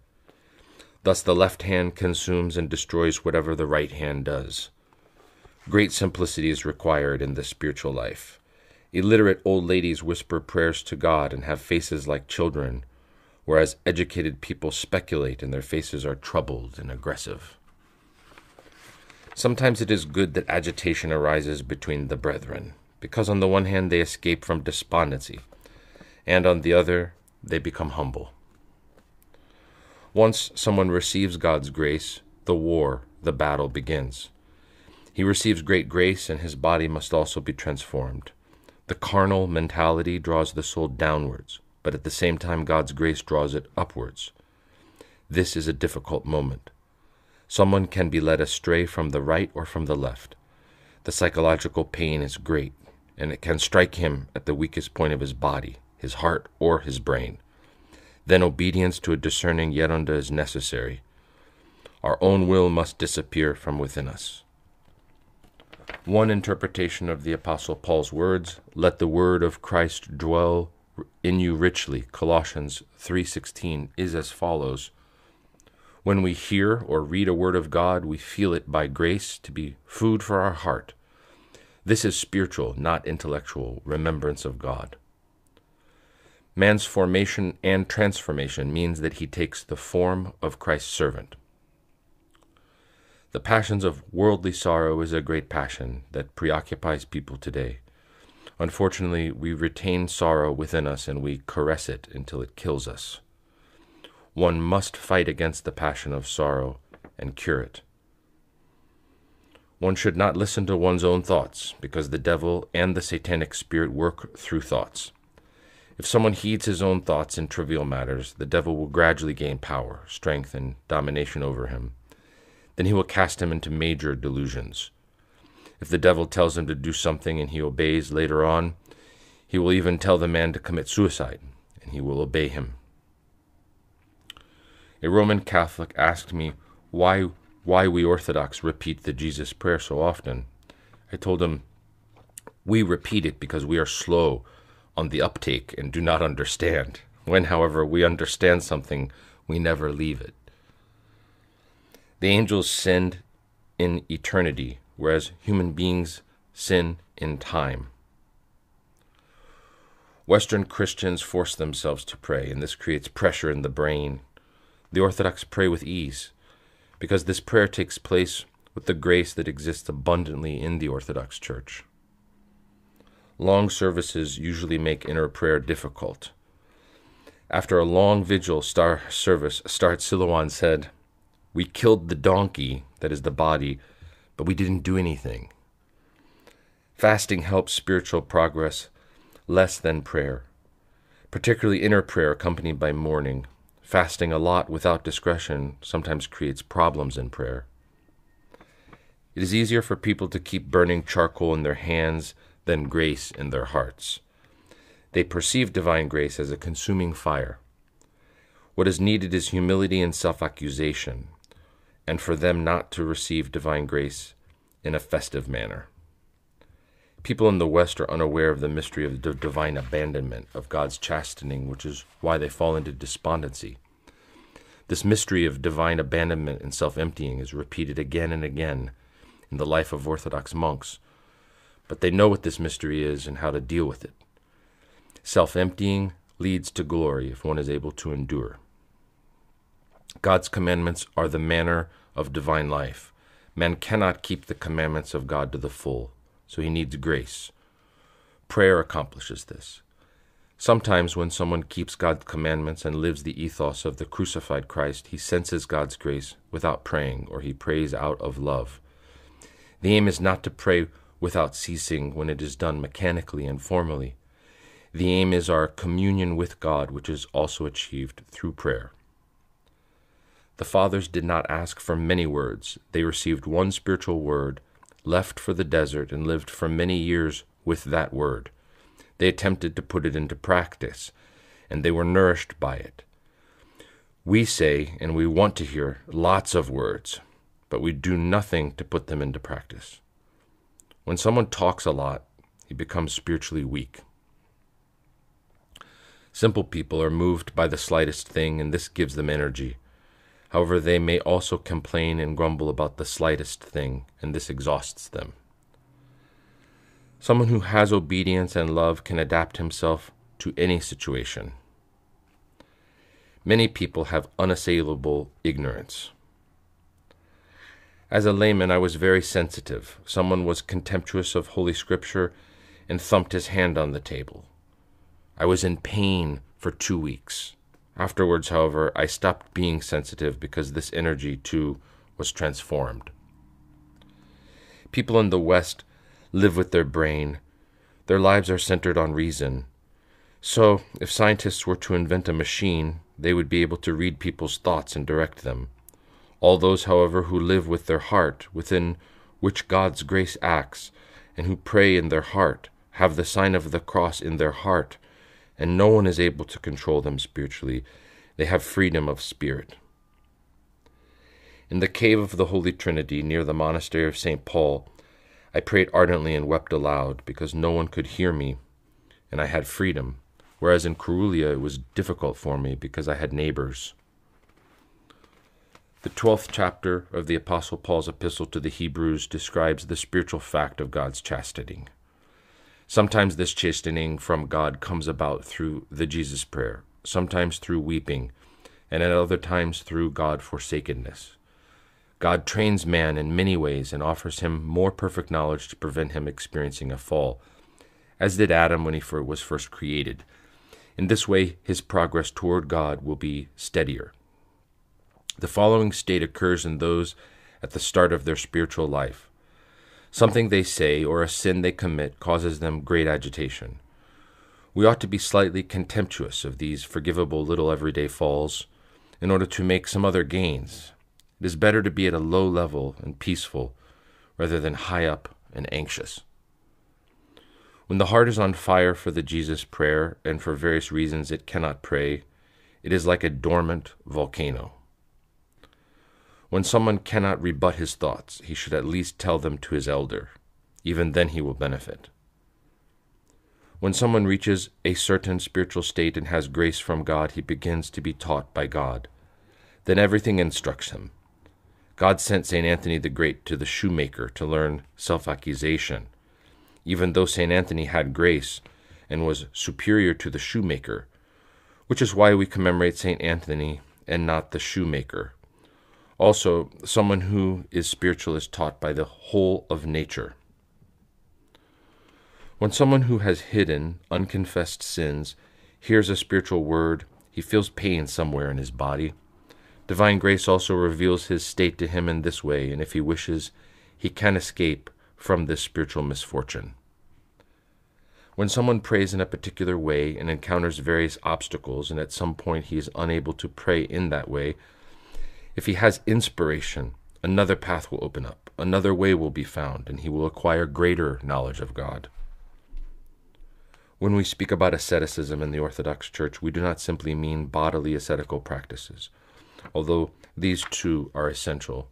Thus, the left hand consumes and destroys whatever the right hand does. Great simplicity is required in the spiritual life. Illiterate old ladies whisper prayers to God and have faces like children, whereas educated people speculate and their faces are troubled and aggressive. Sometimes it is good that agitation arises between the brethren because on the one hand they escape from despondency, and on the other they become humble. Once someone receives God's grace, the war, the battle begins. He receives great grace, and his body must also be transformed. The carnal mentality draws the soul downwards, but at the same time, God's grace draws it upwards. This is a difficult moment. Someone can be led astray from the right or from the left. The psychological pain is great and it can strike him at the weakest point of his body, his heart, or his brain. Then obedience to a discerning Yerunda is necessary. Our own will must disappear from within us. One interpretation of the Apostle Paul's words, let the word of Christ dwell in you richly, Colossians 3:16 is as follows: When we hear or read a word of God, we feel it by grace to be food for our heart, this is spiritual, not intellectual, remembrance of God. Man's formation and transformation means that he takes the form of Christ's servant. The passions of worldly sorrow is a great passion that preoccupies people today. Unfortunately, we retain sorrow within us and we caress it until it kills us. One must fight against the passion of sorrow and cure it. One should not listen to one's own thoughts, because the devil and the satanic spirit work through thoughts. If someone heeds his own thoughts in trivial matters, the devil will gradually gain power, strength, and domination over him. Then he will cast him into major delusions. If the devil tells him to do something and he obeys later on, he will even tell the man to commit suicide, and he will obey him. A Roman Catholic asked me why why we Orthodox repeat the Jesus Prayer so often. I told him, We repeat it because we are slow on the uptake and do not understand. When, however, we understand something, we never leave it. The angels sinned in eternity, whereas human beings sin in time. Western Christians force themselves to pray, and this creates pressure in the brain. The Orthodox pray with ease because this prayer takes place with the grace that exists abundantly in the Orthodox Church. Long services usually make inner prayer difficult. After a long vigil star service, Staretz Silouan said, We killed the donkey, that is the body, but we didn't do anything. Fasting helps spiritual progress less than prayer, particularly inner prayer accompanied by mourning. Fasting a lot without discretion sometimes creates problems in prayer. It is easier for people to keep burning charcoal in their hands than grace in their hearts. They perceive divine grace as a consuming fire. What is needed is humility and self accusation, and for them not to receive divine grace in a festive manner. People in the West are unaware of the mystery of the divine abandonment, of God's chastening, which is why they fall into despondency. This mystery of divine abandonment and self emptying is repeated again and again in the life of Orthodox monks, but they know what this mystery is and how to deal with it. Self emptying leads to glory if one is able to endure. God's commandments are the manner of divine life. Man cannot keep the commandments of God to the full so he needs grace. Prayer accomplishes this. Sometimes, when someone keeps God's commandments and lives the ethos of the crucified Christ, he senses God's grace without praying, or he prays out of love. The aim is not to pray without ceasing when it is done mechanically and formally. The aim is our communion with God, which is also achieved through prayer. The fathers did not ask for many words, they received one spiritual word left for the desert and lived for many years with that word. They attempted to put it into practice, and they were nourished by it. We say, and we want to hear, lots of words, but we do nothing to put them into practice. When someone talks a lot, he becomes spiritually weak. Simple people are moved by the slightest thing, and this gives them energy. However, they may also complain and grumble about the slightest thing, and this exhausts them. Someone who has obedience and love can adapt himself to any situation. Many people have unassailable ignorance. As a layman, I was very sensitive. Someone was contemptuous of Holy Scripture and thumped his hand on the table. I was in pain for two weeks. Afterwards, however, I stopped being sensitive because this energy too was transformed. People in the West live with their brain, their lives are centered on reason. So, if scientists were to invent a machine, they would be able to read people's thoughts and direct them. All those, however, who live with their heart, within which God's grace acts, and who pray in their heart, have the sign of the cross in their heart, and no one is able to control them spiritually. They have freedom of spirit. In the cave of the Holy Trinity near the monastery of St. Paul, I prayed ardently and wept aloud because no one could hear me and I had freedom, whereas in Karoulia it was difficult for me because I had neighbors. The twelfth chapter of the Apostle Paul's epistle to the Hebrews describes the spiritual fact of God's chastening. Sometimes this chastening from God comes about through the Jesus prayer, sometimes through weeping, and at other times through God forsakenness. God trains man in many ways and offers him more perfect knowledge to prevent him experiencing a fall, as did Adam when he was first created. In this way, his progress toward God will be steadier. The following state occurs in those at the start of their spiritual life Something they say or a sin they commit causes them great agitation. We ought to be slightly contemptuous of these forgivable little everyday falls in order to make some other gains. It is better to be at a low level and peaceful rather than high up and anxious. When the heart is on fire for the Jesus prayer and for various reasons it cannot pray, it is like a dormant volcano. When someone cannot rebut his thoughts, he should at least tell them to his elder. Even then he will benefit. When someone reaches a certain spiritual state and has grace from God, he begins to be taught by God. Then everything instructs him. God sent St. Anthony the Great to the shoemaker to learn self accusation. Even though St. Anthony had grace and was superior to the shoemaker, which is why we commemorate St. Anthony and not the shoemaker also, someone who is spiritual is taught by the whole of nature. When someone who has hidden unconfessed sins hears a spiritual word, he feels pain somewhere in his body. Divine grace also reveals his state to him in this way, and if he wishes, he can escape from this spiritual misfortune. When someone prays in a particular way and encounters various obstacles, and at some point he is unable to pray in that way, if he has inspiration, another path will open up, another way will be found, and he will acquire greater knowledge of God. When we speak about asceticism in the Orthodox Church, we do not simply mean bodily ascetical practices, although these too are essential,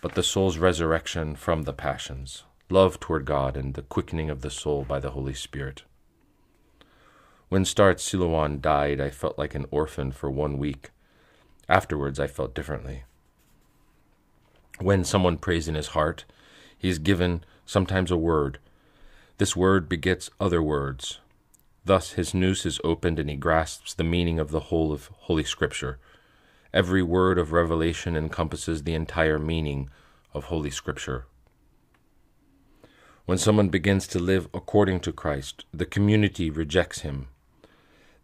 but the soul's resurrection from the passions, love toward God, and the quickening of the soul by the Holy Spirit. When Staretz Silouan died, I felt like an orphan for one week. Afterwards, I felt differently. When someone prays in his heart, he is given sometimes a word. This word begets other words. Thus his nous is opened and he grasps the meaning of the whole of Holy Scripture. Every word of Revelation encompasses the entire meaning of Holy Scripture. When someone begins to live according to Christ, the community rejects him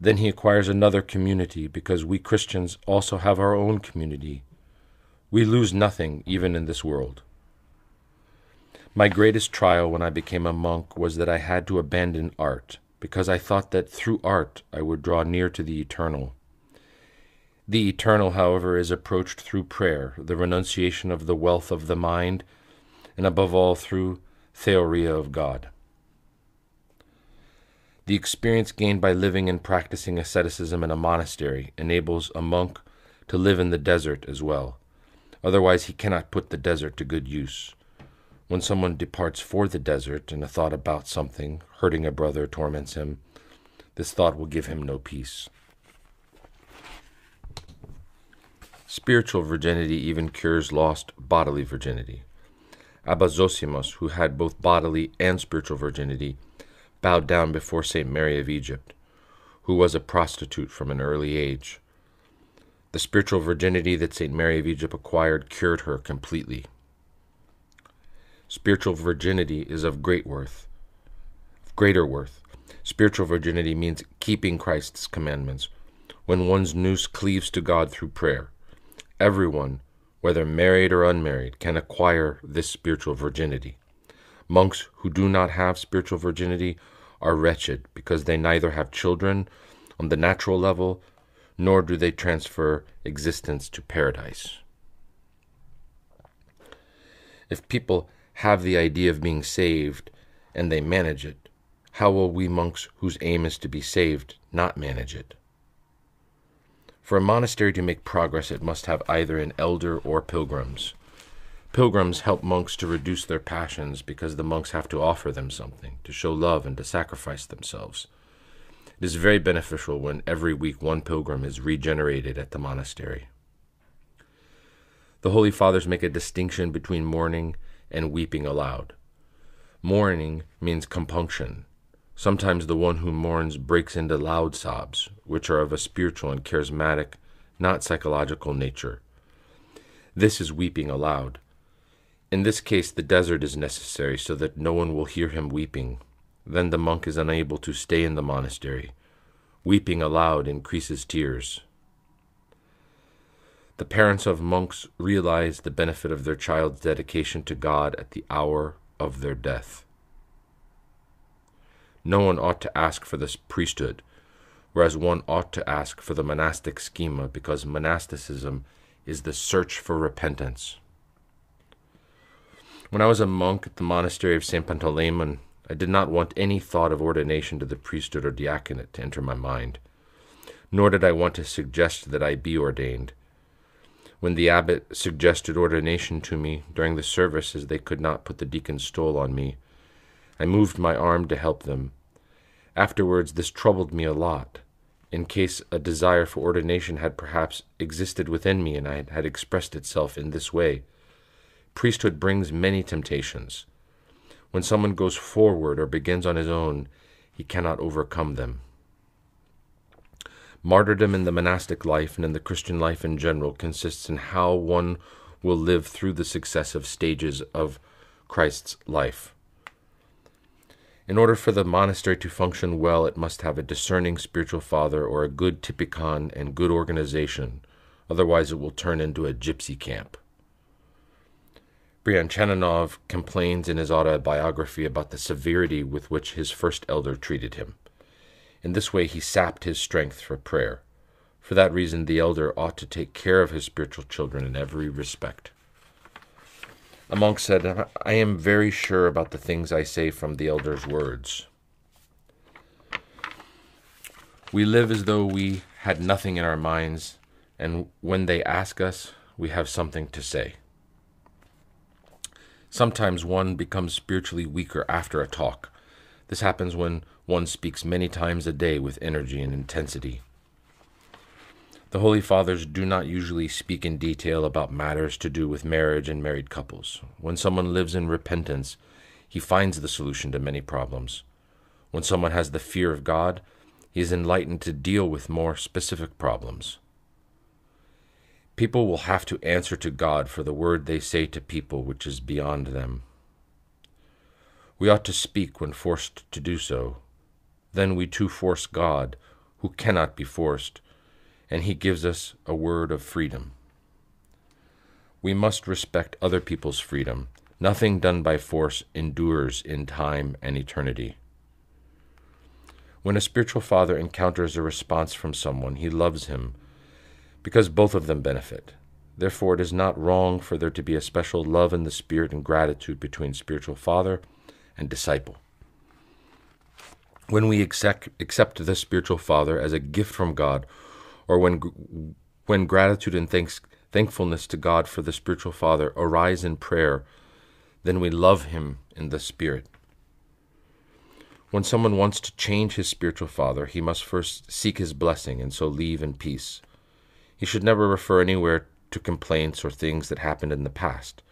then he acquires another community because we Christians also have our own community. We lose nothing even in this world. My greatest trial when I became a monk was that I had to abandon art because I thought that through art I would draw near to the eternal. The eternal, however, is approached through prayer, the renunciation of the wealth of the mind, and above all through theoria of God. The experience gained by living and practicing asceticism in a monastery enables a monk to live in the desert as well. Otherwise, he cannot put the desert to good use. When someone departs for the desert and a thought about something, hurting a brother, torments him, this thought will give him no peace. Spiritual virginity even cures lost bodily virginity. Abba Zosimos, who had both bodily and spiritual virginity, bowed down before St. Mary of Egypt, who was a prostitute from an early age. The spiritual virginity that St. Mary of Egypt acquired cured her completely. Spiritual virginity is of great worth, of greater worth. Spiritual virginity means keeping Christ's commandments, when one's nous cleaves to God through prayer. Everyone, whether married or unmarried, can acquire this spiritual virginity. Monks who do not have spiritual virginity are wretched because they neither have children on the natural level nor do they transfer existence to paradise. If people have the idea of being saved and they manage it, how will we monks whose aim is to be saved not manage it? For a monastery to make progress, it must have either an elder or pilgrims. Pilgrims help monks to reduce their passions because the monks have to offer them something, to show love and to sacrifice themselves. It is very beneficial when every week one pilgrim is regenerated at the monastery. The Holy Fathers make a distinction between mourning and weeping aloud. Mourning means compunction. Sometimes the one who mourns breaks into loud sobs, which are of a spiritual and charismatic, not psychological nature. This is weeping aloud. In this case, the desert is necessary so that no one will hear him weeping. Then the monk is unable to stay in the monastery. Weeping aloud increases tears. The parents of monks realize the benefit of their child's dedication to God at the hour of their death. No one ought to ask for this priesthood, whereas one ought to ask for the monastic schema because monasticism is the search for repentance. When I was a monk at the monastery of St. Pantaleon, I did not want any thought of ordination to the priesthood or diaconate to enter my mind, nor did I want to suggest that I be ordained. When the abbot suggested ordination to me during the service, as they could not put the deacon's stole on me, I moved my arm to help them. Afterwards, this troubled me a lot in case a desire for ordination had perhaps existed within me and I had expressed itself in this way. Priesthood brings many temptations. When someone goes forward or begins on his own, he cannot overcome them. Martyrdom in the monastic life and in the Christian life in general consists in how one will live through the successive stages of Christ's life. In order for the monastery to function well, it must have a discerning spiritual father or a good typikon and good organization, otherwise, it will turn into a gypsy camp. Brian complains in his autobiography about the severity with which his first elder treated him. In this way, he sapped his strength for prayer. For that reason, the elder ought to take care of his spiritual children in every respect. A monk said, I am very sure about the things I say from the elder's words. We live as though we had nothing in our minds, and when they ask us, we have something to say. Sometimes one becomes spiritually weaker after a talk. This happens when one speaks many times a day with energy and intensity. The Holy Fathers do not usually speak in detail about matters to do with marriage and married couples. When someone lives in repentance, he finds the solution to many problems. When someone has the fear of God, he is enlightened to deal with more specific problems. People will have to answer to God for the word they say to people which is beyond them. We ought to speak when forced to do so. Then we too force God, who cannot be forced, and he gives us a word of freedom. We must respect other people's freedom. Nothing done by force endures in time and eternity. When a spiritual father encounters a response from someone, he loves him because both of them benefit. Therefore, it is not wrong for there to be a special love in the spirit and gratitude between spiritual father and disciple. When we accept, the spiritual father as a gift from God, or when, when gratitude and thanks, thankfulness to God for the spiritual father arise in prayer, then we love him in the spirit. When someone wants to change his spiritual father, he must first seek his blessing and so leave in peace. He should never refer anywhere to complaints or things that happened in the past.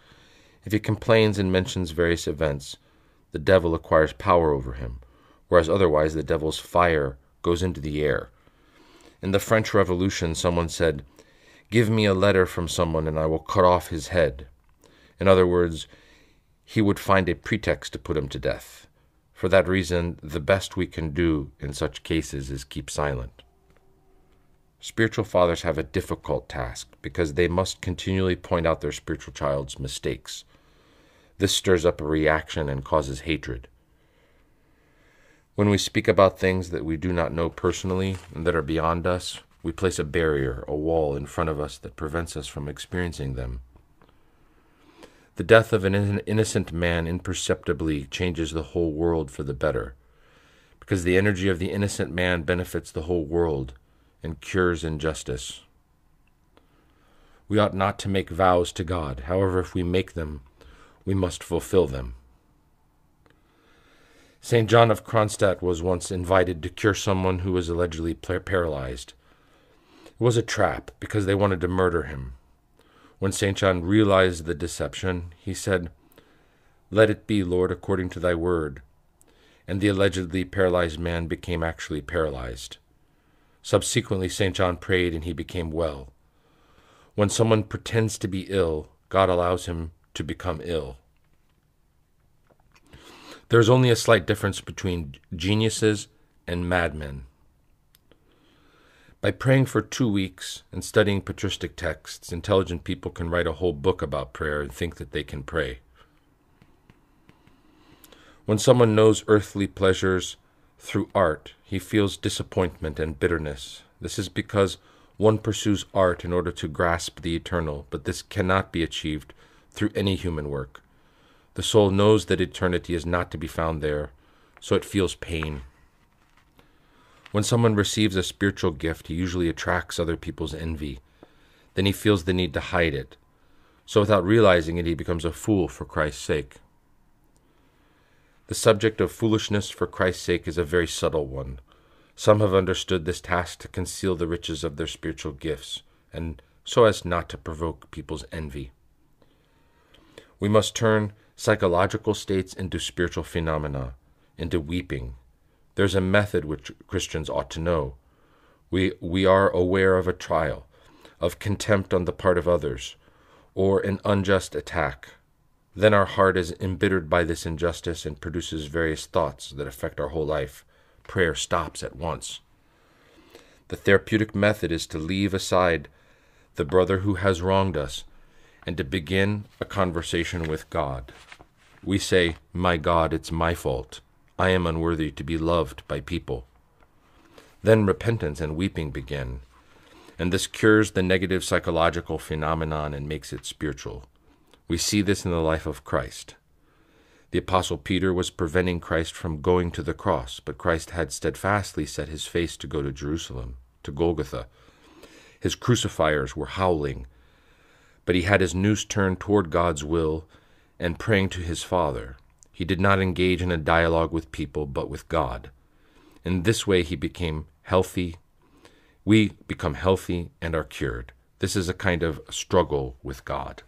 If he complains and mentions various events, the devil acquires power over him, whereas otherwise the devil's fire goes into the air. In the French Revolution, someone said, Give me a letter from someone and I will cut off his head. In other words, he would find a pretext to put him to death. For that reason, the best we can do in such cases is keep silent. Spiritual fathers have a difficult task because they must continually point out their spiritual child's mistakes. This stirs up a reaction and causes hatred. When we speak about things that we do not know personally and that are beyond us, we place a barrier, a wall in front of us that prevents us from experiencing them. The death of an innocent man imperceptibly changes the whole world for the better, because the energy of the innocent man benefits the whole world and cures injustice. We ought not to make vows to God. However, if we make them, we must fulfill them. St. John of Kronstadt was once invited to cure someone who was allegedly paralyzed. It was a trap because they wanted to murder him. When St. John realized the deception, he said, Let it be, Lord, according to thy word. And the allegedly paralyzed man became actually paralyzed. Subsequently, St. John prayed and he became well. When someone pretends to be ill, God allows him to become ill. There is only a slight difference between geniuses and madmen. By praying for two weeks and studying patristic texts, intelligent people can write a whole book about prayer and think that they can pray. When someone knows earthly pleasures through art, he feels disappointment and bitterness. This is because one pursues art in order to grasp the eternal, but this cannot be achieved through any human work. The soul knows that eternity is not to be found there, so it feels pain. When someone receives a spiritual gift, he usually attracts other people's envy. Then he feels the need to hide it. So without realizing it, he becomes a fool for Christ's sake. The subject of foolishness for Christ's sake is a very subtle one. Some have understood this task to conceal the riches of their spiritual gifts, and so as not to provoke people's envy. We must turn psychological states into spiritual phenomena, into weeping. There's a method which Christians ought to know. We, we are aware of a trial, of contempt on the part of others, or an unjust attack then our heart is embittered by this injustice and produces various thoughts that affect our whole life. Prayer stops at once. The therapeutic method is to leave aside the brother who has wronged us and to begin a conversation with God. We say, My God, it's my fault. I am unworthy to be loved by people. Then repentance and weeping begin, and this cures the negative psychological phenomenon and makes it spiritual. We see this in the life of Christ. The Apostle Peter was preventing Christ from going to the cross, but Christ had steadfastly set his face to go to Jerusalem, to Golgotha. His crucifiers were howling, but he had his nous turned toward God's will and praying to his Father. He did not engage in a dialogue with people, but with God. In this way, he became healthy. We become healthy and are cured. This is a kind of struggle with God.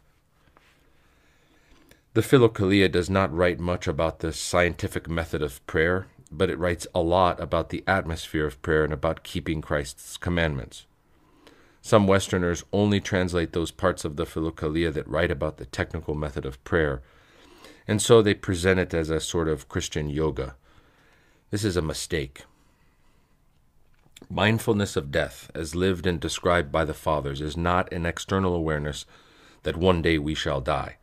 The Philokalia does not write much about the scientific method of prayer, but it writes a lot about the atmosphere of prayer and about keeping Christ's commandments. Some Westerners only translate those parts of the Philokalia that write about the technical method of prayer, and so they present it as a sort of Christian yoga. This is a mistake. Mindfulness of death, as lived and described by the Fathers, is not an external awareness that one day we shall die.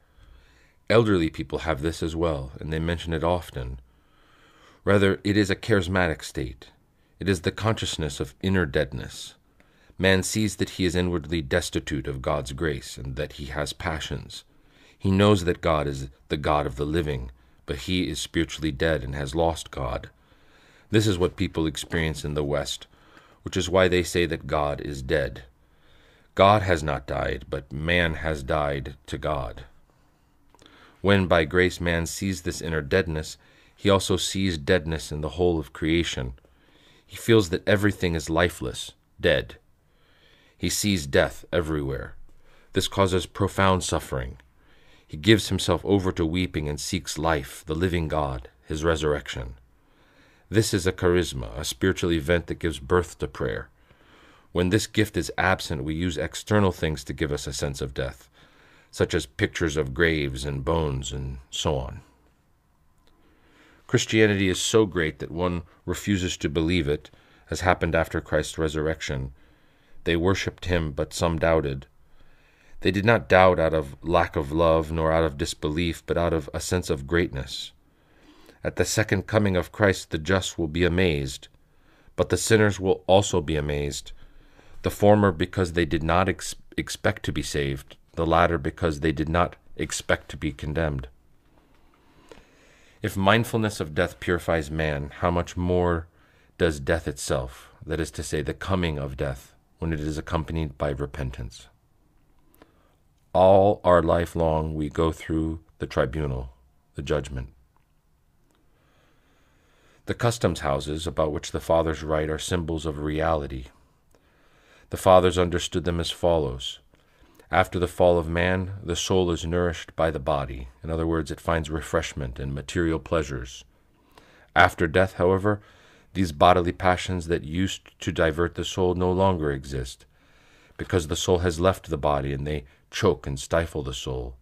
Elderly people have this as well, and they mention it often. Rather, it is a charismatic state. It is the consciousness of inner deadness. Man sees that he is inwardly destitute of God's grace and that he has passions. He knows that God is the God of the living, but he is spiritually dead and has lost God. This is what people experience in the West, which is why they say that God is dead. God has not died, but man has died to God. When by grace man sees this inner deadness, he also sees deadness in the whole of creation. He feels that everything is lifeless, dead. He sees death everywhere. This causes profound suffering. He gives himself over to weeping and seeks life, the living God, his resurrection. This is a charisma, a spiritual event that gives birth to prayer. When this gift is absent, we use external things to give us a sense of death such as pictures of graves and bones and so on. Christianity is so great that one refuses to believe it, as happened after Christ's resurrection. They worshipped him, but some doubted. They did not doubt out of lack of love, nor out of disbelief, but out of a sense of greatness. At the second coming of Christ, the just will be amazed, but the sinners will also be amazed, the former because they did not ex- expect to be saved, the latter because they did not expect to be condemned. If mindfulness of death purifies man, how much more does death itself, that is to say, the coming of death, when it is accompanied by repentance? All our life long we go through the tribunal, the judgment. The customs houses about which the fathers write are symbols of reality. The fathers understood them as follows after the fall of man, the soul is nourished by the body. In other words, it finds refreshment in material pleasures. After death, however, these bodily passions that used to divert the soul no longer exist, because the soul has left the body and they choke and stifle the soul.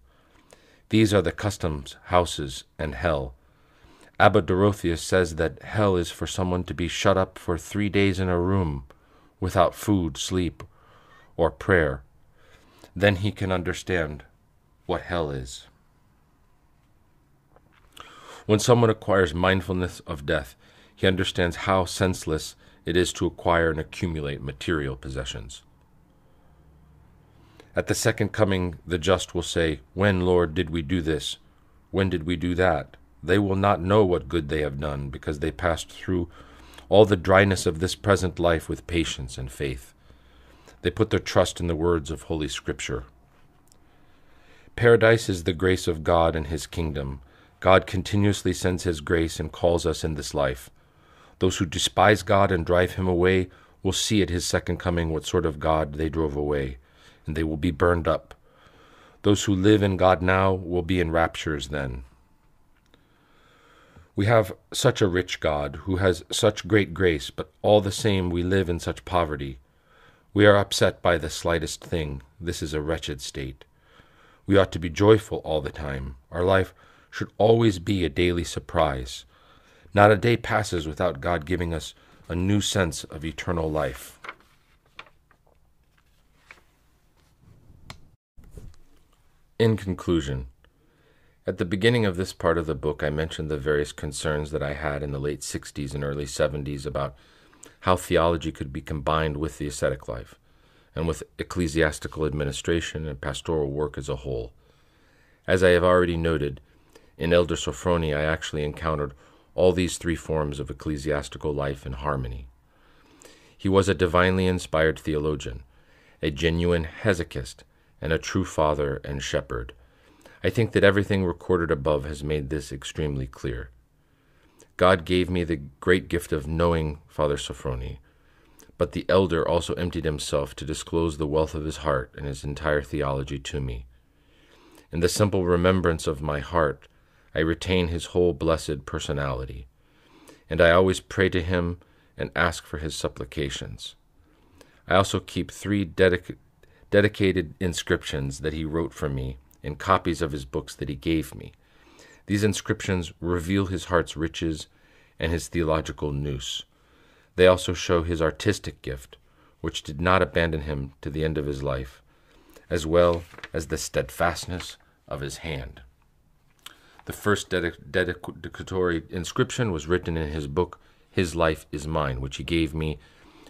These are the customs, houses, and hell. Abba Dorotheus says that hell is for someone to be shut up for three days in a room without food, sleep, or prayer then he can understand what hell is. When someone acquires mindfulness of death, he understands how senseless it is to acquire and accumulate material possessions. At the second coming, the just will say, When, Lord, did we do this? When did we do that? They will not know what good they have done, because they passed through all the dryness of this present life with patience and faith. They put their trust in the words of Holy Scripture. Paradise is the grace of God and His kingdom. God continuously sends His grace and calls us in this life. Those who despise God and drive Him away will see at His second coming what sort of God they drove away, and they will be burned up. Those who live in God now will be in raptures then. We have such a rich God who has such great grace, but all the same we live in such poverty. We are upset by the slightest thing. This is a wretched state. We ought to be joyful all the time. Our life should always be a daily surprise. Not a day passes without God giving us a new sense of eternal life. In conclusion, at the beginning of this part of the book, I mentioned the various concerns that I had in the late 60s and early 70s about how theology could be combined with the ascetic life and with ecclesiastical administration and pastoral work as a whole. As I have already noted, in Elder Sophrony I actually encountered all these three forms of ecclesiastical life in harmony. He was a divinely inspired theologian, a genuine Hesychast, and a true father and shepherd. I think that everything recorded above has made this extremely clear. God gave me the great gift of knowing Father Sophrony. But the elder also emptied himself to disclose the wealth of his heart and his entire theology to me. In the simple remembrance of my heart, I retain his whole blessed personality, and I always pray to him and ask for his supplications. I also keep three dedic- dedicated inscriptions that he wrote for me and copies of his books that he gave me. These inscriptions reveal his heart's riches and his theological nous. They also show his artistic gift, which did not abandon him to the end of his life, as well as the steadfastness of his hand. The first dedicatory inscription was written in his book, His Life is Mine, which he gave me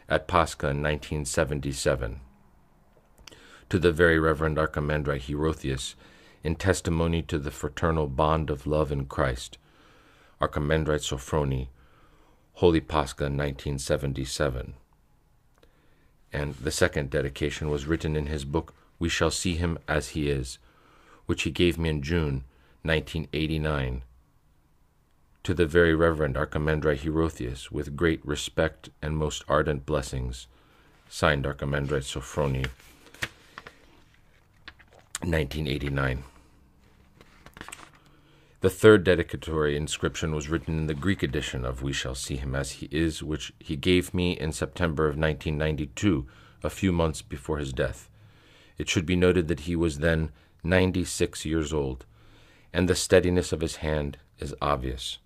at Pascha in 1977. To the Very Reverend Archimandrite Hierotheos in testimony to the fraternal bond of love in Christ. Archimandrite Sophrony, Holy Pascha, 1977. And the second dedication was written in his book, We Shall See Him as He Is, which he gave me in June 1989 to the very Reverend Archimandrite Hierotheos with great respect and most ardent blessings. Signed Archimandrite Sophrony, 1989. The third dedicatory inscription was written in the Greek edition of We Shall See Him as He Is, which he gave me in September of 1992, a few months before his death. It should be noted that he was then 96 years old, and the steadiness of his hand is obvious.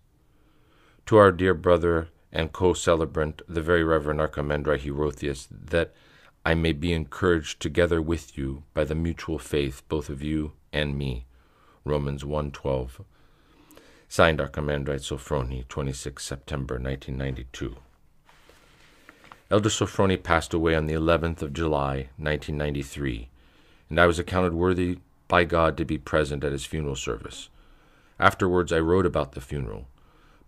To our dear brother and co celebrant, the very Reverend Archimandrite Hierotheos, that I may be encouraged together with you by the mutual faith both of you and me. Romans 1:12. Signed, Archimandrite Sophrony, 26 September 1992. Elder Sophrony passed away on the 11th of July, 1993, and I was accounted worthy by God to be present at his funeral service. Afterwards, I wrote about the funeral,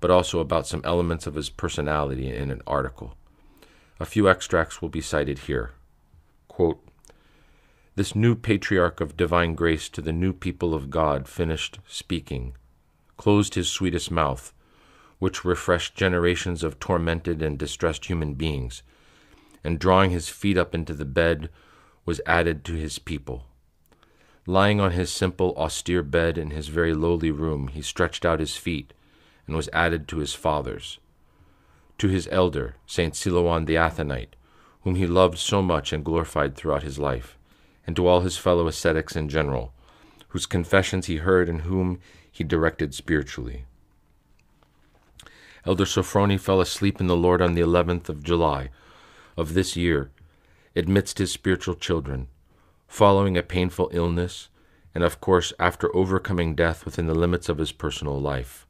but also about some elements of his personality in an article. A few extracts will be cited here. Quote, this new patriarch of divine grace to the new people of God finished speaking closed his sweetest mouth, which refreshed generations of tormented and distressed human beings, and drawing his feet up into the bed, was added to his people. Lying on his simple, austere bed in his very lowly room, he stretched out his feet and was added to his fathers. To his elder, St. Silouan the Athonite, whom he loved so much and glorified throughout his life, and to all his fellow ascetics in general, whose confessions he heard and whom he directed spiritually. Elder Sophrony fell asleep in the Lord on the 11th of July of this year, amidst his spiritual children, following a painful illness, and of course after overcoming death within the limits of his personal life.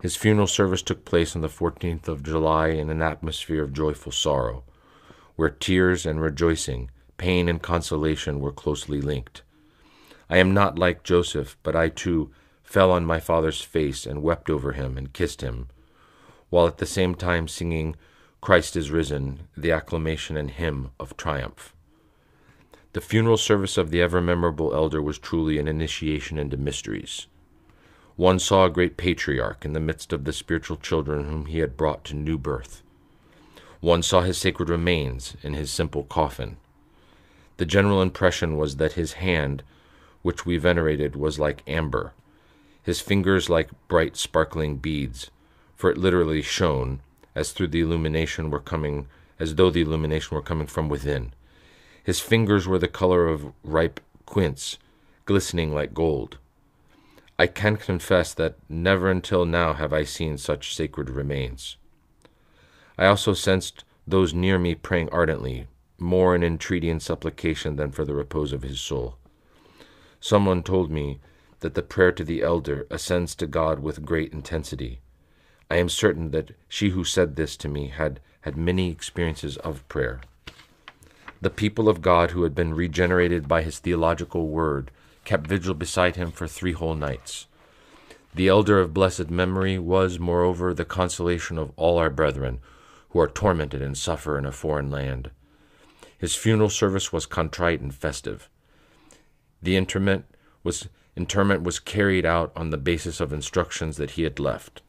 His funeral service took place on the 14th of July in an atmosphere of joyful sorrow, where tears and rejoicing, pain and consolation were closely linked. I am not like Joseph, but I too fell on my father's face and wept over him and kissed him, while at the same time singing, Christ is risen, the acclamation and hymn of triumph. The funeral service of the ever memorable elder was truly an initiation into mysteries. One saw a great patriarch in the midst of the spiritual children whom he had brought to new birth. One saw his sacred remains in his simple coffin. The general impression was that his hand, which we venerated, was like amber, his fingers like bright sparkling beads, for it literally shone as through the illumination were coming as though the illumination were coming from within. His fingers were the color of ripe quince, glistening like gold. I can confess that never until now have I seen such sacred remains. I also sensed those near me praying ardently, more in entreaty and supplication than for the repose of his soul. Someone told me that the prayer to the elder ascends to God with great intensity. I am certain that she who said this to me had had many experiences of prayer. The people of God who had been regenerated by his theological word kept vigil beside him for three whole nights. The elder of blessed memory was, moreover, the consolation of all our brethren who are tormented and suffer in a foreign land. His funeral service was contrite and festive. The interment was Interment was carried out on the basis of instructions that he had left,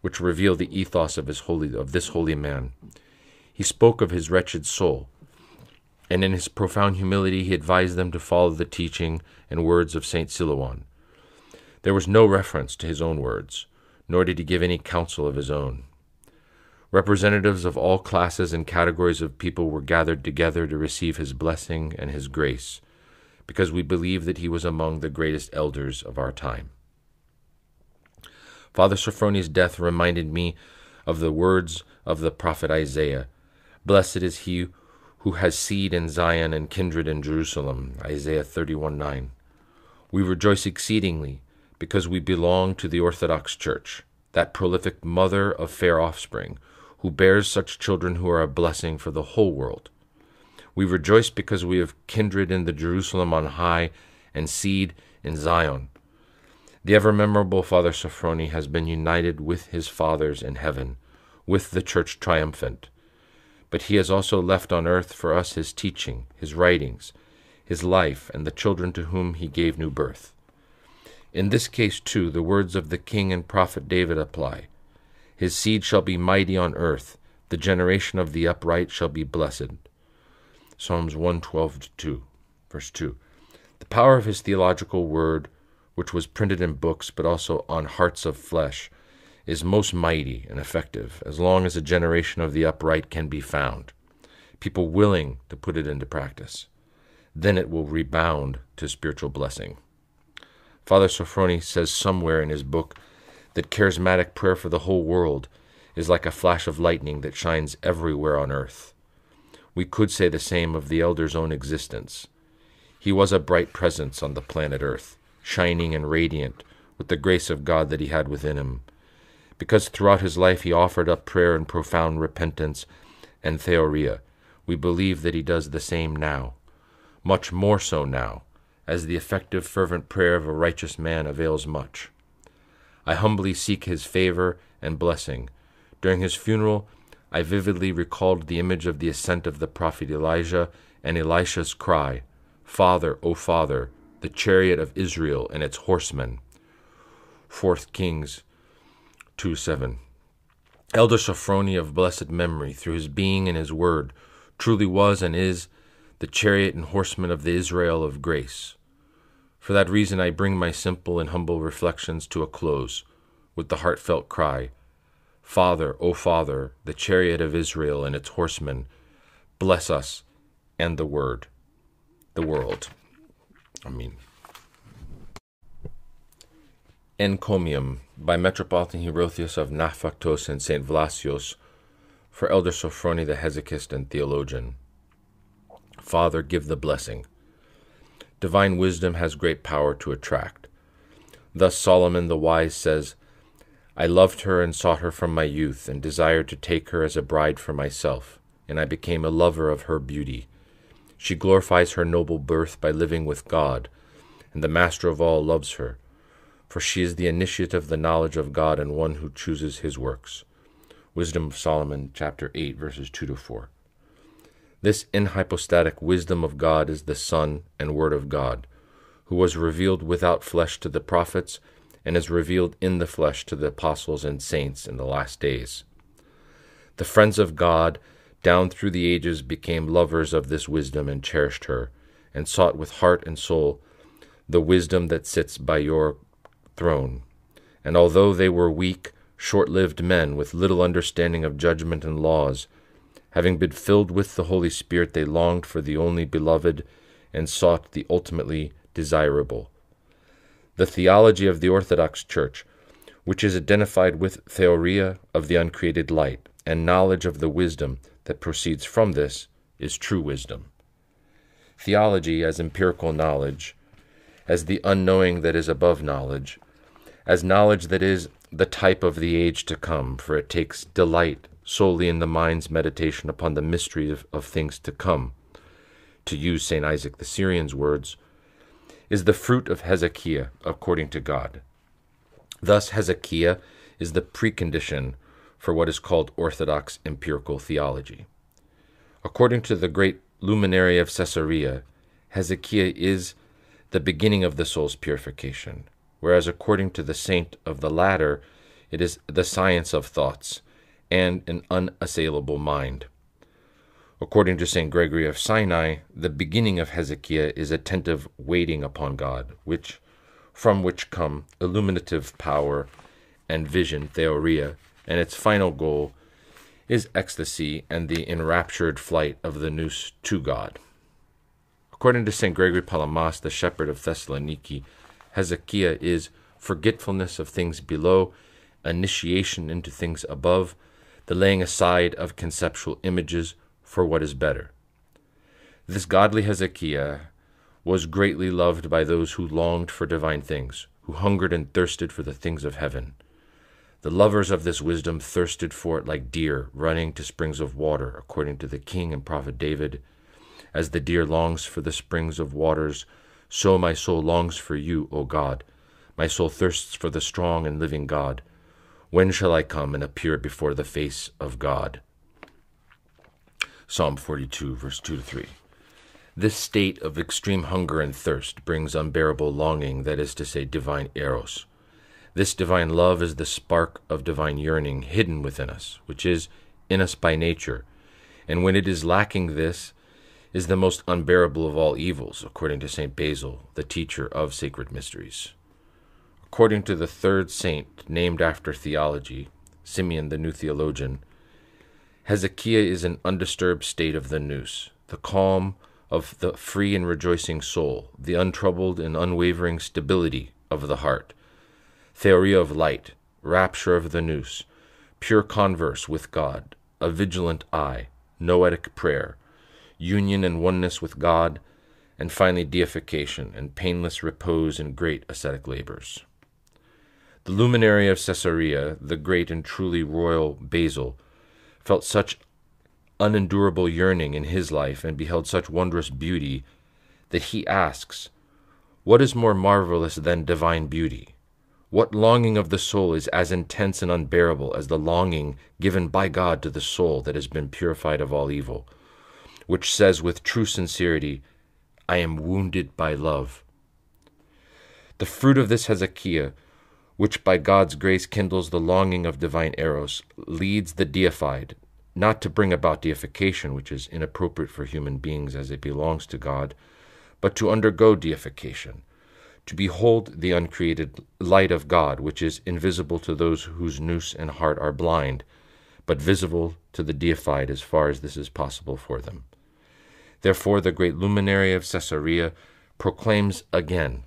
which reveal the ethos of, his holy, of this holy man. He spoke of his wretched soul, and in his profound humility he advised them to follow the teaching and words of St. Silouan. There was no reference to his own words, nor did he give any counsel of his own. Representatives of all classes and categories of people were gathered together to receive his blessing and his grace because we believe that he was among the greatest elders of our time. Father Sophrony's death reminded me of the words of the prophet Isaiah Blessed is he who has seed in Zion and kindred in Jerusalem. Isaiah 31 9. We rejoice exceedingly because we belong to the Orthodox Church, that prolific mother of fair offspring, who bears such children who are a blessing for the whole world. We rejoice because we have kindred in the Jerusalem on high and seed in Zion. The ever memorable Father Sophrony has been united with his fathers in heaven, with the Church triumphant. But he has also left on earth for us his teaching, his writings, his life, and the children to whom he gave new birth. In this case, too, the words of the king and prophet David apply His seed shall be mighty on earth, the generation of the upright shall be blessed. Psalms 112 2, verse 2. The power of his theological word, which was printed in books but also on hearts of flesh, is most mighty and effective as long as a generation of the upright can be found, people willing to put it into practice. Then it will rebound to spiritual blessing. Father Sophrony says somewhere in his book that charismatic prayer for the whole world is like a flash of lightning that shines everywhere on earth we could say the same of the elder's own existence. He was a bright presence on the planet Earth, shining and radiant with the grace of God that he had within him. Because throughout his life he offered up prayer and profound repentance and theoria, we believe that he does the same now, much more so now, as the effective fervent prayer of a righteous man avails much. I humbly seek his favor and blessing. During his funeral, I vividly recalled the image of the ascent of the prophet Elijah and Elisha's cry, Father, O Father, the chariot of Israel and its horsemen. 4 Kings 2 7. Elder Sophrony of blessed memory, through his being and his word, truly was and is the chariot and horseman of the Israel of grace. For that reason, I bring my simple and humble reflections to a close with the heartfelt cry, Father, O Father, the chariot of Israel and its horsemen, bless us and the word, the world. Amen. Encomium by Metropolitan Hierotheos of Nafpaktos and St. Vlasios for Elder Sophrony the Hesychast and theologian. Father, give the blessing. Divine wisdom has great power to attract. Thus Solomon the wise says, I loved her and sought her from my youth, and desired to take her as a bride for myself, and I became a lover of her beauty. She glorifies her noble birth by living with God, and the Master of all loves her, for she is the initiate of the knowledge of God and one who chooses his works. Wisdom of Solomon, chapter 8, verses 2 to 4. This inhypostatic wisdom of God is the Son and Word of God, who was revealed without flesh to the prophets and is revealed in the flesh to the apostles and saints in the last days. The friends of God, down through the ages, became lovers of this wisdom and cherished her, and sought with heart and soul the wisdom that sits by your throne. And although they were weak, short lived men with little understanding of judgment and laws, having been filled with the Holy Spirit, they longed for the only beloved and sought the ultimately desirable the theology of the Orthodox Church, which is identified with theoria of the uncreated light, and knowledge of the wisdom that proceeds from this is true wisdom. Theology as empirical knowledge, as the unknowing that is above knowledge, as knowledge that is the type of the age to come, for it takes delight solely in the mind's meditation upon the mysteries of, of things to come. To use St. Isaac the Syrian's words, is the fruit of hesychia according to God. Thus, hesychia is the precondition for what is called Orthodox empirical theology. According to the great luminary of Caesarea, hesychia is the beginning of the soul's purification, whereas according to the saint of the latter, it is the science of thoughts and an unassailable mind. According to St. Gregory of Sinai, the beginning of hesychia is attentive waiting upon God, which, from which come illuminative power and vision, theoria, and its final goal is ecstasy and the enraptured flight of the nous to God. According to St. Gregory Palamas, the shepherd of Thessaloniki, hesychia is forgetfulness of things below, initiation into things above, the laying aside of conceptual images, for what is better. This godly hesychia was greatly loved by those who longed for divine things, who hungered and thirsted for the things of heaven. The lovers of this wisdom thirsted for it like deer running to springs of water, according to the king and prophet David. As the deer longs for the springs of waters, so my soul longs for you, O God. My soul thirsts for the strong and living God. When shall I come and appear before the face of God? Psalm 42, verse 2 to 3. This state of extreme hunger and thirst brings unbearable longing, that is to say, divine eros. This divine love is the spark of divine yearning hidden within us, which is in us by nature. And when it is lacking, this is the most unbearable of all evils, according to St. Basil, the teacher of sacred mysteries. According to the third saint named after theology, Simeon the New Theologian, hesychia is an undisturbed state of the nous, the calm of the free and rejoicing soul, the untroubled and unwavering stability of the heart, theoria of light, rapture of the nous, pure converse with God, a vigilant eye, noetic prayer, union and oneness with God, and finally deification and painless repose in great ascetic labors. The luminary of Caesarea, the great and truly royal Basil, felt such unendurable yearning in his life and beheld such wondrous beauty that he asks, What is more marvelous than divine beauty? What longing of the soul is as intense and unbearable as the longing given by God to the soul that has been purified of all evil, which says with true sincerity, I am wounded by love? The fruit of this hesychia which by God's grace kindles the longing of divine eros, leads the deified not to bring about deification, which is inappropriate for human beings as it belongs to God, but to undergo deification, to behold the uncreated light of God, which is invisible to those whose nous and heart are blind, but visible to the deified as far as this is possible for them. Therefore, the great luminary of Caesarea proclaims again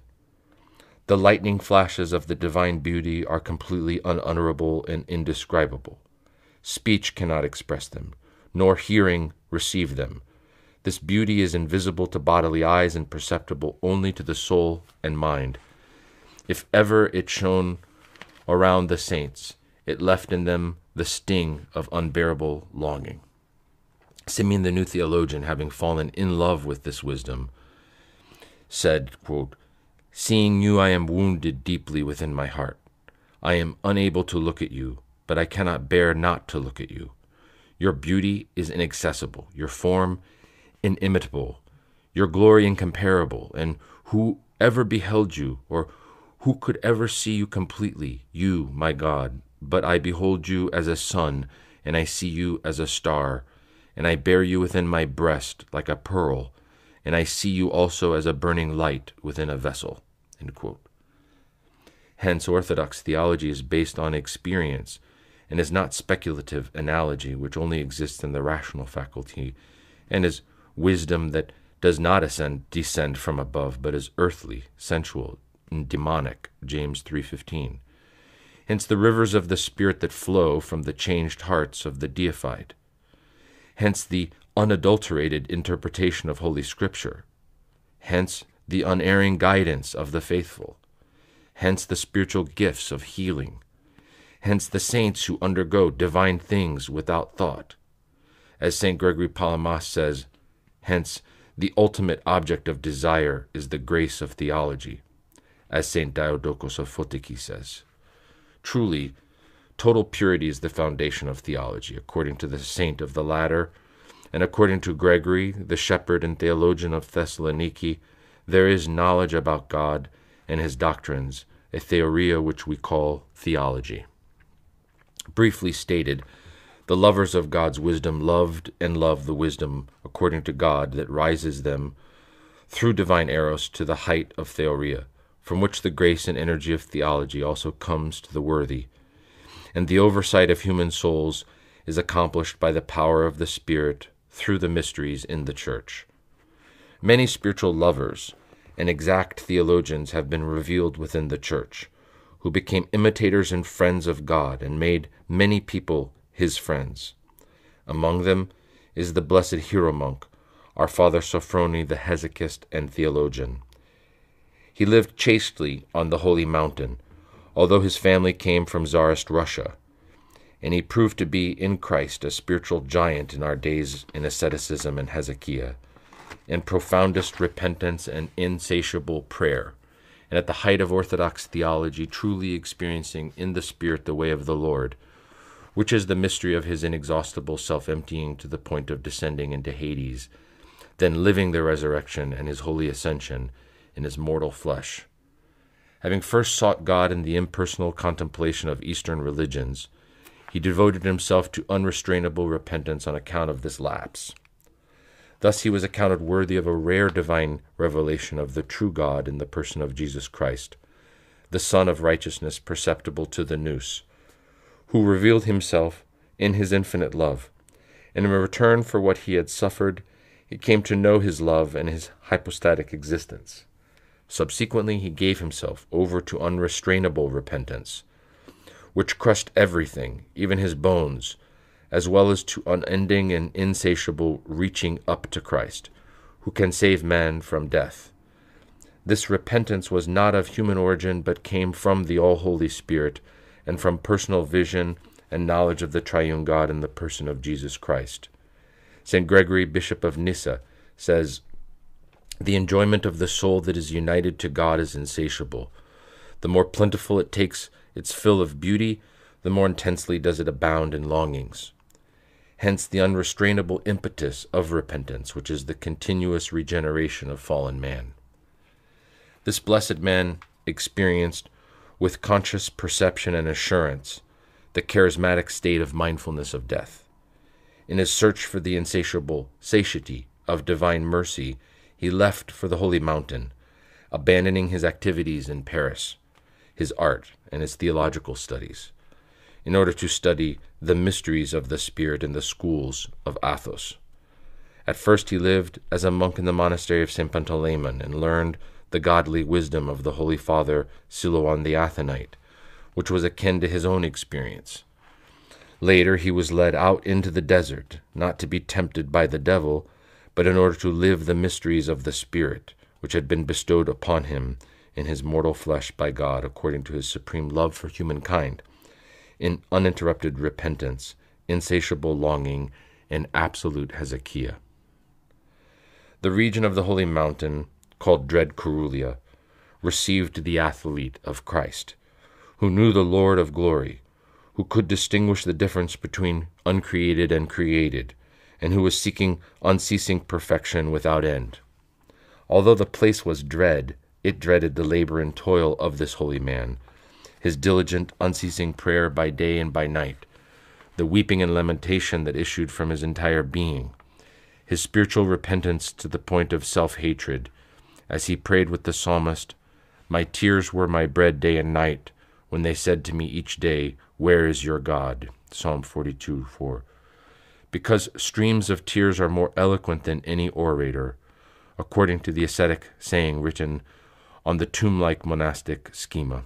the lightning flashes of the divine beauty are completely unutterable and indescribable. Speech cannot express them, nor hearing receive them. This beauty is invisible to bodily eyes and perceptible only to the soul and mind. If ever it shone around the saints, it left in them the sting of unbearable longing. Simeon the new theologian, having fallen in love with this wisdom, said, quote, Seeing you, I am wounded deeply within my heart. I am unable to look at you, but I cannot bear not to look at you. Your beauty is inaccessible, your form inimitable, your glory incomparable, and who ever beheld you, or who could ever see you completely, you, my God? But I behold you as a sun, and I see you as a star, and I bear you within my breast like a pearl, and I see you also as a burning light within a vessel. Hence, Orthodox theology is based on experience and is not speculative analogy, which only exists in the rational faculty, and is wisdom that does not ascend, descend from above, but is earthly, sensual, and demonic. James 3:15. Hence, the rivers of the Spirit that flow from the changed hearts of the deified. Hence, the unadulterated interpretation of Holy Scripture. Hence, the unerring guidance of the faithful, hence the spiritual gifts of healing, hence the saints who undergo divine things without thought. As St. Gregory Palamas says, hence the ultimate object of desire is the grace of theology, as St. Diadochos of Fotiki says. Truly, total purity is the foundation of theology, according to the saint of the latter, and according to Gregory, the shepherd and theologian of Thessaloniki, there is knowledge about God and his doctrines, a theoria which we call theology. Briefly stated, the lovers of God's wisdom loved and love the wisdom according to God that rises them through divine eros to the height of theoria, from which the grace and energy of theology also comes to the worthy. And the oversight of human souls is accomplished by the power of the Spirit through the mysteries in the Church. Many spiritual lovers and exact theologians have been revealed within the church, who became imitators and friends of God and made many people his friends. Among them is the blessed hieromonk, our father Sophrony the Hesychast and theologian. He lived chastely on the holy mountain, although his family came from Tsarist Russia, and he proved to be in Christ a spiritual giant in our days in asceticism and hesychia and profoundest repentance and insatiable prayer, and at the height of Orthodox theology, truly experiencing in the Spirit the way of the Lord, which is the mystery of his inexhaustible self emptying to the point of descending into Hades, then living the resurrection and his holy ascension in his mortal flesh. Having first sought God in the impersonal contemplation of Eastern religions, he devoted himself to unrestrainable repentance on account of this lapse. Thus he was accounted worthy of a rare divine revelation of the true God in the person of Jesus Christ, the Son of righteousness perceptible to the nous, who revealed himself in his infinite love. And in return for what he had suffered, he came to know his love and his hypostatic existence. Subsequently, he gave himself over to unrestrainable repentance, which crushed everything, even his bones, as well as to unending and insatiable reaching up to Christ, who can save man from death. This repentance was not of human origin, but came from the all holy Spirit and from personal vision and knowledge of the triune God in the person of Jesus Christ. St. Gregory, Bishop of Nyssa, says, The enjoyment of the soul that is united to God is insatiable. The more plentiful it takes its fill of beauty, the more intensely does it abound in longings. Hence the unrestrainable impetus of repentance, which is the continuous regeneration of fallen man. This blessed man experienced, with conscious perception and assurance, the charismatic state of mindfulness of death. In his search for the insatiable satiety of divine mercy, he left for the holy mountain, abandoning his activities in Paris, his art, and his theological studies, in order to study the mysteries of the Spirit in the schools of Athos. At first he lived as a monk in the monastery of St. Pantaleon and learned the godly wisdom of the Holy Father Silouan the Athonite, which was akin to his own experience. Later he was led out into the desert, not to be tempted by the devil, but in order to live the mysteries of the Spirit, which had been bestowed upon him in his mortal flesh by God according to his supreme love for humankind in uninterrupted repentance, insatiable longing, and absolute hesychia. The region of the holy mountain, called Dread Karoulia, received the athlete of Christ, who knew the Lord of glory, who could distinguish the difference between uncreated and created, and who was seeking unceasing perfection without end. Although the place was dread, it dreaded the labor and toil of this holy man, his diligent, unceasing prayer by day and by night, the weeping and lamentation that issued from his entire being, his spiritual repentance to the point of self hatred, as he prayed with the psalmist, My tears were my bread day and night, when they said to me each day, Where is your God? Psalm 42 4. Because streams of tears are more eloquent than any orator, according to the ascetic saying written on the tomb like monastic schema.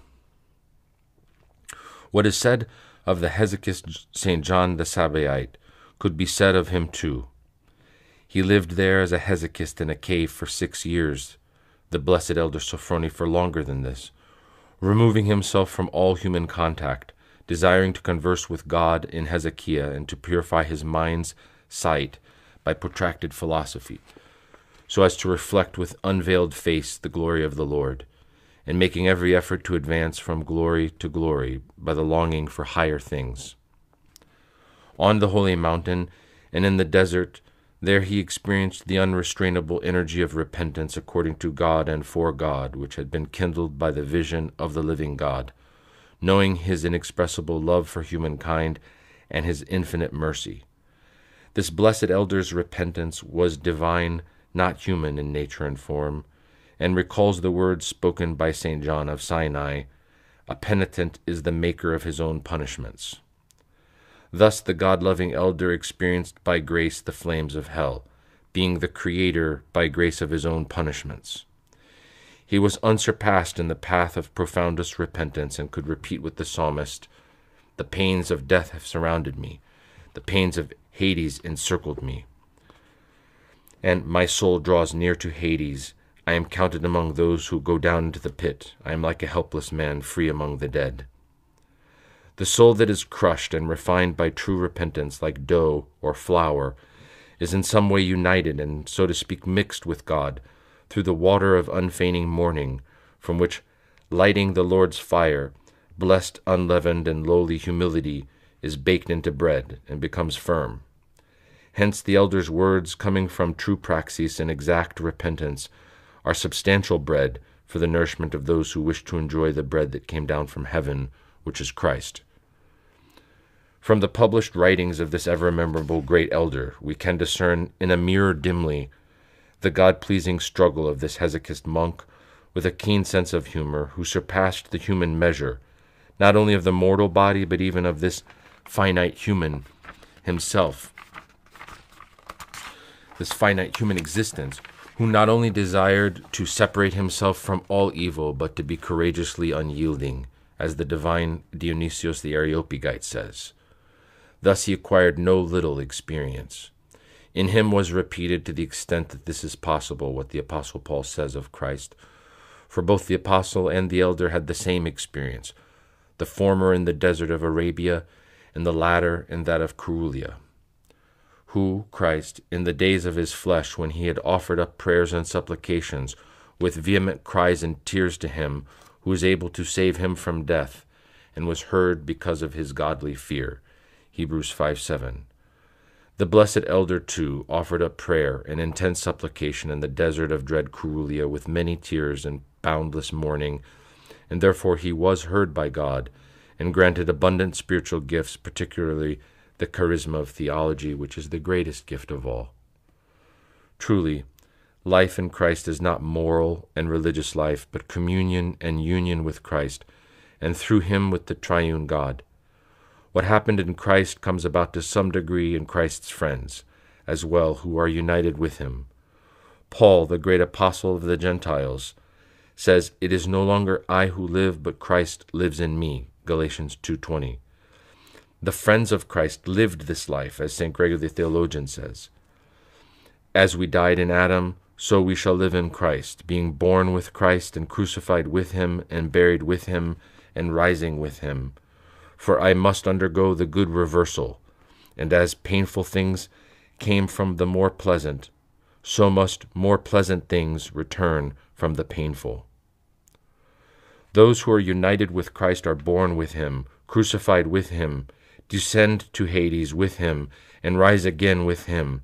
What is said of the Hesychast St. John the Sabaite could be said of him too. He lived there as a Hesychast in a cave for six years, the blessed elder Sophrony for longer than this, removing himself from all human contact, desiring to converse with God in hesychia and to purify his mind's sight by protracted philosophy, so as to reflect with unveiled face the glory of the Lord and making every effort to advance from glory to glory by the longing for higher things. On the holy mountain and in the desert, there he experienced the unrestrainable energy of repentance according to God and for God, which had been kindled by the vision of the living God, knowing his inexpressible love for humankind and his infinite mercy. This blessed elder's repentance was divine, not human in nature and form, and recalls the words spoken by St. John of Sinai A penitent is the maker of his own punishments. Thus, the God loving elder experienced by grace the flames of hell, being the creator by grace of his own punishments. He was unsurpassed in the path of profoundest repentance and could repeat with the psalmist, The pains of death have surrounded me, the pains of Hades encircled me. And my soul draws near to Hades, I am counted among those who go down into the pit. I am like a helpless man free among the dead. The soul that is crushed and refined by true repentance, like dough or flour, is in some way united and, so to speak, mixed with God through the water of unfeigning mourning, from which, lighting the Lord's fire, blessed, unleavened, and lowly humility is baked into bread and becomes firm. Hence the elder's words coming from true praxis and exact repentance are substantial bread for the nourishment of those who wish to enjoy the bread that came down from heaven, which is Christ. From the published writings of this ever memorable great elder, we can discern in a mirror dimly the God pleasing struggle of this Hesychast monk with a keen sense of humor who surpassed the human measure, not only of the mortal body, but even of this finite human himself, this finite human existence, who not only desired to separate himself from all evil, but to be courageously unyielding, as the divine Dionysius the Areopagite says. Thus he acquired no little experience. In him was repeated to the extent that this is possible what the Apostle Paul says of Christ, for both the Apostle and the elder had the same experience, the former in the desert of Arabia, and the latter in that of Karoulia who, Christ, in the days of his flesh, when he had offered up prayers and supplications with vehement cries and tears to him who was able to save him from death, and was heard because of his godly fear. Hebrews 5 7. The blessed elder, too, offered up prayer and intense supplication in the desert of dread Karoulia with many tears and boundless mourning, and therefore he was heard by God and granted abundant spiritual gifts, particularly the charisma of theology, which is the greatest gift of all. Truly, life in Christ is not moral and religious life, but communion and union with Christ, and through him with the triune God. What happened in Christ comes about to some degree in Christ's friends as well who are united with him. Paul, the great apostle of the Gentiles, says, "It is no longer I who live, but Christ lives in me." Galatians 2:20. The friends of Christ lived this life, as St. Gregory the theologian says. As we died in Adam, so we shall live in Christ, being born with Christ and crucified with him, and buried with him, and rising with him. For I must undergo the good reversal, and as painful things came from the more pleasant, so must more pleasant things return from the painful. Those who are united with Christ are born with him, crucified with him, descend to Hades with him, and rise again with him,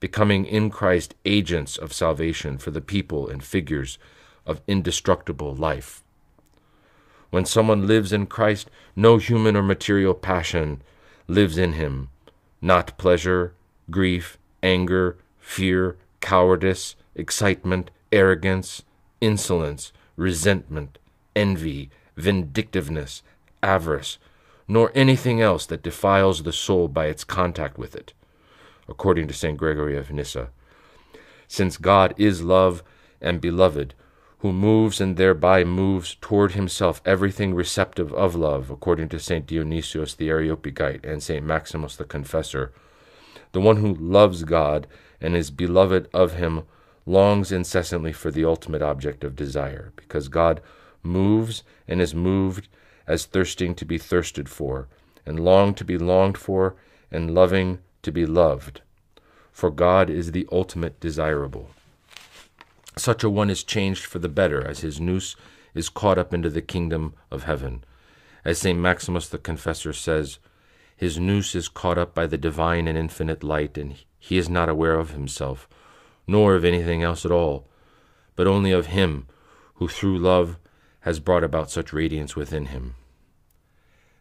becoming in Christ agents of salvation for the people and figures of indestructible life. When someone lives in Christ, no human or material passion lives in him, not pleasure, grief, anger, fear, cowardice, excitement, arrogance, insolence, resentment, envy, vindictiveness, avarice nor anything else that defiles the soul by its contact with it, according to St. Gregory of Nyssa. Since God is love and beloved, who moves and thereby moves toward himself everything receptive of love, according to St. Dionysius the Areopagite and St. Maximus the Confessor, the one who loves God and is beloved of him longs incessantly for the ultimate object of desire, because God moves and is moved as thirsting to be thirsted for, and long to be longed for, and loving to be loved. For God is the ultimate desirable. Such a one is changed for the better as his nous is caught up into the kingdom of heaven. As St. Maximus the Confessor says, his nous is caught up by the divine and infinite light, and he is not aware of himself, nor of anything else at all, but only of him who through love has brought about such radiance within him.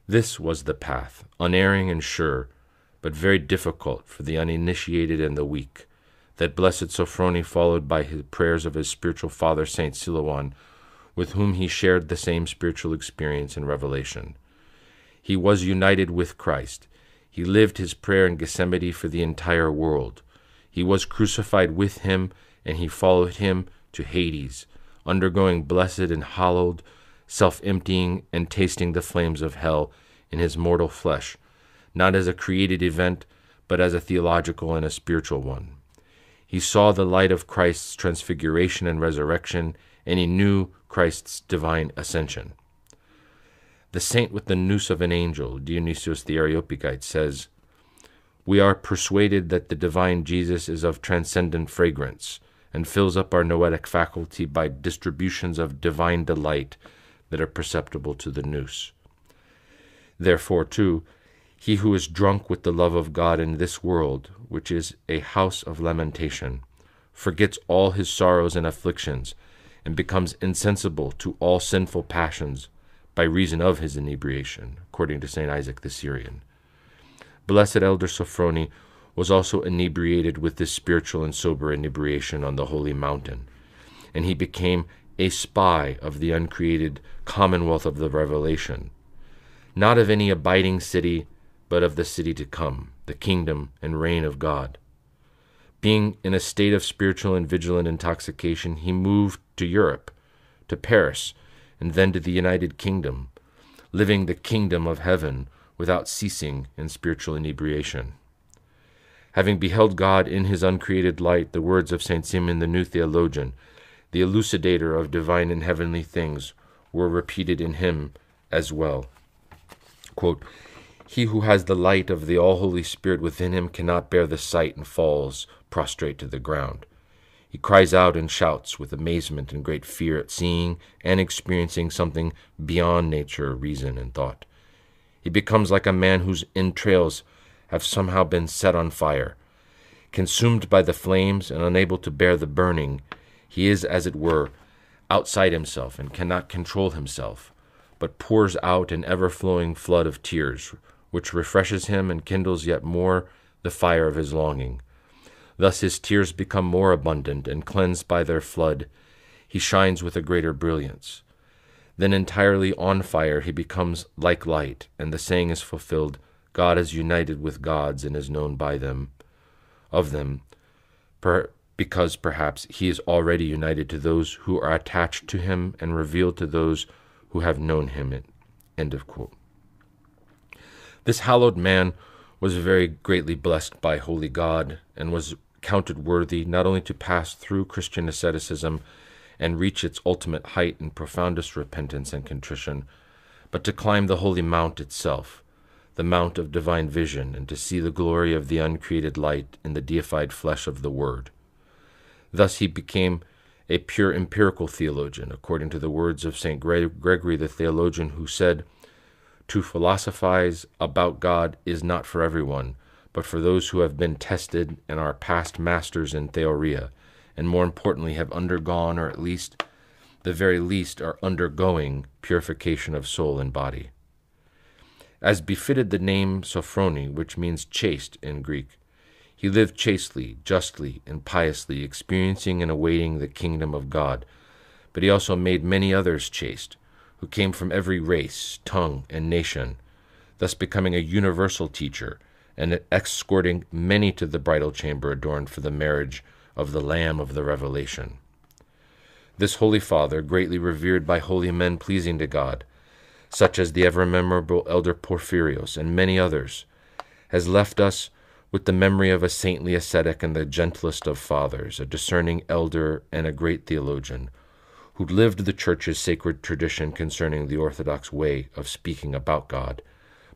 This was the path, unerring and sure, but very difficult for the uninitiated and the weak, that blessed Sophrony followed by the prayers of his spiritual father, Saint Silouan, with whom he shared the same spiritual experience and revelation. He was united with Christ. He lived his prayer in Gethsemane for the entire world. He was crucified with him, and he followed him to Hades, undergoing blessed and hallowed self emptying and tasting the flames of hell in his mortal flesh, not as a created event, but as a theological and a spiritual one. He saw the light of Christ's transfiguration and resurrection, and he knew Christ's divine ascension. The saint with the nous of an angel, Dionysius the Areopagite, says, We are persuaded that the divine Jesus is of transcendent fragrance and fills up our noetic faculty by distributions of divine delight that are perceptible to the nous. Therefore, too, he who is drunk with the love of God in this world, which is a house of lamentation, forgets all his sorrows and afflictions, and becomes insensible to all sinful passions by reason of his inebriation, according to St. Isaac the Syrian. Blessed Elder Sophrony was also inebriated with this spiritual and sober inebriation on the holy mountain, and he became a spy of the uncreated commonwealth of the revelation, not of any abiding city, but of the city to come, the kingdom and reign of God. Being in a state of spiritual and vigilant intoxication, he moved to Europe, to Paris, and then to the United Kingdom, living the kingdom of heaven without ceasing in spiritual inebriation having beheld God in his uncreated light, the words of St. Simeon the new theologian, the elucidator of divine and heavenly things, were repeated in him as well. Quote, he who has the light of the all holy Spirit within him cannot bear the sight and falls prostrate to the ground. He cries out and shouts with amazement and great fear at seeing and experiencing something beyond nature, reason, and thought. He becomes like a man whose entrails have somehow been set on fire. Consumed by the flames and unable to bear the burning, he is, as it were, outside himself and cannot control himself, but pours out an ever flowing flood of tears, which refreshes him and kindles yet more the fire of his longing. Thus his tears become more abundant and cleansed by their flood, he shines with a greater brilliance. Then entirely on fire, he becomes like light, and the saying is fulfilled God is united with gods and is known by them, of them, per, because perhaps he is already united to those who are attached to him and revealed to those who have known him. End of quote. This hallowed man was very greatly blessed by holy God and was counted worthy not only to pass through Christian asceticism and reach its ultimate height in profoundest repentance and contrition, but to climb the holy mount itself the mount of divine vision, and to see the glory of the uncreated light in the deified flesh of the Word. Thus he became a pure empirical theologian, according to the words of St. Gregory the theologian, who said, To philosophize about God is not for everyone, but for those who have been tested and are past masters in theoria, and more importantly, have undergone, or at least the very least, are undergoing purification of soul and body as befitted the name Sophrony, which means chaste in Greek. He lived chastely, justly, and piously, experiencing and awaiting the kingdom of God. But he also made many others chaste, who came from every race, tongue, and nation, thus becoming a universal teacher, and escorting many to the bridal chamber adorned for the marriage of the Lamb of the Revelation. This Holy Father, greatly revered by holy men pleasing to God, such as the ever memorable Elder Porphyrios and many others, has left us with the memory of a saintly ascetic and the gentlest of fathers, a discerning elder and a great theologian, who lived the Church's sacred tradition concerning the orthodox way of speaking about God,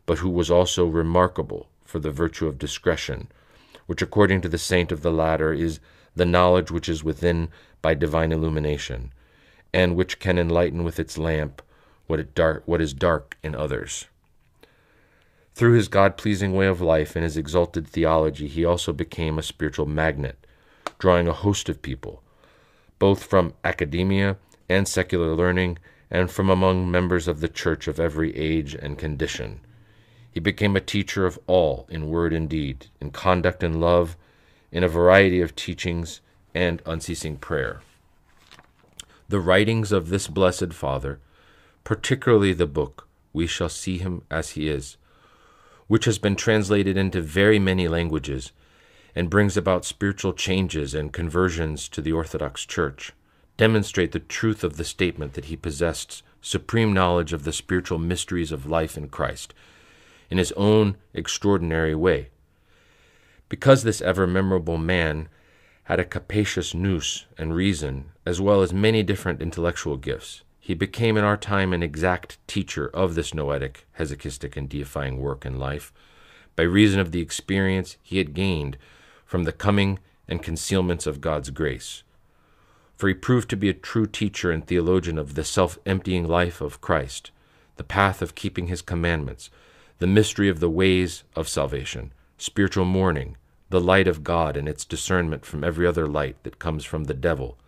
but who was also remarkable for the virtue of discretion, which, according to the saint of the Ladder, is the knowledge which is within by divine illumination, and which can enlighten with its lamp what, it dark, what is dark in others. Through his God pleasing way of life and his exalted theology, he also became a spiritual magnet, drawing a host of people, both from academia and secular learning, and from among members of the church of every age and condition. He became a teacher of all in word and deed, in conduct and love, in a variety of teachings and unceasing prayer. The writings of this blessed Father particularly the book, We Shall See Him as He Is, which has been translated into very many languages and brings about spiritual changes and conversions to the Orthodox Church, demonstrate the truth of the statement that he possessed supreme knowledge of the spiritual mysteries of life in Christ in his own extraordinary way. Because this ever memorable man had a capacious nous and reason, as well as many different intellectual gifts, he became in our time an exact teacher of this noetic, hesychastic, and deifying work in life, by reason of the experience he had gained from the coming and concealments of God's grace. For he proved to be a true teacher and theologian of the self emptying life of Christ, the path of keeping his commandments, the mystery of the ways of salvation, spiritual mourning, the light of God and its discernment from every other light that comes from the devil,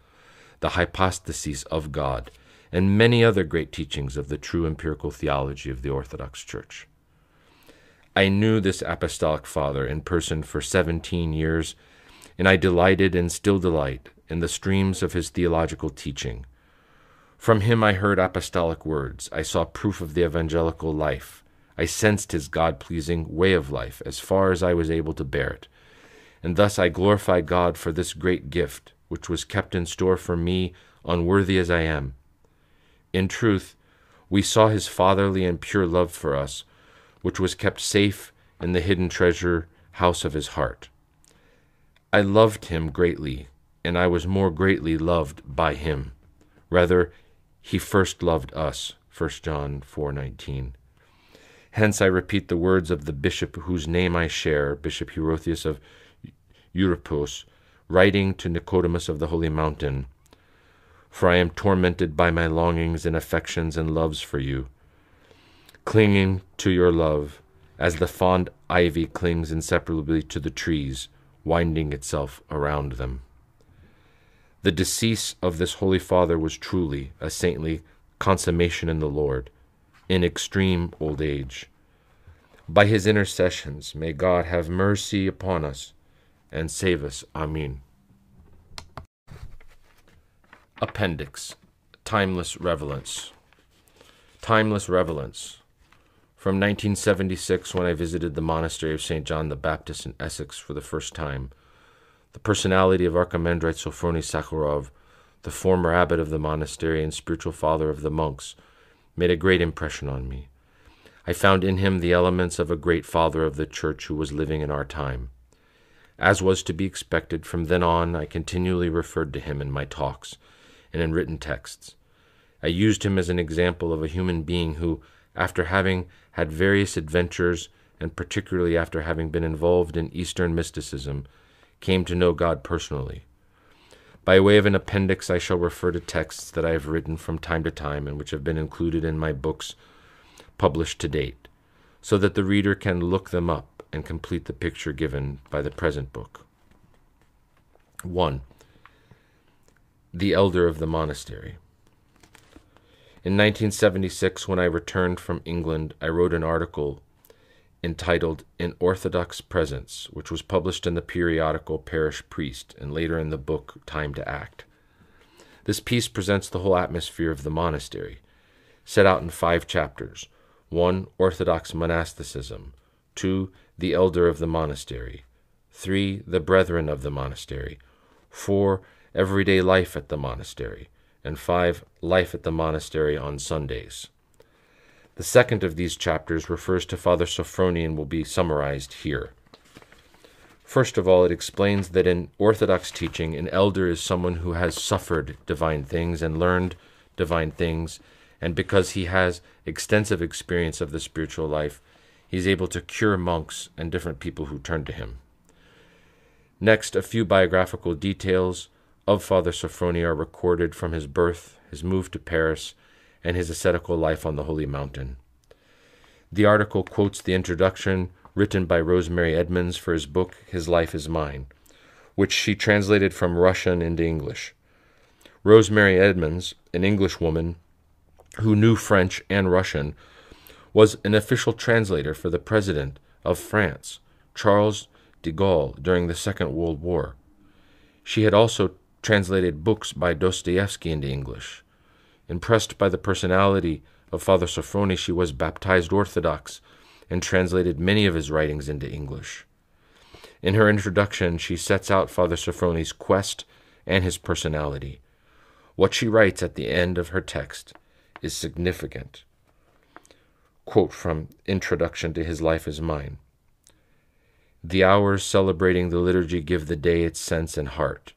the hypostases of God, and many other great teachings of the true empirical theology of the Orthodox Church. I knew this apostolic father in person for 17 years, and I delighted and still delight in the streams of his theological teaching. From him I heard apostolic words, I saw proof of the evangelical life, I sensed his God pleasing way of life as far as I was able to bear it. And thus I glorify God for this great gift, which was kept in store for me, unworthy as I am. In truth, we saw his fatherly and pure love for us, which was kept safe in the hidden treasure house of his heart. I loved him greatly, and I was more greatly loved by him. Rather, he first loved us. 1 John 4:19. Hence I repeat the words of the bishop whose name I share, Bishop Hierotheos of Euripus, writing to Nicodemus of the holy mountain, for I am tormented by my longings and affections and loves for you, clinging to your love as the fond ivy clings inseparably to the trees, winding itself around them. The decease of this Holy Father was truly a saintly consummation in the Lord, in extreme old age. By his intercessions, may God have mercy upon us and save us. Amen. Appendix Timeless revelance. Timeless revelance, From 1976, when I visited the monastery of St. John the Baptist in Essex for the first time, the personality of Archimandrite Sophrony Sakharov, the former abbot of the monastery and spiritual father of the monks, made a great impression on me. I found in him the elements of a great father of the church who was living in our time. As was to be expected, from then on I continually referred to him in my talks and in written texts. I used him as an example of a human being who, after having had various adventures, and particularly after having been involved in Eastern mysticism, came to know God personally. By way of an appendix, I shall refer to texts that I have written from time to time and which have been included in my books published to date, so that the reader can look them up and complete the picture given by the present book. 1 the elder of the monastery. In 1976, when I returned from England, I wrote an article entitled An Orthodox Presence, which was published in the periodical Parish Priest and later in the book Time to Act. This piece presents the whole atmosphere of the monastery, set out in five chapters 1. Orthodox monasticism, 2. The elder of the monastery, 3. The brethren of the monastery, 4 everyday life at the monastery, and 5. Life at the monastery on Sundays. The second of these chapters refers to Father Sophronian will be summarized here. First of all, it explains that in Orthodox teaching, an elder is someone who has suffered divine things and learned divine things, and because he has extensive experience of the spiritual life, he is able to cure monks and different people who turn to him. Next, a few biographical details of Father Sophronia are recorded from his birth, his move to Paris, and his ascetical life on the Holy Mountain. The article quotes the introduction written by Rosemary Edmonds for his book His Life is Mine, which she translated from Russian into English. Rosemary Edmonds, an Englishwoman who knew French and Russian, was an official translator for the President of France, Charles de Gaulle, during the Second World War. She had also translated books by Dostoevsky into English. Impressed by the personality of Father Sophrony, she was baptized Orthodox and translated many of his writings into English. In her introduction, she sets out Father Sophrony's quest and his personality. What she writes at the end of her text is significant. Quote from Introduction to His Life is Mine The hours celebrating the liturgy give the day its sense and heart.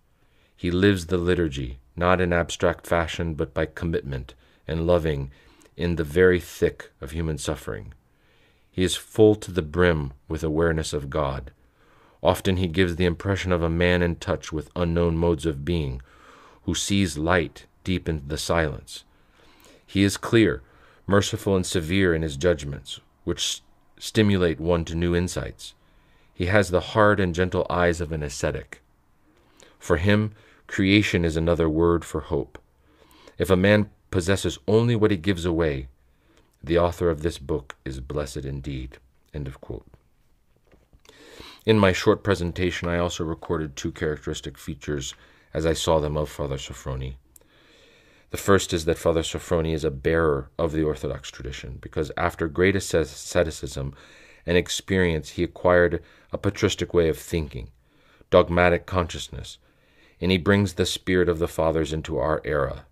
He lives the liturgy, not in abstract fashion, but by commitment and loving in the very thick of human suffering. He is full to the brim with awareness of God. Often he gives the impression of a man in touch with unknown modes of being, who sees light deep in the silence. He is clear, merciful, and severe in his judgments, which st- stimulate one to new insights. He has the hard and gentle eyes of an ascetic. For him, Creation is another word for hope. If a man possesses only what he gives away, the author of this book is blessed indeed. In my short presentation, I also recorded two characteristic features as I saw them of Father Sophrony. The first is that Father Sophrony is a bearer of the Orthodox tradition, because after great asceticism and experience, he acquired a patristic way of thinking, dogmatic consciousness, and he brings the spirit of the fathers into our era.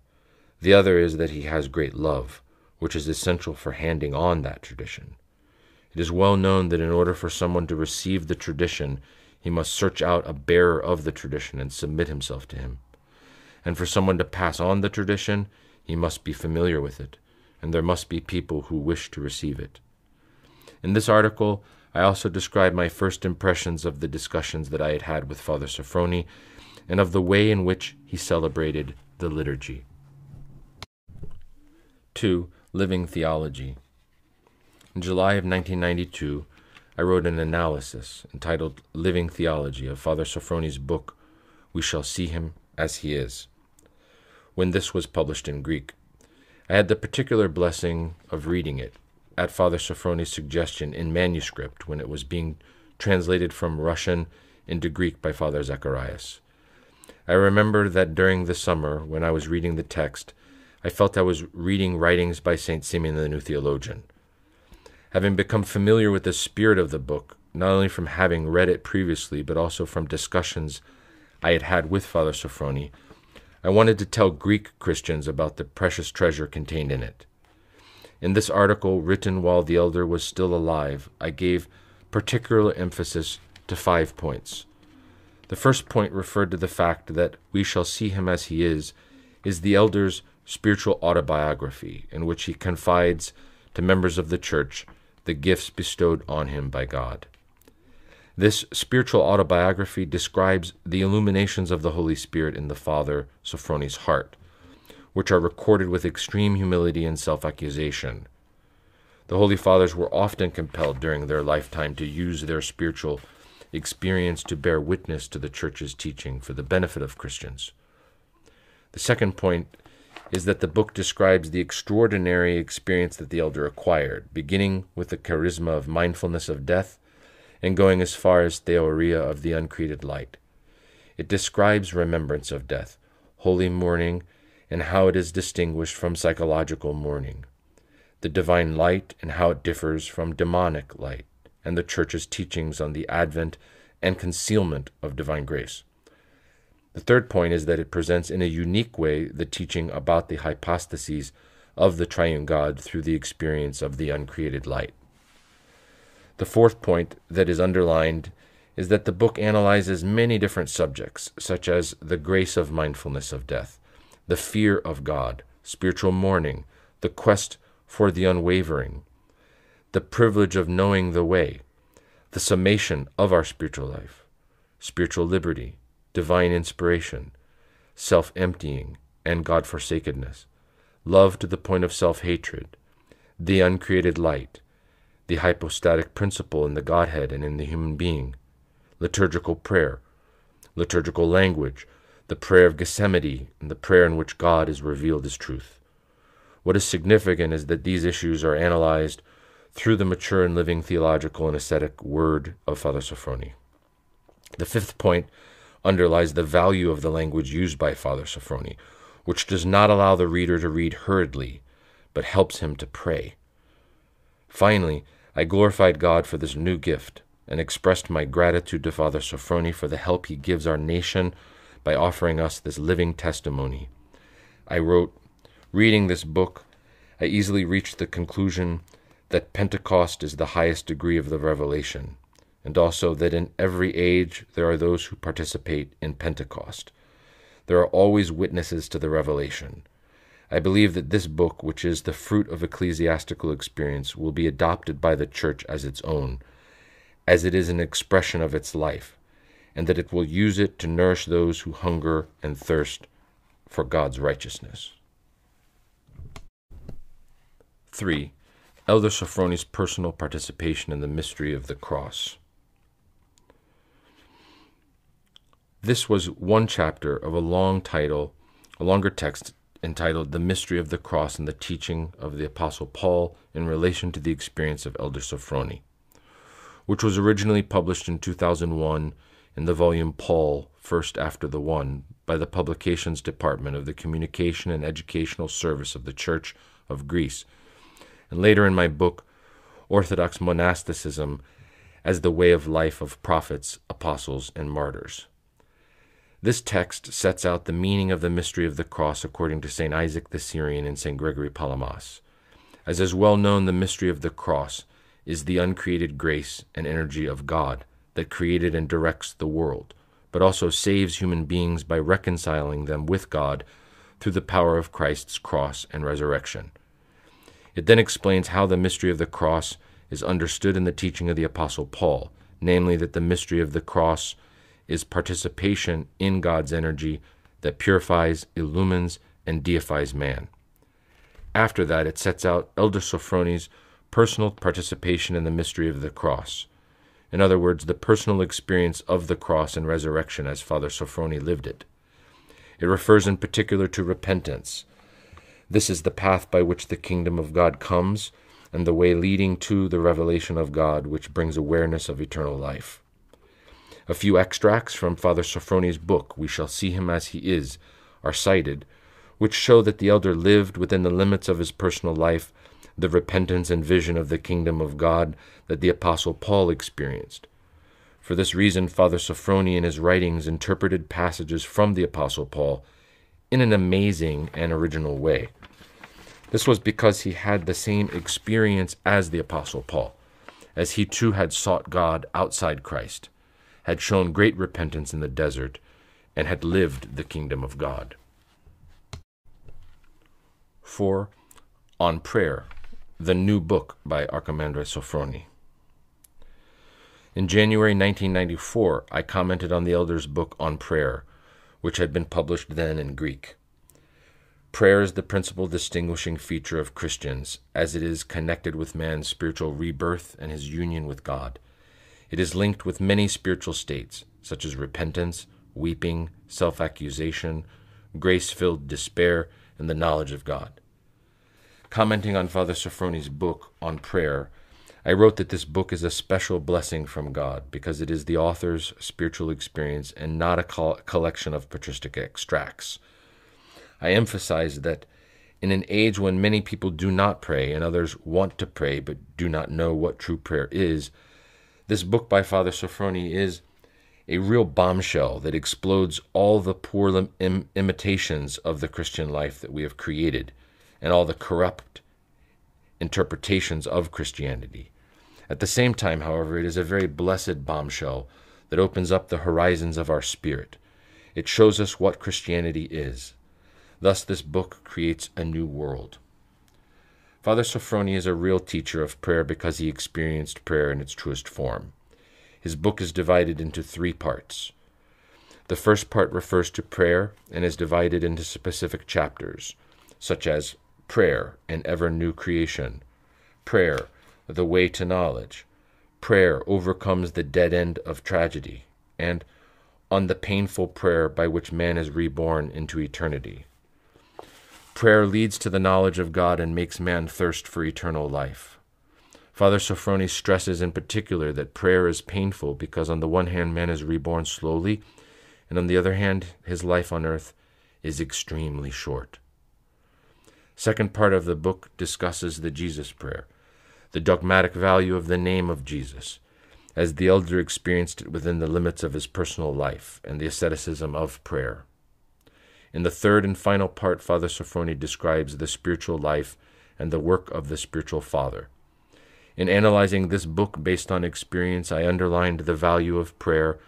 The other is that he has great love, which is essential for handing on that tradition. It is well known that in order for someone to receive the tradition, he must search out a bearer of the tradition and submit himself to him. And for someone to pass on the tradition, he must be familiar with it, and there must be people who wish to receive it. In this article, I also describe my first impressions of the discussions that I had had with Father Sophrony and of the way in which he celebrated the liturgy. 2. Living Theology. In July of 1992, I wrote an analysis entitled Living Theology of Father Sophrony's book, We Shall See Him as He Is, when this was published in Greek. I had the particular blessing of reading it at Father Sophrony's suggestion in manuscript when it was being translated from Russian into Greek by Father Zacharias. I remember that during the summer, when I was reading the text, I felt I was reading writings by St. Simeon the New Theologian. Having become familiar with the spirit of the book, not only from having read it previously, but also from discussions I had had with Father Sophrony, I wanted to tell Greek Christians about the precious treasure contained in it. In this article, written while the elder was still alive, I gave particular emphasis to five points. The first point referred to the fact that We Shall See Him as He Is is the elder's spiritual autobiography, in which he confides to members of the church the gifts bestowed on him by God. This spiritual autobiography describes the illuminations of the Holy Spirit in the Father Sophrony's heart, which are recorded with extreme humility and self accusation. The Holy Fathers were often compelled during their lifetime to use their spiritual experience to bear witness to the Church's teaching for the benefit of Christians. The second point is that the book describes the extraordinary experience that the elder acquired, beginning with the charisma of mindfulness of death and going as far as theoria of the uncreated light. It describes remembrance of death, holy mourning, and how it is distinguished from psychological mourning, the divine light and how it differs from demonic light, and the Church's teachings on the advent and concealment of divine grace. The third point is that it presents in a unique way the teaching about the hypostases of the triune God through the experience of the uncreated light. The fourth point that is underlined is that the book analyzes many different subjects, such as the grace of mindfulness of death, the fear of God, spiritual mourning, the quest for the unwavering, the privilege of knowing the way, the summation of our spiritual life, spiritual liberty, divine inspiration, self emptying and God forsakenness, love to the point of self hatred, the uncreated light, the hypostatic principle in the Godhead and in the human being, liturgical prayer, liturgical language, the prayer of Gethsemane, and the prayer in which God is revealed as truth. What is significant is that these issues are analyzed through the mature and living theological and ascetic word of Father Sophrony. The fifth point underlies the value of the language used by Father Sophrony, which does not allow the reader to read hurriedly, but helps him to pray. Finally, I glorified God for this new gift and expressed my gratitude to Father Sophrony for the help he gives our nation by offering us this living testimony. I wrote, Reading this book, I easily reached the conclusion that Pentecost is the highest degree of the revelation, and also that in every age there are those who participate in Pentecost. There are always witnesses to the revelation. I believe that this book, which is the fruit of ecclesiastical experience, will be adopted by the Church as its own, as it is an expression of its life, and that it will use it to nourish those who hunger and thirst for God's righteousness. 3. Elder Sophrony's personal participation in the mystery of the cross. This was one chapter of a long title, a longer text entitled The Mystery of the Cross and the Teaching of the Apostle Paul in Relation to the Experience of Elder Sophrony, which was originally published in 2001 in the volume Paul, First After the One by the Publications Department of the Communication and Educational Service of the Church of Greece and later in my book, Orthodox Monasticism as the Way of Life of Prophets, Apostles, and Martyrs. This text sets out the meaning of the mystery of the cross according to St. Isaac the Syrian and St. Gregory Palamas. As is well known, the mystery of the cross is the uncreated grace and energy of God that created and directs the world, but also saves human beings by reconciling them with God through the power of Christ's cross and resurrection. It then explains how the mystery of the cross is understood in the teaching of the Apostle Paul, namely, that the mystery of the cross is participation in God's energy that purifies, illumines, and deifies man. After that, it sets out Elder Sophrony's personal participation in the mystery of the cross. In other words, the personal experience of the cross and resurrection as Father Sophrony lived it. It refers in particular to repentance, this is the path by which the kingdom of God comes, and the way leading to the revelation of God, which brings awareness of eternal life. A few extracts from Father Sophrony's book, We Shall See Him as He Is, are cited, which show that the elder lived within the limits of his personal life the repentance and vision of the kingdom of God that the Apostle Paul experienced. For this reason, Father Sophrony in his writings interpreted passages from the Apostle Paul in an amazing and original way. This was because he had the same experience as the Apostle Paul, as he too had sought God outside Christ, had shown great repentance in the desert, and had lived the kingdom of God. 4. On Prayer, the new book by Archimandrite Sophrony. In January 1994, I commented on the elder's book on prayer which had been published then in Greek. Prayer is the principal distinguishing feature of Christians, as it is connected with man's spiritual rebirth and his union with God. It is linked with many spiritual states, such as repentance, weeping, self accusation, grace filled despair, and the knowledge of God. Commenting on Father Sophrony's book on prayer, I wrote that this book is a special blessing from God because it is the author's spiritual experience and not a col- collection of patristic extracts. I emphasized that in an age when many people do not pray and others want to pray but do not know what true prayer is, this book by Father Sophrony is a real bombshell that explodes all the poor lim- Im- imitations of the Christian life that we have created and all the corrupt interpretations of Christianity. At the same time, however, it is a very blessed bombshell that opens up the horizons of our spirit. It shows us what Christianity is. Thus, this book creates a new world. Father Sophrony is a real teacher of prayer because he experienced prayer in its truest form. His book is divided into three parts. The first part refers to prayer and is divided into specific chapters, such as prayer and ever new creation, prayer the way to knowledge. Prayer overcomes the dead end of tragedy, and on the painful prayer by which man is reborn into eternity. Prayer leads to the knowledge of God and makes man thirst for eternal life. Father Sophrony stresses in particular that prayer is painful because, on the one hand, man is reborn slowly, and on the other hand, his life on earth is extremely short. Second part of the book discusses the Jesus prayer, the dogmatic value of the name of Jesus, as the elder experienced it within the limits of his personal life and the asceticism of prayer. In the third and final part, Father Sophrony describes the spiritual life and the work of the spiritual father. In analyzing this book based on experience, I underlined the value of prayer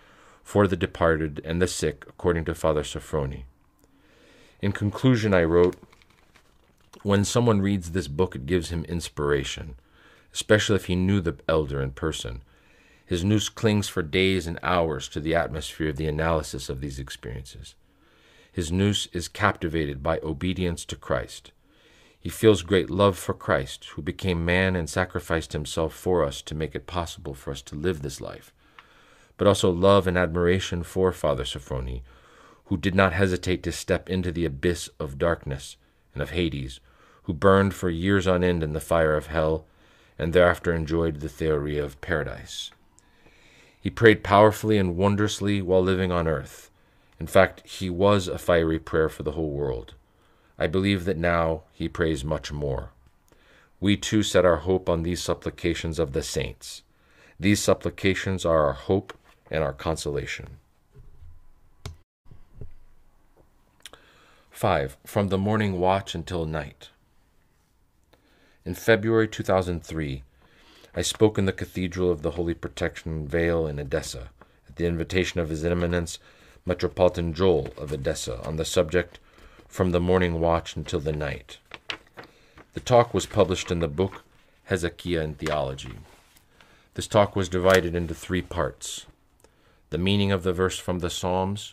for the departed and the sick, according to Father Sophrony. In conclusion, I wrote, When someone reads this book, it gives him inspiration especially if he knew the elder in person. His nous clings for days and hours to the atmosphere of the analysis of these experiences. His nous is captivated by obedience to Christ. He feels great love for Christ, who became man and sacrificed himself for us to make it possible for us to live this life, but also love and admiration for Father Sophrony, who did not hesitate to step into the abyss of darkness and of Hades, who burned for years on end in the fire of hell and thereafter enjoyed the theory of paradise. He prayed powerfully and wondrously while living on earth. In fact, he was a fiery prayer for the whole world. I believe that now he prays much more. We too set our hope on these supplications of the saints. These supplications are our hope and our consolation. 5. From the morning watch until night. In February 2003, I spoke in the Cathedral of the Holy Protection Veil in Edessa at the invitation of His Eminence Metropolitan Joel of Edessa on the subject From the Morning Watch Until the Night. The talk was published in the book Hesychia in Theology. This talk was divided into three parts the meaning of the verse from the Psalms,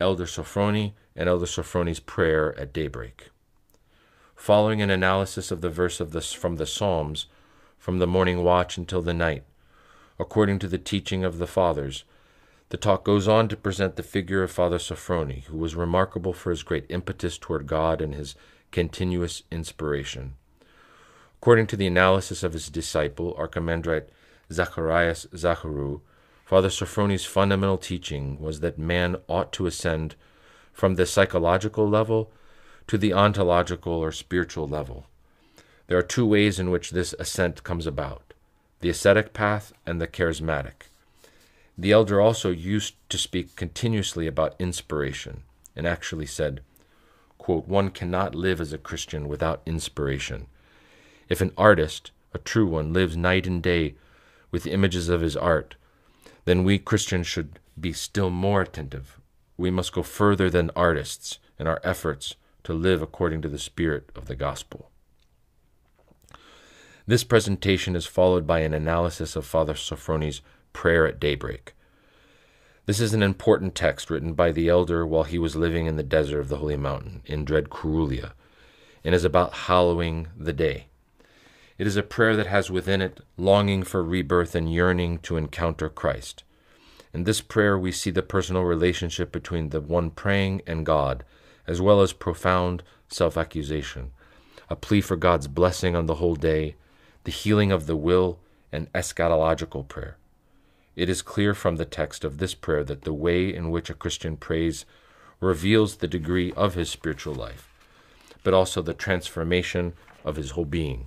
Elder Sophrony, and Elder Sophrony's prayer at daybreak following an analysis of the verse of the from the Psalms, from the morning watch until the night, according to the teaching of the fathers. The talk goes on to present the figure of Father Sophrony, who was remarkable for his great impetus toward God and his continuous inspiration. According to the analysis of his disciple, Archimandrite Zacharias Zacharou, Father Sophrony's fundamental teaching was that man ought to ascend from the psychological level to the ontological or spiritual level. There are two ways in which this ascent comes about the ascetic path and the charismatic. The elder also used to speak continuously about inspiration and actually said, quote, One cannot live as a Christian without inspiration. If an artist, a true one, lives night and day with images of his art, then we Christians should be still more attentive. We must go further than artists in our efforts to live according to the spirit of the gospel. This presentation is followed by an analysis of Father Sophrony's Prayer at Daybreak. This is an important text written by the elder while he was living in the desert of the Holy Mountain in Dread Karoulia and is about hallowing the day. It is a prayer that has within it longing for rebirth and yearning to encounter Christ. In this prayer, we see the personal relationship between the one praying and God, as well as profound self accusation, a plea for God's blessing on the whole day, the healing of the will, and eschatological prayer. It is clear from the text of this prayer that the way in which a Christian prays reveals the degree of his spiritual life, but also the transformation of his whole being.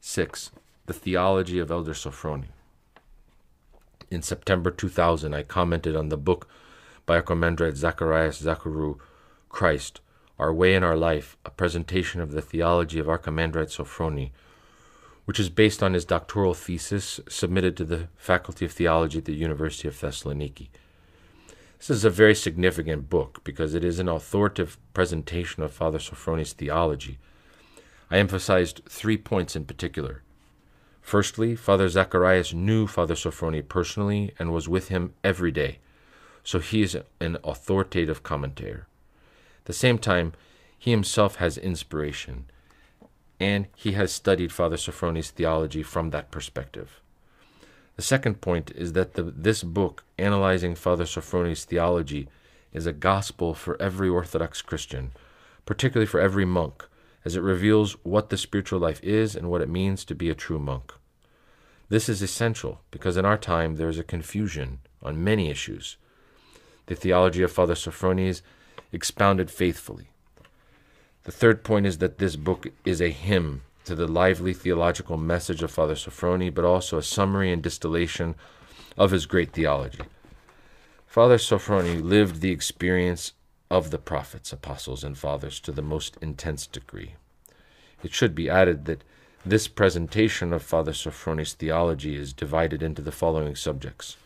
6. The Theology of Elder Sophrony. In September 2000, I commented on the book Archimandrite Zacharias Zacharou Christ, Our Way in Our Life, a presentation of the theology of Archimandrite Sophrony, which is based on his doctoral thesis submitted to the Faculty of Theology at the University of Thessaloniki. This is a very significant book because it is an authoritative presentation of Father Sophrony's theology. I emphasized three points in particular. Firstly, Father Zacharias knew Father Sophrony personally and was with him every day so he is an authoritative commentator. At the same time, he himself has inspiration, and he has studied Father Sophrony's theology from that perspective. The second point is that the, this book, Analyzing Father Sophrony's Theology, is a gospel for every Orthodox Christian, particularly for every monk, as it reveals what the spiritual life is and what it means to be a true monk. This is essential because in our time there is a confusion on many issues the theology of Father Sophronis expounded faithfully. The third point is that this book is a hymn to the lively theological message of Father Sophrony, but also a summary and distillation of his great theology. Father Sophrony lived the experience of the prophets, apostles, and fathers to the most intense degree. It should be added that this presentation of Father Sophrony's theology is divided into the following subjects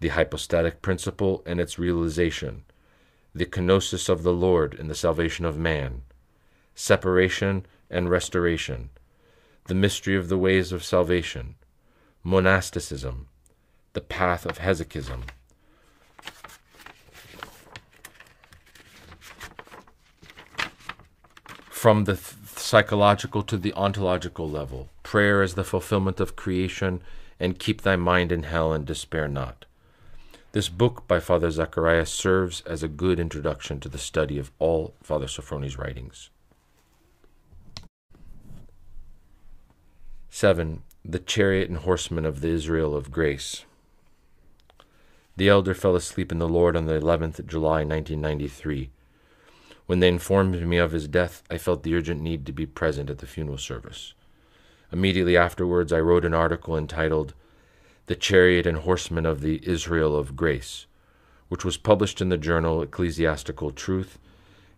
the hypostatic principle and its realization, the kenosis of the Lord in the salvation of man, separation and restoration, the mystery of the ways of salvation, monasticism, the path of hesychasm. From the th- psychological to the ontological level, prayer is the fulfillment of creation, and keep thy mind in hell and despair not. This book by Father Zacharias serves as a good introduction to the study of all Father Sophrony's writings. 7. The Chariot and Horsemen of the Israel of Grace. The elder fell asleep in the Lord on the 11th July 1993. When they informed me of his death, I felt the urgent need to be present at the funeral service. Immediately afterwards, I wrote an article entitled the Chariot and Horsemen of the Israel of Grace, which was published in the journal Ecclesiastical Truth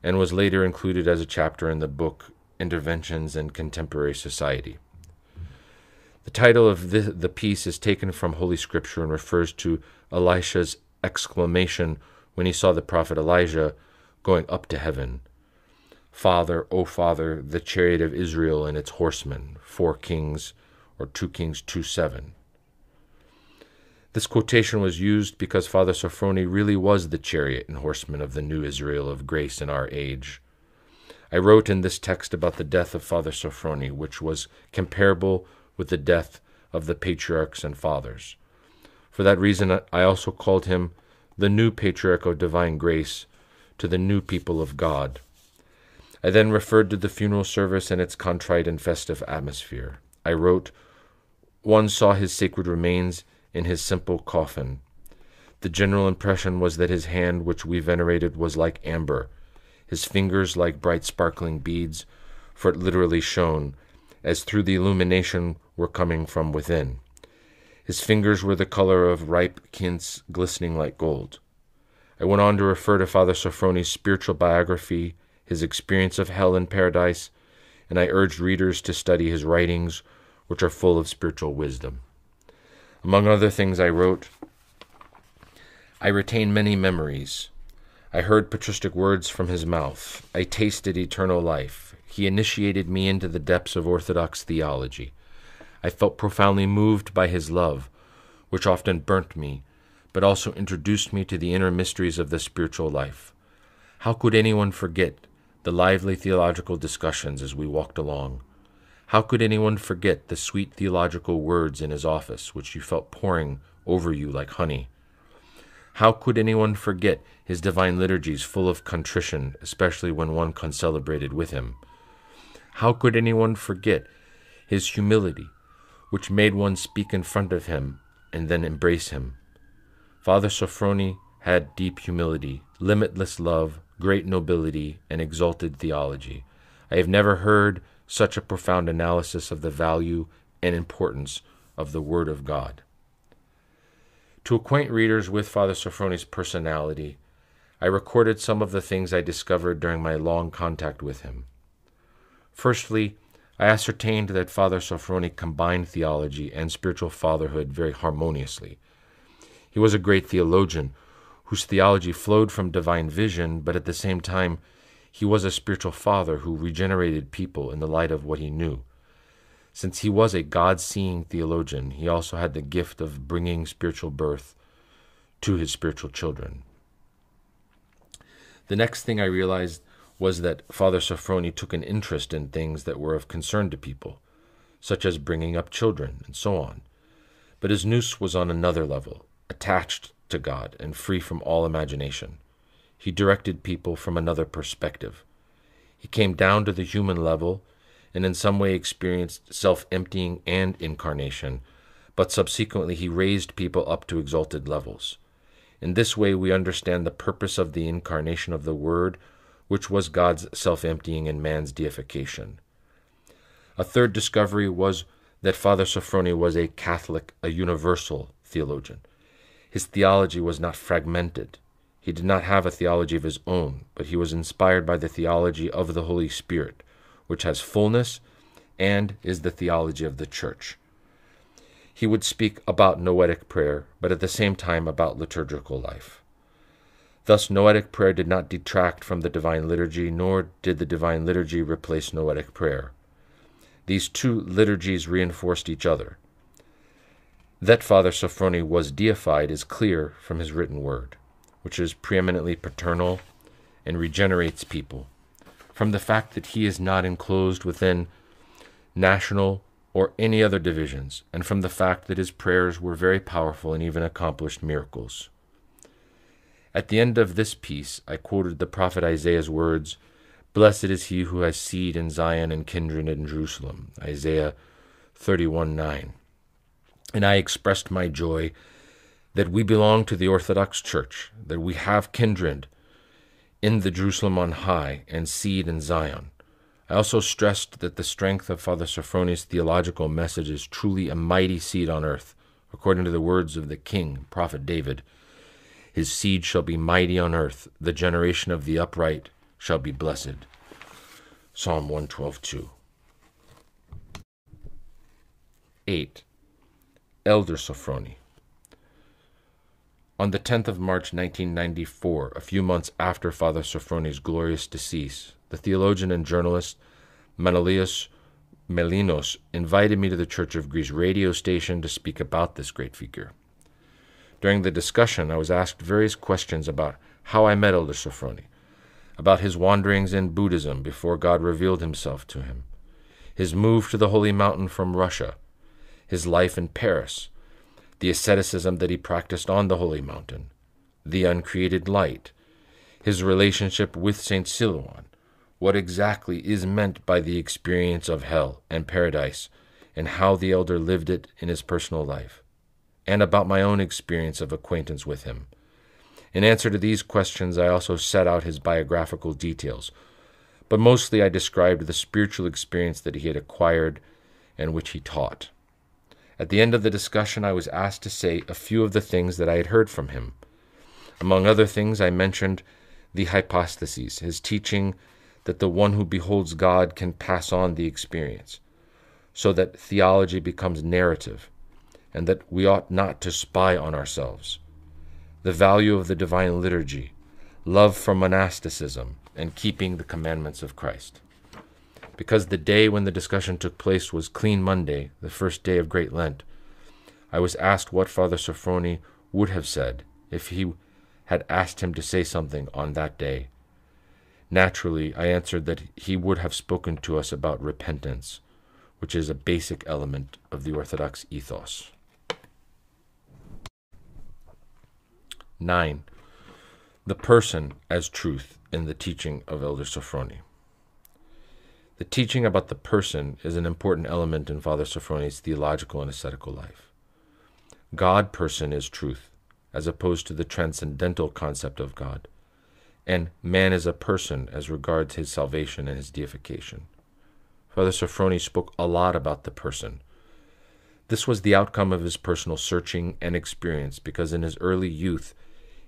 and was later included as a chapter in the book Interventions in Contemporary Society. The title of the, the piece is taken from Holy Scripture and refers to Elisha's exclamation when he saw the prophet Elijah going up to heaven Father, O Father, the chariot of Israel and its horsemen, 4 Kings or 2 Kings 2 7. This quotation was used because Father Sophrony really was the chariot and horseman of the new Israel of grace in our age. I wrote in this text about the death of Father Sophrony, which was comparable with the death of the patriarchs and fathers. For that reason, I also called him the new patriarch of divine grace to the new people of God. I then referred to the funeral service and its contrite and festive atmosphere. I wrote, One saw his sacred remains in his simple coffin. The general impression was that his hand, which we venerated, was like amber, his fingers like bright sparkling beads, for it literally shone, as through the illumination were coming from within. His fingers were the color of ripe kints glistening like gold. I went on to refer to Father Sophrony's spiritual biography, his experience of hell and paradise, and I urged readers to study his writings, which are full of spiritual wisdom. Among other things, I wrote I retain many memories. I heard patristic words from his mouth. I tasted eternal life. He initiated me into the depths of Orthodox theology. I felt profoundly moved by his love, which often burnt me, but also introduced me to the inner mysteries of the spiritual life. How could anyone forget the lively theological discussions as we walked along? How could anyone forget the sweet theological words in his office, which you felt pouring over you like honey? How could anyone forget his divine liturgies full of contrition, especially when one concelebrated with him? How could anyone forget his humility, which made one speak in front of him and then embrace him? Father Sophrony had deep humility, limitless love, great nobility, and exalted theology. I have never heard such a profound analysis of the value and importance of the Word of God. To acquaint readers with Father Sophrony's personality, I recorded some of the things I discovered during my long contact with him. Firstly, I ascertained that Father Sophrony combined theology and spiritual fatherhood very harmoniously. He was a great theologian whose theology flowed from divine vision, but at the same time he was a spiritual father who regenerated people in the light of what he knew. Since he was a God seeing theologian, he also had the gift of bringing spiritual birth to his spiritual children. The next thing I realized was that Father Sophrony took an interest in things that were of concern to people, such as bringing up children and so on. But his nous was on another level, attached to God and free from all imagination. He directed people from another perspective. He came down to the human level and in some way experienced self emptying and incarnation, but subsequently he raised people up to exalted levels. In this way, we understand the purpose of the incarnation of the Word, which was God's self emptying and man's deification. A third discovery was that Father Sophrony was a Catholic, a universal theologian. His theology was not fragmented. He did not have a theology of his own, but he was inspired by the theology of the Holy Spirit, which has fullness and is the theology of the Church. He would speak about noetic prayer, but at the same time about liturgical life. Thus, noetic prayer did not detract from the divine liturgy, nor did the divine liturgy replace noetic prayer. These two liturgies reinforced each other. That Father Sophrony was deified is clear from his written word which is preeminently paternal, and regenerates people from the fact that he is not enclosed within national or any other divisions, and from the fact that his prayers were very powerful and even accomplished miracles. At the end of this piece, I quoted the prophet Isaiah's words Blessed is he who has seed in Zion and kindred in Jerusalem. Isaiah 31 9. And I expressed my joy that we belong to the Orthodox Church, that we have kindred in the Jerusalem on high and seed in Zion. I also stressed that the strength of Father Sophrony's theological message is truly a mighty seed on earth, according to the words of the king, prophet David. His seed shall be mighty on earth, the generation of the upright shall be blessed. Psalm 112:2. 8. Elder Sophrony on the 10th of March 1994, a few months after Father Sophrony's glorious decease, the theologian and journalist Menelaus Melinos invited me to the Church of Greece radio station to speak about this great figure. During the discussion, I was asked various questions about how I met Elder Sophrony, about his wanderings in Buddhism before God revealed himself to him, his move to the Holy Mountain from Russia, his life in Paris, the asceticism that he practiced on the holy mountain, the uncreated light, his relationship with St. Silouan, what exactly is meant by the experience of hell and paradise, and how the elder lived it in his personal life, and about my own experience of acquaintance with him. In answer to these questions, I also set out his biographical details, but mostly I described the spiritual experience that he had acquired and which he taught. At the end of the discussion, I was asked to say a few of the things that I had heard from him. Among other things, I mentioned the hypostases, his teaching that the one who beholds God can pass on the experience, so that theology becomes narrative, and that we ought not to spy on ourselves, the value of the divine liturgy, love for monasticism, and keeping the commandments of Christ because the day when the discussion took place was Clean Monday, the first day of Great Lent, I was asked what Father Sophrony would have said if he had asked him to say something on that day. Naturally, I answered that he would have spoken to us about repentance, which is a basic element of the Orthodox ethos. 9. The person as truth in the teaching of Elder Sophrony. The teaching about the person is an important element in Father Sophrony's theological and ascetical life. God person is truth, as opposed to the transcendental concept of God, and man is a person as regards his salvation and his deification. Father Sophrony spoke a lot about the person. This was the outcome of his personal searching and experience because in his early youth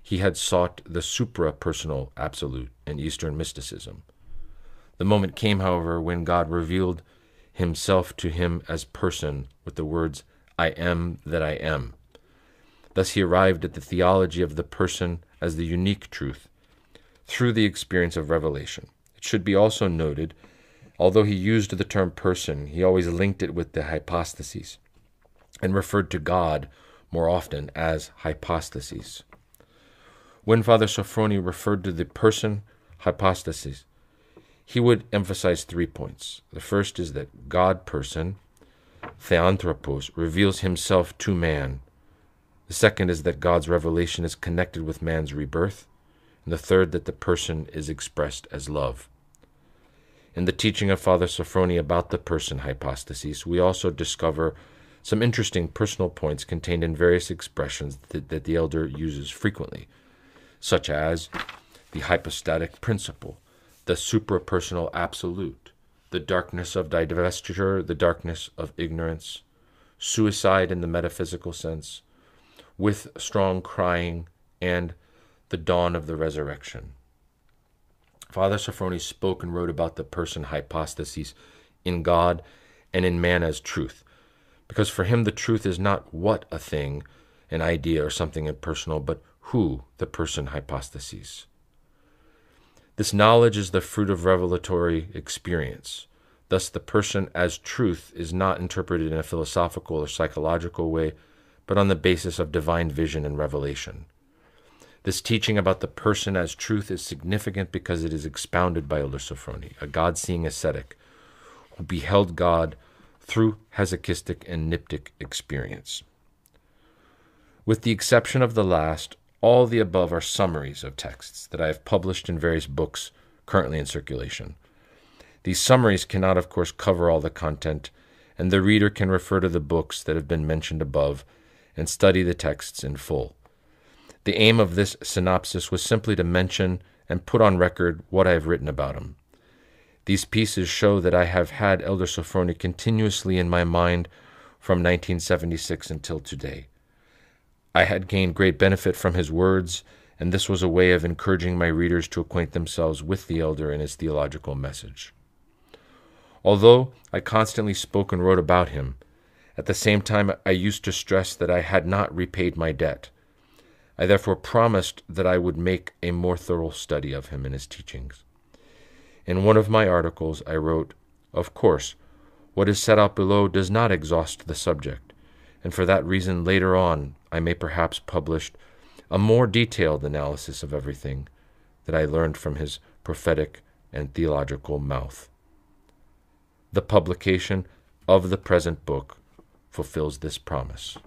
he had sought the supra personal absolute in Eastern mysticism. The moment came, however, when God revealed himself to him as person with the words, I am that I am. Thus he arrived at the theology of the person as the unique truth through the experience of revelation. It should be also noted, although he used the term person, he always linked it with the hypostases and referred to God more often as hypostases. When Father Sophrony referred to the person hypostases, he would emphasize three points. The first is that God person, Theanthropos, reveals himself to man. The second is that God's revelation is connected with man's rebirth. And the third, that the person is expressed as love. In the teaching of Father Sophrony about the person hypostasis, we also discover some interesting personal points contained in various expressions that, that the elder uses frequently, such as the hypostatic principle, the superpersonal absolute, the darkness of divestiture, the darkness of ignorance, suicide in the metaphysical sense, with strong crying, and the dawn of the resurrection. Father Sophrony spoke and wrote about the person hypostases in God and in man as truth, because for him the truth is not what a thing, an idea, or something impersonal, but who the person hypostases. This knowledge is the fruit of revelatory experience. Thus, the person as truth is not interpreted in a philosophical or psychological way, but on the basis of divine vision and revelation. This teaching about the person as truth is significant because it is expounded by Olusophron, a God seeing ascetic who beheld God through hesychastic and neptic experience. With the exception of the last, all the above are summaries of texts that I have published in various books currently in circulation. These summaries cannot, of course, cover all the content, and the reader can refer to the books that have been mentioned above and study the texts in full. The aim of this synopsis was simply to mention and put on record what I have written about them. These pieces show that I have had Elder Sophrony continuously in my mind from 1976 until today. I had gained great benefit from his words, and this was a way of encouraging my readers to acquaint themselves with the elder and his theological message. Although I constantly spoke and wrote about him, at the same time I used to stress that I had not repaid my debt. I therefore promised that I would make a more thorough study of him and his teachings. In one of my articles, I wrote, Of course, what is set out below does not exhaust the subject and for that reason later on I may perhaps publish a more detailed analysis of everything that I learned from his prophetic and theological mouth. The publication of the present book fulfills this promise.